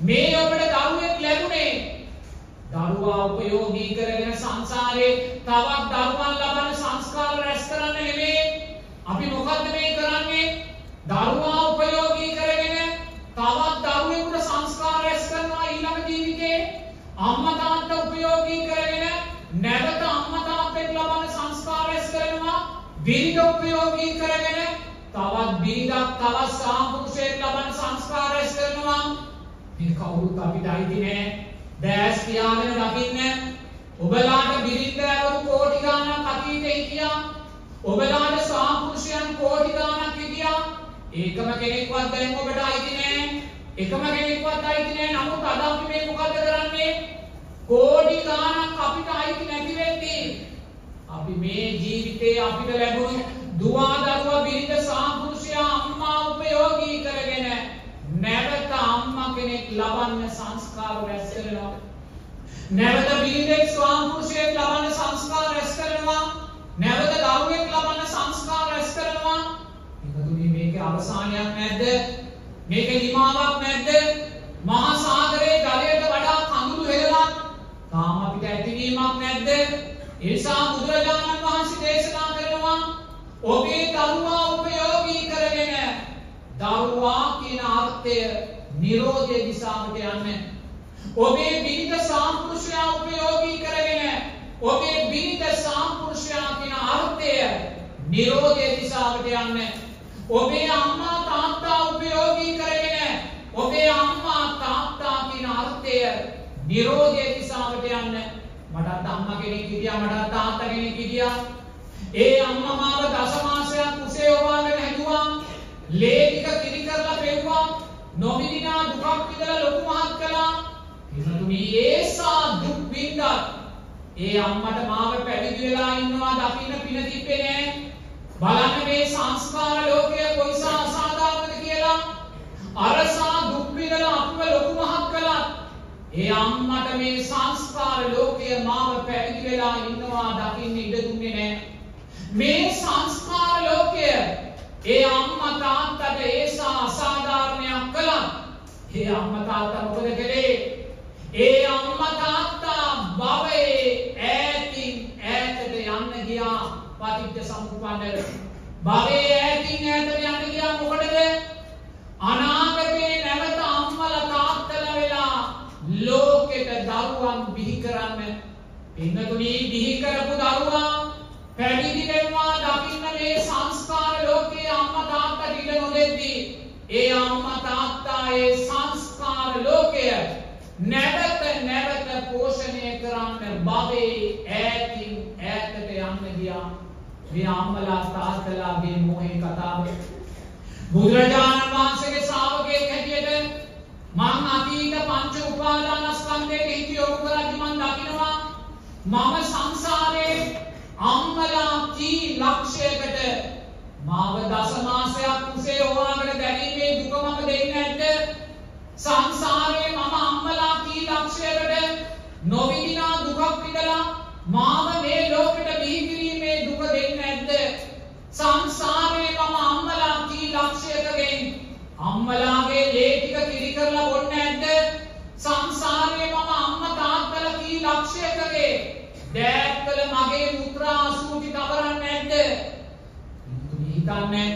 B: මේ ඔබට දරුවෙක් ලැබුණේ දරුවා උපයෝගී කරගෙන සංසාරේ තවත් දරුවන් ලබන සංස්කාර රැස් කරන්න නෙමෙයි. අපි මොකද්ද මේ කරන්නේ? දරුවා උපයෝගී කරගෙන තවත් දරුවෙකුට සංස්කාර රැස් කරනවා ඊළඟ ජීවිතේ. අම්මා තාත්තා උපයෝගී කරගෙන නැවත අම්මා තාත්තෙක් ලබන සංස්කාර රැස් කරනවා. බිරිඳ උපයෝගී කරගෙන තවත් බිරිඳක් තවත් සාපුරුෂයෙක් ලබන සංස්කාර රැස් කරනවා. මේ කවුරුත් අපිට අයිති නෑ. දැස් පියාගෙන දකින්න ඔබලාට බිරින්දෑවරු කෝටි ගාණක් අතීතේ හිටියා ඔබලාට සාපුරුෂයන් කෝටි ගාණක් හිටියා ඒකම කෙනෙක්වත් දැන් ඔබට අයිති නෑ එකම කෙනෙක්වත් අයිති නෑ නමුත් අද අපි මේ මොකද කරන්නේ කෝටි ගාණක් අපිට අයිති නැති වෙද්දී අපි මේ ජීවිතේ අපිට ලැබුණු දුව දරුවා බිරිඳ සාපුරුෂයා අම්මා උපයෝගී කරගෙන නැවත අම්මා කෙනෙක් ලබන්න සංස්කාර රැස් කරනවා. නැවත බිරිඳෙක් ස්වාමිපුරුෂයෙක් ලබන්න සංස්කාර රැස් කරනවා. නැවත දරුවෙක් ලබන්න සංස්කාර රැස් කරනවා. එකතුනි මේකේ අවසානයක් නැද්ද? මේකේ නිමාවක් නැද්ද? මහා සාගරයේ ජලයට වඩා කඳුළු හෙලලා තාම අපිට ඇතිවීමක් නැද්ද? ඒ නිසා බුදුරජාණන් වහන්සේ දේශනා කරනවා ඔබේ දරුවා උපයෝගී කරගෙන දරුවා කියන අර්ථය නිරෝධය දිසාවට යන්න. ඔබේ බිරිඳ සාම්පුරුෂයා උපයෝගී කරගෙන ඔබේ බිරිඳ සාම්පුරුෂයා කියන අර්ථය නිරෝධය දිසාවට යන්න. ඔබේ අම්මා තාත්තා උපයෝගී කරගෙන ඔබේ අම්මා තාත්තා කියන අර්ථය නිරෝධය දිසාවට යන්න. මටත් අම්මා කෙනෙක් හිටියා මටත් තාත්තා කෙනෙක් හිටියා. ඒ අම්මා මාව දසමාසයක් කුසේ ඔවාගෙන හැදුවා. ලේටික කිරි කරලා පෙව්වා නොමිදිනා දුකක් විඳලා ලොකු මහත් කළා එනතුනි ඒසා දුක් විඳා ඒ අම්මට මාව පැවිදි වෙලා ඉන්නවා දකින්න පින තිබ්බේ නෑ බලන්න මේ සංස්කාර ලෝකය කොයිසා අසාධාරණද කියලා අරසා දුක් විඳලා අපව ලොකු මහත් කළා ඒ අම්මට මේ සංස්කාර ලෝකය මාව පැවිදි වෙලා ඉන්නවා දකින්න ඉඩ දුන්නේ නෑ මේ සංස්කාර ලෝකය ඒ අම්මා තාත්තට ඒසා අසාධාරණයක් කළා. ඒ අම්මා තාත්තා මොකද කළේ? ඒ අම්මා තාත්තා භවයේ ඈතින් ඈතට යන්න ගියා පටිච්ච සමුප්පන්නට. භවයේ ඈතින් ඈතට යන්න ගියා මොකටද? අනාගතේ නැවත අම්මලා තාත්තලා වෙලා ලෝකෙට දරුවන් බිහි කරන්න. පින්නතුනි බිහි කරපු දරුවා පැවිදි වෙනවා දකින්න මේ සංස්කාර ලෝකයේ අම්මා තාත්තා ඉඩ නොදෙද්දී. ඒ අම්මා තාත්තා ඒ සංස්කාර ලෝකය නැවත නැවත පෝෂණය කරන්න භවයේ ඈතින් ඈතට යන්න ගියා. මේ අම්මලා තාත්තලාගේ මොහේ කතාව. බුදුරජාණන් වහන්සේගේ ශ්‍රාවකයෙක් හැටියට මං අතීත පංච උපාදානස්කන්ධයට හිත යොමු කරද්දි මං දකිනවා මම සංසාරේ අම්මලා කී ලක්ෂයකට මාව දස මාසයක් කුසේ හොවාගෙන දැරීමේ දුක මම දෙන්නේ නැද්ද? සංසාරේ මම අම්මලා කී ලක්ෂයකට නොවිදිනා දුකක් විඳලා මාව මේ ලෝකෙට බිහි කිරීමේ දුක දෙන්නේ නැද්ද? සංසාරේ මම අම්මලා කී ලක්ෂයකගෙන් අම්මලාගේ ලේ ටික කිරි කරලා බොන්නේ නැද්ද? සංසාරේ මම අම්මා තාත්තලා කී ලක්ෂයකගේ දෑත්වල මගේ මුත්‍රා අසූචි තවරන්නේ නැද්ද? හිතන්නේ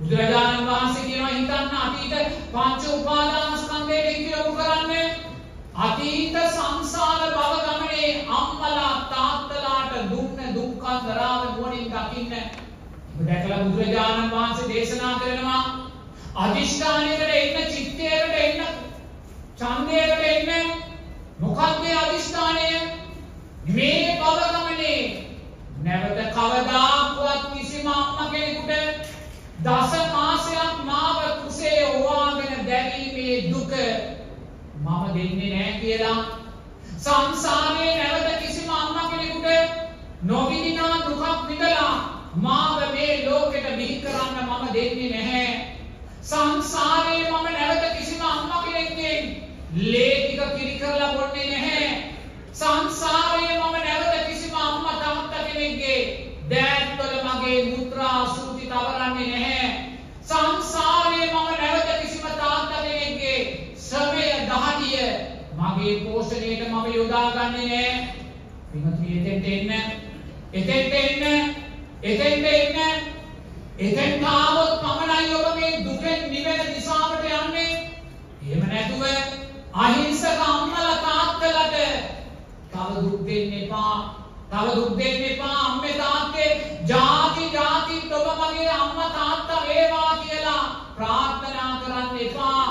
B: බුදුරජාණන් වහන්සේ කියනවා හිතන්න අතීත පංච උපාදානස්කන්ධයට හිත යොමු කරන්න අතීත සංසාර භව ගමනේ අම්මලා තාත්තලාට දුන්න දුක්ඛ දරාව නුවණින් දකින්න ඔබ දැකලා බුදුරජාණන් වහන්සේ දේශනා කරනවා අදිෂ්ඨානයකට එන්න චිත්තයකට එන්න ඡන්දයකට එන්න. මොකක්ද අදිෂ්ඨානය? මේ භව ගමනේ නැවත කවදාක්වත් කිසිම අම්ම කෙනෙකුට දස මාසයක් මාව කුසේ හොවාගෙන දැරීමේ දුක මම දෙන්නේ නැහැ කියලා. සංසාරේ නැවත කිසිම අම්ම කෙනෙකුට නොවිදිනා දුකක් විඳලා මාව මේ ලෝකෙට බිහි කරන්න මම දෙන්නේ නැහැ. සංසාරේ මම නැවත කිසිම අම්ම කෙනෙක්ගෙන් ලේ ටික කිරි කරලා බොන්නේ නැහැ සංසාරයේ මම නැවත කිසිම අම්මා තාත්තා කෙනෙක්ගේ දෑත්වල මගේ මුත්‍රා සූති තවරන්නේ නැහැ. සංසාරයේ මම නැවත කිසිම තාත්තා කෙනෙක්ගේ ශ්‍රමය දහඩිය මගේ පෝෂණයට මම යොදා ගන්නේ නැහැ. පින්වත්නි එතෙන්ට එන්න. එතෙන්ට එන්න. එතෙන්ට එන්න. එතෙන්ට ආවොත් පමණයි ඔබ මේ දුකෙන් නිවෙන දිශාවට යන්නේ. එහෙම නැතුව අහිංසක අම්මලා තාත්තලාට තව දුක් දෙන්න එපා. තව දුක් දෙන්න එපා අම්මේ තාත්තේ. ජාති ජාති ඔබ මගේ අම්මා තාත්තා වේවා කියලා ප්‍රාර්ථනා කරන්න එපා.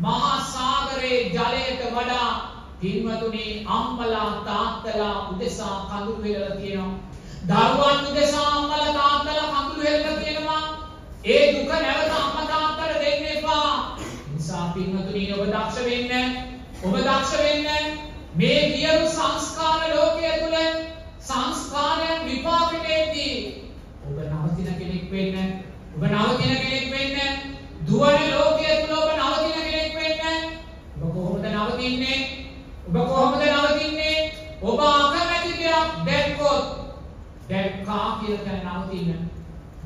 B: මහා සාගරේ ජලයට වඩා පින්වතුනි අම්මලා තාත්තලා උදෙසා කඳුළු වෙලලා තියෙනවා. දරුවන් උදෙසා අම්මලා තාත්තලා කඳුළු වෙලලා තියෙනවා. ඒ දුක නැවත අම්මා තාත්තට දෙන්න එපා. නිසා පින්වතුනි ඔබ දක්ෂ වෙන්න. ඔබ දක්ෂ වෙන්න. මේ සියලු සංස්කාර ලෝකයේ තුල සංස්කාරයන් විපාකයේදී ඔබ නවතින කෙනෙක් වෙන්න ඔබ නවතින කෙනෙක් වෙන්න දුවන ලෝකයේ තුල ඔබ නවතින කෙනෙක් වෙන්න ඔබ කොහොමද නවතින්නේ ඔබ කොහොමද නවතින්නේ ඔබ අකමැති දෙයක් දැක්කොත් දැක්කා කියලා කියන නවතින්න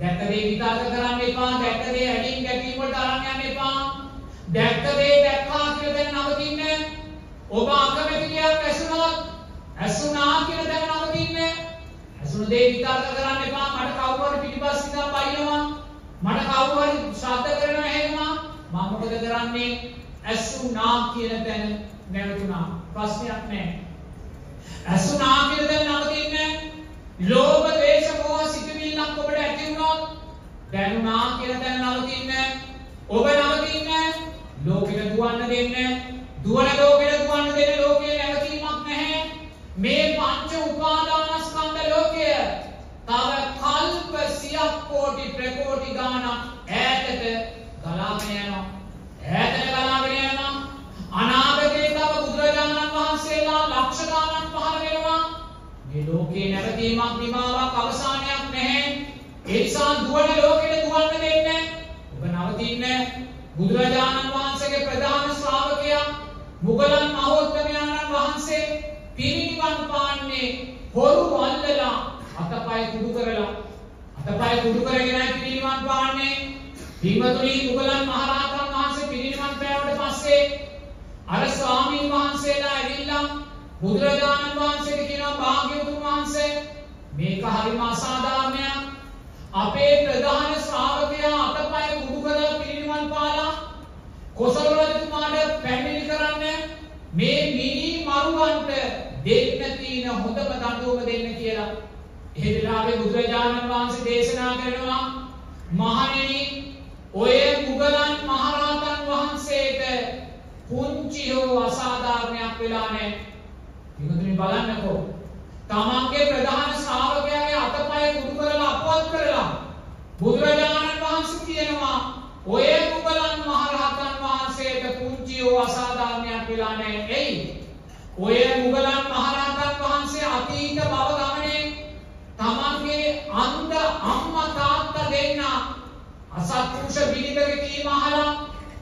B: දැක්ක දේ විතර්ක කරන්න එපා දැක්ක දේ ඇඩින් ගැටීම් වලට අරන් යන්න එපා දැක්ක දේ දැක්කා කියලා දැන් නවතින්න ඔබ අකමැති දෙයක් ඇසුනොත් ඇසුනා කියලා දැන් නවතින්න. ඇසුන දේ විතර්ක කරන්න එපා. මට කවුරු හරි පිටිපස්ස ඉඳන් බයිනවා. මට කවුරු හරි ශබ්ද කරනවා එහෙමවා. මම මොකද කරන්නේ? ඇසුනා කියන තැන නැවතුණා. ප්‍රශ්නයක් නැහැ. ඇසුනා කියන තැන නවතින්න. ලෝභ, ද්වේෂ, මෝහ සිතුවිල්ලක් ඔබට ඇති වුණොත් දැනුණා කියන තැන නවතින්න. ඔබ නවතින්න. ලෝකෙට දුවන්න දෙන්න. දුවන ලෝකෙට දුවන්න දෙන ලෝකයේ නැවතීමක් නැහැ. මේ පංච උපාදානස්කන්ධ ලෝකය තව කල්ප සියක් කෝටි ප්‍රකෝටි ගානක් ඈතට ගලාගෙන යනවා. ඈතට ගලාගෙන යනවා. අනාගතේ තව බුදුරජාණන් වහන්සේලා ලක්ෂ ගානක් පහළ වෙනවා. මේ ලෝකේ නැවතීමක් නිමාවක් අවසානයක් නැහැ. ඒ නිසා දුවන ලෝකෙට දුවන්න දෙන්නේ. ඔබ නවතින්න බුදුරජාණන් වහන්සේගේ ප්‍රධාන ශ්‍රාවකයා මුගලන් මහෝත්තමයාණන් වහන්සේ පිරිනිවන් පාන්නේ හොරු අල්ලලා අතපය කුඩු කරලා අතපය කුඩු කරගෙනයි පිරිනිවන් පාන්නේ පින්වතුනි මුගලන් මහරහතන් වහන්සේ පිරිනිවන් පෑවට පස්සේ අර ස්වාමීන් වහන්සේලා ඇවිල්ලා බුදුරජාණන් වහන්සේට කියනවා භාග්‍යවතුන් වහන්සේ මේක හරිම අසාධාරණයක් අපේ ප්‍රධාන ශ්‍රාවකයා අතපය කුඩු කරලා පිරිනිවන් පාලා කොසල් රජතුමාට පැමිණිලි කරන්න මේ මිනි මරුවන්ට දෙන්න තියෙන හොඳම දඬුවම දෙන්න කියලා. ඒ වෙලාවේ බුදුරජාණන් වහන්සේ දේශනා කරනවා මහණෙනි ඔය මුගලන් මහරහතන් වහන්සේට පුංචි හෝ අසාධාරණයක් වෙලා නැහැ. පිටුතුනි බලන්නකෝ. තමන්ගේ ප්‍රධාන ශ්‍රාවකයාගේ අතපය කුඩු කරලා අපවත් කරලා බුදුරජාණන් වහන්සේ කියනවා ඔය මුගලන් මහරහතන් වහන්සේට පුංචියෝ අසාධාරණයක් වෙලා නැහැ. එයි. ඔය මුගලන් මහරහතන් වහන්සේ අතීත භව ගමනේ තමන්ගේ අන්ධ අම්මා තාත්තා දෙන්න අසත්පුරුෂ පිළිතක කීම අහලා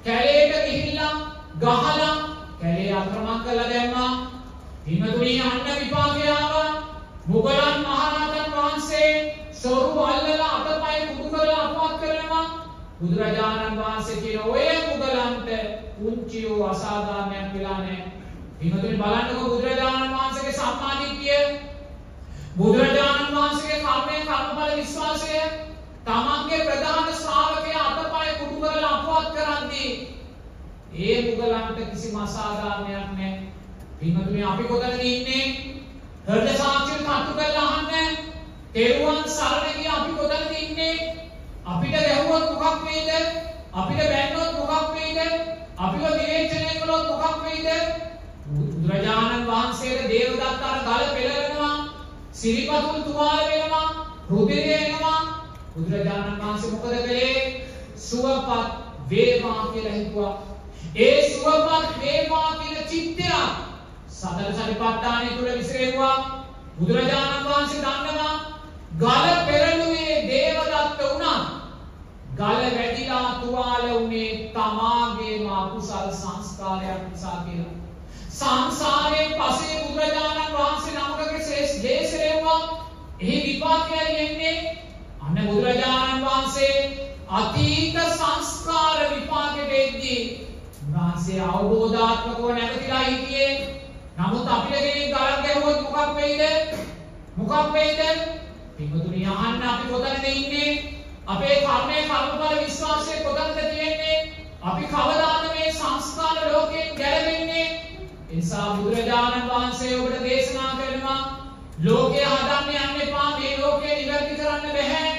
B: කැලේට ගිහිල්ලා ගහලා කැලේ අක්‍රමක් කළා දැම්මා. හිමතුනි අන්න විපාකය ආවා. මුගලන් මහරහතන් වහන්සේ සොරු අල්ලලා අතපය කුඩු කරලා අපවත් කරනවා. බුදුරජාණන් වහන්සේ කියන ඔය මුගලන්ට උන්චියෝ අසාධාරණයක් වෙලා නැහැ. හිමතුනි බලන්නකො බුදුරජාණන් වහන්සේගේ සම්මාදිට්ඨිය බුදුරජාණන් වහන්සේගේ කර්මය කර්මඵල විශ්වාසය තමන්ගේ ප්‍රධාන ශ්‍රාවකයා අතපය කුඩු කරලා අපවත් කරද්දී ඒ මුගලන්ට කිසිම අසාධාරණයක් නැහැ. පින්වතුනි අපි කොතනද ඉන්නේ? හෘද සාක්ෂිය කටු කරලා අහන්න. තෙරුවන් සරණ ගිය අපි කොතනද ඉන්නේ? අපිට වැහුවොත් මොකක් වෙයිද? අපිට බැන්නොත් මොකක් වෙයිද? අපිව විවේචනය කළොත් මොකක් වෙයිද? බුදුරජාණන් වහන්සේට දේවදත්ත අර ගල පෙළවෙනවා. සිරිපතුල් තුවාල වෙනවා. රුධිරය එනවා. බුදුරජාණන් වහන්සේ මොකද කළේ? සුවපත් වේවා කියලා හිතුවා. ඒ සුවපත් වේවා කියන චිත්තය සතර සතිපට්ඨානය තුල විසිරෙව්වා. බුදුරජාණන් වහන්සේ දන්නවා ගල පෙරළුවේ දේවදත්ත වුණා. ගල වැඩිලා තුවාල වුණේ තමාගේම අකුසල් සංස්කාරයක් නිසා කියලා. සංසාරයෙන් පසේ බුදුරජාණන් වහන්සේ නමකගේ ශේෂ දේශරෙව්වා. එහි විපාකයයි එන්නේ අන්න බුදුරජාණන් වහන්සේ අතීත සංස්කාර විපාකෙට එද්දී උන්වහන්සේ අවබෝධාත්මකව නැවතිලා හිටියේ. නමුත් අපිට කෙනෙක් ගලක් ගැහුවොත් මොකක් වෙයිද? මොකක් වෙයිද? පිටුතුනි අහන්න අපි කොතනද ඉන්නේ? අපේ කර්මයේ කර්මඵල විශ්වාසය කොතනද තියෙන්නේ? අපි කවදාද මේ සංස්කාර ලෝකයෙන් ගැලවෙන්නේ? ඒ නිසා බුදුරජාණන් වහන්සේ ඔබට දේශනා කරනවා ලෝකය හදන්න යන්න එපා මේ ලෝකය නිවැරදි කරන්න බැහැ.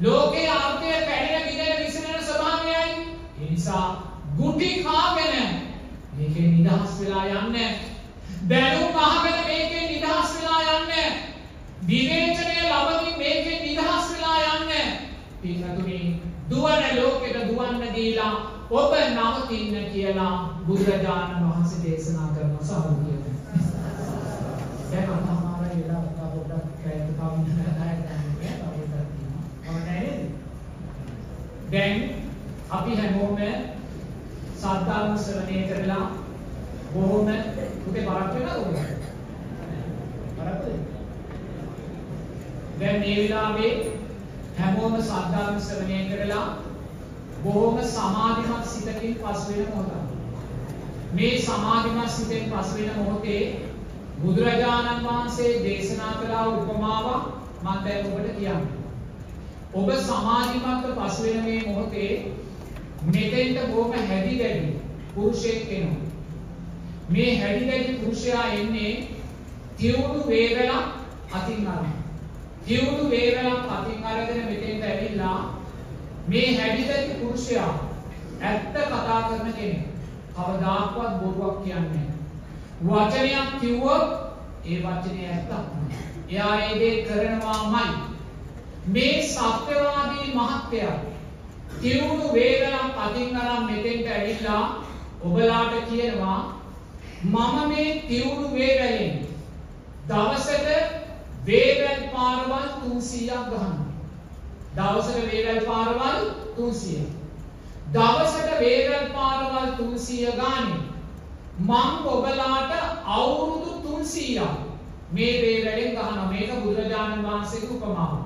B: ලෝකයේ අර්ථය පැඩෙන බිඳෙන විසිරෙන ස්වභාවයයි. ඒ නිසා ගුටි කාගෙන මේකෙන් නිදහස් වෙලා යන්න. බැලුම් අහගෙන මේකෙන් නිදහස් වෙලා යන්න. විවේචනය ලබමින් මේකෙන් නිදහස් වෙලා යන්න. පින්වතුනි දුවන ලෝකෙට දුවන්න දීලා ඔබ නවතින්න කියලා බුදුරජාණන් වහන්සේ දේශනා කරන සාධුකියන. දැන් අතමාරයි වෙලා ඔක්කො පොඩ්ඩක් කැලේ කවුන්ට් කරලා දැන් අපි හැමෝම සද්ධාර්ම ශ්‍රවණය කරලා බොහොම පුතේ බරක් වෙනවද ඔබ? බරක්ද? දැන් මේ වෙලාවේ හැමෝම සද්ධාර්ම ශ්‍රවණය කරලා බොහොම සමාධිමත් සිතකින් පස් වෙන මොහොතක්. මේ සමාධිමත් සිතෙන් පස් වෙන මොහොතේ බුදුරජාණන් වහන්සේ දේශනා කළ උපමාවක් මම දැන් ඔබට කියන්නේ. ඔබ සමාධිමත්ව පසු වෙන මේ මොහොතේ මෙතෙන්ට බොහොම හැදි දැඩි පුරුෂයෙක් එනවා. මේ හැදි දැඩි පුරුෂයා එන්නේ තියුණු වේවලක් අතින් අරන්. තියුණු වේවලක් අතින් අරගෙන මෙතෙන්ට ඇවිල්ලා මේ හැදි දැඩි පුරුෂයා ඇත්ත කතා කරන කෙනෙක්. කවදාක්වත් බොරුවක් කියන්නේ වචනයක් කිව්වොත් ඒ වචනේ ඇත්තක්. එයා ඒ දේ කරනවාමයි. මේ සත්‍යවාදී මහත්තයා තියුණු වේදනක් අතින් අරන් මෙතෙන්ට ඇවිල්ලා ඔබලාට කියනවා මම මේ තියුණු වේවැලෙන් දවසට වේවැල් පාරවල් 300ක් ගහනවා. දවසට වේවැල් පාරවල් 300. දවසට වේවැල් පාරවල් 300 ගානේ මං ඔබලාට අවුරුදු 300ක් මේ වේවැලෙන් ගහනවා. මේක බුදුරජාණන් වහන්සේගේ උපමාවක්.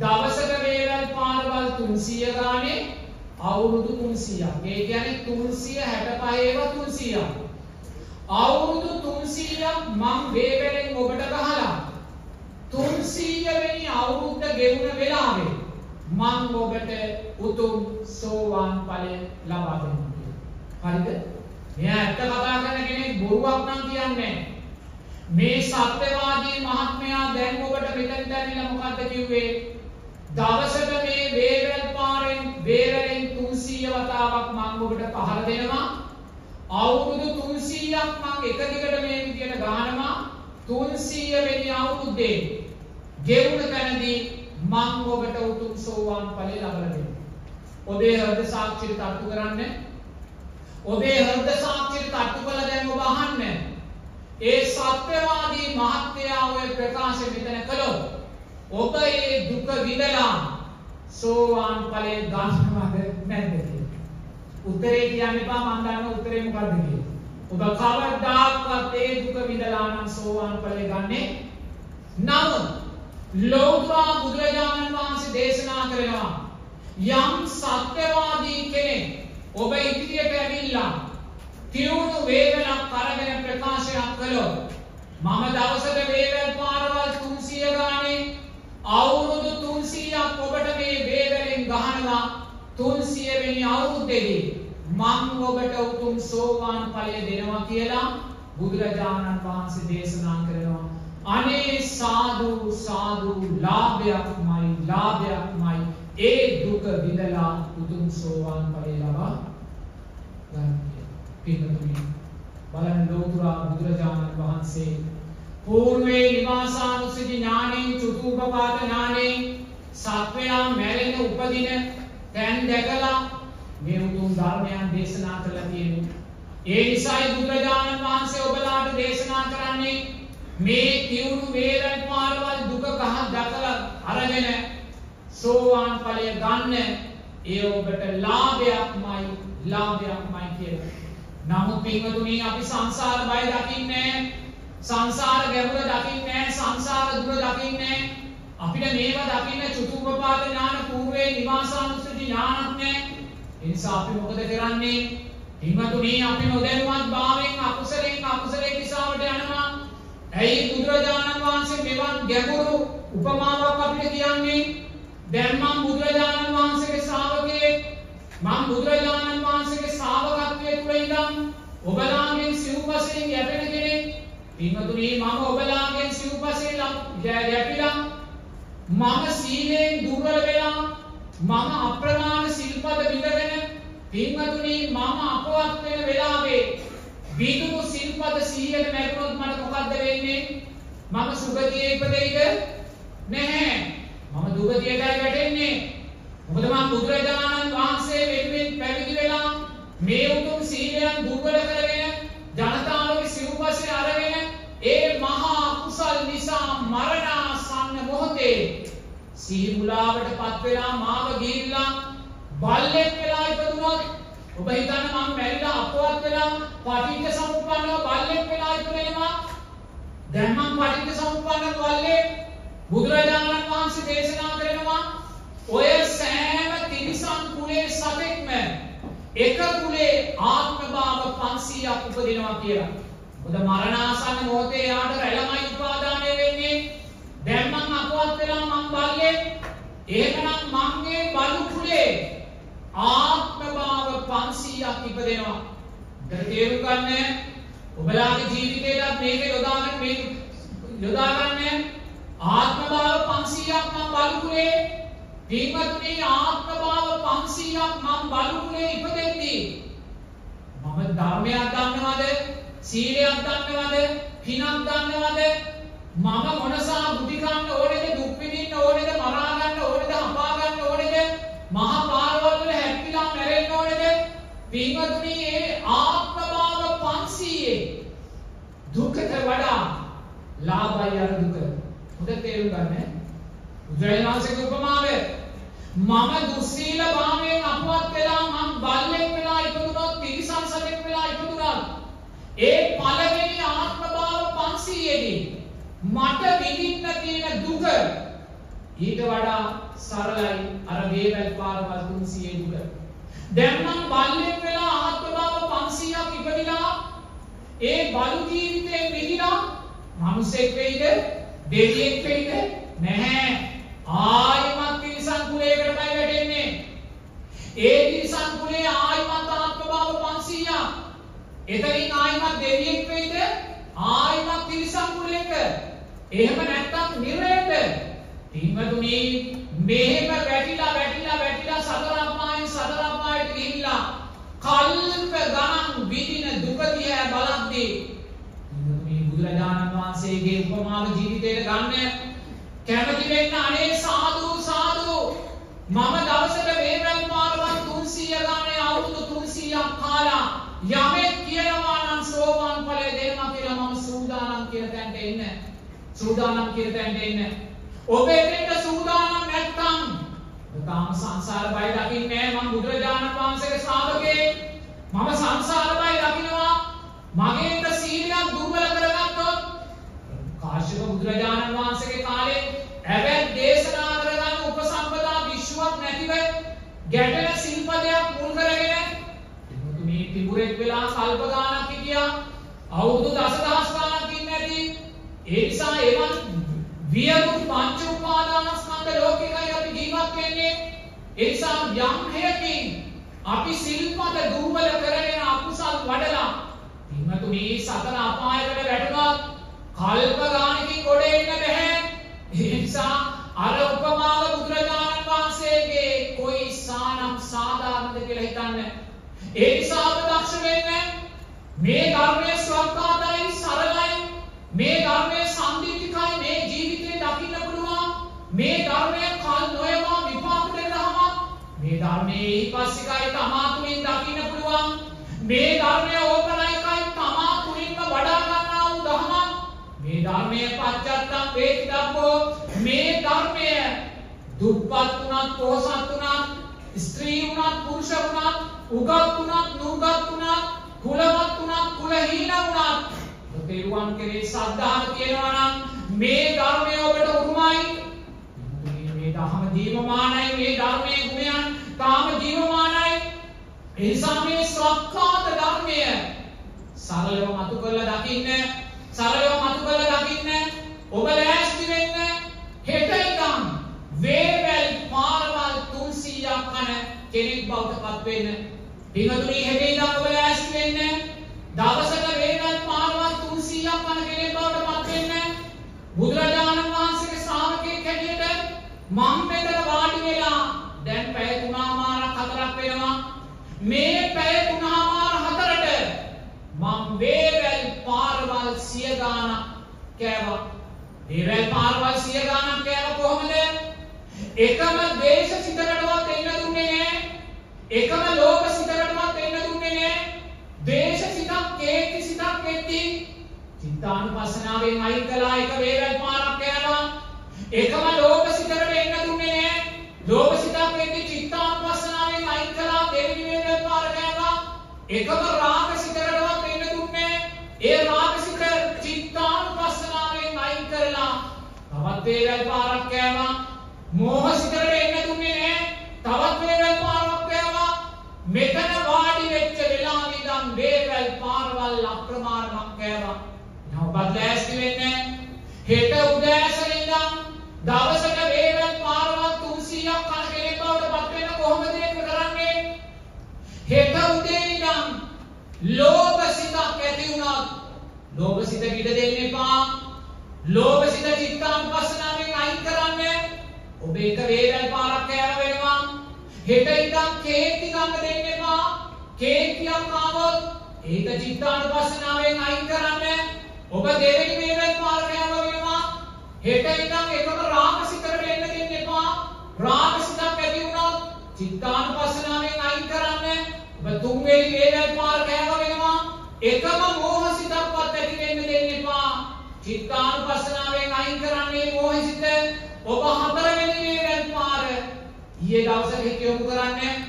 B: දවසට වේවැල් පාරවල් 300 ගානේ අවුරුදු 300ක්. ඒ කියන්නේ 365 ඒවා 300ක්. අවුරුදු 300ක් මං වේවැලෙන් ඔබට ගහලා 300 වෙනි අවුරුද්ද ගෙවුන වෙලාවේ මං ඔබට උතුම් සෝවාන් ඵලය ලබා දෙනවා. හරිද? මෙයා ඇත්ත කතා කරන කෙනෙක් බොරුවක් නම් කියන්නේ මේ සත්‍යවාදී මහත්මයා දැන් ඔබට මෙතෙන් දැරිලා මොකද්ද කිව්වේ? දවසට මේ වේවැල් පාරෙන් වේවැලෙන් 300 වතාවක් මම ඔබට පහර දෙනවා. අවුරුදු 300ක් මම එක දිගට මේ විදියට ගහනවා. 300 වෙනි අවුරුද්දේ ගෙවුන තැනදී මම ඔබට උතුම් සෝවාන් ඵලය ලබා දෙනවා. ඔබේ හෘද සාක්ෂිය තට්ටු කරන්න. ඔබේ හෘද සාක්ෂිය තට්ටු කළ දැන් ඔබ අහන්න. ඒ සත්‍යවාදී මහත්මයා ඔය ප්‍රකාශ මෙතන කළොත් ඔබ ඒ දුක විඳලා සෝවාන් ඵලය ගන්නවද නැද්ද කියලා. උත්තරේ කියන්න එපා මම දන්න උත්තරේ මොකද්ද කියලා. ඔබ කවදාක්වත් ඒ දුක විඳලා නම් සෝවාන් ඵලය ගන්නෙ නමුත් ලෝතුරා බුදුරජාණන් වහන්සේ දේශනා කරනවා යම් සත්‍යවාදී කෙනෙක් ඔබ ඉදිරියට ඇවිල්ලා තියුණු වේවලක් අරගෙන ප්‍රකාශයක් කළොත් මම දවසට වේවැල් පාරවල් 300 ගානේ අවුරුදු 300ක් ඔබට මේ වේවැලෙන් ගහනවා 300 වෙනි අවුරුද්දේදී මං ඔබට උතුම් සෝවාන් ඵලය දෙනවා කියලා බුදුරජාණන් වහන්සේ දේශනා කරනවා. අනේ සාදු සාදු ලාභයක්මයි ලාභයක්මයි. ඒ දුක විඳලා උතුම් සෝවාන් ඵලය ලබා ගන්න පින්තුනි බලන්න ලෝතුරා බුදුරජාණන් වහන්සේ పూర్වේ නිවාසානුස්සති ඥානෙන් චතුූපපාත ඥානෙන් සත්වයා මැරෙන උපදින තැන් දැකලා මේ උතුම් ධර්මයන් දේශනා කරලා තියෙනවා. ඒ නිසායි බුදුරජාණන් වහන්සේ ඔබලාට දේශනා කරන්නේ මේ තියුණු වේලන් පාරවල් දුක කහ දැකලා අරගෙන සෝවාන් ඵලය ගන්න ඒ ඔබට ලාභයක්මයි ලාභයක්මයි කියලා. නමුත් පින්වතුනි අපි සංසාර බය දකින්නේ සංසාර ගැඹුර දකින්නේ සංසාර දුර දකින්නේ අපිට මේව දකින්න චතුප්පපාත ඥාන పూర్වේ නිවාසානුස්සති ඥානක් නැහැ. ඒ නිසා අපි මොකද කරන්නේ? පින්වතුනි අපි නොදැනුවත් භාවයෙන් අකුසලෙන් අකුසලේ දිශාවට යනවා. ඇයි බුදුරජාණන් වහන්සේ මෙවන් ගැඹුරු උපමාවක් අපිට කියන්නේ? දැන් මම බුදුරජාණන් වහන්සේගේ ශ්‍රාවකයෙක් මම බුදුරජාණන් වහන්සේගේ ශ්‍රාවකත්වයේ තුල ඉඳන් ඔබලාගෙන් සිව්පසෙන් යැපෙන කෙනෙක්. පින්වතුනි මම ඔබලාගෙන් සිව්පසෙන් යැපිලා මම සීලයෙන් දුර්වල වෙලා මම අප්‍රමාණ සිල්පද විඳගෙන පින්වතුනි මම අපවත් වෙන වෙලාවේ විදුණු සිල්පද 100ට නැගුණොත් මට මොකද්ද වෙන්නේ? මම සුගතියේ ඉපදෙයිද? නැහැ. මම දුගතියටයි වැටෙන්නේ. මොකද මම බුදුරජාණන් වහන්සේ වෙනුවෙන් පැවිදි වෙලා මේ උතුම් සීලයන් දුර්වල කරගෙන ජනතාවගේ සිව්පස්සේ අරගෙන ඒ මහා කුසල් නිසා මරණාසන්න මොහොතේ සිහි මුලාවට පත් වෙලා මාව ගිහිල්ලා බල්ලෙක් වෙලා ඉපදුනොත් ඔබ හිතන්න මම මැරිලා අපවත් වෙලා පටිච්ච සමුප්පන්නව බල්ලෙක් වෙලා ඉපදෙනවා දැන් මම පටිච්ච සමුප්පන්න බල්ලෙක් බුදුරජාණන් වහන්සේ දේශනා කරනවා ඔය සෑම තිරිසන් කුලේ සතෙක්ම එක කුලේ ආත්ම භාව 500ක් උපදිනවා කියලා. මොකද මරණාසන්න මොහොතේ යාට රැළමයි උපාදානය වෙන්නේ. දැන් මං අපවත් වෙලා මං බල්ලෙක්. එහෙමනම් මංගේ බලු කුලේ ආත්ම භාව 500ක් ඉපදෙනවා. ඒකට තේරුම් ගන්න ඔබලාගේ ජීවිතේට මේක යොදාගන්න මේක යොදාගන්න ආත්ම භාව 500ක් මං බලු කුලේ පින්වතුනි ආත්ම භාව 500ක් මම බලුනේ ඉපදෙද්දී මම ධර්මයක් දන්නවද සීලයක් දන්නවද? පිනක් දන්නවද? මම මොනසා බුද්ධි ගන්න ඕනේද? දුක් විඳින්න ඕනේද? මරා ගන්න ඕනේද? හපා ගන්න ඕනේද? මහා පාරවල් වල හැප්පිලා මැරෙන්න ඕනේද? පින්වතුනි ඒ ආත්ම භාව 500 දුකට වඩා ලාභයි අර දුක. හොඳ තේරුම් ගන්න බුදුරජාණන් වහන්සේගේ උපමාවේ මම දුස්සීල භාවයෙන් අපවත් වෙලා මම බල්ලෙක් වෙලා ඉපදුනොත් තිරිසන් සතෙක් වෙලා ඉපදුනොත් ඒ පළවෙනි ආත්ම භාව 500 දී මට විඳින්න තියෙන දුක ඊට වඩා සරලයි. අර වේවැල් පාරවල් 300 දුක. දැන් මම බල්ලෙක් වෙලා ආත්ම භාව 500ක් ඉපදිලා ඒ බලු ජීවිතේ විඳිනා මිනිසෙක් වෙයිද? දෙවියෙක් වෙයිද? නැහැ. ආයිමත් තිරිසන් කුලයකටමයි වැටෙන්නේ. ඒ තිරිසන් කුලේ ආයිමත් ආත්ම භාව 500ක්. එතනින් ආයිමත් දෙවියෙක් වෙයිද? ආයිමත් තිරිසන් කුලයක. එහෙම නැත්තම් නිරේද? පින්වතුනි මෙහෙම වැටිලා වැටිලා වැටිලා සතර අපායන් සතර අපායට ගිහිල්ලා කල්ප ගණන් විඳින දුක දිහා බලද්දී පින්වතුනි බුදුරජාණන් වහන්සේගේ උපමාව ජීවිතේට ගන්න කැමති වෙන්න අනේ සාදු සාදු මම දවසට වේරල් පාරවල් 300 ගානේ අවුරුදු 300ක් කාලා යමෙක් කියනවා නම් සෝවාන් ඵලය දෙනවා කියලා මම සූදානම් කියලා තැනට එන්න සූදානම් කියලා තැනට එන්න ඔබ එතෙන්ට සූදානම් නැත්නම් තාම සංසාර බය දකින්නේ නැහැ. මම බුදුරජාණන් වහන්සේගේ ශ්‍රාවකයෙක් මම සංසාර බය දකිනවා. මගේ එක සීලයක් දුර්වල කරගත්තොත් කාශ්‍යප බුදුරජාණන් වහන්සේගේ කාලේ ඇවැත් දේශනා කරගන්න උපසම්පදා විශ්වක් නැතිව ගැටෙන සිල්පදයක් මුල් කරගෙන මේ තිබුරෙක් වෙලා කල්ප ගානක් හිටියා. අවුරුදු දසදහස් ගානක් ඉන්නේ නැති ඒ නිසා එවන් වියරු පංච උපාදානස්කන්ධ ලෝකෙකයි අපි ජීවත් වෙන්නේ. ඒ නිසා යම් හේකින් අපි සිල්පද දුර්වල කරගෙන අකුසල් වඩලා පින්වතුනි සතර අපායකට වැටුණොත් කල්ප ගානකින් ගොඩ එන්න බෑ ඒ නිසා අර උපමාව බුදුරජාණන් වහන්සේගේ කොයි සානම් සාධාරණද කියලා හිතන්න. ඒ නිසා අප දක්ෂ වෙන්න මේ ධර්මයේ ස්වකහාතයි සරලයි. මේ ධර්මයේ සම්දිත්තිකයි මේ ජීවිතේ දකින්න පුළුවන්. මේ ධර්මය කල් නොයවා විපාක දෙන්නම මේ ධර්මයේ ඊපස්සිකයි තමා තුලින් දකින්න පුළුවන්. මේ ධර්මය ඕපනයිකයි තමා තුලින්ම වඩා ගන්නා වූ දහමක්. මේ ධර්මය පච්චත්තම් වේදිතබ්බෝ මේ ධර්මය දුප්පත් වුණත් පොහොසත් වුණත් ස්ත්‍රී වුණත් පුරුෂ වුණත් උගත් වුණත් නුගත් වුණත් කුලවත් වුණත් කුලහීන වුණත් තෙරුවන් කෙරේ සද්ධාව තියෙනවා නම් මේ ධර්මය ඔබට උරුමයි. මේ දහම ජීවමානයි මේ ධර්මයේ ගුණයන් තාම ජීවමානයි ඒ නිසා මේ ස්වකහාත ධර්මය සරලව මතු කරලා දකින්න සරලව මතු කරලා දකින්න ඔබ ලෑස්ති වෙන්න හෙට ඉඳන් වේවැල් පාරවල් 300ක් කන කෙනෙක් බවට පත් වෙන්න. පින්වතුනි හෙට ඉඳන් ඔබ ලෑස්ති වෙන්න. දවසක වේවැල් පාරවල් 300ක් කන කෙනෙක් බවට පත් වෙන්න. බුදුරජාණන් වහන්සේගේ ශ්‍රාවකෙක් හැටියට මම මෙතන වාඩි වෙලා දැන් පැය තුනමාරක් හතරක් වෙනවා. මේ පැය තුනමාර හතරට මම වේවැල් පාරවල් සිය ගානක් කෑවා. වේවැල් පාරවල් සිය ගානක් කෑවා කොහොමද? එකම දේශ සිතකටවත් එන්න දුන්නේ නැහැ එකම ලෝක සිතකටවත් එන්න දුන්නේ නැහැ දේශ සිතක් කේන්ති සිතක් එද්දී චිත්තානුපස්සනාවෙන් අයින් කළා එක වේවැල් පාරක් කෑවා එකම ලෝක සිතකට එන්න දුන්නේ නැහැ ලෝක සිතක් එද්දී චිත්තානුපස්සනාවෙන් අයින් කළා දෙවෙනි වේවැල් පාර කෑවා එකම රාග සිතකටවත් එන්න දුන්නේ ඒ රාග සිත චිත්තානුපස්සනාවෙන් අයින් කරලා තවත් වේවැල් පාරක් කෑවා මෝහ සිතකට එන්න දුන්නේ නැහැ තවත් වේවැල් පාරක් කෑවා මෙතන වාඩි වෙච්ච වෙලාවෙ ඉඳන් වේවැල් පාරවල් අප්‍රමාණයක් කෑවා. ඔබත් ලෑස්ති වෙන්න හෙට උදෑසන ඉඳන් දවසට වේවැල් පාරවල් 300ක් කන කෙනෙක් බවට පත් වෙන කොහොමද ඒක කරන්නේ? හෙට උදේ ඉඳන් ලෝභ සිතක් ඇති වුණත් ලෝභ සිත පිට දෙන්න එපා. ලෝභ සිත චිත්තානුපස්සනාවෙන් අයින් කරන්න. ඔබ එක වේවැල් පාරක් කෑව වෙනවා. හෙට ඉඳන් කේන්ති ගන්න දෙන්න එපා. කේන්තියක් ආවොත් ඒක චිත්තානුපස්සනාවෙන් අයින් කරන්න. ඔබ දෙවෙනි වේවැල් පාර කෑව වෙනවා. හෙට ඉඳන් එකම රාගසිතකට එන්න දෙන්න එපා. රාගසිතක් ඇති වුණොත් චිත්තානුපස්සනාවෙන් අයින් කරන්න. ඔබ තුන්වෙනි වේවැල් පාර කෑව වෙනවා. එකම මෝහසිතක්වත් ඇති වෙන්න දෙන්න එපා චිත්තානුපස්සනාවෙන් අයින් කරන්නේ මෝහසිත ඔබ හතරවෙනි වේවැල් පාර ඊයේ දවසේ හිත යොමු කරන්න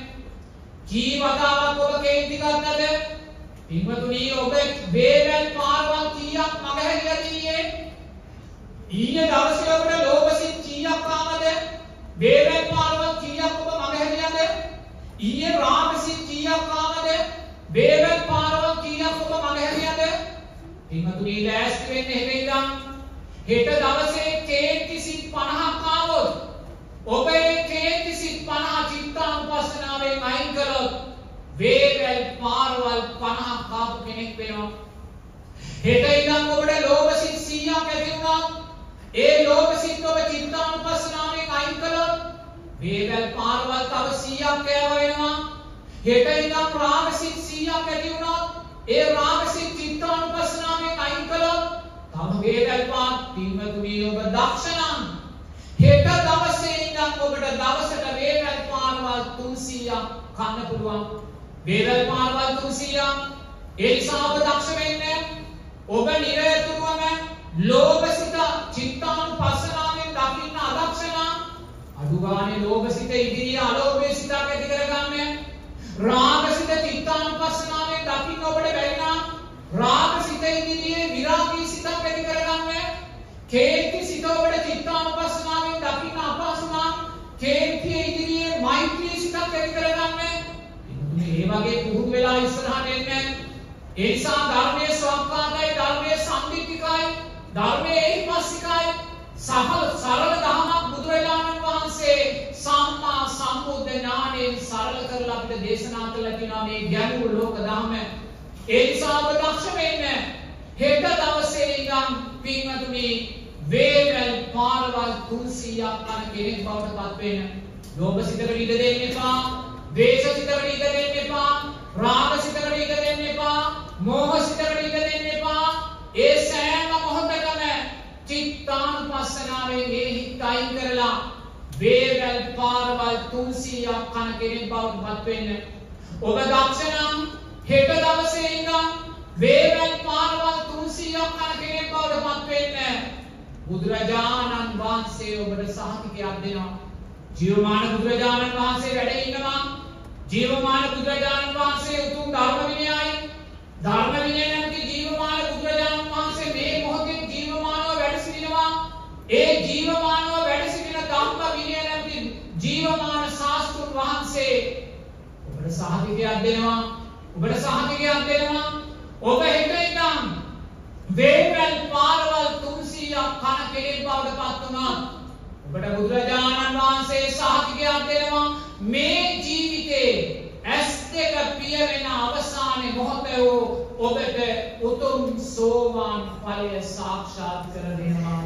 B: කී වතාවක් ඔබ කේන්ති ගන්නද? පින්වතුනි ඔබ වේවැල් පාරවල් කීයක් මගහැරිලාද ඊයේ ඊයේ දවසේ ඔබට ලෝභසිත කීයක් ආවද? වේවැල් පාරවල් කීයක් ඔබ මගහැරියාද? ඊයේ රාගසිත කීයක් ආවද? වේවැල් පාරවල් කීයක් ඔබ මගහැරියාද? පින්වතුනි ලෑස්ති වෙන්න හෙට ඉඳන් හෙට දවසේ කේන්ති සිත් 50ක් ආවොත් ඔබ ඒ කේන්ති සිත් 50 චිත්තානුපස්සනාවෙන් අයින් කළොත් වේවැල් පාරවල් 50ක් කාපු කෙනෙක් වෙනවා. හෙට ඉඳන් ඔබට ලෝභ සිත් 100ක් ඇති වුණා. ඒ ලෝභ සිත් ඔබ චිත්තානුපස්සනාවෙන් අයින් කළොත් වේවැල් පාරවල් තව 100ක් කෑව වෙනවා. හෙට ඉඳන් රාග සිත් 100ක් ඇති වුණා. ඒ රාග සිත් චිත්තානුපස්සනාවෙන් අයින් කළොත් තව වේවැල් පාර පින්වතුනි ඔබ දක්ෂ නම් හෙට දවසේ ඉඳන් ඔබට දවසට වේවැල් පාරවල් 300ක් කන්න පුළුවන්. වේවැල් පාරවල් 300ක් ඒ නිසා ඔබ දක්ෂ වෙන්න ඔබ නිරතුරුවම ලෝභසිත චිත්තානුපස්සනාවෙන් දකින්න අදක්ෂ නම් අඩු අඩුගානේ ලෝභසිත ඉදිරියේ අලෝභයේ සිතක් ඇති කරගන්න. රාගසිත චිත්තානුපස්සනාවෙන් දකින්න ඔබට බැරි නම් රාගසිත ඉදිරියේ විරාගී සිතක් ඇති කරගන්න. කේන්ති සිත ඔබට චිත්තානුපස්සනාවෙන් දකින්න අපහසු නම් කේන්තිය ඉදිරියේ මෛත්‍රී සිතක් ඇති කරගන්න. ඒ වගේ පුහුණු වෙලා ඉස්සරහට එන්න. ඒ නිසා ධර්මයේ ස්වකහාතයි ධර්මයේ සම්දිත්තිකයි ධර්මයේ ඒකපස්සිකයි සහල සරල දහමක් බුදුරජාණන් වහන්සේ සම්මා සම්බුද්ධ ඥාණයෙන් සරල කරලා අපිට දේශනා කළා කියනවා මේ ගැඹුරු ලෝක ධර්ම. ඒ නිසා ඔබ දක්ෂ වෙන්න. හෙට දවසේ ඉඳන් පින්වතුනි වේවැල් පාරවල් 300ක් කන කෙනෙක් බවට පත් වෙන්න. ලෝභ සිතකට ඉඩ දෙන්න එපා. ද්වේෂ සිතකට ඉඩ දෙන්න එපා. රාග සිතකට ඉඩ දෙන්න එපා. මෝහ සිතකට ඉඩ දෙන්න එපා. ඒ සෑම මොහොතකම චිත්තානුපස්සනාවෙන් ඒ හිත අයින් කරලා වේවැල් පාරවල් 300ක් කන කෙනෙක් බවට පත් වෙන්න. ඔබ දක්ෂ නම් හෙට දවසේ ඉඳන් වේවැල් පාරවල් 300ක් කන කෙනෙක් බවට පත් වෙන්න. බුදුරජාණන් වහන්සේ ඔබට සහතිකයක් දෙනවා. ජීවමාන බුදුරජාණන් වහන්සේ වැඩ ඉන්නවා. ජීවමාන බුදුරජාණන් වහන්සේ උතුම් ධර්ම විනයයි. ධර්ම විනය නැමැති ජීවමාන බුදුරජාණන් වහන්සේ මේ මොහොතේ ජීවමානව වැඩ සිටිනවා. ඒ ජීවමානව වැඩ සිටින ධම්ම විනය නැමැති ජීවමාන ශාස්ත්‍රුන් වහන්සේ ඔබට සහතිකයක් දෙනවා. ඔබට සහතිකයක් දෙනවා. ඔබ හෙට ඉඳන් වේවැල් පාරවල් 300ක් කන කෙනෙක් බවට පත් වුණා. ඔබට බුදුරජාණන් වහන්සේ සහතිකයක් දෙනවා මේ ජීවිතේ ඇස් දෙක පිය වෙන අවසානයේ මොහොතේ වූ ඔබට උතුම් සෝවාන් ඵලය සාක්ෂාත් කර දෙනවා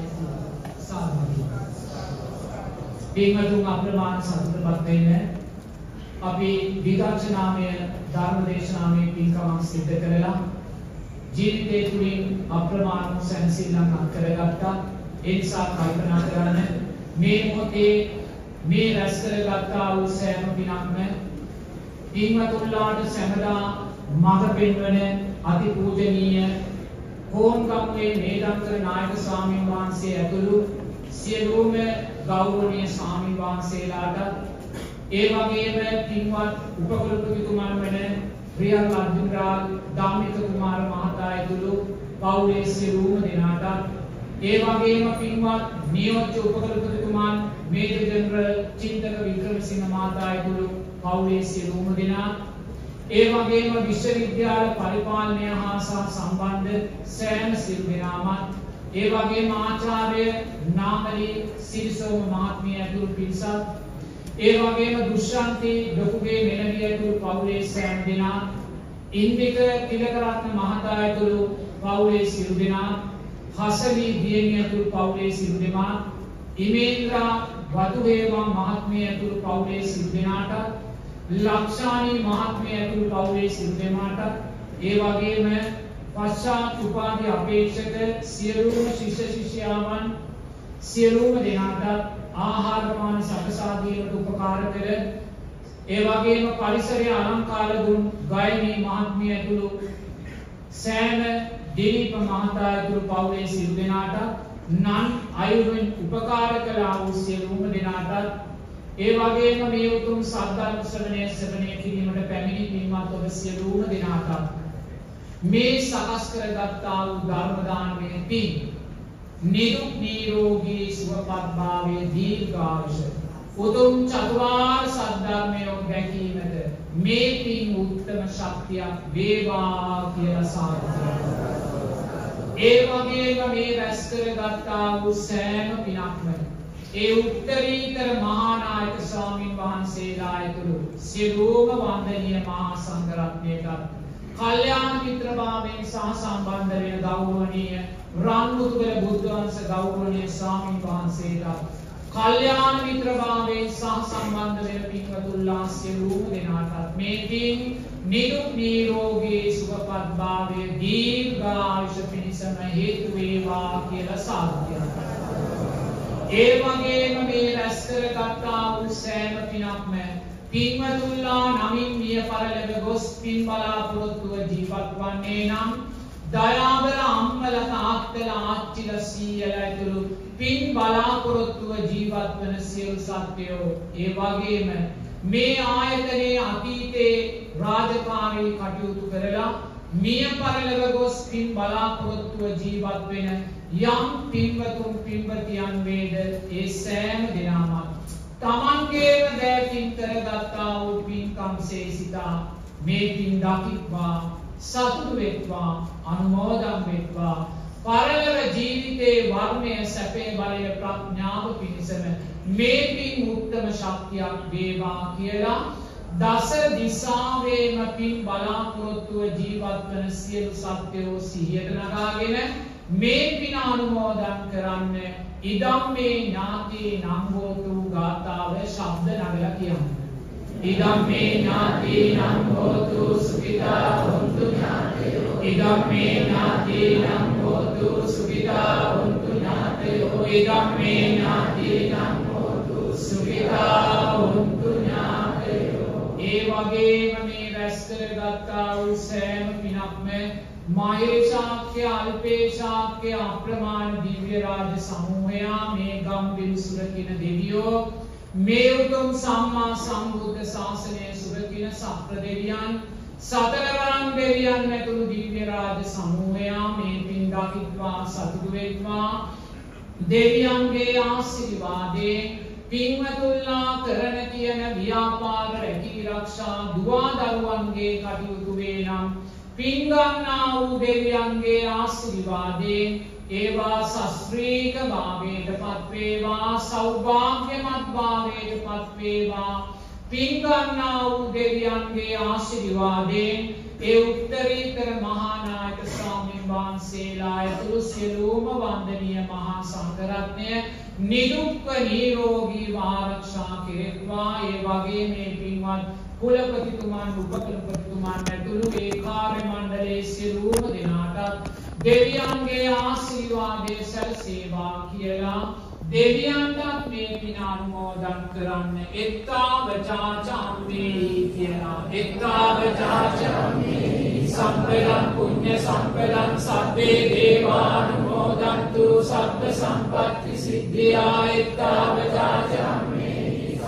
B: සාදු. පින්වතුන් අප්‍රමාණ සතුටපත් වෙන්න අපි විදර්ශනාමය ධර්ම දේශනාමය පින්කමක් සිද්ධ කරලා ජීවිතය තුළින් අප්‍රමාණ සැනසෙල්ලක් අත් කරගත්තා. ඒ නිසා කල්පනා කරන්න මේ මොහොතේ මේ රැස් කරගත්තා වූ සෑම පිනක්ම පින්වතුන්ලාට සැමදා මඟ පෙන්වන අති පූජනීය කෝන්ගම්ගේ මේදන්තර නායක ස්වාමීන් වහන්සේ ඇතුළු සියලුම ගෞරවනීය ස්වාමීන් වහන්සේලාට ඒ වගේම පින්වත් උපකුලපතිතුමන් වන රියල් අර්ජුනරාල් ධම්මික කුමාර මහතා ඇතුළු පවුලේ සියලුම දෙනාට ඒ වගේම පින්වත් නියෝජ්‍ය උපකුලපතිතුමන් මේජර් ජනරල් චින්තක වික්‍රමසිංහ මහතා ඇතුළු පවුලේ සියලුම දෙනා ඒ වගේම විශ්වවිද්‍යාල පරිපාලනය හා සහ සම්බන්ධ සෑම සියලු දෙනාමත් ඒ වගේම ආචාර්ය නාමලි සිරිසෝම මහත්මිය ඇතුළු පිරිසත් ඒ වගේම දුෂ්යන්ති ලොකුගේ මෙලවිය ඇතුළු පවුලේ සෑම දෙනා ඉන්දික තිලකරත්න මහතා ඇතුළු පවුලේ සියලු දෙනා හසලි දියණිය ඇතුළු පවුලේ සියලු දෙනා ඉමේන්ද්‍රා වතුවේවා මහත්මිය ඇතුළු පවුලේ සියලු දෙනාට ලක්ෂානී මහත්මිය ඇතුළු පවුලේ සියලු දෙනාට ඒ වගේම පශ්චාත් උපාධි අපේක්ෂක සියලුම ශිෂ්‍ය ශිෂ්‍යාවන් සියලුම දෙනාට ආහාරපාන සකසා දීමට උපකාර කර ඒ වගේම පරිසරය අලංකාර දුන් ගායනී මහත්මිය ඇතුළු සෑම දිලීප මහතා ඇතුළු පවුලේ සියලු දෙනාට නන් අයුරින් උපකාර කළා වූ සියලුම දෙනාටත් ඒ වගේම මේ උතුම් සද්ධර්ම ශ්‍රවණය ශ්‍රවණය කිරීමට පැමිණි පින්වත් ඔබ සියලුම දෙනාටත් මේ සකස් කරගත්තා වූ ධර්ම දානමය පින් නිදුක් නිරෝගී සුවපත්භාවයේ දීර්ඝායුෂ උතුම් චතුරාර්ය සත්‍ය දැකීමට මේ පින් උත්තම ශක්තියක් වේවා කියලා සාදුනා. ඒ වගේම මේ රැස් කරගත්තා වූ සෑම පිනක්ම ඒ උත්තරීතර මහානායක ස්වාමින් වහන්සේලා ඇතුළු සියලුම වන්දනීය මහා සංඝරත්නයටත් කල්යාණ මිත්‍රභාවයෙන් සහ සම්බන්ධ වෙන ගෞරවනීය රන්මුතුගල බුද්ධවංශ ගෞරවනීය ස්වාමින් වහන්සේට කල්යාණ මිත්‍රභාවයෙන් සහ සම්බන්ධ වෙන පින්වතුන්ලා සියලුම දෙනාටත් මේ පින් නිදුක් නිරෝගී සුවපත් භාවය දීර්ඝායුෂ පිණිසම හේතු වේවා කියලා සාදුකියනවා. ඒ වගේම මේ රැස් කරගත්තා වූ සෑම පිනක්ම පින්වතුන්ලා නමින් මිය පරලොව ගොස් පින් බලාපොරොත්තුව ජීවත් වන්නේ නම් දයාබර අම්මල තාත්තල ආච්චිල සීයල ඇතුළු පින් බලාපොරොත්තුව ජීවත් වන සියලු සත්වයෝ. ඒ වගේම මේ ආයතනයේ අතීතයේ රාජකාරී කටයුතු කරලා මිය පරලව ගොස් පින් බලාපොරොත්තුව ජීවත් වෙන යම් පින්වතුන් පින්වතියන් වේද ඒ සෑම දෙනාමත් තමන්ගේම දෑකින් කරගත්තා වූ පින්කම් සේසිතා මේ පින් දකිත්වා සතුටු වෙත්වා අනුමෝදම් වෙත්වා. පරලව ජීවිතයේ වර්ණය සැපේ බලය ප්‍රඥාව පිණිසම මේ පින් උත්තම ශක්තියක් වේවා කියලා දස දිසාවේම පින් බලාපොරොත්තුව ජීවත් වන සියලු සත්‍යයෝ සිහියට නගාගෙන මේ පින අනුමෝදන් කරන්න ඉදම් මේ ඥාති නම්බෝතු ගාථාව ශබ්ද නගල කියන්න. ඉදම් මේ ඥාති නම්බෝතු සුවිතා හොන්තු ඥාතයෝ. ඉදම් මේ ඥාති නම්බෝතු සුවිතා හොන්තු ඥාතයෝ. ඉදම් මේ ඥාති නම්බෝතු සුවිතා හොන්තු ඥාතයෝ. ඒ වගේම මේ රැස්කර ගත්තා වූ සෑම පිනක්ම මහේශාක්‍ය අල්පේශාක්‍ය අප්‍රමාණ දිව්‍ය රාජ සමූහයා මේ ගම්බිල් සුරකින දෙවියෝ මේ උතුම් සම්මා සම්බුද්ධ ශාසනය සුරකින සප්‍ර දෙවියන් සතරවරන් දෙවියන් ඇතුළු දිව්‍ය රාජ සමූහයා මේ පින් දකිත්වා සතුටු වෙත්වා. දෙවියන්ගේ ආශිර්වාදේ පින්වතුල්ලා කරන කියන ව්‍යාපාර රැකී රක්ෂා දුවා දරුවන්ගේ කටයුතු වේ නම් පින්ගන්නා වූ දෙවියන්ගේ ආශිර්වාදයෙන් ඒවා ශස්ත්‍රීක භාවයට පත්වේවා සෞභාග්‍යමත් භාවයට පත්වේවා. පින්ගන්නා වූ දෙවියන්ගේ ආශිර්වාදයෙන් ඒ උත්තරීතර මහානායක ස්වාමීන් වහන්සේලා ඇතුළු සියලුම වන්දනීය මහා සංඝරත්නය නිදුක්ව නිරෝගීව ආරක්ෂා කෙරෙත්වා. ඒ වගේ මේ පින්වත් කුලපතිතුමන් උපකුලපතිතුමන් ඇතුළු ඒ කාර්ය මණ්ඩලයේ සියලුම දෙනාටත් දෙවියන්ගේ ආශිර්වාදය සැලසේවා කියලා දෙවියන්ටත් මේ පින අනුමෝදන් කරන්න. එත්තාව චාචාම්මේ කියලා. එත්තාව චාචාම්මේ සම්පදං පුඤ්ඤ සම්පදං සබ්බේ දේවානුමෝදන්තු සබ්බ සම්පත්ති සිද්ධියා. එත්තාව චාචාම්මේ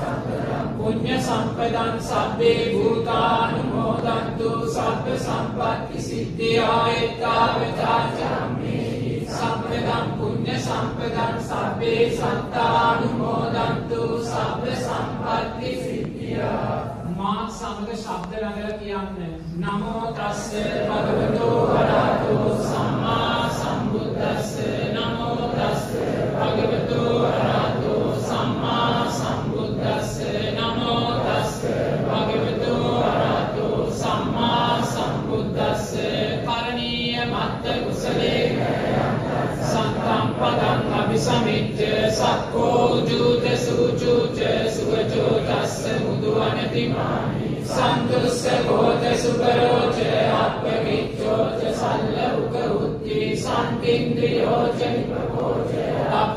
B: පුඤ්ඤ සම්පදං සබ්බේ භූතානුමෝදන්තු සබ්බ සම්පත්ති සිද්ධියා. එත්තාව චාචාම්මේ සම්පදං පුඤ්ඤ සම්පදං සබ්බේ සත්තානුමෝදන්තු සබ්බ සම්පත්ති සිද්ධියා. මා සමග ශබ්ද නගල කියන්න නමෝ තස්ස භගවතෝ වරහතෝ සම්මා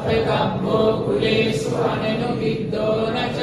B: අප්පගබ්බෝ කුලේසු අනනු විද්දෝ නච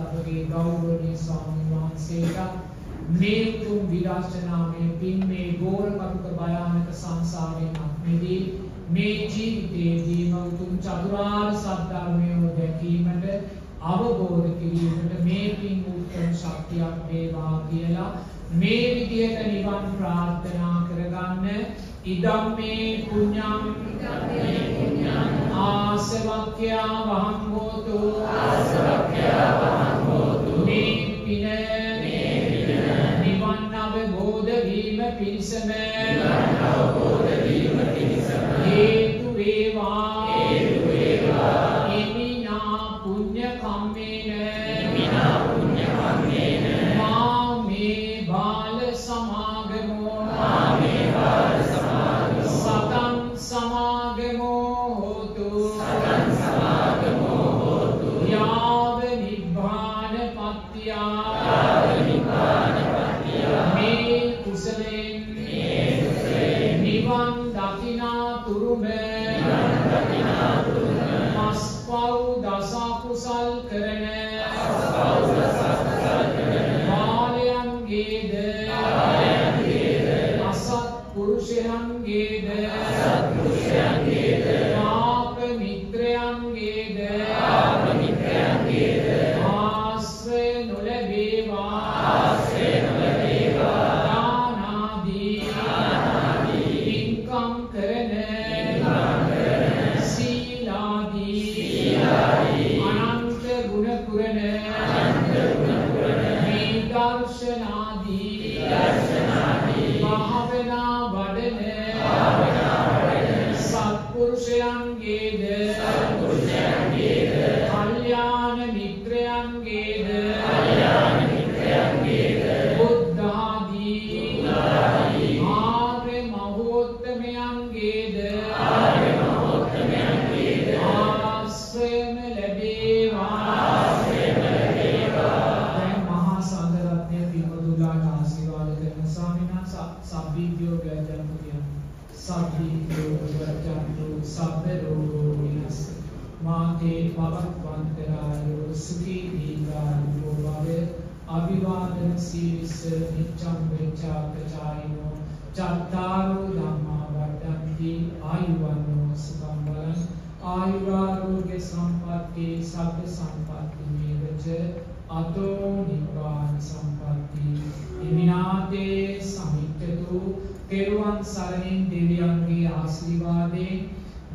B: අපගේ ගෞරවනීය ස්වාමීන් වහන්සේලා මේ උතුම් විරාජනාමය පින් මේ ගෝර කටුක භයානක සංසාරයෙන් අත් මිදී මේ ජීවිතයේදීම උතුම් චතුරාර්ය සත්‍යමය දැකීමට අවබෝධ කිරීමට මේ පින් උත්තර ශක්තියක් වේවා කියලා මේ විදියට නිවන් ප්‍රාර්ථනා කරගන්න. ඉදම් මේ පුඤ්ඤම් ඉදම් මේ පුඤ්ඤම් ආසවක්්‍යා වහන්ගෝතු ආසවක්්‍යා වහන්ගෝතු මේ පින නිවන් අවබෝධ වීම පිණිසම නිවන් අවබෝධ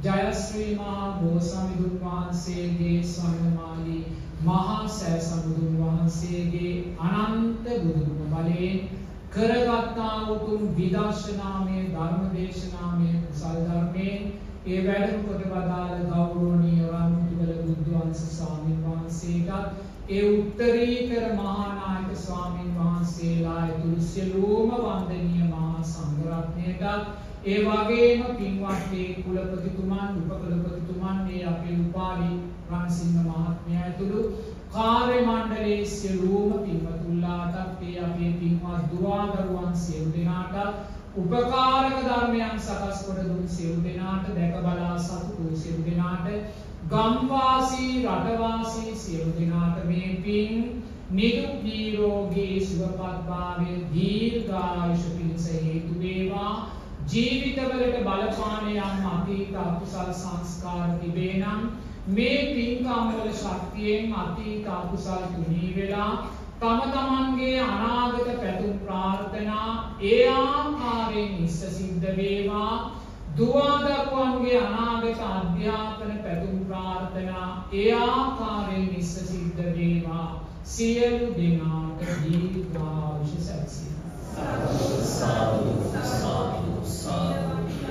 B: ජයශ්‍රීමා බෝසමිඳුන් වහන්සේගේ ස්වර්ණමාලී මහා සෑ සමුදුන් වහන්සේගේ අනන්ත බුදුගුණ බලයෙන් කරගත්තා උතුම් විදර්ශනාමය ධර්මදේශනාමය කුසල් ධර්මයෙන් ඒ වැඩම කොට වදාළ ගෞරවනීය රන්තුවල බුද්ධවංශ ස්වාමීන් වහන්සේටත් ඒ උත්තරීතර මහානායක ස්වාමීන් වහන්සේලා ඇතුළු සියලුම වන්දනීය මහා සංඝරත්නයටත් ඒ වගේම පින්වත් ඒ කුලපතිතුමන් උපකුලපතිතුමන් ඒ අපේ උපාලි රණසිංහ මහත්මයා ඇතුළු කාර්ය මණ්ඩලයේ සියලුම පින්වතුන්ලාටත් ඒ අපේ පින්වත් දුවාදරුවන් සියලු දෙනාටත් උපකාරක ධර්මයන් සකස් කොට දුන් සියලු දෙනාට දැක බලා සතුටු සියලු දෙනාට ගම්වාසී රටවාසී සියලු දෙනාට මේ පින් නිදුක් නිරෝගී සුවපත්භාවය දීර්ඝායුෂ පිණිස හේතු වේවා. ජීවිතවලට බලපාන යම් අතීත අකුසල් සංස්කාර තිබේ නම් මේ පින්කම් වල ශක්තියෙන් අතීත අකුසල් තුනී වෙලා තම තමන්ගේ අනාගත පැතුම් ප්‍රාර්ථනා ඒ ආකාරයෙන් ඉස්ස සිද්ධ වේවා. දුවාදරුවන්ගේ අනාගත අධ්‍යාපන පැතුම් ප්‍රාර්ථනා ඒ ආකාරයෙන් ඉස්ස සිද්ධ වේවා. සියලු දෙනාට දී sábado, sábado, sábado, sábado.